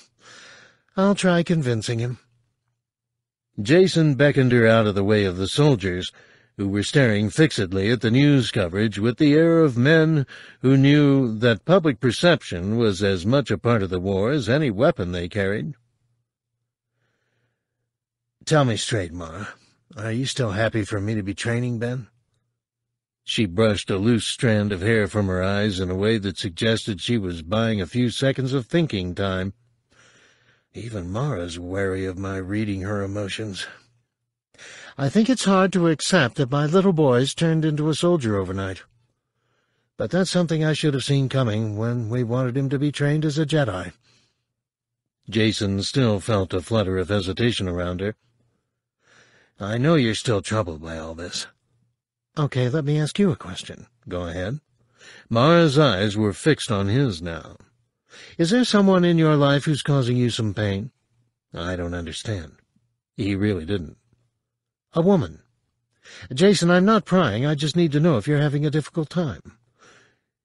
I'll try convincing him. Jacen beckoned her out of the way of the soldiers, who were staring fixedly at the news coverage with the air of men who knew that public perception was as much a part of the war as any weapon they carried. Tell me straight, Mara. Are you still happy for me to be training Ben? She brushed a loose strand of hair from her eyes in a way that suggested she was buying a few seconds of thinking time. Even Mara's wary of my reading her emotions. I think it's hard to accept that my little boy's turned into a soldier overnight. But that's something I should have seen coming when we wanted him to be trained as a Jedi. Jacen still felt a flutter of hesitation around her. I know you're still troubled by all this. Okay, let me ask you a question. Go ahead. Mara's eyes were fixed on his now. Is there someone in your life who's causing you some pain? I don't understand. He really didn't. A woman. Jacen, I'm not prying. I just need to know if you're having a difficult time.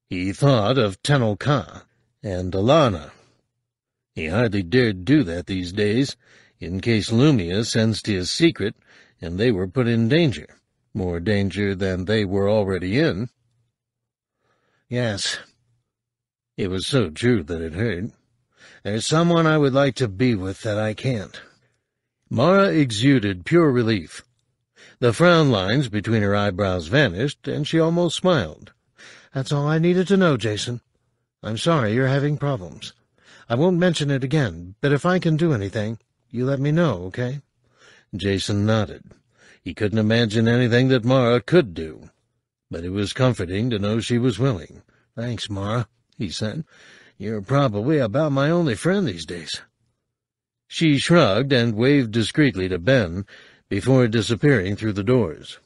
He thought of Tenel Ka and Allana. He hardly dared do that these days, in case Lumiya sensed his secret and they were put in danger, more danger than they were already in. Yes, it was so true that it hurt. There's someone I would like to be with that I can't. Mara exuded pure relief. The frown lines between her eyebrows vanished, and she almost smiled. That's all I needed to know, Jacen. I'm sorry you're having problems. I won't mention it again, but if I can do anything, you let me know, okay? Jacen nodded. He couldn't imagine anything that Mara could do, but it was comforting to know she was willing. Thanks, Mara he said. You're probably about my only friend these days. She shrugged and waved discreetly to Ben before disappearing through the doors.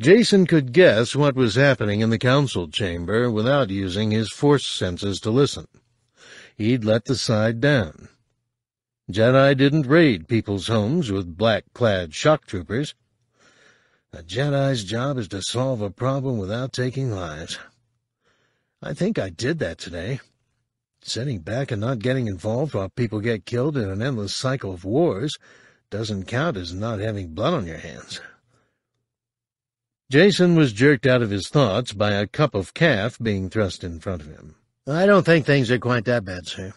Jacen could guess what was happening in the council chamber without using his force senses to listen. He'd let the side down. Jedi didn't raid people's homes with black-clad shock troopers. A Jedi's job is to solve a problem without taking lives. I think I did that today. Sitting back and not getting involved while people get killed in an endless cycle of wars Doesn't count as not having blood on your hands. Jacen was jerked out of his thoughts by a cup of caf being thrust in front of him. I don't think things are quite that bad, sir.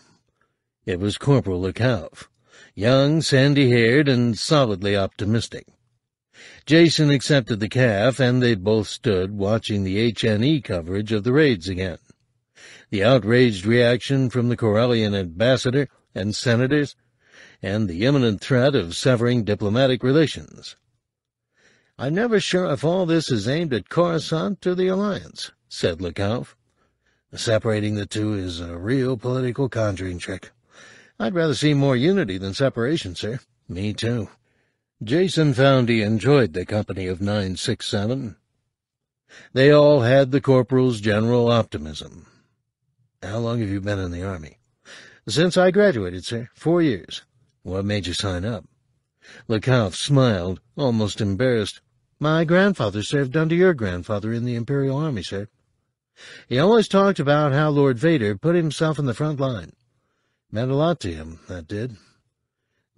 It was Corporal Lecauf, young, sandy-haired, and solidly optimistic. Jacen accepted the caf, and they both stood watching the HNE coverage of the raids again. The outraged reaction from the Corellian ambassador and senators, and the imminent threat of severing diplomatic relations. I'm never sure if all this is aimed at Coruscant or the Alliance, said Lecauf. Separating the two is a real political conjuring trick. I'd rather see more unity than separation, sir. Me too. Jacen found he enjoyed the company of 967. They all had the corporal's general optimism. How long have you been in the Army? Since I graduated, sir. Four years. What made you sign up? Lecauf smiled, almost embarrassed. My grandfather served under your grandfather in the Imperial Army, sir. He always talked about how Lord Vader put himself in the front line. Meant a lot to him, that did.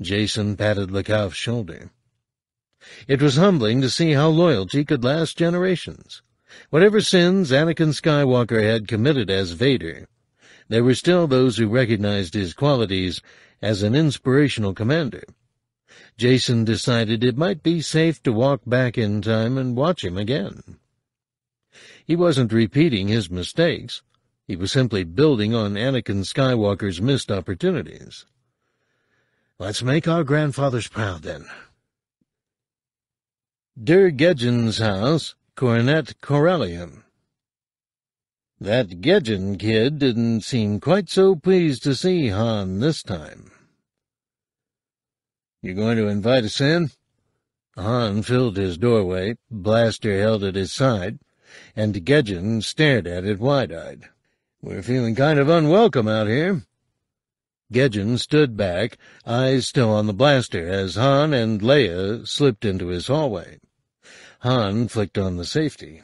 Jacen patted Lecauf's shoulder. It was humbling to see how loyalty could last generations. Whatever sins Anakin Skywalker had committed as Vader, there were still those who recognized his qualities as an inspirational commander. Jacen decided it might be safe to walk back in time and watch him again. He wasn't repeating his mistakes. He was simply building on Anakin Skywalker's missed opportunities. Let's make our grandfathers proud, then. Dur Gejjen's house, Coronet Corellian. That Gejjen kid didn't seem quite so pleased to see Han this time. You going to invite us in? Han filled his doorway, blaster held at his side, and Gejjen stared at it wide-eyed. We're feeling kind of unwelcome out here. Gejjen stood back, eyes still on the blaster, as Han and Leia slipped into his hallway. Han flicked on the safety.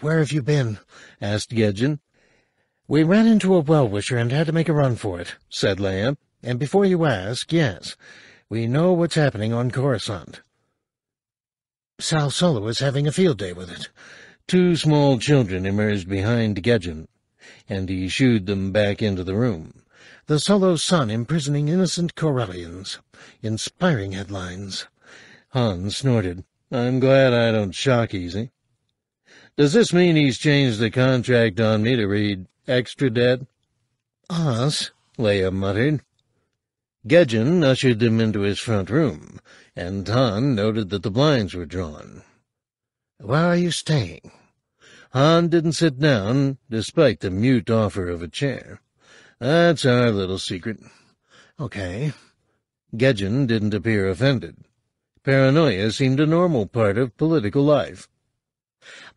Where have you been? asked Gejjen. We ran into a well-wisher and had to make a run for it, said Leia. And before you ask, yes, we know what's happening on Coruscant. Sal Solo is having a field day with it. Two small children emerged behind Gejjen, and he shooed them back into the room. The Solo son imprisoning innocent Corellians. Inspiring headlines. Han snorted. I'm glad I don't shock easy. Does this mean he's changed the contract on me to read extra dead? Us, Leia muttered. Gejjen ushered them into his front room, and Han noted that the blinds were drawn. Where are you staying? Han didn't sit down, despite the mute offer of a chair. That's our little secret. Okay. Gejjen didn't appear offended. Paranoia seemed a normal part of political life.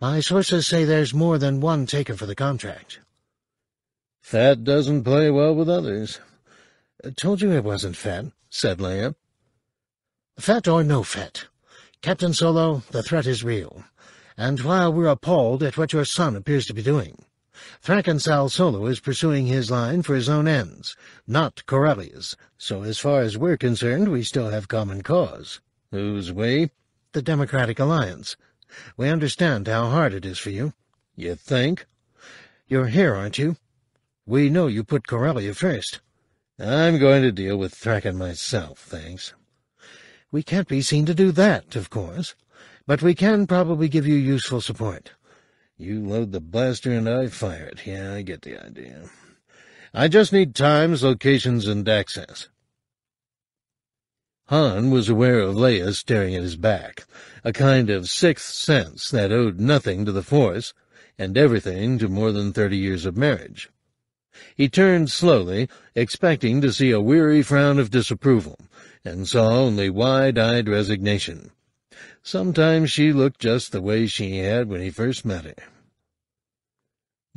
My sources say there's more than one taken for the contract. Fett doesn't play well with others. I told you it wasn't Fett, said Leia. Fett or no Fett. Captain Solo, the threat is real. And while we're appalled at what your son appears to be doing, Thrackan Sal-Solo is pursuing his line for his own ends, not Corellia's, so as far as we're concerned, we still have common cause. Whose way? The Democratic Alliance. We understand how hard it is for you. You think? You're here, aren't you? We know you put Corelli first. I'm going to deal with Thrackan myself, thanks. We can't be seen to do that, of course, but we can probably give you useful support. You load the blaster and I fire it. Yeah, I get the idea. I just need times, locations, and access. Han was aware of Leia staring at his back, a kind of sixth sense that owed nothing to the Force and everything to more than thirty years of marriage. He turned slowly, expecting to see a weary frown of disapproval, and saw only wide-eyed resignation. Sometimes she looked just the way she had when he first met her.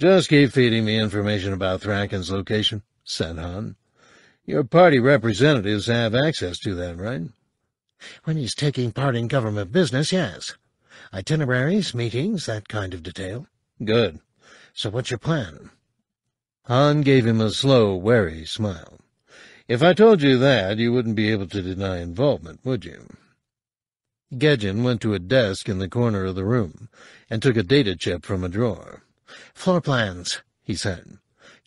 Just keep feeding me information about Thrackan's location, said Han. Your party representatives have access to that, right? When he's taking part in government business, yes. Itineraries, meetings, that kind of detail. Good. So what's your plan? Han gave him a slow, wary smile. If I told you that, you wouldn't be able to deny involvement, would you? Gejjen went to a desk in the corner of the room and took a data chip from a drawer. Floor plans, he said.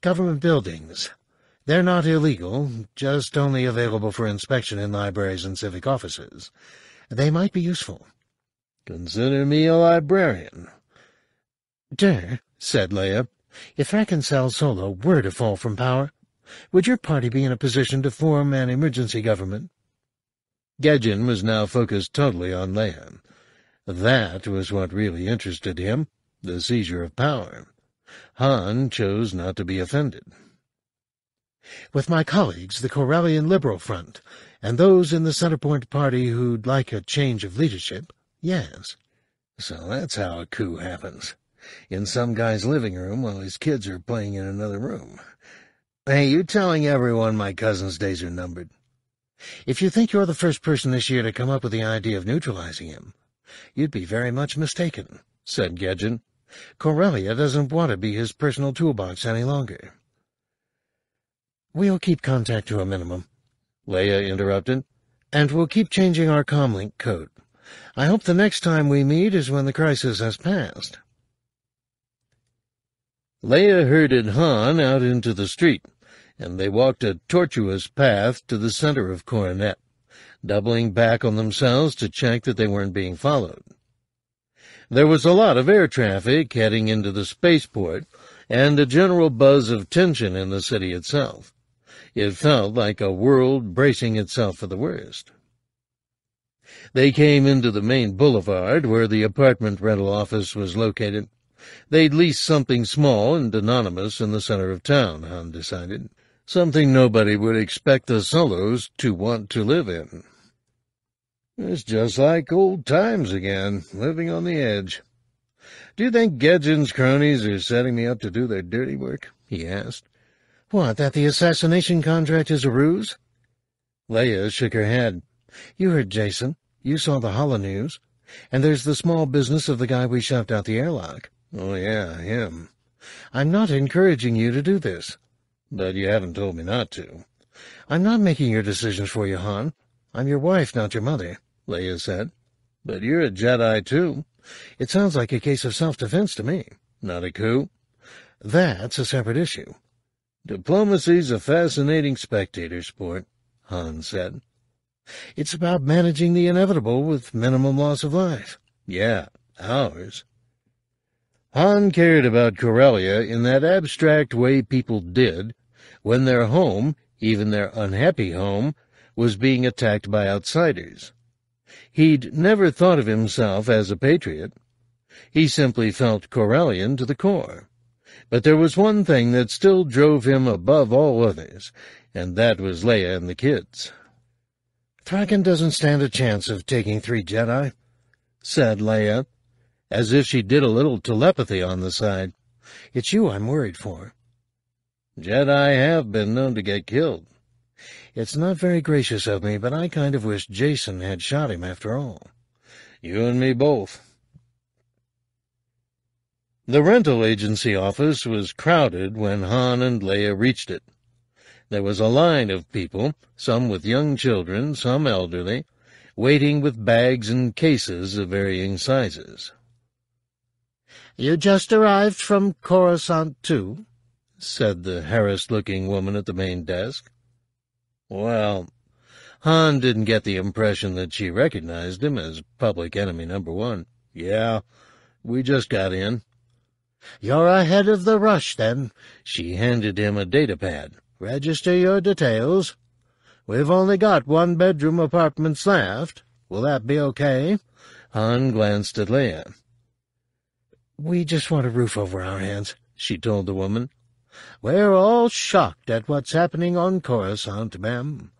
Government buildings. They're not illegal, just only available for inspection in libraries and civic offices. They might be useful. Consider me a librarian. Dur, said Leia, if Thrackan Sal-Solo were to fall from power, would your party be in a position to form an emergency government? Gejjen was now focused totally on Leia. That was what really interested him, the seizure of power. Han chose not to be offended. With my colleagues, the Corellian Liberal Front, and those in the Centerpoint Party who'd like a change of leadership, yes. So that's how a coup happens. In some guy's living room while his kids are playing in another room. Hey, you telling everyone my cousin's days are numbered? If you think you're the first person this year to come up with the idea of neutralizing him, you'd be very much mistaken, said Gejjen. Corellia doesn't want to be his personal toolbox any longer. We'll keep contact to a minimum, Leia interrupted, and we'll keep changing our comlink code. I hope the next time we meet is when the crisis has passed. Leia herded Han out into the street, and they walked a tortuous path to the center of Coronet, doubling back on themselves to check that they weren't being followed. There was a lot of air traffic heading into the spaceport, and a general buzz of tension in the city itself. It felt like a world bracing itself for the worst. They came into the main boulevard where the apartment rental office was located. They'd leased something small and anonymous in the center of town, Han decided. Something nobody would expect the Solos to want to live in. It's just like old times again, living on the edge. Do you think Gejjen's cronies are setting me up to do their dirty work? he asked. What, that the assassination contract is a ruse? Leia shook her head. You heard Jacen. You saw the Holo News. And there's the small business of the guy we shoved out the airlock. Oh, yeah, him. I'm not encouraging you to do this. But you haven't told me not to. I'm not making your decisions for you, Han. I'm your wife, not your mother, Leia said. But you're a Jedi, too. It sounds like a case of self-defense to me. Not a coup? That's a separate issue. Diplomacy's a fascinating spectator sport, Han said. It's about managing the inevitable with minimum loss of life. Yeah, ours. Han cared about Corellia in that abstract way people did when their home, even their unhappy home, was being attacked by outsiders. He'd never thought of himself as a patriot. He simply felt Corellian to the core. But there was one thing that still drove him above all others, and that was Leia and the kids. Thrackan doesn't stand a chance of taking three Jedi, said Leia, as if she did a little telepathy on the side. It's you I'm worried for. Jedi have been known to get killed. It's not very gracious of me, but I kind of wish Jacen had shot him after all. You and me both. The rental agency office was crowded when Han and Leia reached it. There was a line of people, some with young children, some elderly, waiting with bags and cases of varying sizes. You just arrived from Coruscant, too? Said the harassed-looking woman at the main desk. Well, Han didn't get the impression that she recognized him as public enemy number one. Yeah, we just got in. You're ahead of the rush, then. She handed him a data pad. Register your details. We've only got one-bedroom apartments left. Will that be okay? Han glanced at Leia. We just want a roof over our heads, she told the woman. We're all shocked at what's happening on Coruscant, ma'am.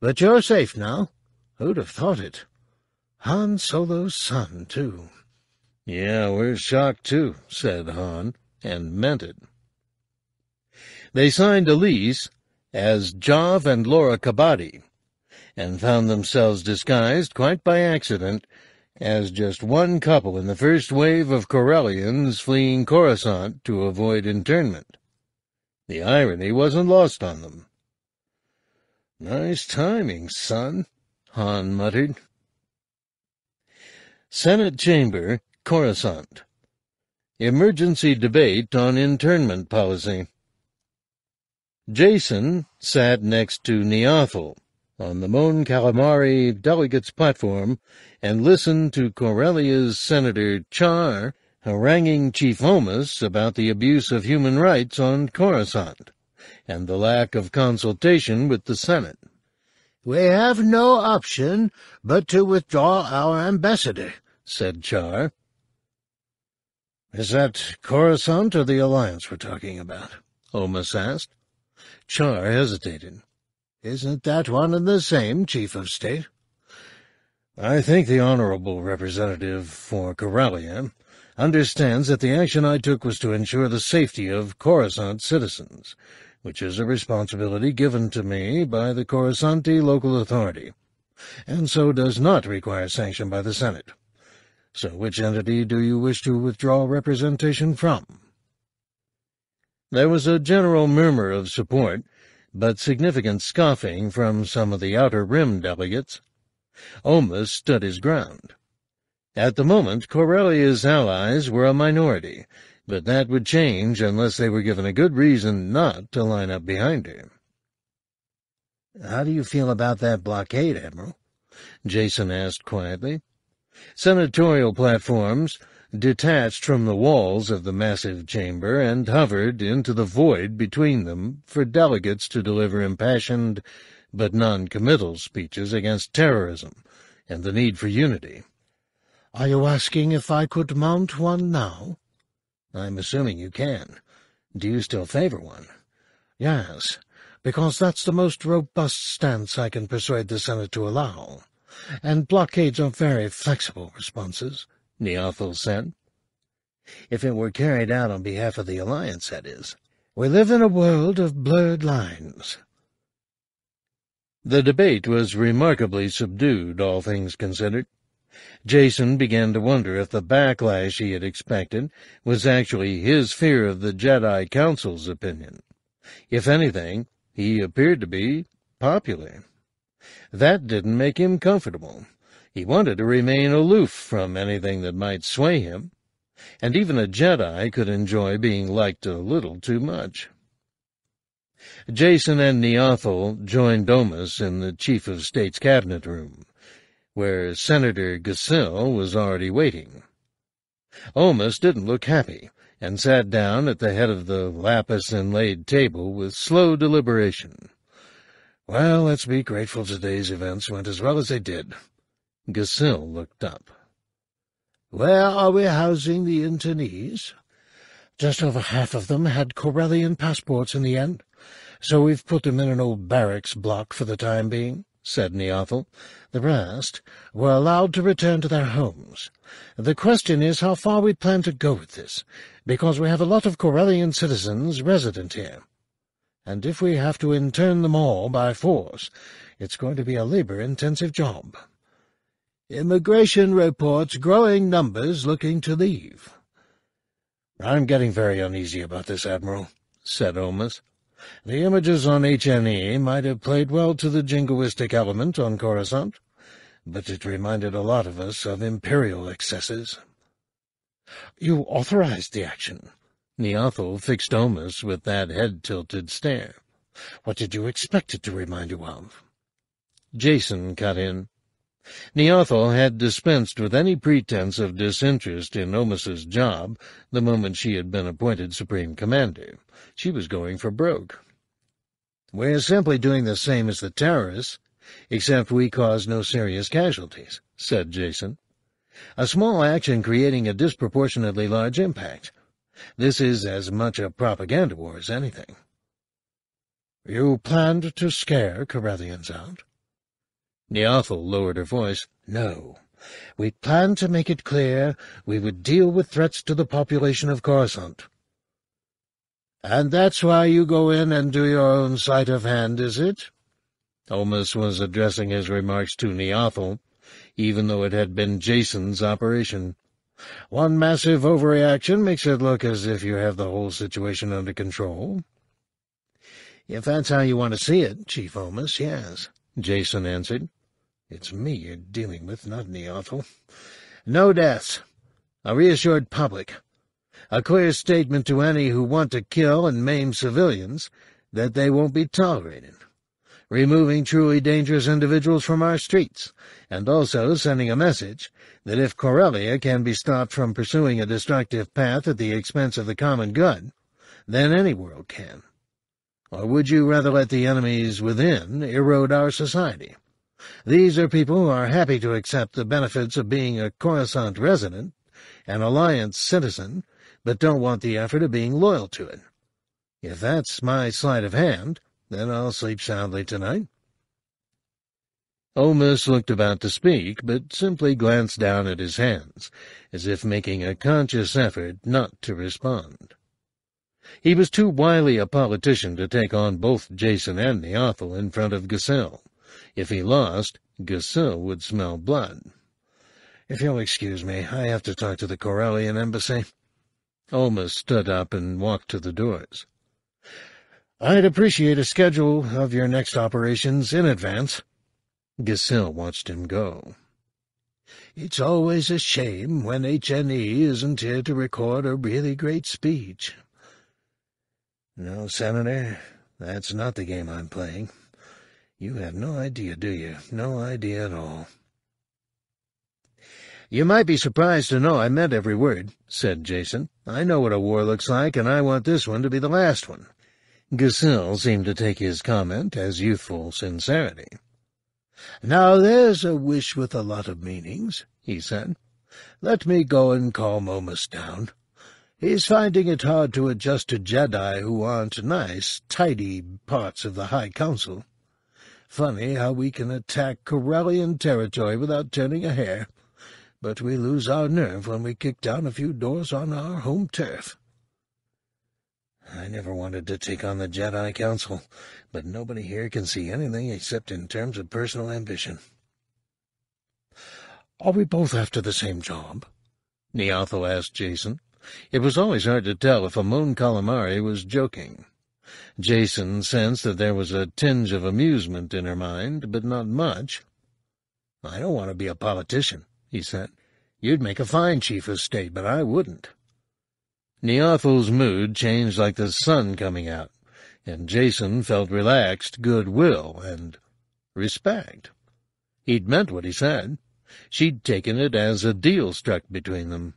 But you're safe now. Who'd have thought it? Han Solo's son, too. Yeah, we're shocked, too, said Han, and meant it. They signed a lease as Jav and Laura Kabadi, and found themselves disguised, quite by accident, as just one couple in the first wave of Corellians fleeing Coruscant to avoid internment. The irony wasn't lost on them. Nice timing, son, Han muttered. Senate Chamber, Coruscant. Emergency debate on internment policy. Jacen sat next to Niathal on the Mon Calamari delegates platform and listened to Corellia's Senator Char haranguing Chief Omas about the abuse of human rights on Coruscant and the lack of consultation with the Senate. We have no option but to withdraw our ambassador, said Char. Is that Coruscant or the Alliance we're talking about? Omas asked. Char hesitated. Isn't that one and the same, Chief of State? I think the honorable representative for Corellia understands that the action I took was to ensure the safety of Coruscant citizens, which is a responsibility given to me by the Coruscanti local authority, and so does not require sanction by the Senate. So which entity do you wish to withdraw representation from? There was a general murmur of support, but significant scoffing from some of the Outer Rim delegates. Omas stood his ground. At the moment, Corellia's allies were a minority, but that would change unless they were given a good reason not to line up behind her. How do you feel about that blockade, Admiral? Jason asked quietly. Senatorial platforms detached from the walls of the massive chamber and hovered into the void between them for delegates to deliver impassioned but non-committal speeches against terrorism and the need for unity. Are you asking if I could mount one now? I'm assuming you can. Do you still favor one? Yes, because that's the most robust stance I can persuade the Senate to allow. And blockades are very flexible responses, Niathal said. If it were carried out on behalf of the Alliance, that is. We live in a world of blurred lines. The debate was remarkably subdued, all things considered. Jacen began to wonder if the backlash he had expected was actually his fear of the Jedi Council's opinion. If anything, he appeared to be popular. That didn't make him comfortable. He wanted to remain aloof from anything that might sway him, and even a Jedi could enjoy being liked a little too much. Jacen and Niathal joined Omas in the Chief of State's cabinet room where Senator G'Sil was already waiting. Omas didn't look happy, and sat down at the head of the lapis-inlaid table with slow deliberation. Well, let's be grateful today's events went as well as they did. G'Sil looked up. Where are we housing the internees? Just over half of them had Corellian passports in the end, so we've put them in an old barracks block for the time being said Niathal. The rest were allowed to return to their homes. The question is how far we plan to go with this, because we have a lot of Corellian citizens resident here. And if we have to intern them all by force, it's going to be a labor-intensive job. Immigration reports growing numbers looking to leave. I'm getting very uneasy about this, Admiral, said Omas. The images on HNE might have played well to the jingoistic element on Coruscant, but it reminded a lot of us of Imperial excesses. You authorized the action. Niathal fixed Omas with that head-tilted stare. What did you expect it to remind you of? Jacen cut in. Niathal had dispensed with any pretense of disinterest in Omas's job the moment she had been appointed Supreme Commander. She was going for broke. We're simply doing the same as the terrorists, except we cause no serious casualties, said Jacen. A small action creating a disproportionately large impact. This is as much a propaganda war as anything. You planned to scare Corellians out? Niathal lowered her voice. No. We planned to make it clear we would deal with threats to the population of Coruscant. And that's why you go in and do your own sleight of hand, is it? Omas was addressing his remarks to Niathal, even though it had been Jacen's operation. One massive overreaction makes it look as if you have the whole situation under control. If that's how you want to see it, Chief Omas, yes, Jacen answered. It's me you're dealing with, not Niathal. No deaths. A reassured public. A clear statement to any who want to kill and maim civilians that they won't be tolerated. Removing truly dangerous individuals from our streets, and also sending a message that if Corellia can be stopped from pursuing a destructive path at the expense of the common good, then any world can. Or would you rather let the enemies within erode our society? These are people who are happy to accept the benefits of being a Coruscant resident, an Alliance citizen, but don't want the effort of being loyal to it. If that's my sleight of hand, then I'll sleep soundly tonight. Omas looked about to speak, but simply glanced down at his hands, as if making a conscious effort not to respond. He was too wily a politician to take on both Jacen and Niathal in front of G'Sil. If he lost, G'Sil would smell blood. If you'll excuse me, I have to talk to the Corellian embassy. Omas stood up and walked to the doors. I'd appreciate a schedule of your next operations in advance. G'Sil watched him go. It's always a shame when HNE isn't here to record a really great speech. No, Senator, that's not the game I'm playing. You have no idea, do you? No idea at all. You might be surprised to know I meant every word, said Jacen. I know what a war looks like, and I want this one to be the last one. G'Sil seemed to take his comment as youthful sincerity. Now there's a wish with a lot of meanings, he said. Let me go and calm Omas down. He's finding it hard to adjust to Jedi who aren't nice, tidy parts of the High Council. Funny how we can attack Corellian territory without turning a hair but we lose our nerve when we kick down a few doors on our home turf. I never wanted to take on the Jedi Council, but nobody here can see anything except in terms of personal ambition. Are we both after the same job? Niathal asked Jacen. It was always hard to tell if a Mon Calamari was joking. Jacen sensed that there was a tinge of amusement in her mind, but not much. I don't want to be a politician, he said. You'd make a fine chief of state, but I wouldn't. Niathal's mood changed like the sun coming out, and Jacen felt relaxed goodwill and respect. He'd meant what he said. She'd taken it as a deal struck between them.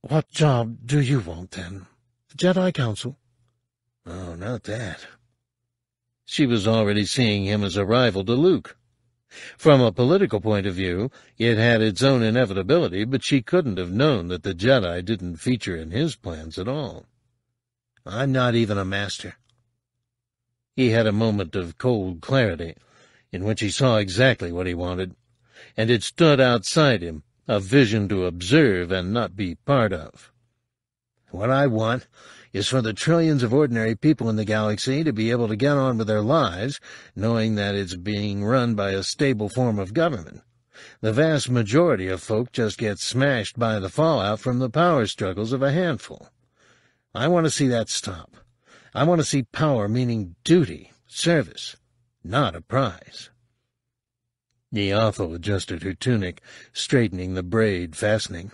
What job do you want, then? The Jedi Council? Oh, not that. She was already seeing him as a rival to Luke. From a political point of view, it had its own inevitability, but she couldn't have known that the Jedi didn't feature in his plans at all. I'm not even a master. He had a moment of cold clarity, in which he saw exactly what he wanted, and it stood outside him, a vision to observe and not be part of. What I want is for the trillions of ordinary people in the galaxy to be able to get on with their lives, knowing that it's being run by a stable form of government. The vast majority of folk just get smashed by the fallout from the power struggles of a handful. I want to see that stop. I want to see power meaning duty, service, not a prize. Niathal adjusted her tunic, straightening the braid fastening.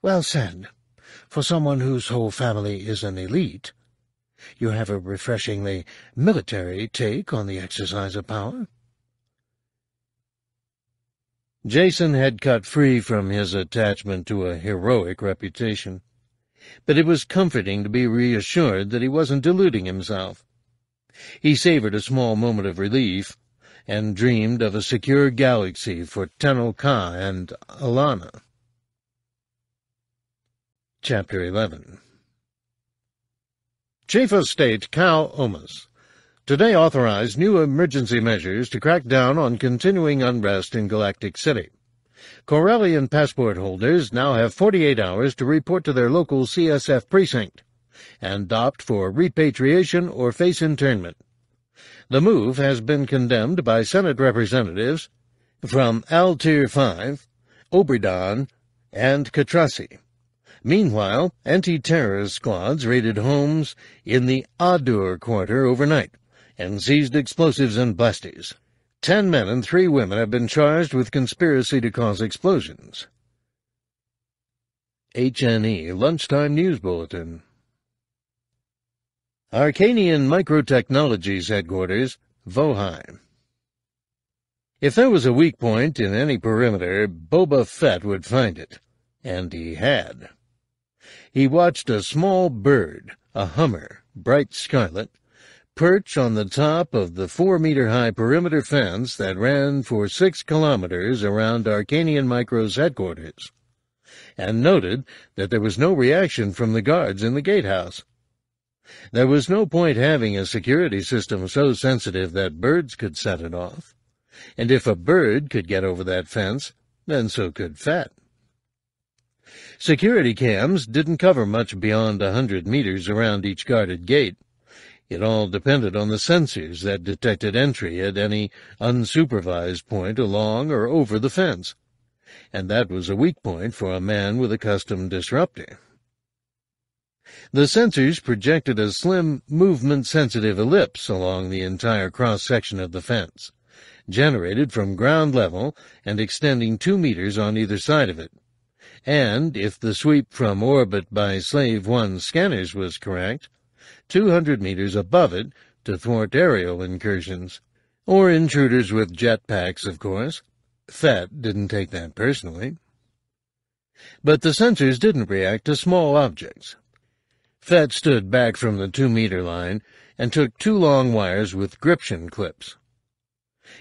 Well said for someone whose whole family is an elite. You have a refreshingly military take on the exercise of power. Jacen had cut free from his attachment to a heroic reputation, but it was comforting to be reassured that he wasn't deluding himself. He savored a small moment of relief and dreamed of a secure galaxy for Tenel Ka and Allana. Chapter 11 Chief of State Cal Omas today authorized new emergency measures to crack down on continuing unrest in Galactic City. Corellian passport holders now have 48 hours to report to their local CSF precinct and opt for repatriation or face internment. The move has been condemned by Senate representatives from Altir 5, Obredon, and Katrasi Meanwhile, anti-terrorist squads raided homes in the Adur quarter overnight and seized explosives and blasters. Ten men and three women have been charged with conspiracy to cause explosions. HNE Lunchtime News Bulletin Arkanian Microtechnologies Headquarters, Vohai. If there was a weak point in any perimeter, Boba Fett would find it, and he had. He watched a small bird, a hummer, bright scarlet, perch on the top of the four-meter-high perimeter fence that ran for six kilometers around Arkanian Micro's headquarters, and noted that there was no reaction from the guards in the gatehouse. There was no point having a security system so sensitive that birds could set it off. And if a bird could get over that fence, then so could Fett. Security cams didn't cover much beyond a hundred meters around each guarded gate. It all depended on the sensors that detected entry at any unsupervised point along or over the fence. And that was a weak point for a man with a custom disruptor. The sensors projected a slim, movement-sensitive ellipse along the entire cross-section of the fence, generated from ground level and extending two meters on either side of it. And, if the sweep from orbit by Slave 1 scanners was correct, 200 meters above it to thwart aerial incursions. Or intruders with jetpacks, of course. Fett didn't take that personally. But the sensors didn't react to small objects. Fett stood back from the two-meter line and took two long wires with gription clips.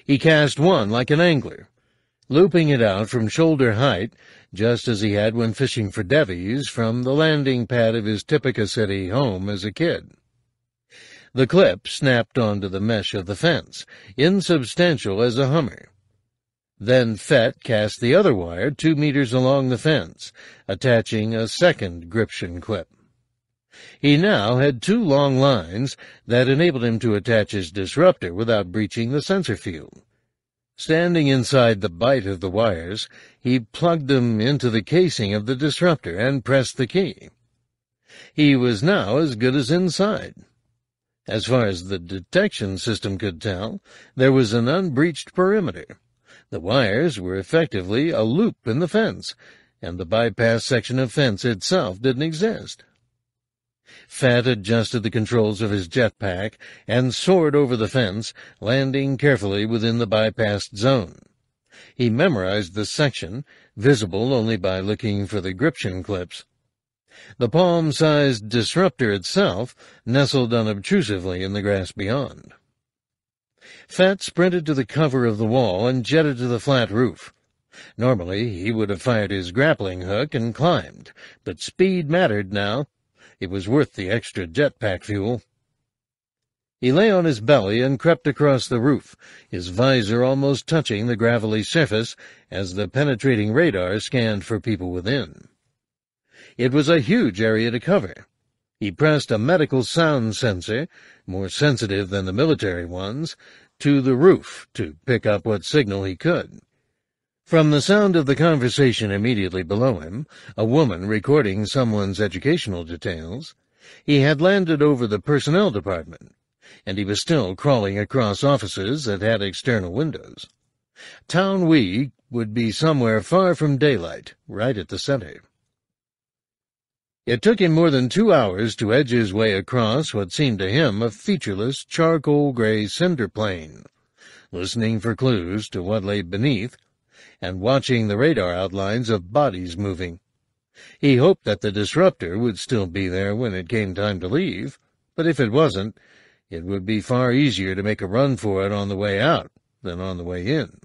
He cast one like an angler, looping it out from shoulder height, just as he had when fishing for devies from the landing pad of his Tipoca City home as a kid. The clip snapped onto the mesh of the fence, insubstantial as a hummer. Then Fett cast the other wire two meters along the fence, attaching a second gription clip. He now had two long lines that enabled him to attach his disruptor without breaching the sensor field. Standing inside the bight of the wires, he plugged them into the casing of the disruptor and pressed the key. He was now as good as inside. As far as the detection system could tell, there was an unbreached perimeter. The wires were effectively a loop in the fence, and the bypass section of fence itself didn't exist. Fett adjusted the controls of his jetpack and soared over the fence, landing carefully within the bypassed zone. He memorized the section, visible only by looking for the gription clips. The palm-sized disruptor itself nestled unobtrusively in the grass beyond. Fett sprinted to the cover of the wall and jetted to the flat roof. Normally, he would have fired his grappling hook and climbed, but speed mattered now, it was worth the extra jetpack fuel. He lay on his belly and crept across the roof, his visor almost touching the gravelly surface as the penetrating radar scanned for people within. It was a huge area to cover. He pressed a medical sound sensor, more sensitive than the military ones, to the roof to pick up what signal he could. From the sound of the conversation immediately below him, a woman recording someone's educational details, he had landed over the personnel department, and he was still crawling across offices that had external windows. Taun We would be somewhere far from daylight, right at the center. It took him more than two hours to edge his way across what seemed to him a featureless charcoal-gray cinder plain, listening for clues to what lay beneath and watching the radar outlines of bodies moving. He hoped that the disruptor would still be there when it came time to leave, but if it wasn't, it would be far easier to make a run for it on the way out than on the way in.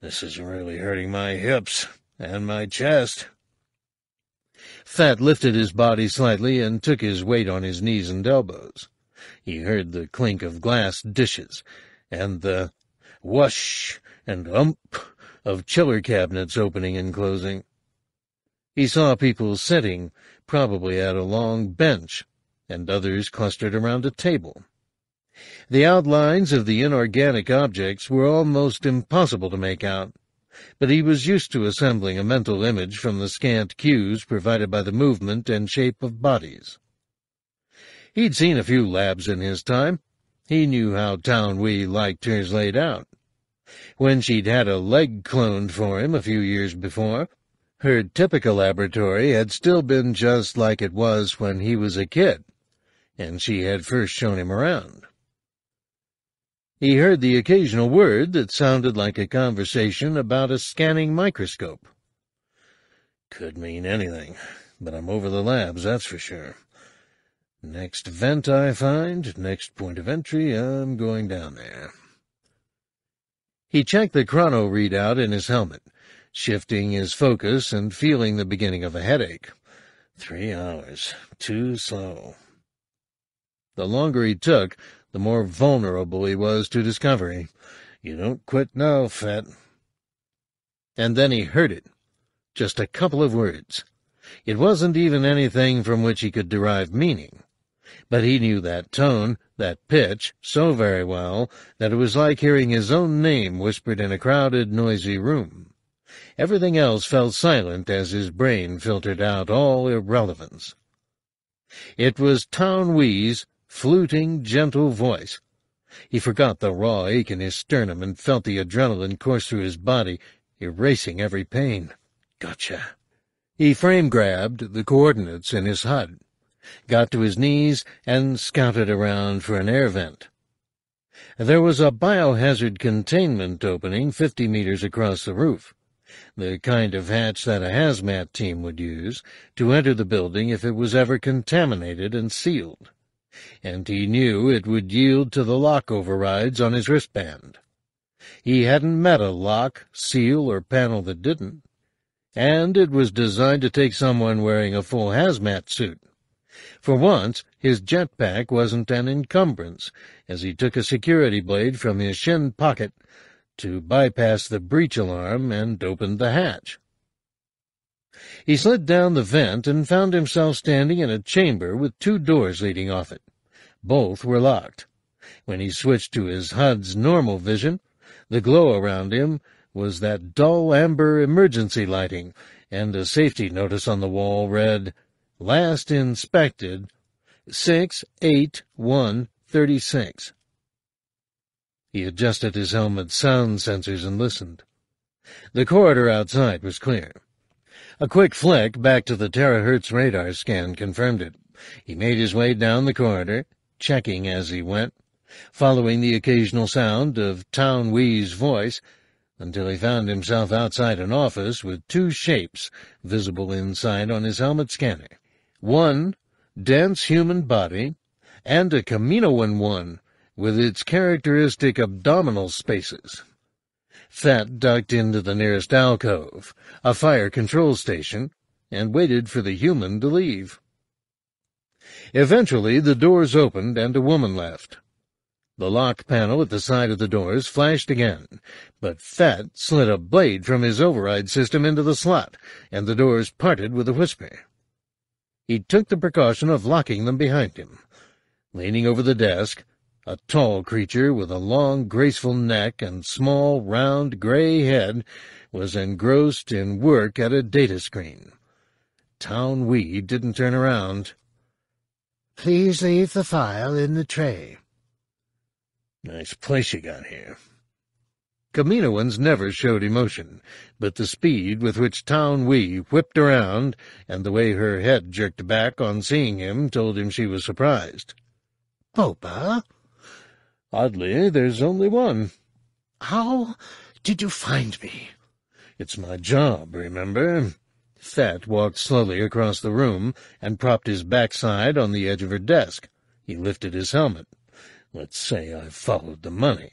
This is really hurting my hips and my chest. Fett lifted his body slightly and took his weight on his knees and elbows. He heard the clink of glass dishes and the whoosh and ump of chiller cabinets opening and closing. He saw people sitting, probably at a long bench, and others clustered around a table. The outlines of the inorganic objects were almost impossible to make out, but he was used to assembling a mental image from the scant cues provided by the movement and shape of bodies. He'd seen a few labs in his time. He knew how Taun We liked hers laid out. When she'd had a leg cloned for him a few years before, her typical laboratory had still been just like it was when he was a kid, and she had first shown him around. He heard the occasional word that sounded like a conversation about a scanning microscope. Could mean anything, but I'm over the labs, that's for sure. Next vent I find, next point of entry, I'm going down there. He checked the chrono readout in his helmet, shifting his focus and feeling the beginning of a headache. Three hours. Too slow. The longer he took, the more vulnerable he was to discovery. You don't quit now, Fett. And then he heard it. Just a couple of words. It wasn't even anything from which he could derive meaning. But he knew that tone, that pitch, so very well that it was like hearing his own name whispered in a crowded, noisy room. Everything else fell silent as his brain filtered out all irrelevance. It was Taun We's fluting, gentle voice. He forgot the raw ache in his sternum and felt the adrenaline course through his body, erasing every pain. Gotcha. He frame-grabbed the coordinates in his HUD, got to his knees, and scouted around for an air vent. There was a biohazard containment opening fifty meters across the roof, the kind of hatch that a hazmat team would use to enter the building if it was ever contaminated and sealed and he knew it would yield to the lock overrides on his wristband. He hadn't met a lock, seal, or panel that didn't, and it was designed to take someone wearing a full hazmat suit. For once, his jetpack wasn't an encumbrance, as he took a security blade from his shin pocket to bypass the breach alarm and opened the hatch. He slid down the vent and found himself standing in a chamber with two doors leading off it. Both were locked. When he switched to his HUD's normal vision, the glow around him was that dull amber emergency lighting, and a safety notice on the wall read, Last inspected, 68136. He adjusted his helmet's sound sensors and listened. The corridor outside was clear. A quick flick back to the terahertz radar scan confirmed it. He made his way down the corridor, checking as he went, following the occasional sound of Taun We's voice, until he found himself outside an office with two shapes visible inside on his helmet scanner. One, dense human body, and a Kaminoan one, with its characteristic abdominal spaces. Fett ducked into the nearest alcove, a fire control station, and waited for the human to leave. Eventually the doors opened and a woman left. The lock panel at the side of the doors flashed again, but Fett slid a blade from his override system into the slot, and the doors parted with a whisper. He took the precaution of locking them behind him. Leaning over the desk, a tall creature with a long, graceful neck and small, round, gray head was engrossed in work at a data screen. Taun We didn't turn around. Please leave the file in the tray. Nice place you got here. Kaminoans never showed emotion, but the speed with which Taun We whipped around and the way her head jerked back on seeing him told him she was surprised. Oh, Boba? Oddly, there's only one. How did you find me? It's my job, remember? Fett walked slowly across the room and propped his backside on the edge of her desk. He lifted his helmet. Let's say I followed the money.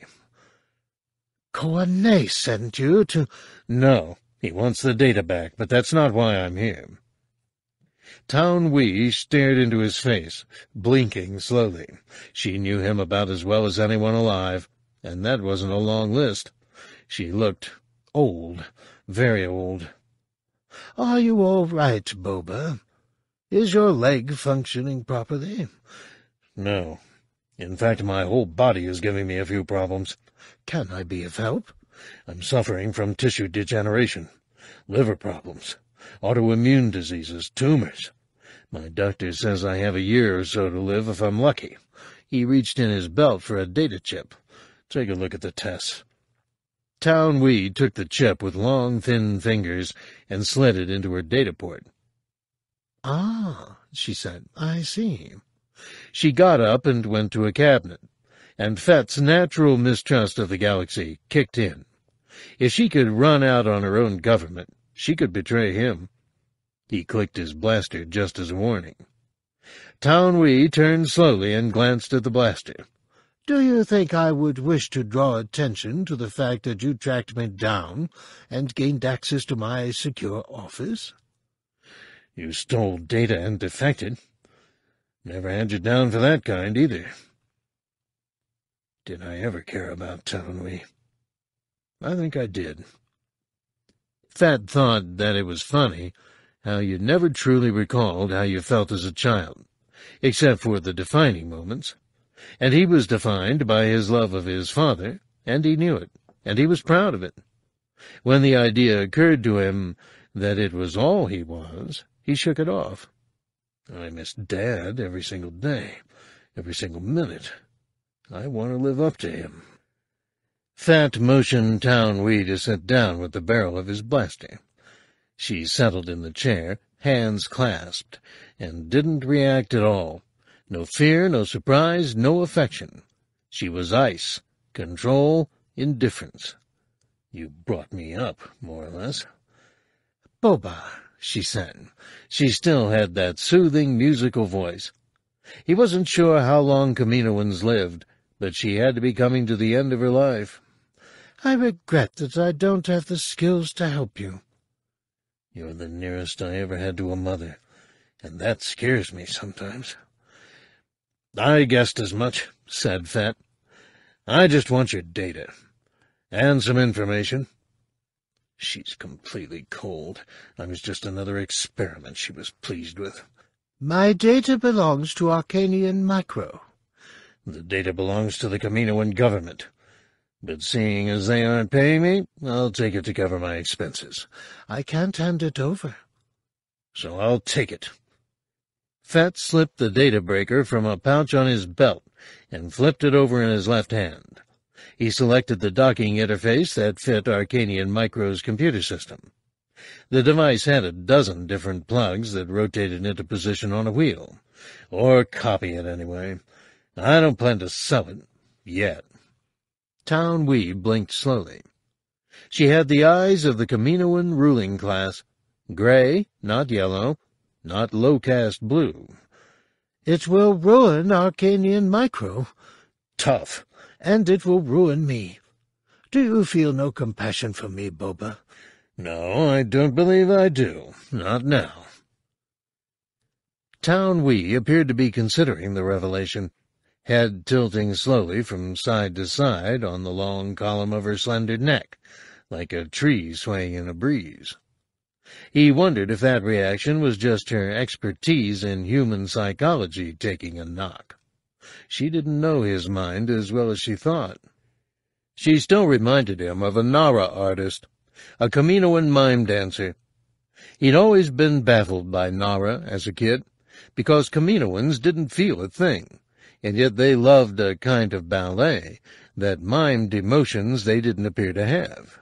Koane sent you to... No, he wants the data back, but that's not why I'm here. Taun We stared into his face, blinking slowly. She knew him about as well as anyone alive, and that wasn't a long list. She looked old, very old. Are you all right, Boba? Is your leg functioning properly? No. In fact, my whole body is giving me a few problems. Can I be of help? I'm suffering from tissue degeneration, liver problems, autoimmune diseases, tumors. My doctor says I have a year or so to live if I'm lucky. He reached in his belt for a data chip. Take a look at the tests. Taun We took the chip with long, thin fingers and slid it into her data port. Ah, she said, I see. She got up and went to a cabinet, and Fett's natural mistrust of the galaxy kicked in. If she could run out on her own government, she could betray him. He clicked his blaster just as a warning. Taun We turned slowly and glanced at the blaster. Do you think I would wish to draw attention to the fact that you tracked me down and gained access to my secure office? You stole data and defected. Never had you down for that kind, either. Did I ever care about Taun We? I think I did. Fett thought that it was funny how you never truly recalled how you felt as a child, except for the defining moments. And he was defined by his love of his father, and he knew it, and he was proud of it. When the idea occurred to him that it was all he was, he shook it off. I miss Dad every single day, every single minute. I want to live up to him. Fett motioned Taun We to sit down with the barrel of his blaster. She settled in the chair, hands clasped, and didn't react at all. No fear, no surprise, no affection. She was ice, control, indifference. You brought me up, more or less. Boba, she said. She still had that soothing, musical voice. He wasn't sure how long Kaminoans lived, but she had to be coming to the end of her life. I regret that I don't have the skills to help you. You're the nearest I ever had to a mother, and that scares me sometimes. I guessed as much, said Fett. I just want your data. And some information. She's completely cold. I was just another experiment she was pleased with. My data belongs to Arkanian Micro. The data belongs to the Kaminoan government. But seeing as they aren't paying me, I'll take it to cover my expenses. I can't hand it over. So I'll take it. Fett slipped the data breaker from a pouch on his belt and flipped it over in his left hand. He selected the docking interface that fit Arkanian Micro's computer system. The device had a dozen different plugs that rotated into position on a wheel. Or copy it, anyway. I don't plan to sell it. Yet. Taun We blinked slowly. She had the eyes of the Kaminoan ruling class. Gray, not yellow, not low-caste blue. It will ruin Arkanian Micro. Tough. And it will ruin me. Do you feel no compassion for me, Boba? No, I don't believe I do. Not now. Taun We appeared to be considering the revelation head tilting slowly from side to side on the long column of her slender neck, like a tree swaying in a breeze. He wondered if that reaction was just her expertise in human psychology taking a knock. She didn't know his mind as well as she thought. She still reminded him of a Nara artist, a Kaminoan mime dancer. He'd always been baffled by Nara as a kid, because Kaminoans didn't feel a thing and yet they loved a kind of ballet that mimed emotions they didn't appear to have.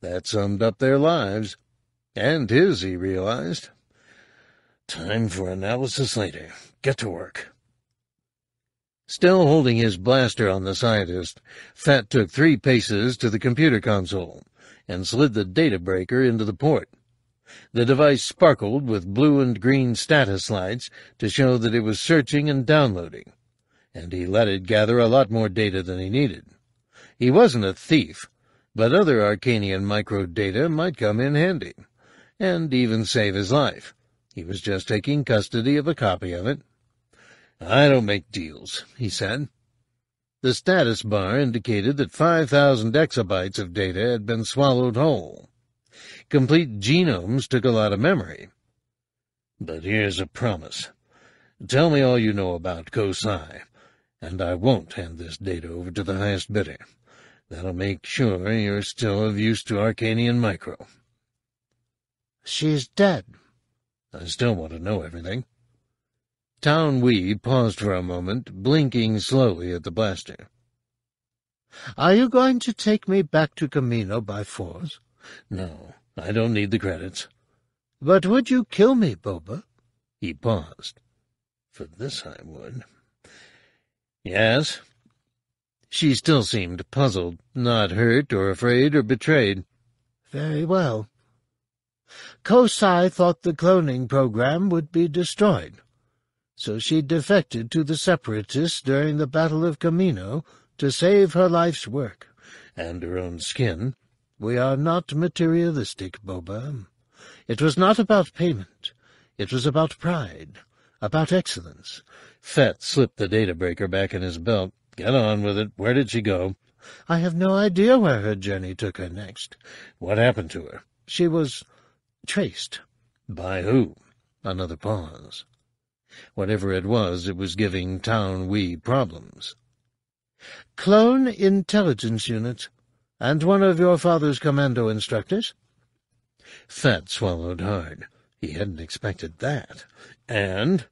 That summed up their lives, and his, he realized. Time for analysis later. Get to work. Still holding his blaster on the scientist, Fett took three paces to the computer console and slid the data breaker into the port. The device sparkled with blue and green status lights to show that it was searching and downloading, and he let it gather a lot more data than he needed. He wasn't a thief, but other Arkanian microdata might come in handy, and even save his life. He was just taking custody of a copy of it. I don't make deals, he said. The status bar indicated that 5,000 exabytes of data had been swallowed whole. Complete genomes took a lot of memory. But here's a promise. Tell me all you know about Ko Sai, and I won't hand this data over to the highest bidder. That'll make sure you're still of use to Arkanian Micro. She's dead. I still want to know everything. Taun We paused for a moment, blinking slowly at the blaster. Are you going to take me back to Kamino by force? No, I don't need the credits. But would you kill me, Boba? He paused. For this I would. Yes. She still seemed puzzled, not hurt or afraid or betrayed. Very well. Ko Sai thought the cloning program would be destroyed, so she defected to the Separatists during the Battle of Kamino to save her life's work. And her own skin. We are not materialistic, Boba. It was not about payment. It was about pride, about excellence. Fett slipped the data breaker back in his belt. Get on with it. Where did she go? I have no idea where her journey took her next. What happened to her? She was traced. By who? Another pause. Whatever it was, it was giving Taun We problems. Clone intelligence unit, and one of your father's commando instructors. Fett swallowed hard. He hadn't expected that. And?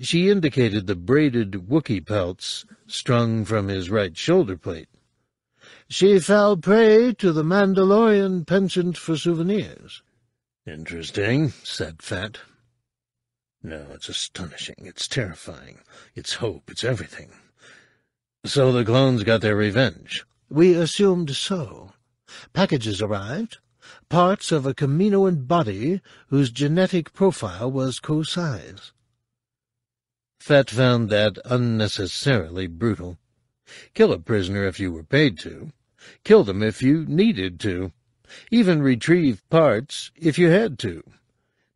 She indicated the braided Wookiee pelts strung from his right shoulder plate. She fell prey to the Mandalorian penchant for souvenirs. Interesting, said Fett. No, it's astonishing. It's terrifying. It's hope. It's everything. So the clones got their revenge. We assumed so. Packages arrived. Parts of a Kaminoan body whose genetic profile was Ko Sai's. Fett found that unnecessarily brutal. Kill a prisoner if you were paid to. Kill them if you needed to. Even retrieve parts if you had to.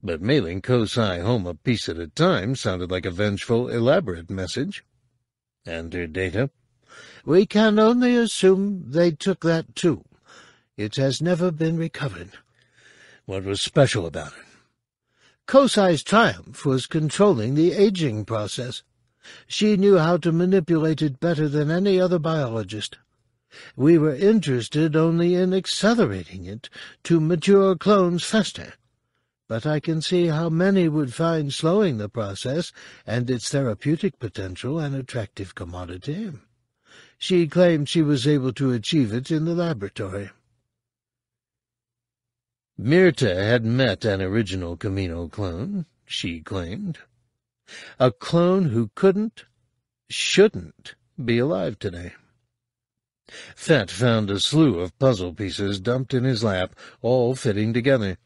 But mailing Ko Sai home a piece at a time sounded like a vengeful, elaborate message. And her data? We can only assume they took that too. It has never been recovered. What was special about it? Ko Sai's triumph was controlling the aging process. She knew how to manipulate it better than any other biologist. We were interested only in accelerating it to mature clones faster. But I can see how many would find slowing the process and its therapeutic potential an attractive commodity. She claimed she was able to achieve it in the laboratory. Mirta had met an original Kamino clone, she claimed. A clone who couldn't, shouldn't, be alive today. Fett found a slew of puzzle pieces dumped in his lap, all fitting together.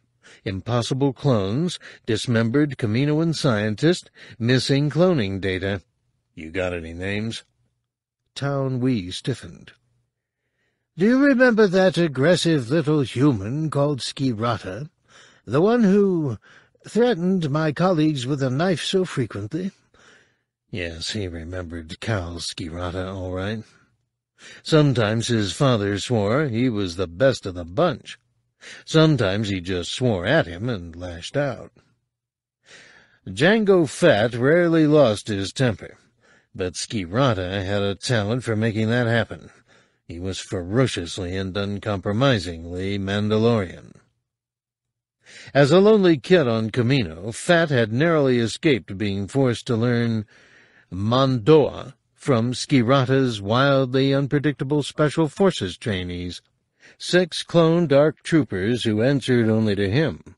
Impossible clones, dismembered Kaminoan scientist, missing cloning data. You got any names? Taun We stiffened. Do you remember that aggressive little human called Skirata? The one who threatened my colleagues with a knife so frequently? Yes, he remembered Cal Skirata, all right. Sometimes his father swore he was the best of the bunch. Sometimes he just swore at him and lashed out. Jango Fett rarely lost his temper, but Skirata had a talent for making that happen. He was ferociously and uncompromisingly Mandalorian. As a lonely kid on Kamino, Fett had narrowly escaped being forced to learn Mando'a from Skirata's wildly unpredictable Special Forces trainees, six clone ARC troopers who answered only to him.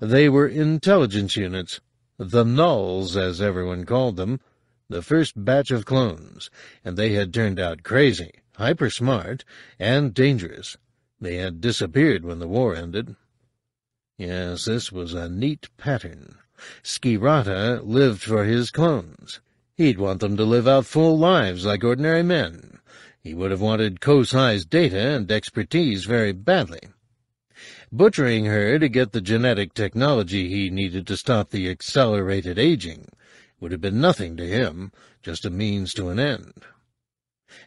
They were intelligence units, the Nulls, as everyone called them, the first batch of clones, and they had turned out crazy, hyper-smart, and dangerous. They had disappeared when the war ended. Yes, this was a neat pattern. Skirata lived for his clones. He'd want them to live out full lives like ordinary men. He would have wanted Ko Sai's data and expertise very badly. Butchering her to get the genetic technology he needed to stop the accelerated aging would have been nothing to him, just a means to an end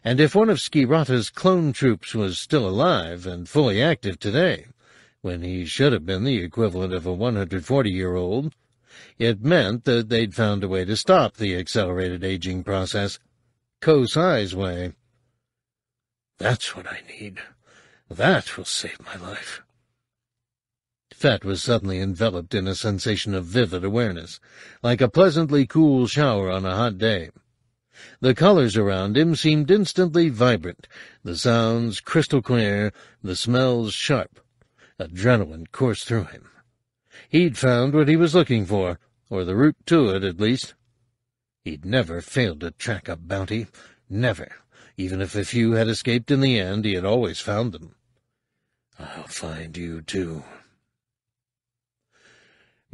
and if one of Skirata's clone troops was still alive and fully active today, when he should have been the equivalent of a 140-year-old, it meant that they'd found a way to stop the accelerated aging process. Ko Sai's way. That's what I need. That will save my life. Fett was suddenly enveloped in a sensation of vivid awareness, like a pleasantly cool shower on a hot day. The colors around him seemed instantly vibrant, the sounds crystal clear, the smells sharp. Adrenaline coursed through him. He'd found what he was looking for, or the route to it, at least. He'd never failed to track a bounty. Never. Even if a few had escaped in the end, he had always found them. I'll find you, too.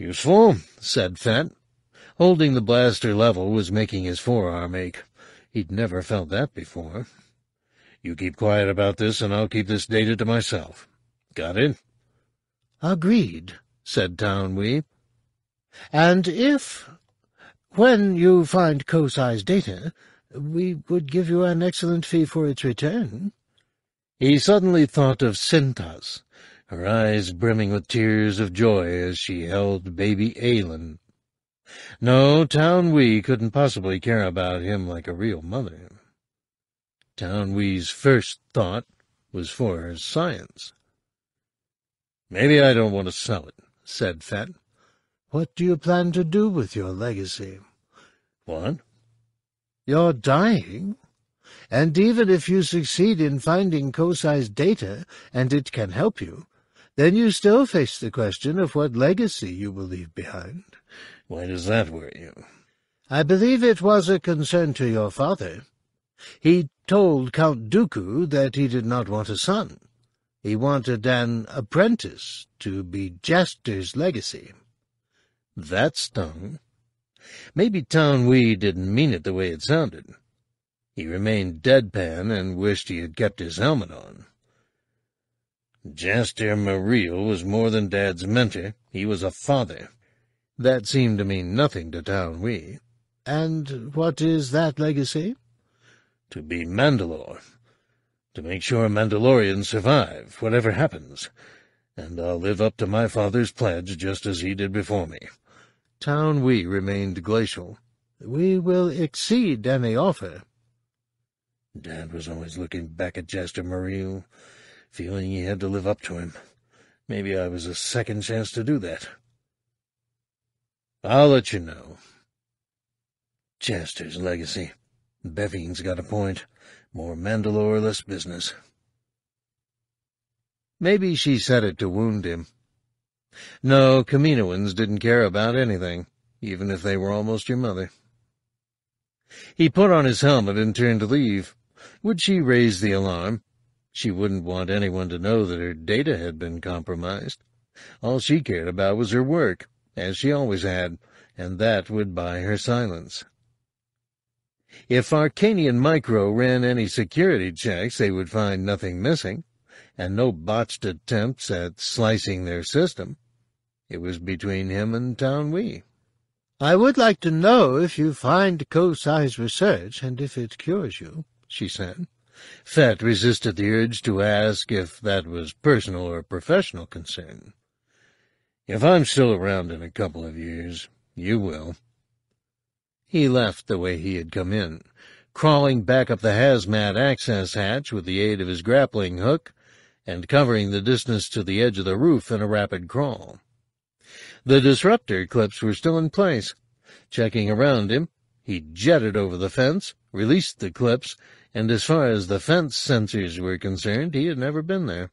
Useful, said Fett. Holding the blaster level was making his forearm ache. He'd never felt that before. You keep quiet about this, and I'll keep this data to myself. Got it? Agreed, said Taun We. And if, when you find Ko Sai's data, we would give you an excellent fee for its return. He suddenly thought of Sintas, her eyes brimming with tears of joy as she held baby Ailyn. No, Taun We couldn't possibly care about him like a real mother. Taun We's first thought was for her science. Maybe I don't want to sell it, said Fett. What do you plan to do with your legacy? What? You're dying. And even if you succeed in finding Ko Sai's data, and it can help you, then you still face the question of what legacy you will leave behind. Why does that worry you? I believe it was a concern to your father. He told Count Dooku that he did not want a son. He wanted an apprentice to be Jaster's legacy. That stung. Maybe Taun We didn't mean it the way it sounded. He remained deadpan and wished he had kept his helmet on. Jaster Mereel was more than Dad's mentor. He was a father. That seemed to mean nothing to Town Taun We. And what is that legacy? To be Mandalore. To make sure Mandalorians survive, whatever happens. And I'll live up to my father's pledge just as he did before me. Town Taun We remained glacial. We will exceed any offer. Dad was always looking back at Jaster Mereel feeling he had to live up to him. Maybe I was a second chance to do that. I'll let you know. Jaster's legacy. Beviin's got a point. More Mandalore, less business. Maybe she said it to wound him. No, Kaminoans didn't care about anything, even if they were almost your mother. He put on his helmet and turned to leave. Would she raise the alarm? She wouldn't want anyone to know that her data had been compromised. All she cared about was her work, as she always had, and that would buy her silence. If Arkanian Micro ran any security checks, they would find nothing missing, and no botched attempts at slicing their system. It was between him and Taun We. I would like to know if you find Ko Sai's research, and if it cures you, she said. Fett resisted the urge to ask if that was personal or professional concern. If I'm still around in a couple of years, you will. He left the way he had come in, crawling back up the hazmat access hatch with the aid of his grappling hook, and covering the distance to the edge of the roof in a rapid crawl. The disruptor clips were still in place. Checking around him, he jetted over the fence, released the clips, and as far as the fence sensors were concerned, he had never been there.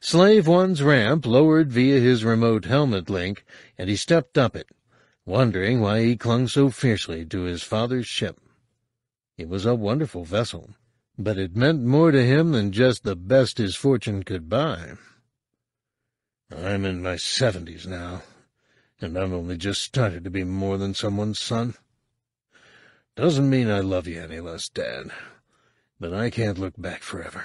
Slave One's ramp lowered via his remote helmet link, and he stepped up it, wondering why he clung so fiercely to his father's ship. It was a wonderful vessel, but it meant more to him than just the best his fortune could buy. I'm in my seventies now, and I've only just started to be more than someone's son. Doesn't mean I love you any less, Dad. But I can't look back forever.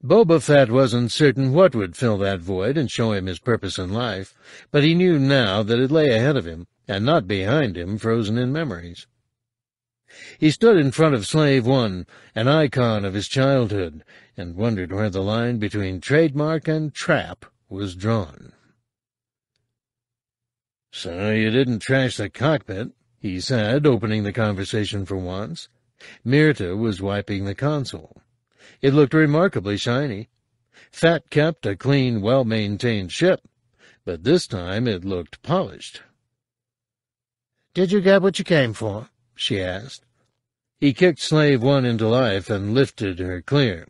Boba Fett wasn't certain what would fill that void and show him his purpose in life, but he knew now that it lay ahead of him, and not behind him, frozen in memories. He stood in front of Slave One, an icon of his childhood, and wondered where the line between trademark and trap was drawn. So you didn't trash the cockpit, he said, opening the conversation for once. Mirta was wiping the console. It looked remarkably shiny. Fett kept a clean, well-maintained ship, but this time it looked polished. "'Did you get what you came for?' she asked. He kicked Slave One into life and lifted her clear,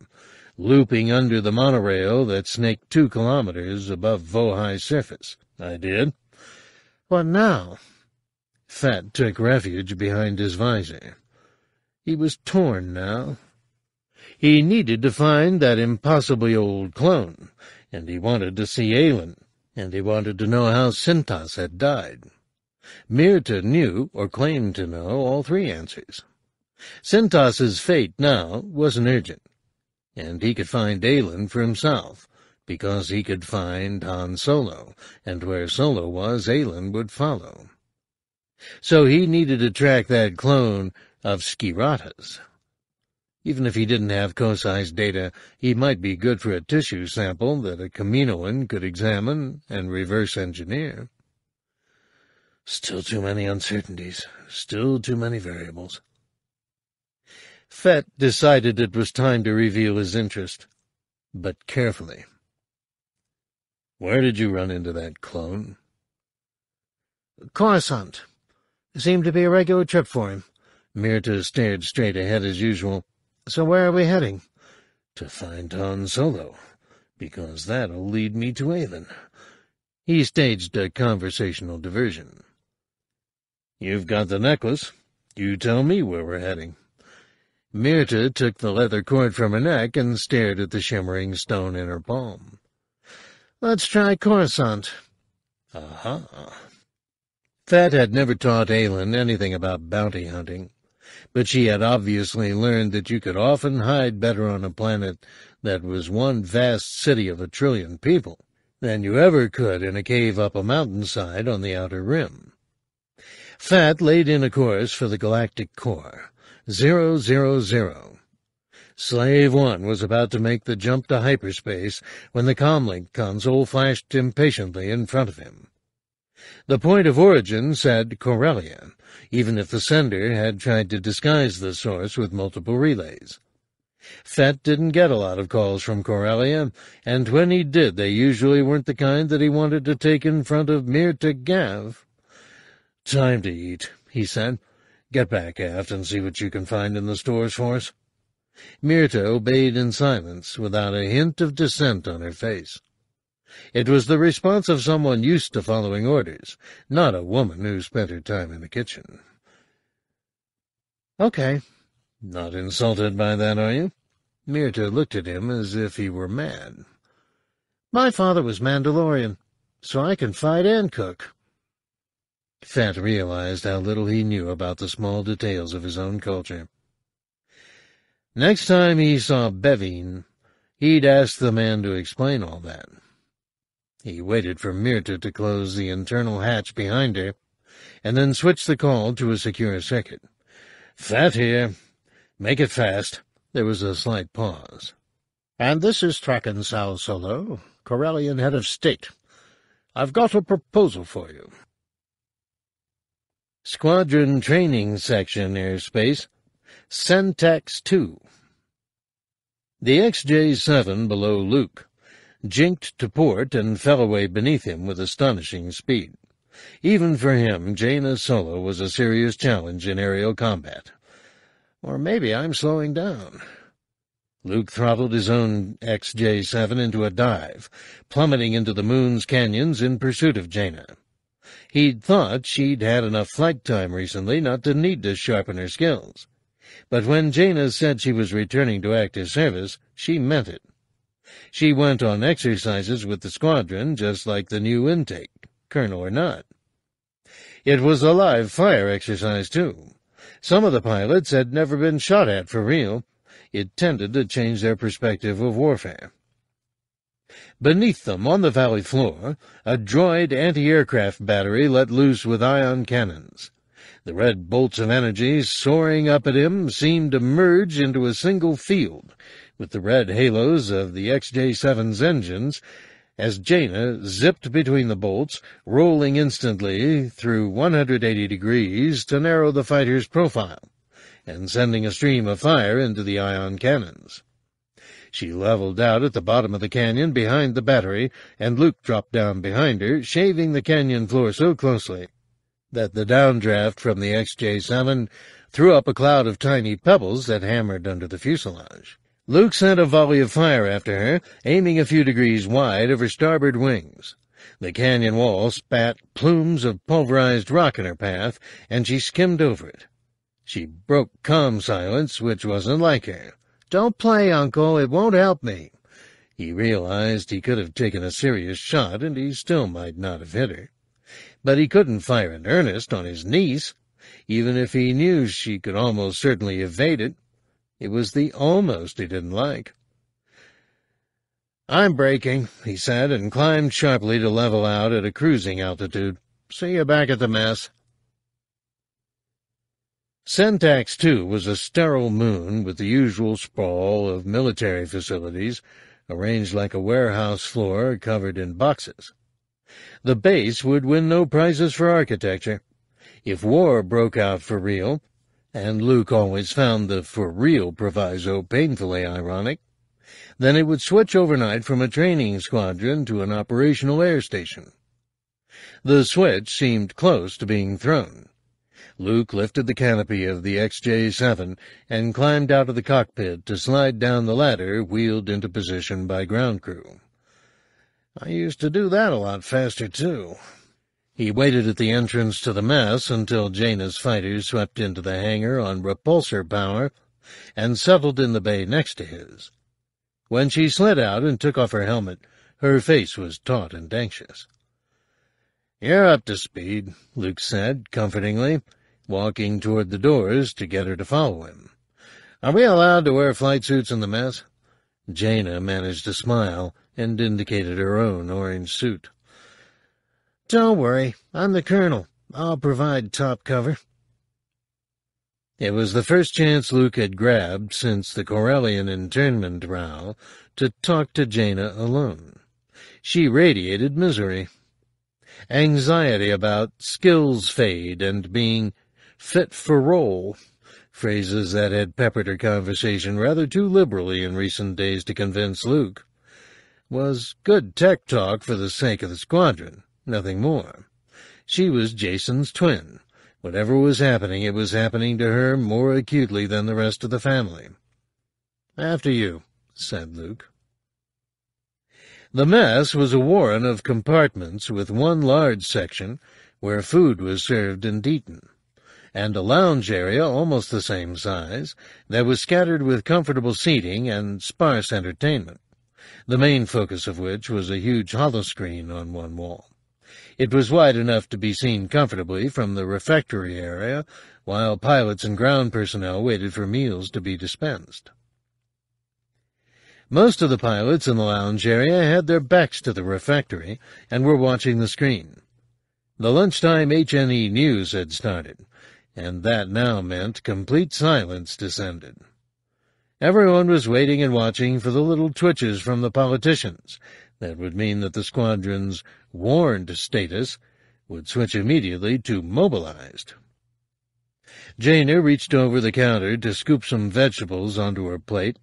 looping under the monorail that snaked two kilometers above Vohai's surface. I did. What now? Fett took refuge behind his visor. He was torn now. He needed to find that impossibly old clone, and he wanted to see Ailyn, and he wanted to know how Sintas had died. Mirta knew, or claimed to know, all three answers. Sintas's fate now wasn't urgent, and he could find Ailyn for himself, because he could find Han Solo, and where Solo was, Ailyn would follow. So he needed to track that clone of Skiratas. Even if he didn't have Ko Sai's data, he might be good for a tissue sample that a Kaminoan could examine and reverse engineer. Still too many uncertainties, still too many variables. Fett decided it was time to reveal his interest, but carefully. Where did you run into that clone? Coruscant. Seemed to be a regular trip for him. Mirta stared straight ahead as usual. So where are we heading? To find Han Solo, because that'll lead me to Ailyn. He staged a conversational diversion. You've got the necklace. You tell me where we're heading. Mirta took the leather cord from her neck and stared at the shimmering stone in her palm. Let's try Coruscant. Aha. Uh-huh. Fett had never taught Ailyn anything about bounty hunting but she had obviously learned that you could often hide better on a planet that was one vast city of a trillion people than you ever could in a cave up a mountainside on the outer rim. Fett laid in a course for the galactic core, zero zero zero. Slave One was about to make the jump to hyperspace when the comlink console flashed impatiently in front of him. The point of origin said Corellia, even if the sender had tried to disguise the source with multiple relays. Fett didn't get a lot of calls from Corellia, and when he did, they usually weren't the kind that he wanted to take in front of Mirta Gev. Time to eat, he said. Get back aft and see what you can find in the stores for us. Mirta obeyed in silence, without a hint of dissent on her face. It was the response of someone used to following orders, not a woman who spent her time in the kitchen. Okay. Not insulted by that, are you? Mirta looked at him as if he were mad. My father was Mandalorian, so I can fight and cook. Fett realized how little he knew about the small details of his own culture. Next time he saw Beviin, he'd ask the man to explain all that. He waited for Mirta to close the internal hatch behind her, and then switched the call to a secure circuit. Fett here. Make it fast. There was a slight pause. And this is Thrackan Sal-Solo, Corellian head of state. I've got a proposal for you. Squadron Training Section Airspace, Centax 2. The XJ-7 below Luke jinked to port and fell away beneath him with astonishing speed. Even for him, Jaina Solo was a serious challenge in aerial combat. Or maybe I'm slowing down. Luke throttled his own XJ-7 into a dive, plummeting into the moon's canyons in pursuit of Jaina. He'd thought she'd had enough flight time recently not to need to sharpen her skills. But when Jaina said she was returning to active service, she meant it. She went on exercises with the squadron just like the new intake, colonel or not. It was a live fire exercise, too. Some of the pilots had never been shot at for real. It tended to change their perspective of warfare. Beneath them, on the valley floor, a droid anti-aircraft battery let loose with ion cannons. The red bolts of energy soaring up at him seemed to merge into a single field, with the red halos of the XJ-7's engines as Jaina zipped between the bolts, rolling instantly through 180 degrees to narrow the fighter's profile, and sending a stream of fire into the ion cannons. She leveled out at the bottom of the canyon behind the battery, and Luke dropped down behind her, shaving the canyon floor so closely that the downdraft from the XJ-7 threw up a cloud of tiny pebbles that hammered under the fuselage. Luke sent a volley of fire after her, aiming a few degrees wide of her starboard wings. The canyon wall spat plumes of pulverized rock in her path, and she skimmed over it. She broke comm silence, which wasn't like her. Don't play, Uncle. It won't help me. He realized he could have taken a serious shot, and he still might not have hit her. But he couldn't fire in earnest on his niece, even if he knew she could almost certainly evade it. It was the almost he didn't like. I'm braking, he said, and climbed sharply to level out at a cruising altitude. See you back at the mess. Centax II was a sterile moon with the usual sprawl of military facilities, arranged like a warehouse floor covered in boxes. The base would win no prizes for architecture. If war broke out for real, and Luke always found the for real proviso painfully ironic, then it would switch overnight from a training squadron to an operational air station. The switch seemed close to being thrown. Luke lifted the canopy of the XJ-7 and climbed out of the cockpit to slide down the ladder wheeled into position by ground crew. I used to do that a lot faster, too. He waited at the entrance to the mess until Jaina's fighters swept into the hangar on repulsor power and settled in the bay next to his. When she slid out and took off her helmet, her face was taut and anxious. You're up to speed, Luke said, comfortingly, walking toward the doors to get her to follow him. Are we allowed to wear flight suits in the mess? Jaina managed a smile and indicated her own orange suit. Don't worry, I'm the colonel. I'll provide top cover. It was the first chance Luke had grabbed since the Corellian internment row to talk to Jaina alone. She radiated misery. Anxiety about skills fade and being fit for role, phrases that had peppered her conversation rather too liberally in recent days to convince Luke, was good tech talk for the sake of the squadron, nothing more. She was Jacen's twin. Whatever was happening, it was happening to her more acutely than the rest of the family. After you, said Luke. The mess was a warren of compartments with one large section where food was served and eaten and a lounge area almost the same size that was scattered with comfortable seating and sparse entertainment, the main focus of which was a huge holoscreen on one wall. It was wide enough to be seen comfortably from the refectory area, while pilots and ground personnel waited for meals to be dispensed. Most of the pilots in the lounge area had their backs to the refectory and were watching the screen. The lunchtime HNE news had started, and that now meant complete silence descended. Everyone was waiting and watching for the little twitches from the politicians that would mean that the squadron's warned status would switch immediately to mobilized. Jaina reached over the counter to scoop some vegetables onto her plate,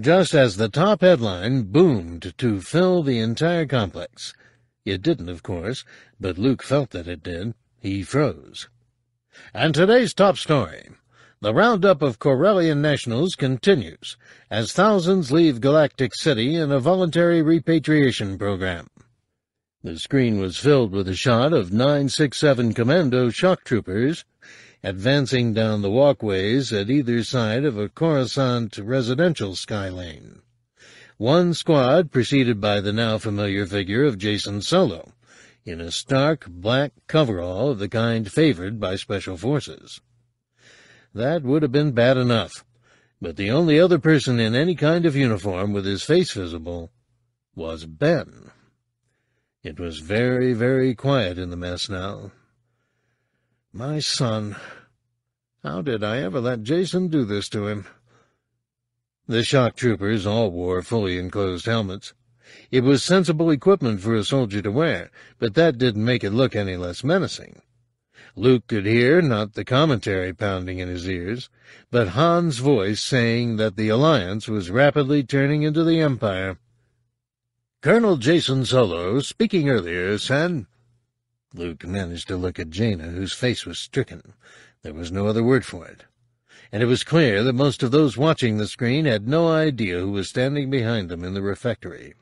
just as the top headline boomed to fill the entire complex. It didn't, of course, but Luke felt that it did. He froze. And today's top story. The roundup of Corellian nationals continues as thousands leave Galactic City in a voluntary repatriation program. The screen was filled with a shot of 967 Commando shock troopers advancing down the walkways at either side of a Coruscant residential skylane. One squad preceded by the now familiar figure of Jacen Solo, in a stark black coverall of the kind favored by special forces. That would have been bad enough, but the only other person in any kind of uniform with his face visible was Ben. It was very, very quiet in the mess now. My son. How did I ever let Jacen do this to him? The shock troopers all wore fully enclosed helmets. It was sensible equipment for a soldier to wear, but that didn't make it look any less menacing. Luke could hear not the commentary pounding in his ears, but Han's voice saying that the Alliance was rapidly turning into the Empire. Colonel Jacen Solo, speaking earlier, said... Luke managed to look at Jaina, whose face was stricken. There was no other word for it. And it was clear that most of those watching the screen had no idea who was standing behind them in the refectory.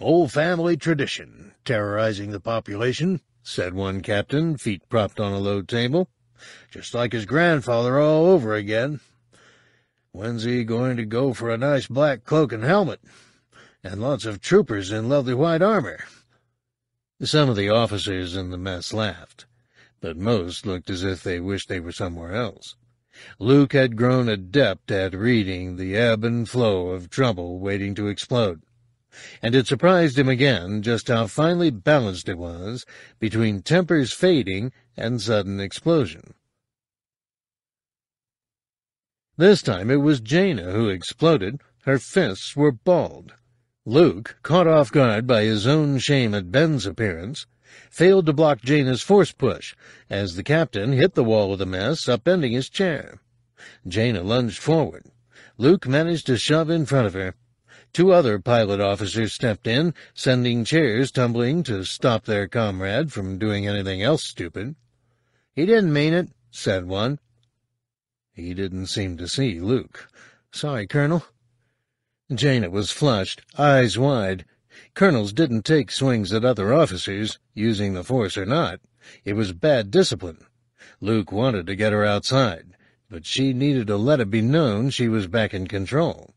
Old family tradition, terrorizing the population, said one captain, feet propped on a low table. Just like his grandfather all over again. When's he going to go for a nice black cloak and helmet? And lots of troopers in lovely white armor. Some of the officers in the mess laughed, but most looked as if they wished they were somewhere else. Luke had grown adept at reading the ebb and flow of trouble waiting to explode, and it surprised him again just how finely balanced it was between tempers fading and sudden explosion. This time it was Jaina who exploded. Her fists were balled. Luke, caught off guard by his own shame at Ben's appearance, failed to block Jaina's force push as the captain hit the wall of the mess, upending his chair. Jaina lunged forward. Luke managed to shove in front of her. Two other pilot officers stepped in, sending chairs tumbling to stop their comrade from doing anything else stupid. He didn't mean it, said one. He didn't seem to see Luke. Sorry, Colonel. Jaina was flushed, eyes wide. Colonels didn't take swings at other officers, using the force or not. It was bad discipline. Luke wanted to get her outside, but she needed to let it be known she was back in control.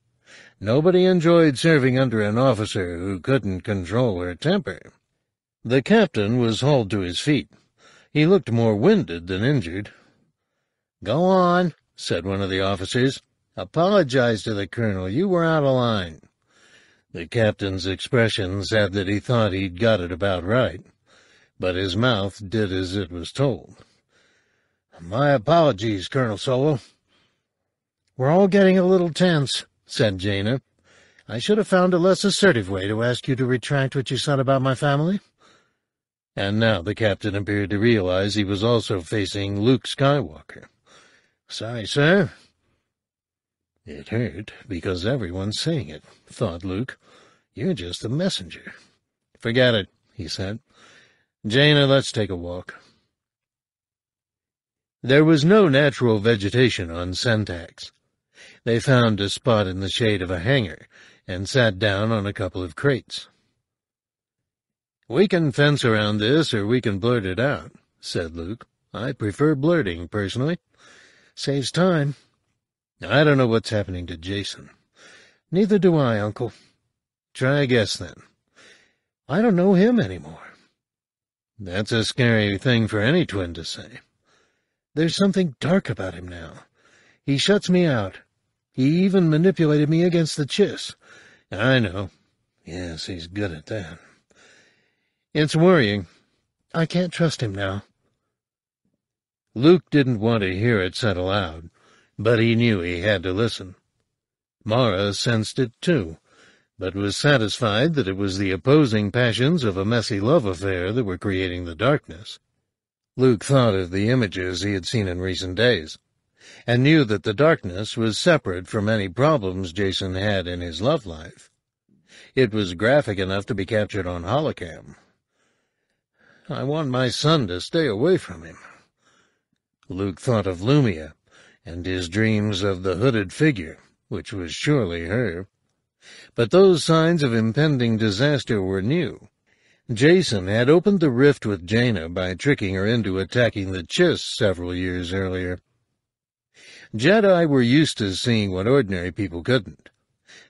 Nobody enjoyed serving under an officer who couldn't control her temper. The captain was hauled to his feet. He looked more winded than injured. Go on, said one of the officers. Apologize to the colonel. You were out of line. The captain's expression said that he thought he'd got it about right, but his mouth did as it was told. My apologies, Colonel Solo. We're all getting a little tense, said Jaina. I should have found a less assertive way to ask you to retract what you said about my family. And now the captain appeared to realize he was also facing Luke Skywalker. Sorry, sir. It hurt because everyone's saying it, thought Luke. You're just a messenger. Forget it, he said. Jaina, let's take a walk. There was no natural vegetation on Centax. They found a spot in the shade of a hangar and sat down on a couple of crates. We can fence around this or we can blurt it out, said Luke. I prefer blurting, personally. Saves time. I don't know what's happening to Jacen. Neither do I, Uncle. Try a guess, then. I don't know him anymore. That's a scary thing for any twin to say. There's something dark about him now. He shuts me out. He even manipulated me against the Chiss. I know. Yes, he's good at that. It's worrying. I can't trust him now. Luke didn't want to hear it said aloud, but he knew he had to listen. Mara sensed it too, but was satisfied that it was the opposing passions of a messy love affair that were creating the darkness. Luke thought of the images he had seen in recent days, and knew that the darkness was separate from any problems Jacen had in his love life. It was graphic enough to be captured on holocam. I want my son to stay away from him. Luke thought of Lumiya, and his dreams of the hooded figure, which was surely her. But those signs of impending disaster were new, Jacen had opened the rift with Jaina by tricking her into attacking the Chiss several years earlier. Jedi were used to seeing what ordinary people couldn't.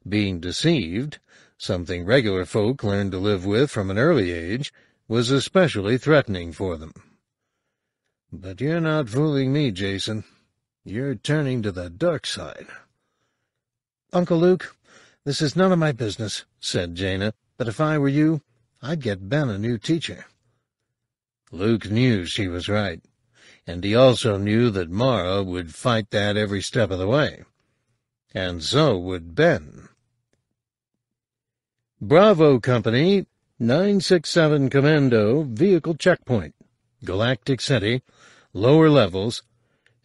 Being deceived, something regular folk learned to live with from an early age, was especially threatening for them. But you're not fooling me, Jacen. You're turning to the dark side. Uncle Luke, this is none of my business, said Jaina, but if I were you, I'd get Ben a new teacher. Luke knew she was right, and he also knew that Mara would fight that every step of the way. And so would Ben. Bravo Company, 967 Commando, Vehicle Checkpoint, Galactic City, lower levels,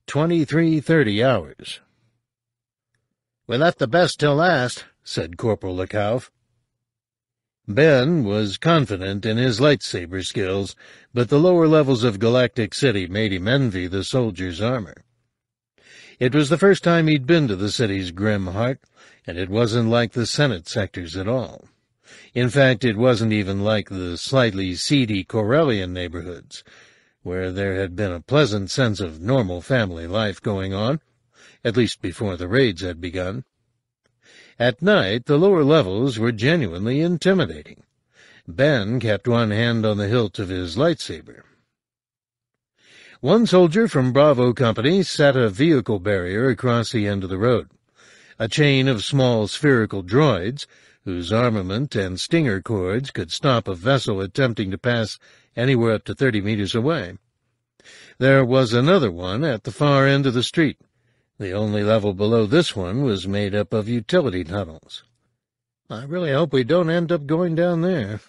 2330 hours. We left the best till last, said Corporal Lekauf. Ben was confident in his lightsaber skills, but the lower levels of Galactic City made him envy the soldier's armor. It was the first time he'd been to the city's grim heart, and it wasn't like the Senate sectors at all. In fact, it wasn't even like the slightly seedy Corellian neighborhoods, where there had been a pleasant sense of normal family life going on, at least before the raids had begun. At night, the lower levels were genuinely intimidating. Ben kept one hand on the hilt of his lightsaber. One soldier from Bravo Company set a vehicle barrier across the end of the road. A chain of small spherical droids, whose armament and stinger cords could stop a vessel attempting to pass anywhere up to thirty meters away. There was another one at the far end of the street, the only level below this one was made up of utility tunnels. I really hope we don't end up going down there.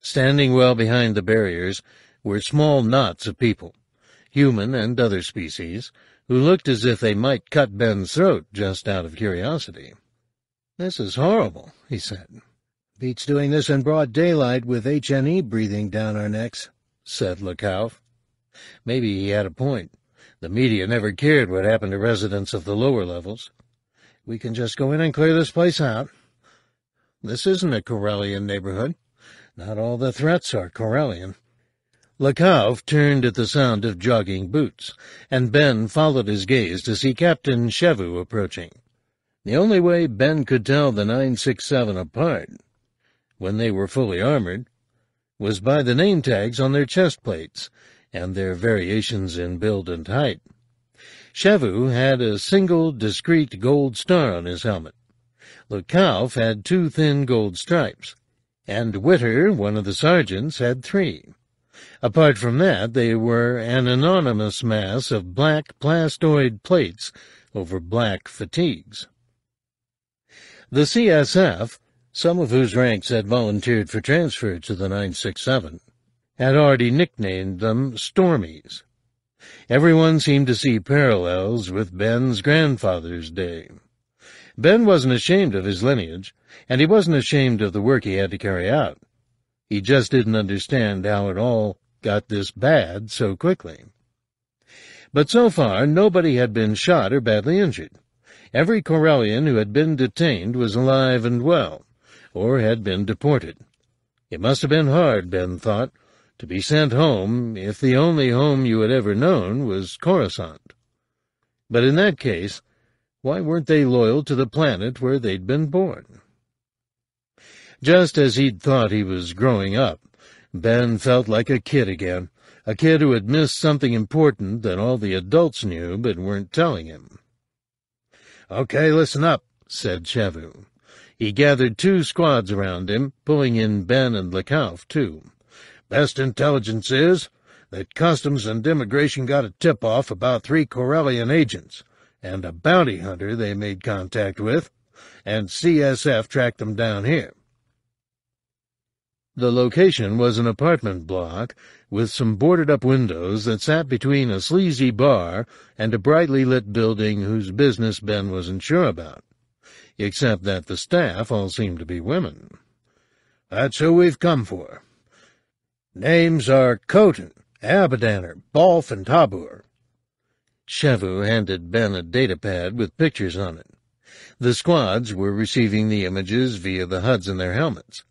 Standing well behind the barriers were small knots of people, human and other species, who looked as if they might cut Ben's throat just out of curiosity. This is horrible, he said. Beats doing this in broad daylight with HNE breathing down our necks, said Lekauf. Maybe he had a point. The media never cared what happened to residents of the lower levels. We can just go in and clear this place out. This isn't a Corellian neighborhood. Not all the threats are Corellian. Lekauf turned at the sound of jogging boots, and Ben followed his gaze to see Captain Shevu approaching. The only way Ben could tell the 967 apart, when they were fully armored, was by the name tags on their chest plates and their variations in build and height. Shevu had a single discreet gold star on his helmet. Lekauf had two thin gold stripes, and Witter, one of the sergeants, had three. Apart from that, they were an anonymous mass of black plastoid plates over black fatigues. The CSF, some of whose ranks had volunteered for transfer to the 967, had already nicknamed them Stormies. Everyone seemed to see parallels with Ben's grandfather's day. Ben wasn't ashamed of his lineage, and he wasn't ashamed of the work he had to carry out. He just didn't understand how it all got this bad so quickly. But so far, nobody had been shot or badly injured. Every Corellian who had been detained was alive and well, or had been deported. It must have been hard, Ben thought, to be sent home if the only home you had ever known was Coruscant. But in that case, why weren't they loyal to the planet where they'd been born? Just as he'd thought he was growing up, Ben felt like a kid again, a kid who had missed something important that all the adults knew but weren't telling him. Okay, listen up, said Shevu. He gathered two squads around him, pulling in Ben and Lekauf, too. Best intelligence is that Customs and Immigration got a tip-off about three Corellian agents and a bounty hunter they made contact with, and CSF tracked them down here. The location was an apartment block with some boarded-up windows that sat between a sleazy bar and a brightly lit building whose business Ben wasn't sure about, except that the staff all seemed to be women. That's who we've come for. Names are Khotin, Abadanner, Balf, and Tabur. Shevu handed Ben a datapad with pictures on it. The squads were receiving the images via the HUDs in their helmets.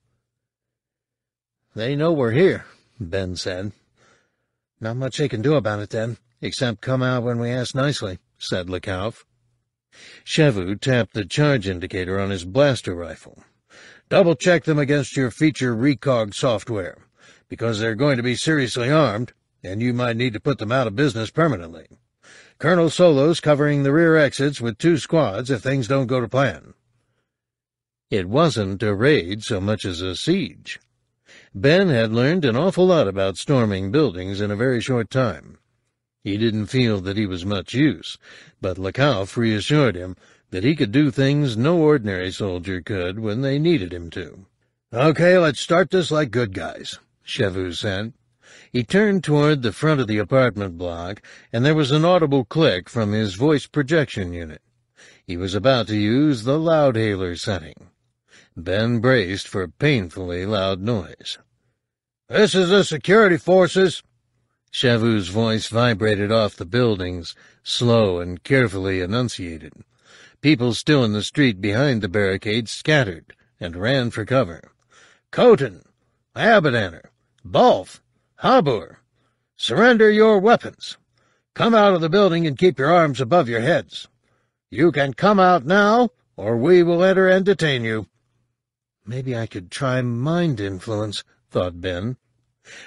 They know we're here, Ben said. Not much they can do about it, then, except come out when we ask nicely, said Lekauf. Shevu tapped the charge indicator on his blaster rifle. Double-check them against your feature recog software because they're going to be seriously armed, and you might need to put them out of business permanently. Colonel Solo's covering the rear exits with two squads if things don't go to plan. It wasn't a raid so much as a siege. Ben had learned an awful lot about storming buildings in a very short time. He didn't feel that he was much use, but Lekauf reassured him that he could do things no ordinary soldier could when they needed him to. Okay, let's start this like good guys. Shevu said. He turned toward the front of the apartment block, and there was an audible click from his voice projection unit. He was about to use the loudhailer setting. Ben braced for painfully loud noise. This is the security forces. Shevu's voice vibrated off the buildings, slow and carefully enunciated. People still in the street behind the barricade scattered and ran for cover. Khotin, Abadanner, Balf, Habur, surrender your weapons. Come out of the building and keep your arms above your heads. You can come out now, or we will enter and detain you. Maybe I could try mind influence, thought Ben.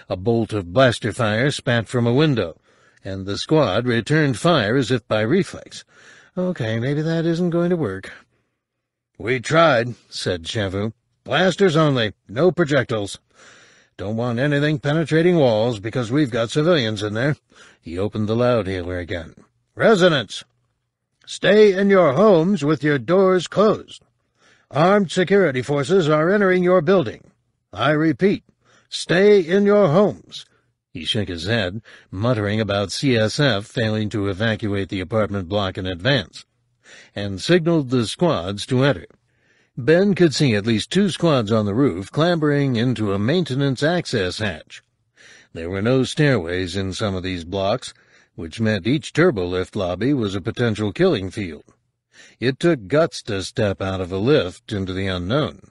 A bolt of blaster fire spat from a window, and the squad returned fire as if by reflex. Okay, maybe that isn't going to work. We tried, said Shevu. Blasters only, no projectiles. Don't want anything penetrating walls because we've got civilians in there. He opened the loudhailer again. Residents, stay in your homes with your doors closed. Armed security forces are entering your building. I repeat, stay in your homes. He shook his head, muttering about CSF failing to evacuate the apartment block in advance, and signaled the squads to enter. Ben could see at least two squads on the roof clambering into a maintenance access hatch. There were no stairways in some of these blocks, which meant each turbolift lobby was a potential killing field. It took guts to step out of a lift into the unknown.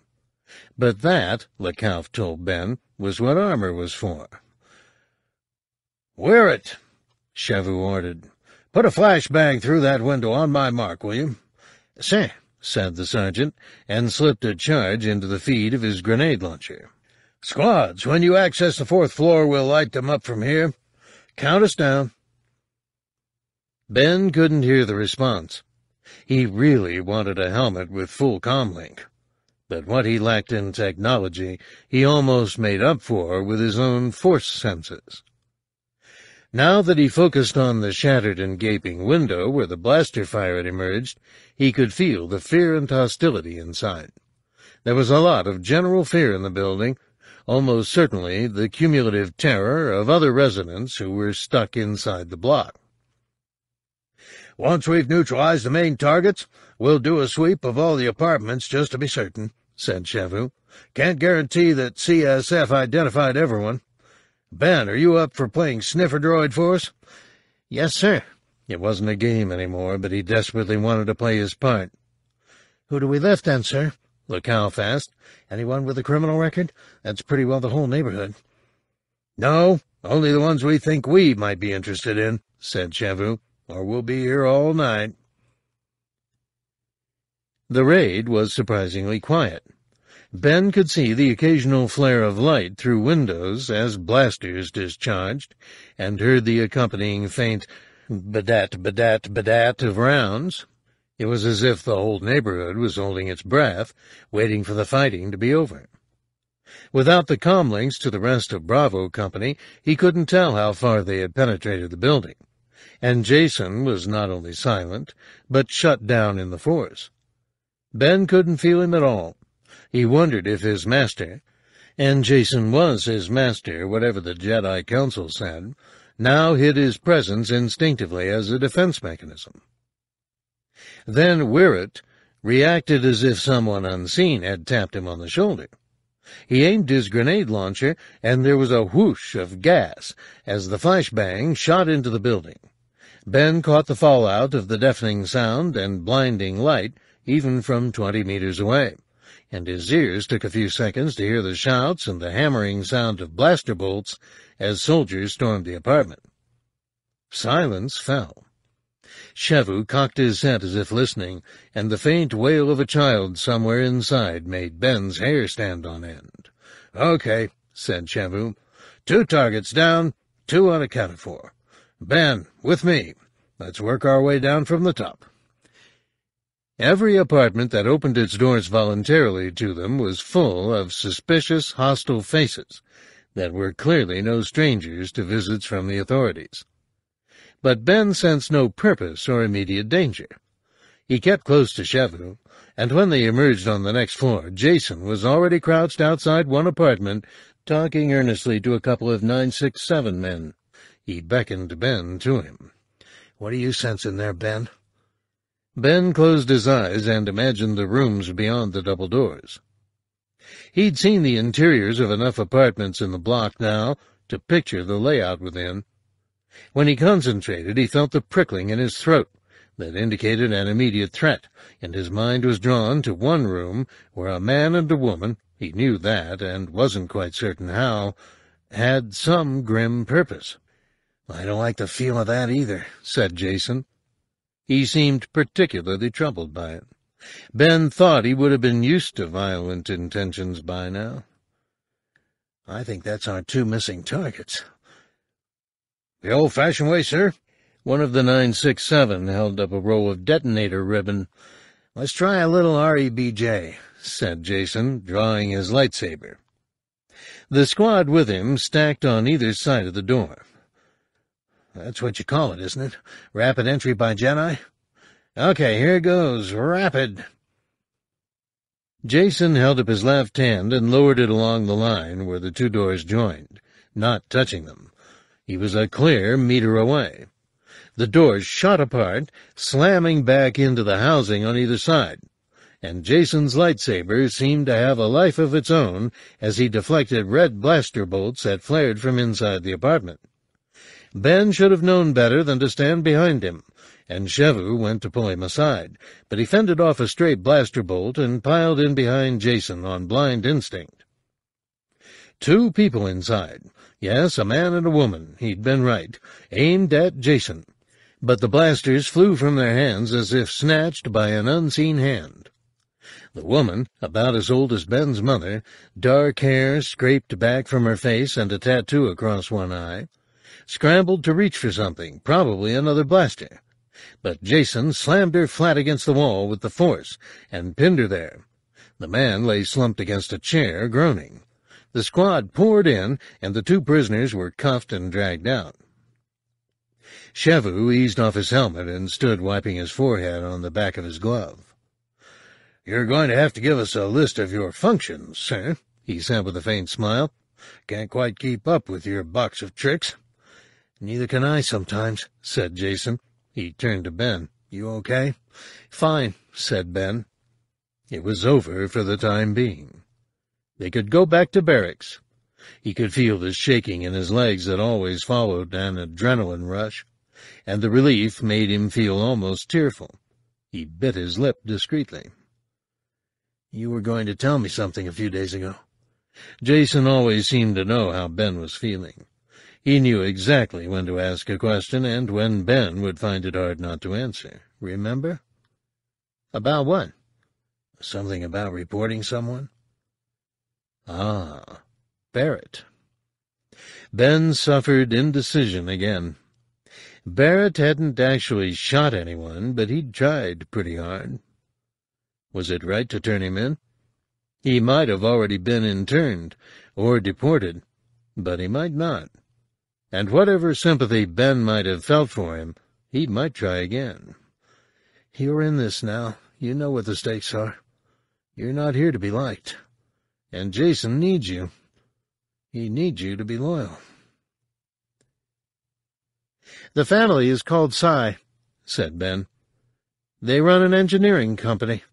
But that, Lekauf told Ben, was what armor was for. Wear it, Shevu ordered. Put a flashbang through that window on my mark, will you? Sir, said the sergeant, and slipped a charge into the feed of his grenade launcher. Squads, when you access the fourth floor, we'll light them up from here. Count us down. Ben couldn't hear the response. He really wanted a helmet with full comlink. But what he lacked in technology, he almost made up for with his own force senses. Now that he focused on the shattered and gaping window where the blaster fire had emerged, he could feel the fear and hostility inside. There was a lot of general fear in the building, almost certainly the cumulative terror of other residents who were stuck inside the block. Once we've neutralized the main targets, we'll do a sweep of all the apartments just to be certain, said Shevu. Can't guarantee that CSF identified everyone. Ben, are you up for playing sniffer droid for us? Yes, sir. It wasn't a game anymore, but he desperately wanted to play his part. Who do we lift, then, sir? Lekauf asked. Anyone with a criminal record? That's pretty well the whole neighborhood. No, only the ones we think we might be interested in, said Shevu, or we'll be here all night. The raid was surprisingly quiet. Ben could see the occasional flare of light through windows as blasters discharged, and heard the accompanying faint badat badat badat of rounds. It was as if the whole neighborhood was holding its breath, waiting for the fighting to be over. Without the comlinks to the rest of Bravo Company, he couldn't tell how far they had penetrated the building, and Jacen was not only silent, but shut down in the force. Ben couldn't feel him at all, he wondered if his master, and Jacen was his master, whatever the Jedi Council said, now hid his presence instinctively as a defense mechanism. Then Wirret reacted as if someone unseen had tapped him on the shoulder. He aimed his grenade launcher, and there was a whoosh of gas as the flashbang shot into the building. Ben caught the fallout of the deafening sound and blinding light even from twenty meters away and his ears took a few seconds to hear the shouts and the hammering sound of blaster bolts as soldiers stormed the apartment. Silence fell. Shevu cocked his head as if listening, and the faint wail of a child somewhere inside made Ben's hair stand on end. Okay, said Shevu. Two targets down, two unaccounted for. Ben, with me. Let's work our way down from the top. Every apartment that opened its doors voluntarily to them was full of suspicious, hostile faces that were clearly no strangers to visits from the authorities. But Ben sensed no purpose or immediate danger. He kept close to Shevu, and when they emerged on the next floor, Jacen was already crouched outside one apartment, talking earnestly to a couple of 967 men. He beckoned Ben to him. What do you sense in there, Ben? Ben closed his eyes and imagined the rooms beyond the double doors. He'd seen the interiors of enough apartments in the block now to picture the layout within. When he concentrated, he felt the prickling in his throat that indicated an immediate threat, and his mind was drawn to one room where a man and a woman, he knew that, and wasn't quite certain how, had some grim purpose. I don't like the feel of that either, said Jacen. He seemed particularly troubled by it. Ben thought he would have been used to violent intentions by now. I think that's our two missing targets. The old-fashioned way, sir? One of the 967 held up a roll of detonator ribbon. Let's try a little REBJ, said Jacen, drawing his lightsaber. The squad with him stacked on either side of the door. That's what you call it, isn't it? Rapid entry by Jedi? Okay, here goes. Rapid. Jacen held up his left hand and lowered it along the line where the two doors joined, not touching them. He was a clear meter away. The doors shot apart, slamming back into the housing on either side, and Jacen's lightsaber seemed to have a life of its own as he deflected red blaster bolts that flared from inside the apartment. Ben should have known better than to stand behind him, and Shevu went to pull him aside, but he fended off a stray blaster bolt and piled in behind Jacen on blind instinct. Two people inside. Yes, a man and a woman, he'd been right, aimed at Jacen. But the blasters flew from their hands as if snatched by an unseen hand. The woman, about as old as Ben's mother, dark hair scraped back from her face and a tattoo across one eye, scrambled to reach for something, probably another blaster. But Jacen slammed her flat against the wall with the force and pinned her there. The man lay slumped against a chair, groaning. The squad poured in, and the two prisoners were cuffed and dragged out. Shevu eased off his helmet and stood wiping his forehead on the back of his glove. You're going to have to give us a list of your functions, sir, he said with a faint smile. Can't quite keep up with your box of tricks. Neither can I sometimes, said Jacen. He turned to Ben. You okay? Fine, said Ben. It was over for the time being. They could go back to barracks. He could feel the shaking in his legs that always followed an adrenaline rush, and the relief made him feel almost tearful. He bit his lip discreetly. You were going to tell me something a few days ago. Jacen always seemed to know how Ben was feeling. He knew exactly when to ask a question and when Ben would find it hard not to answer. Remember? About what? Something about reporting someone? Ah, Barrett. Ben suffered indecision again. Barrett hadn't actually shot anyone, but he'd tried pretty hard. Was it right to turn him in? He might have already been interned or deported, but he might not and whatever sympathy Ben might have felt for him, he might try again. You're in this now. You know what the stakes are. You're not here to be liked. And Jacen needs you. He needs you to be loyal. The family is called Say, said Ben. They run an engineering company.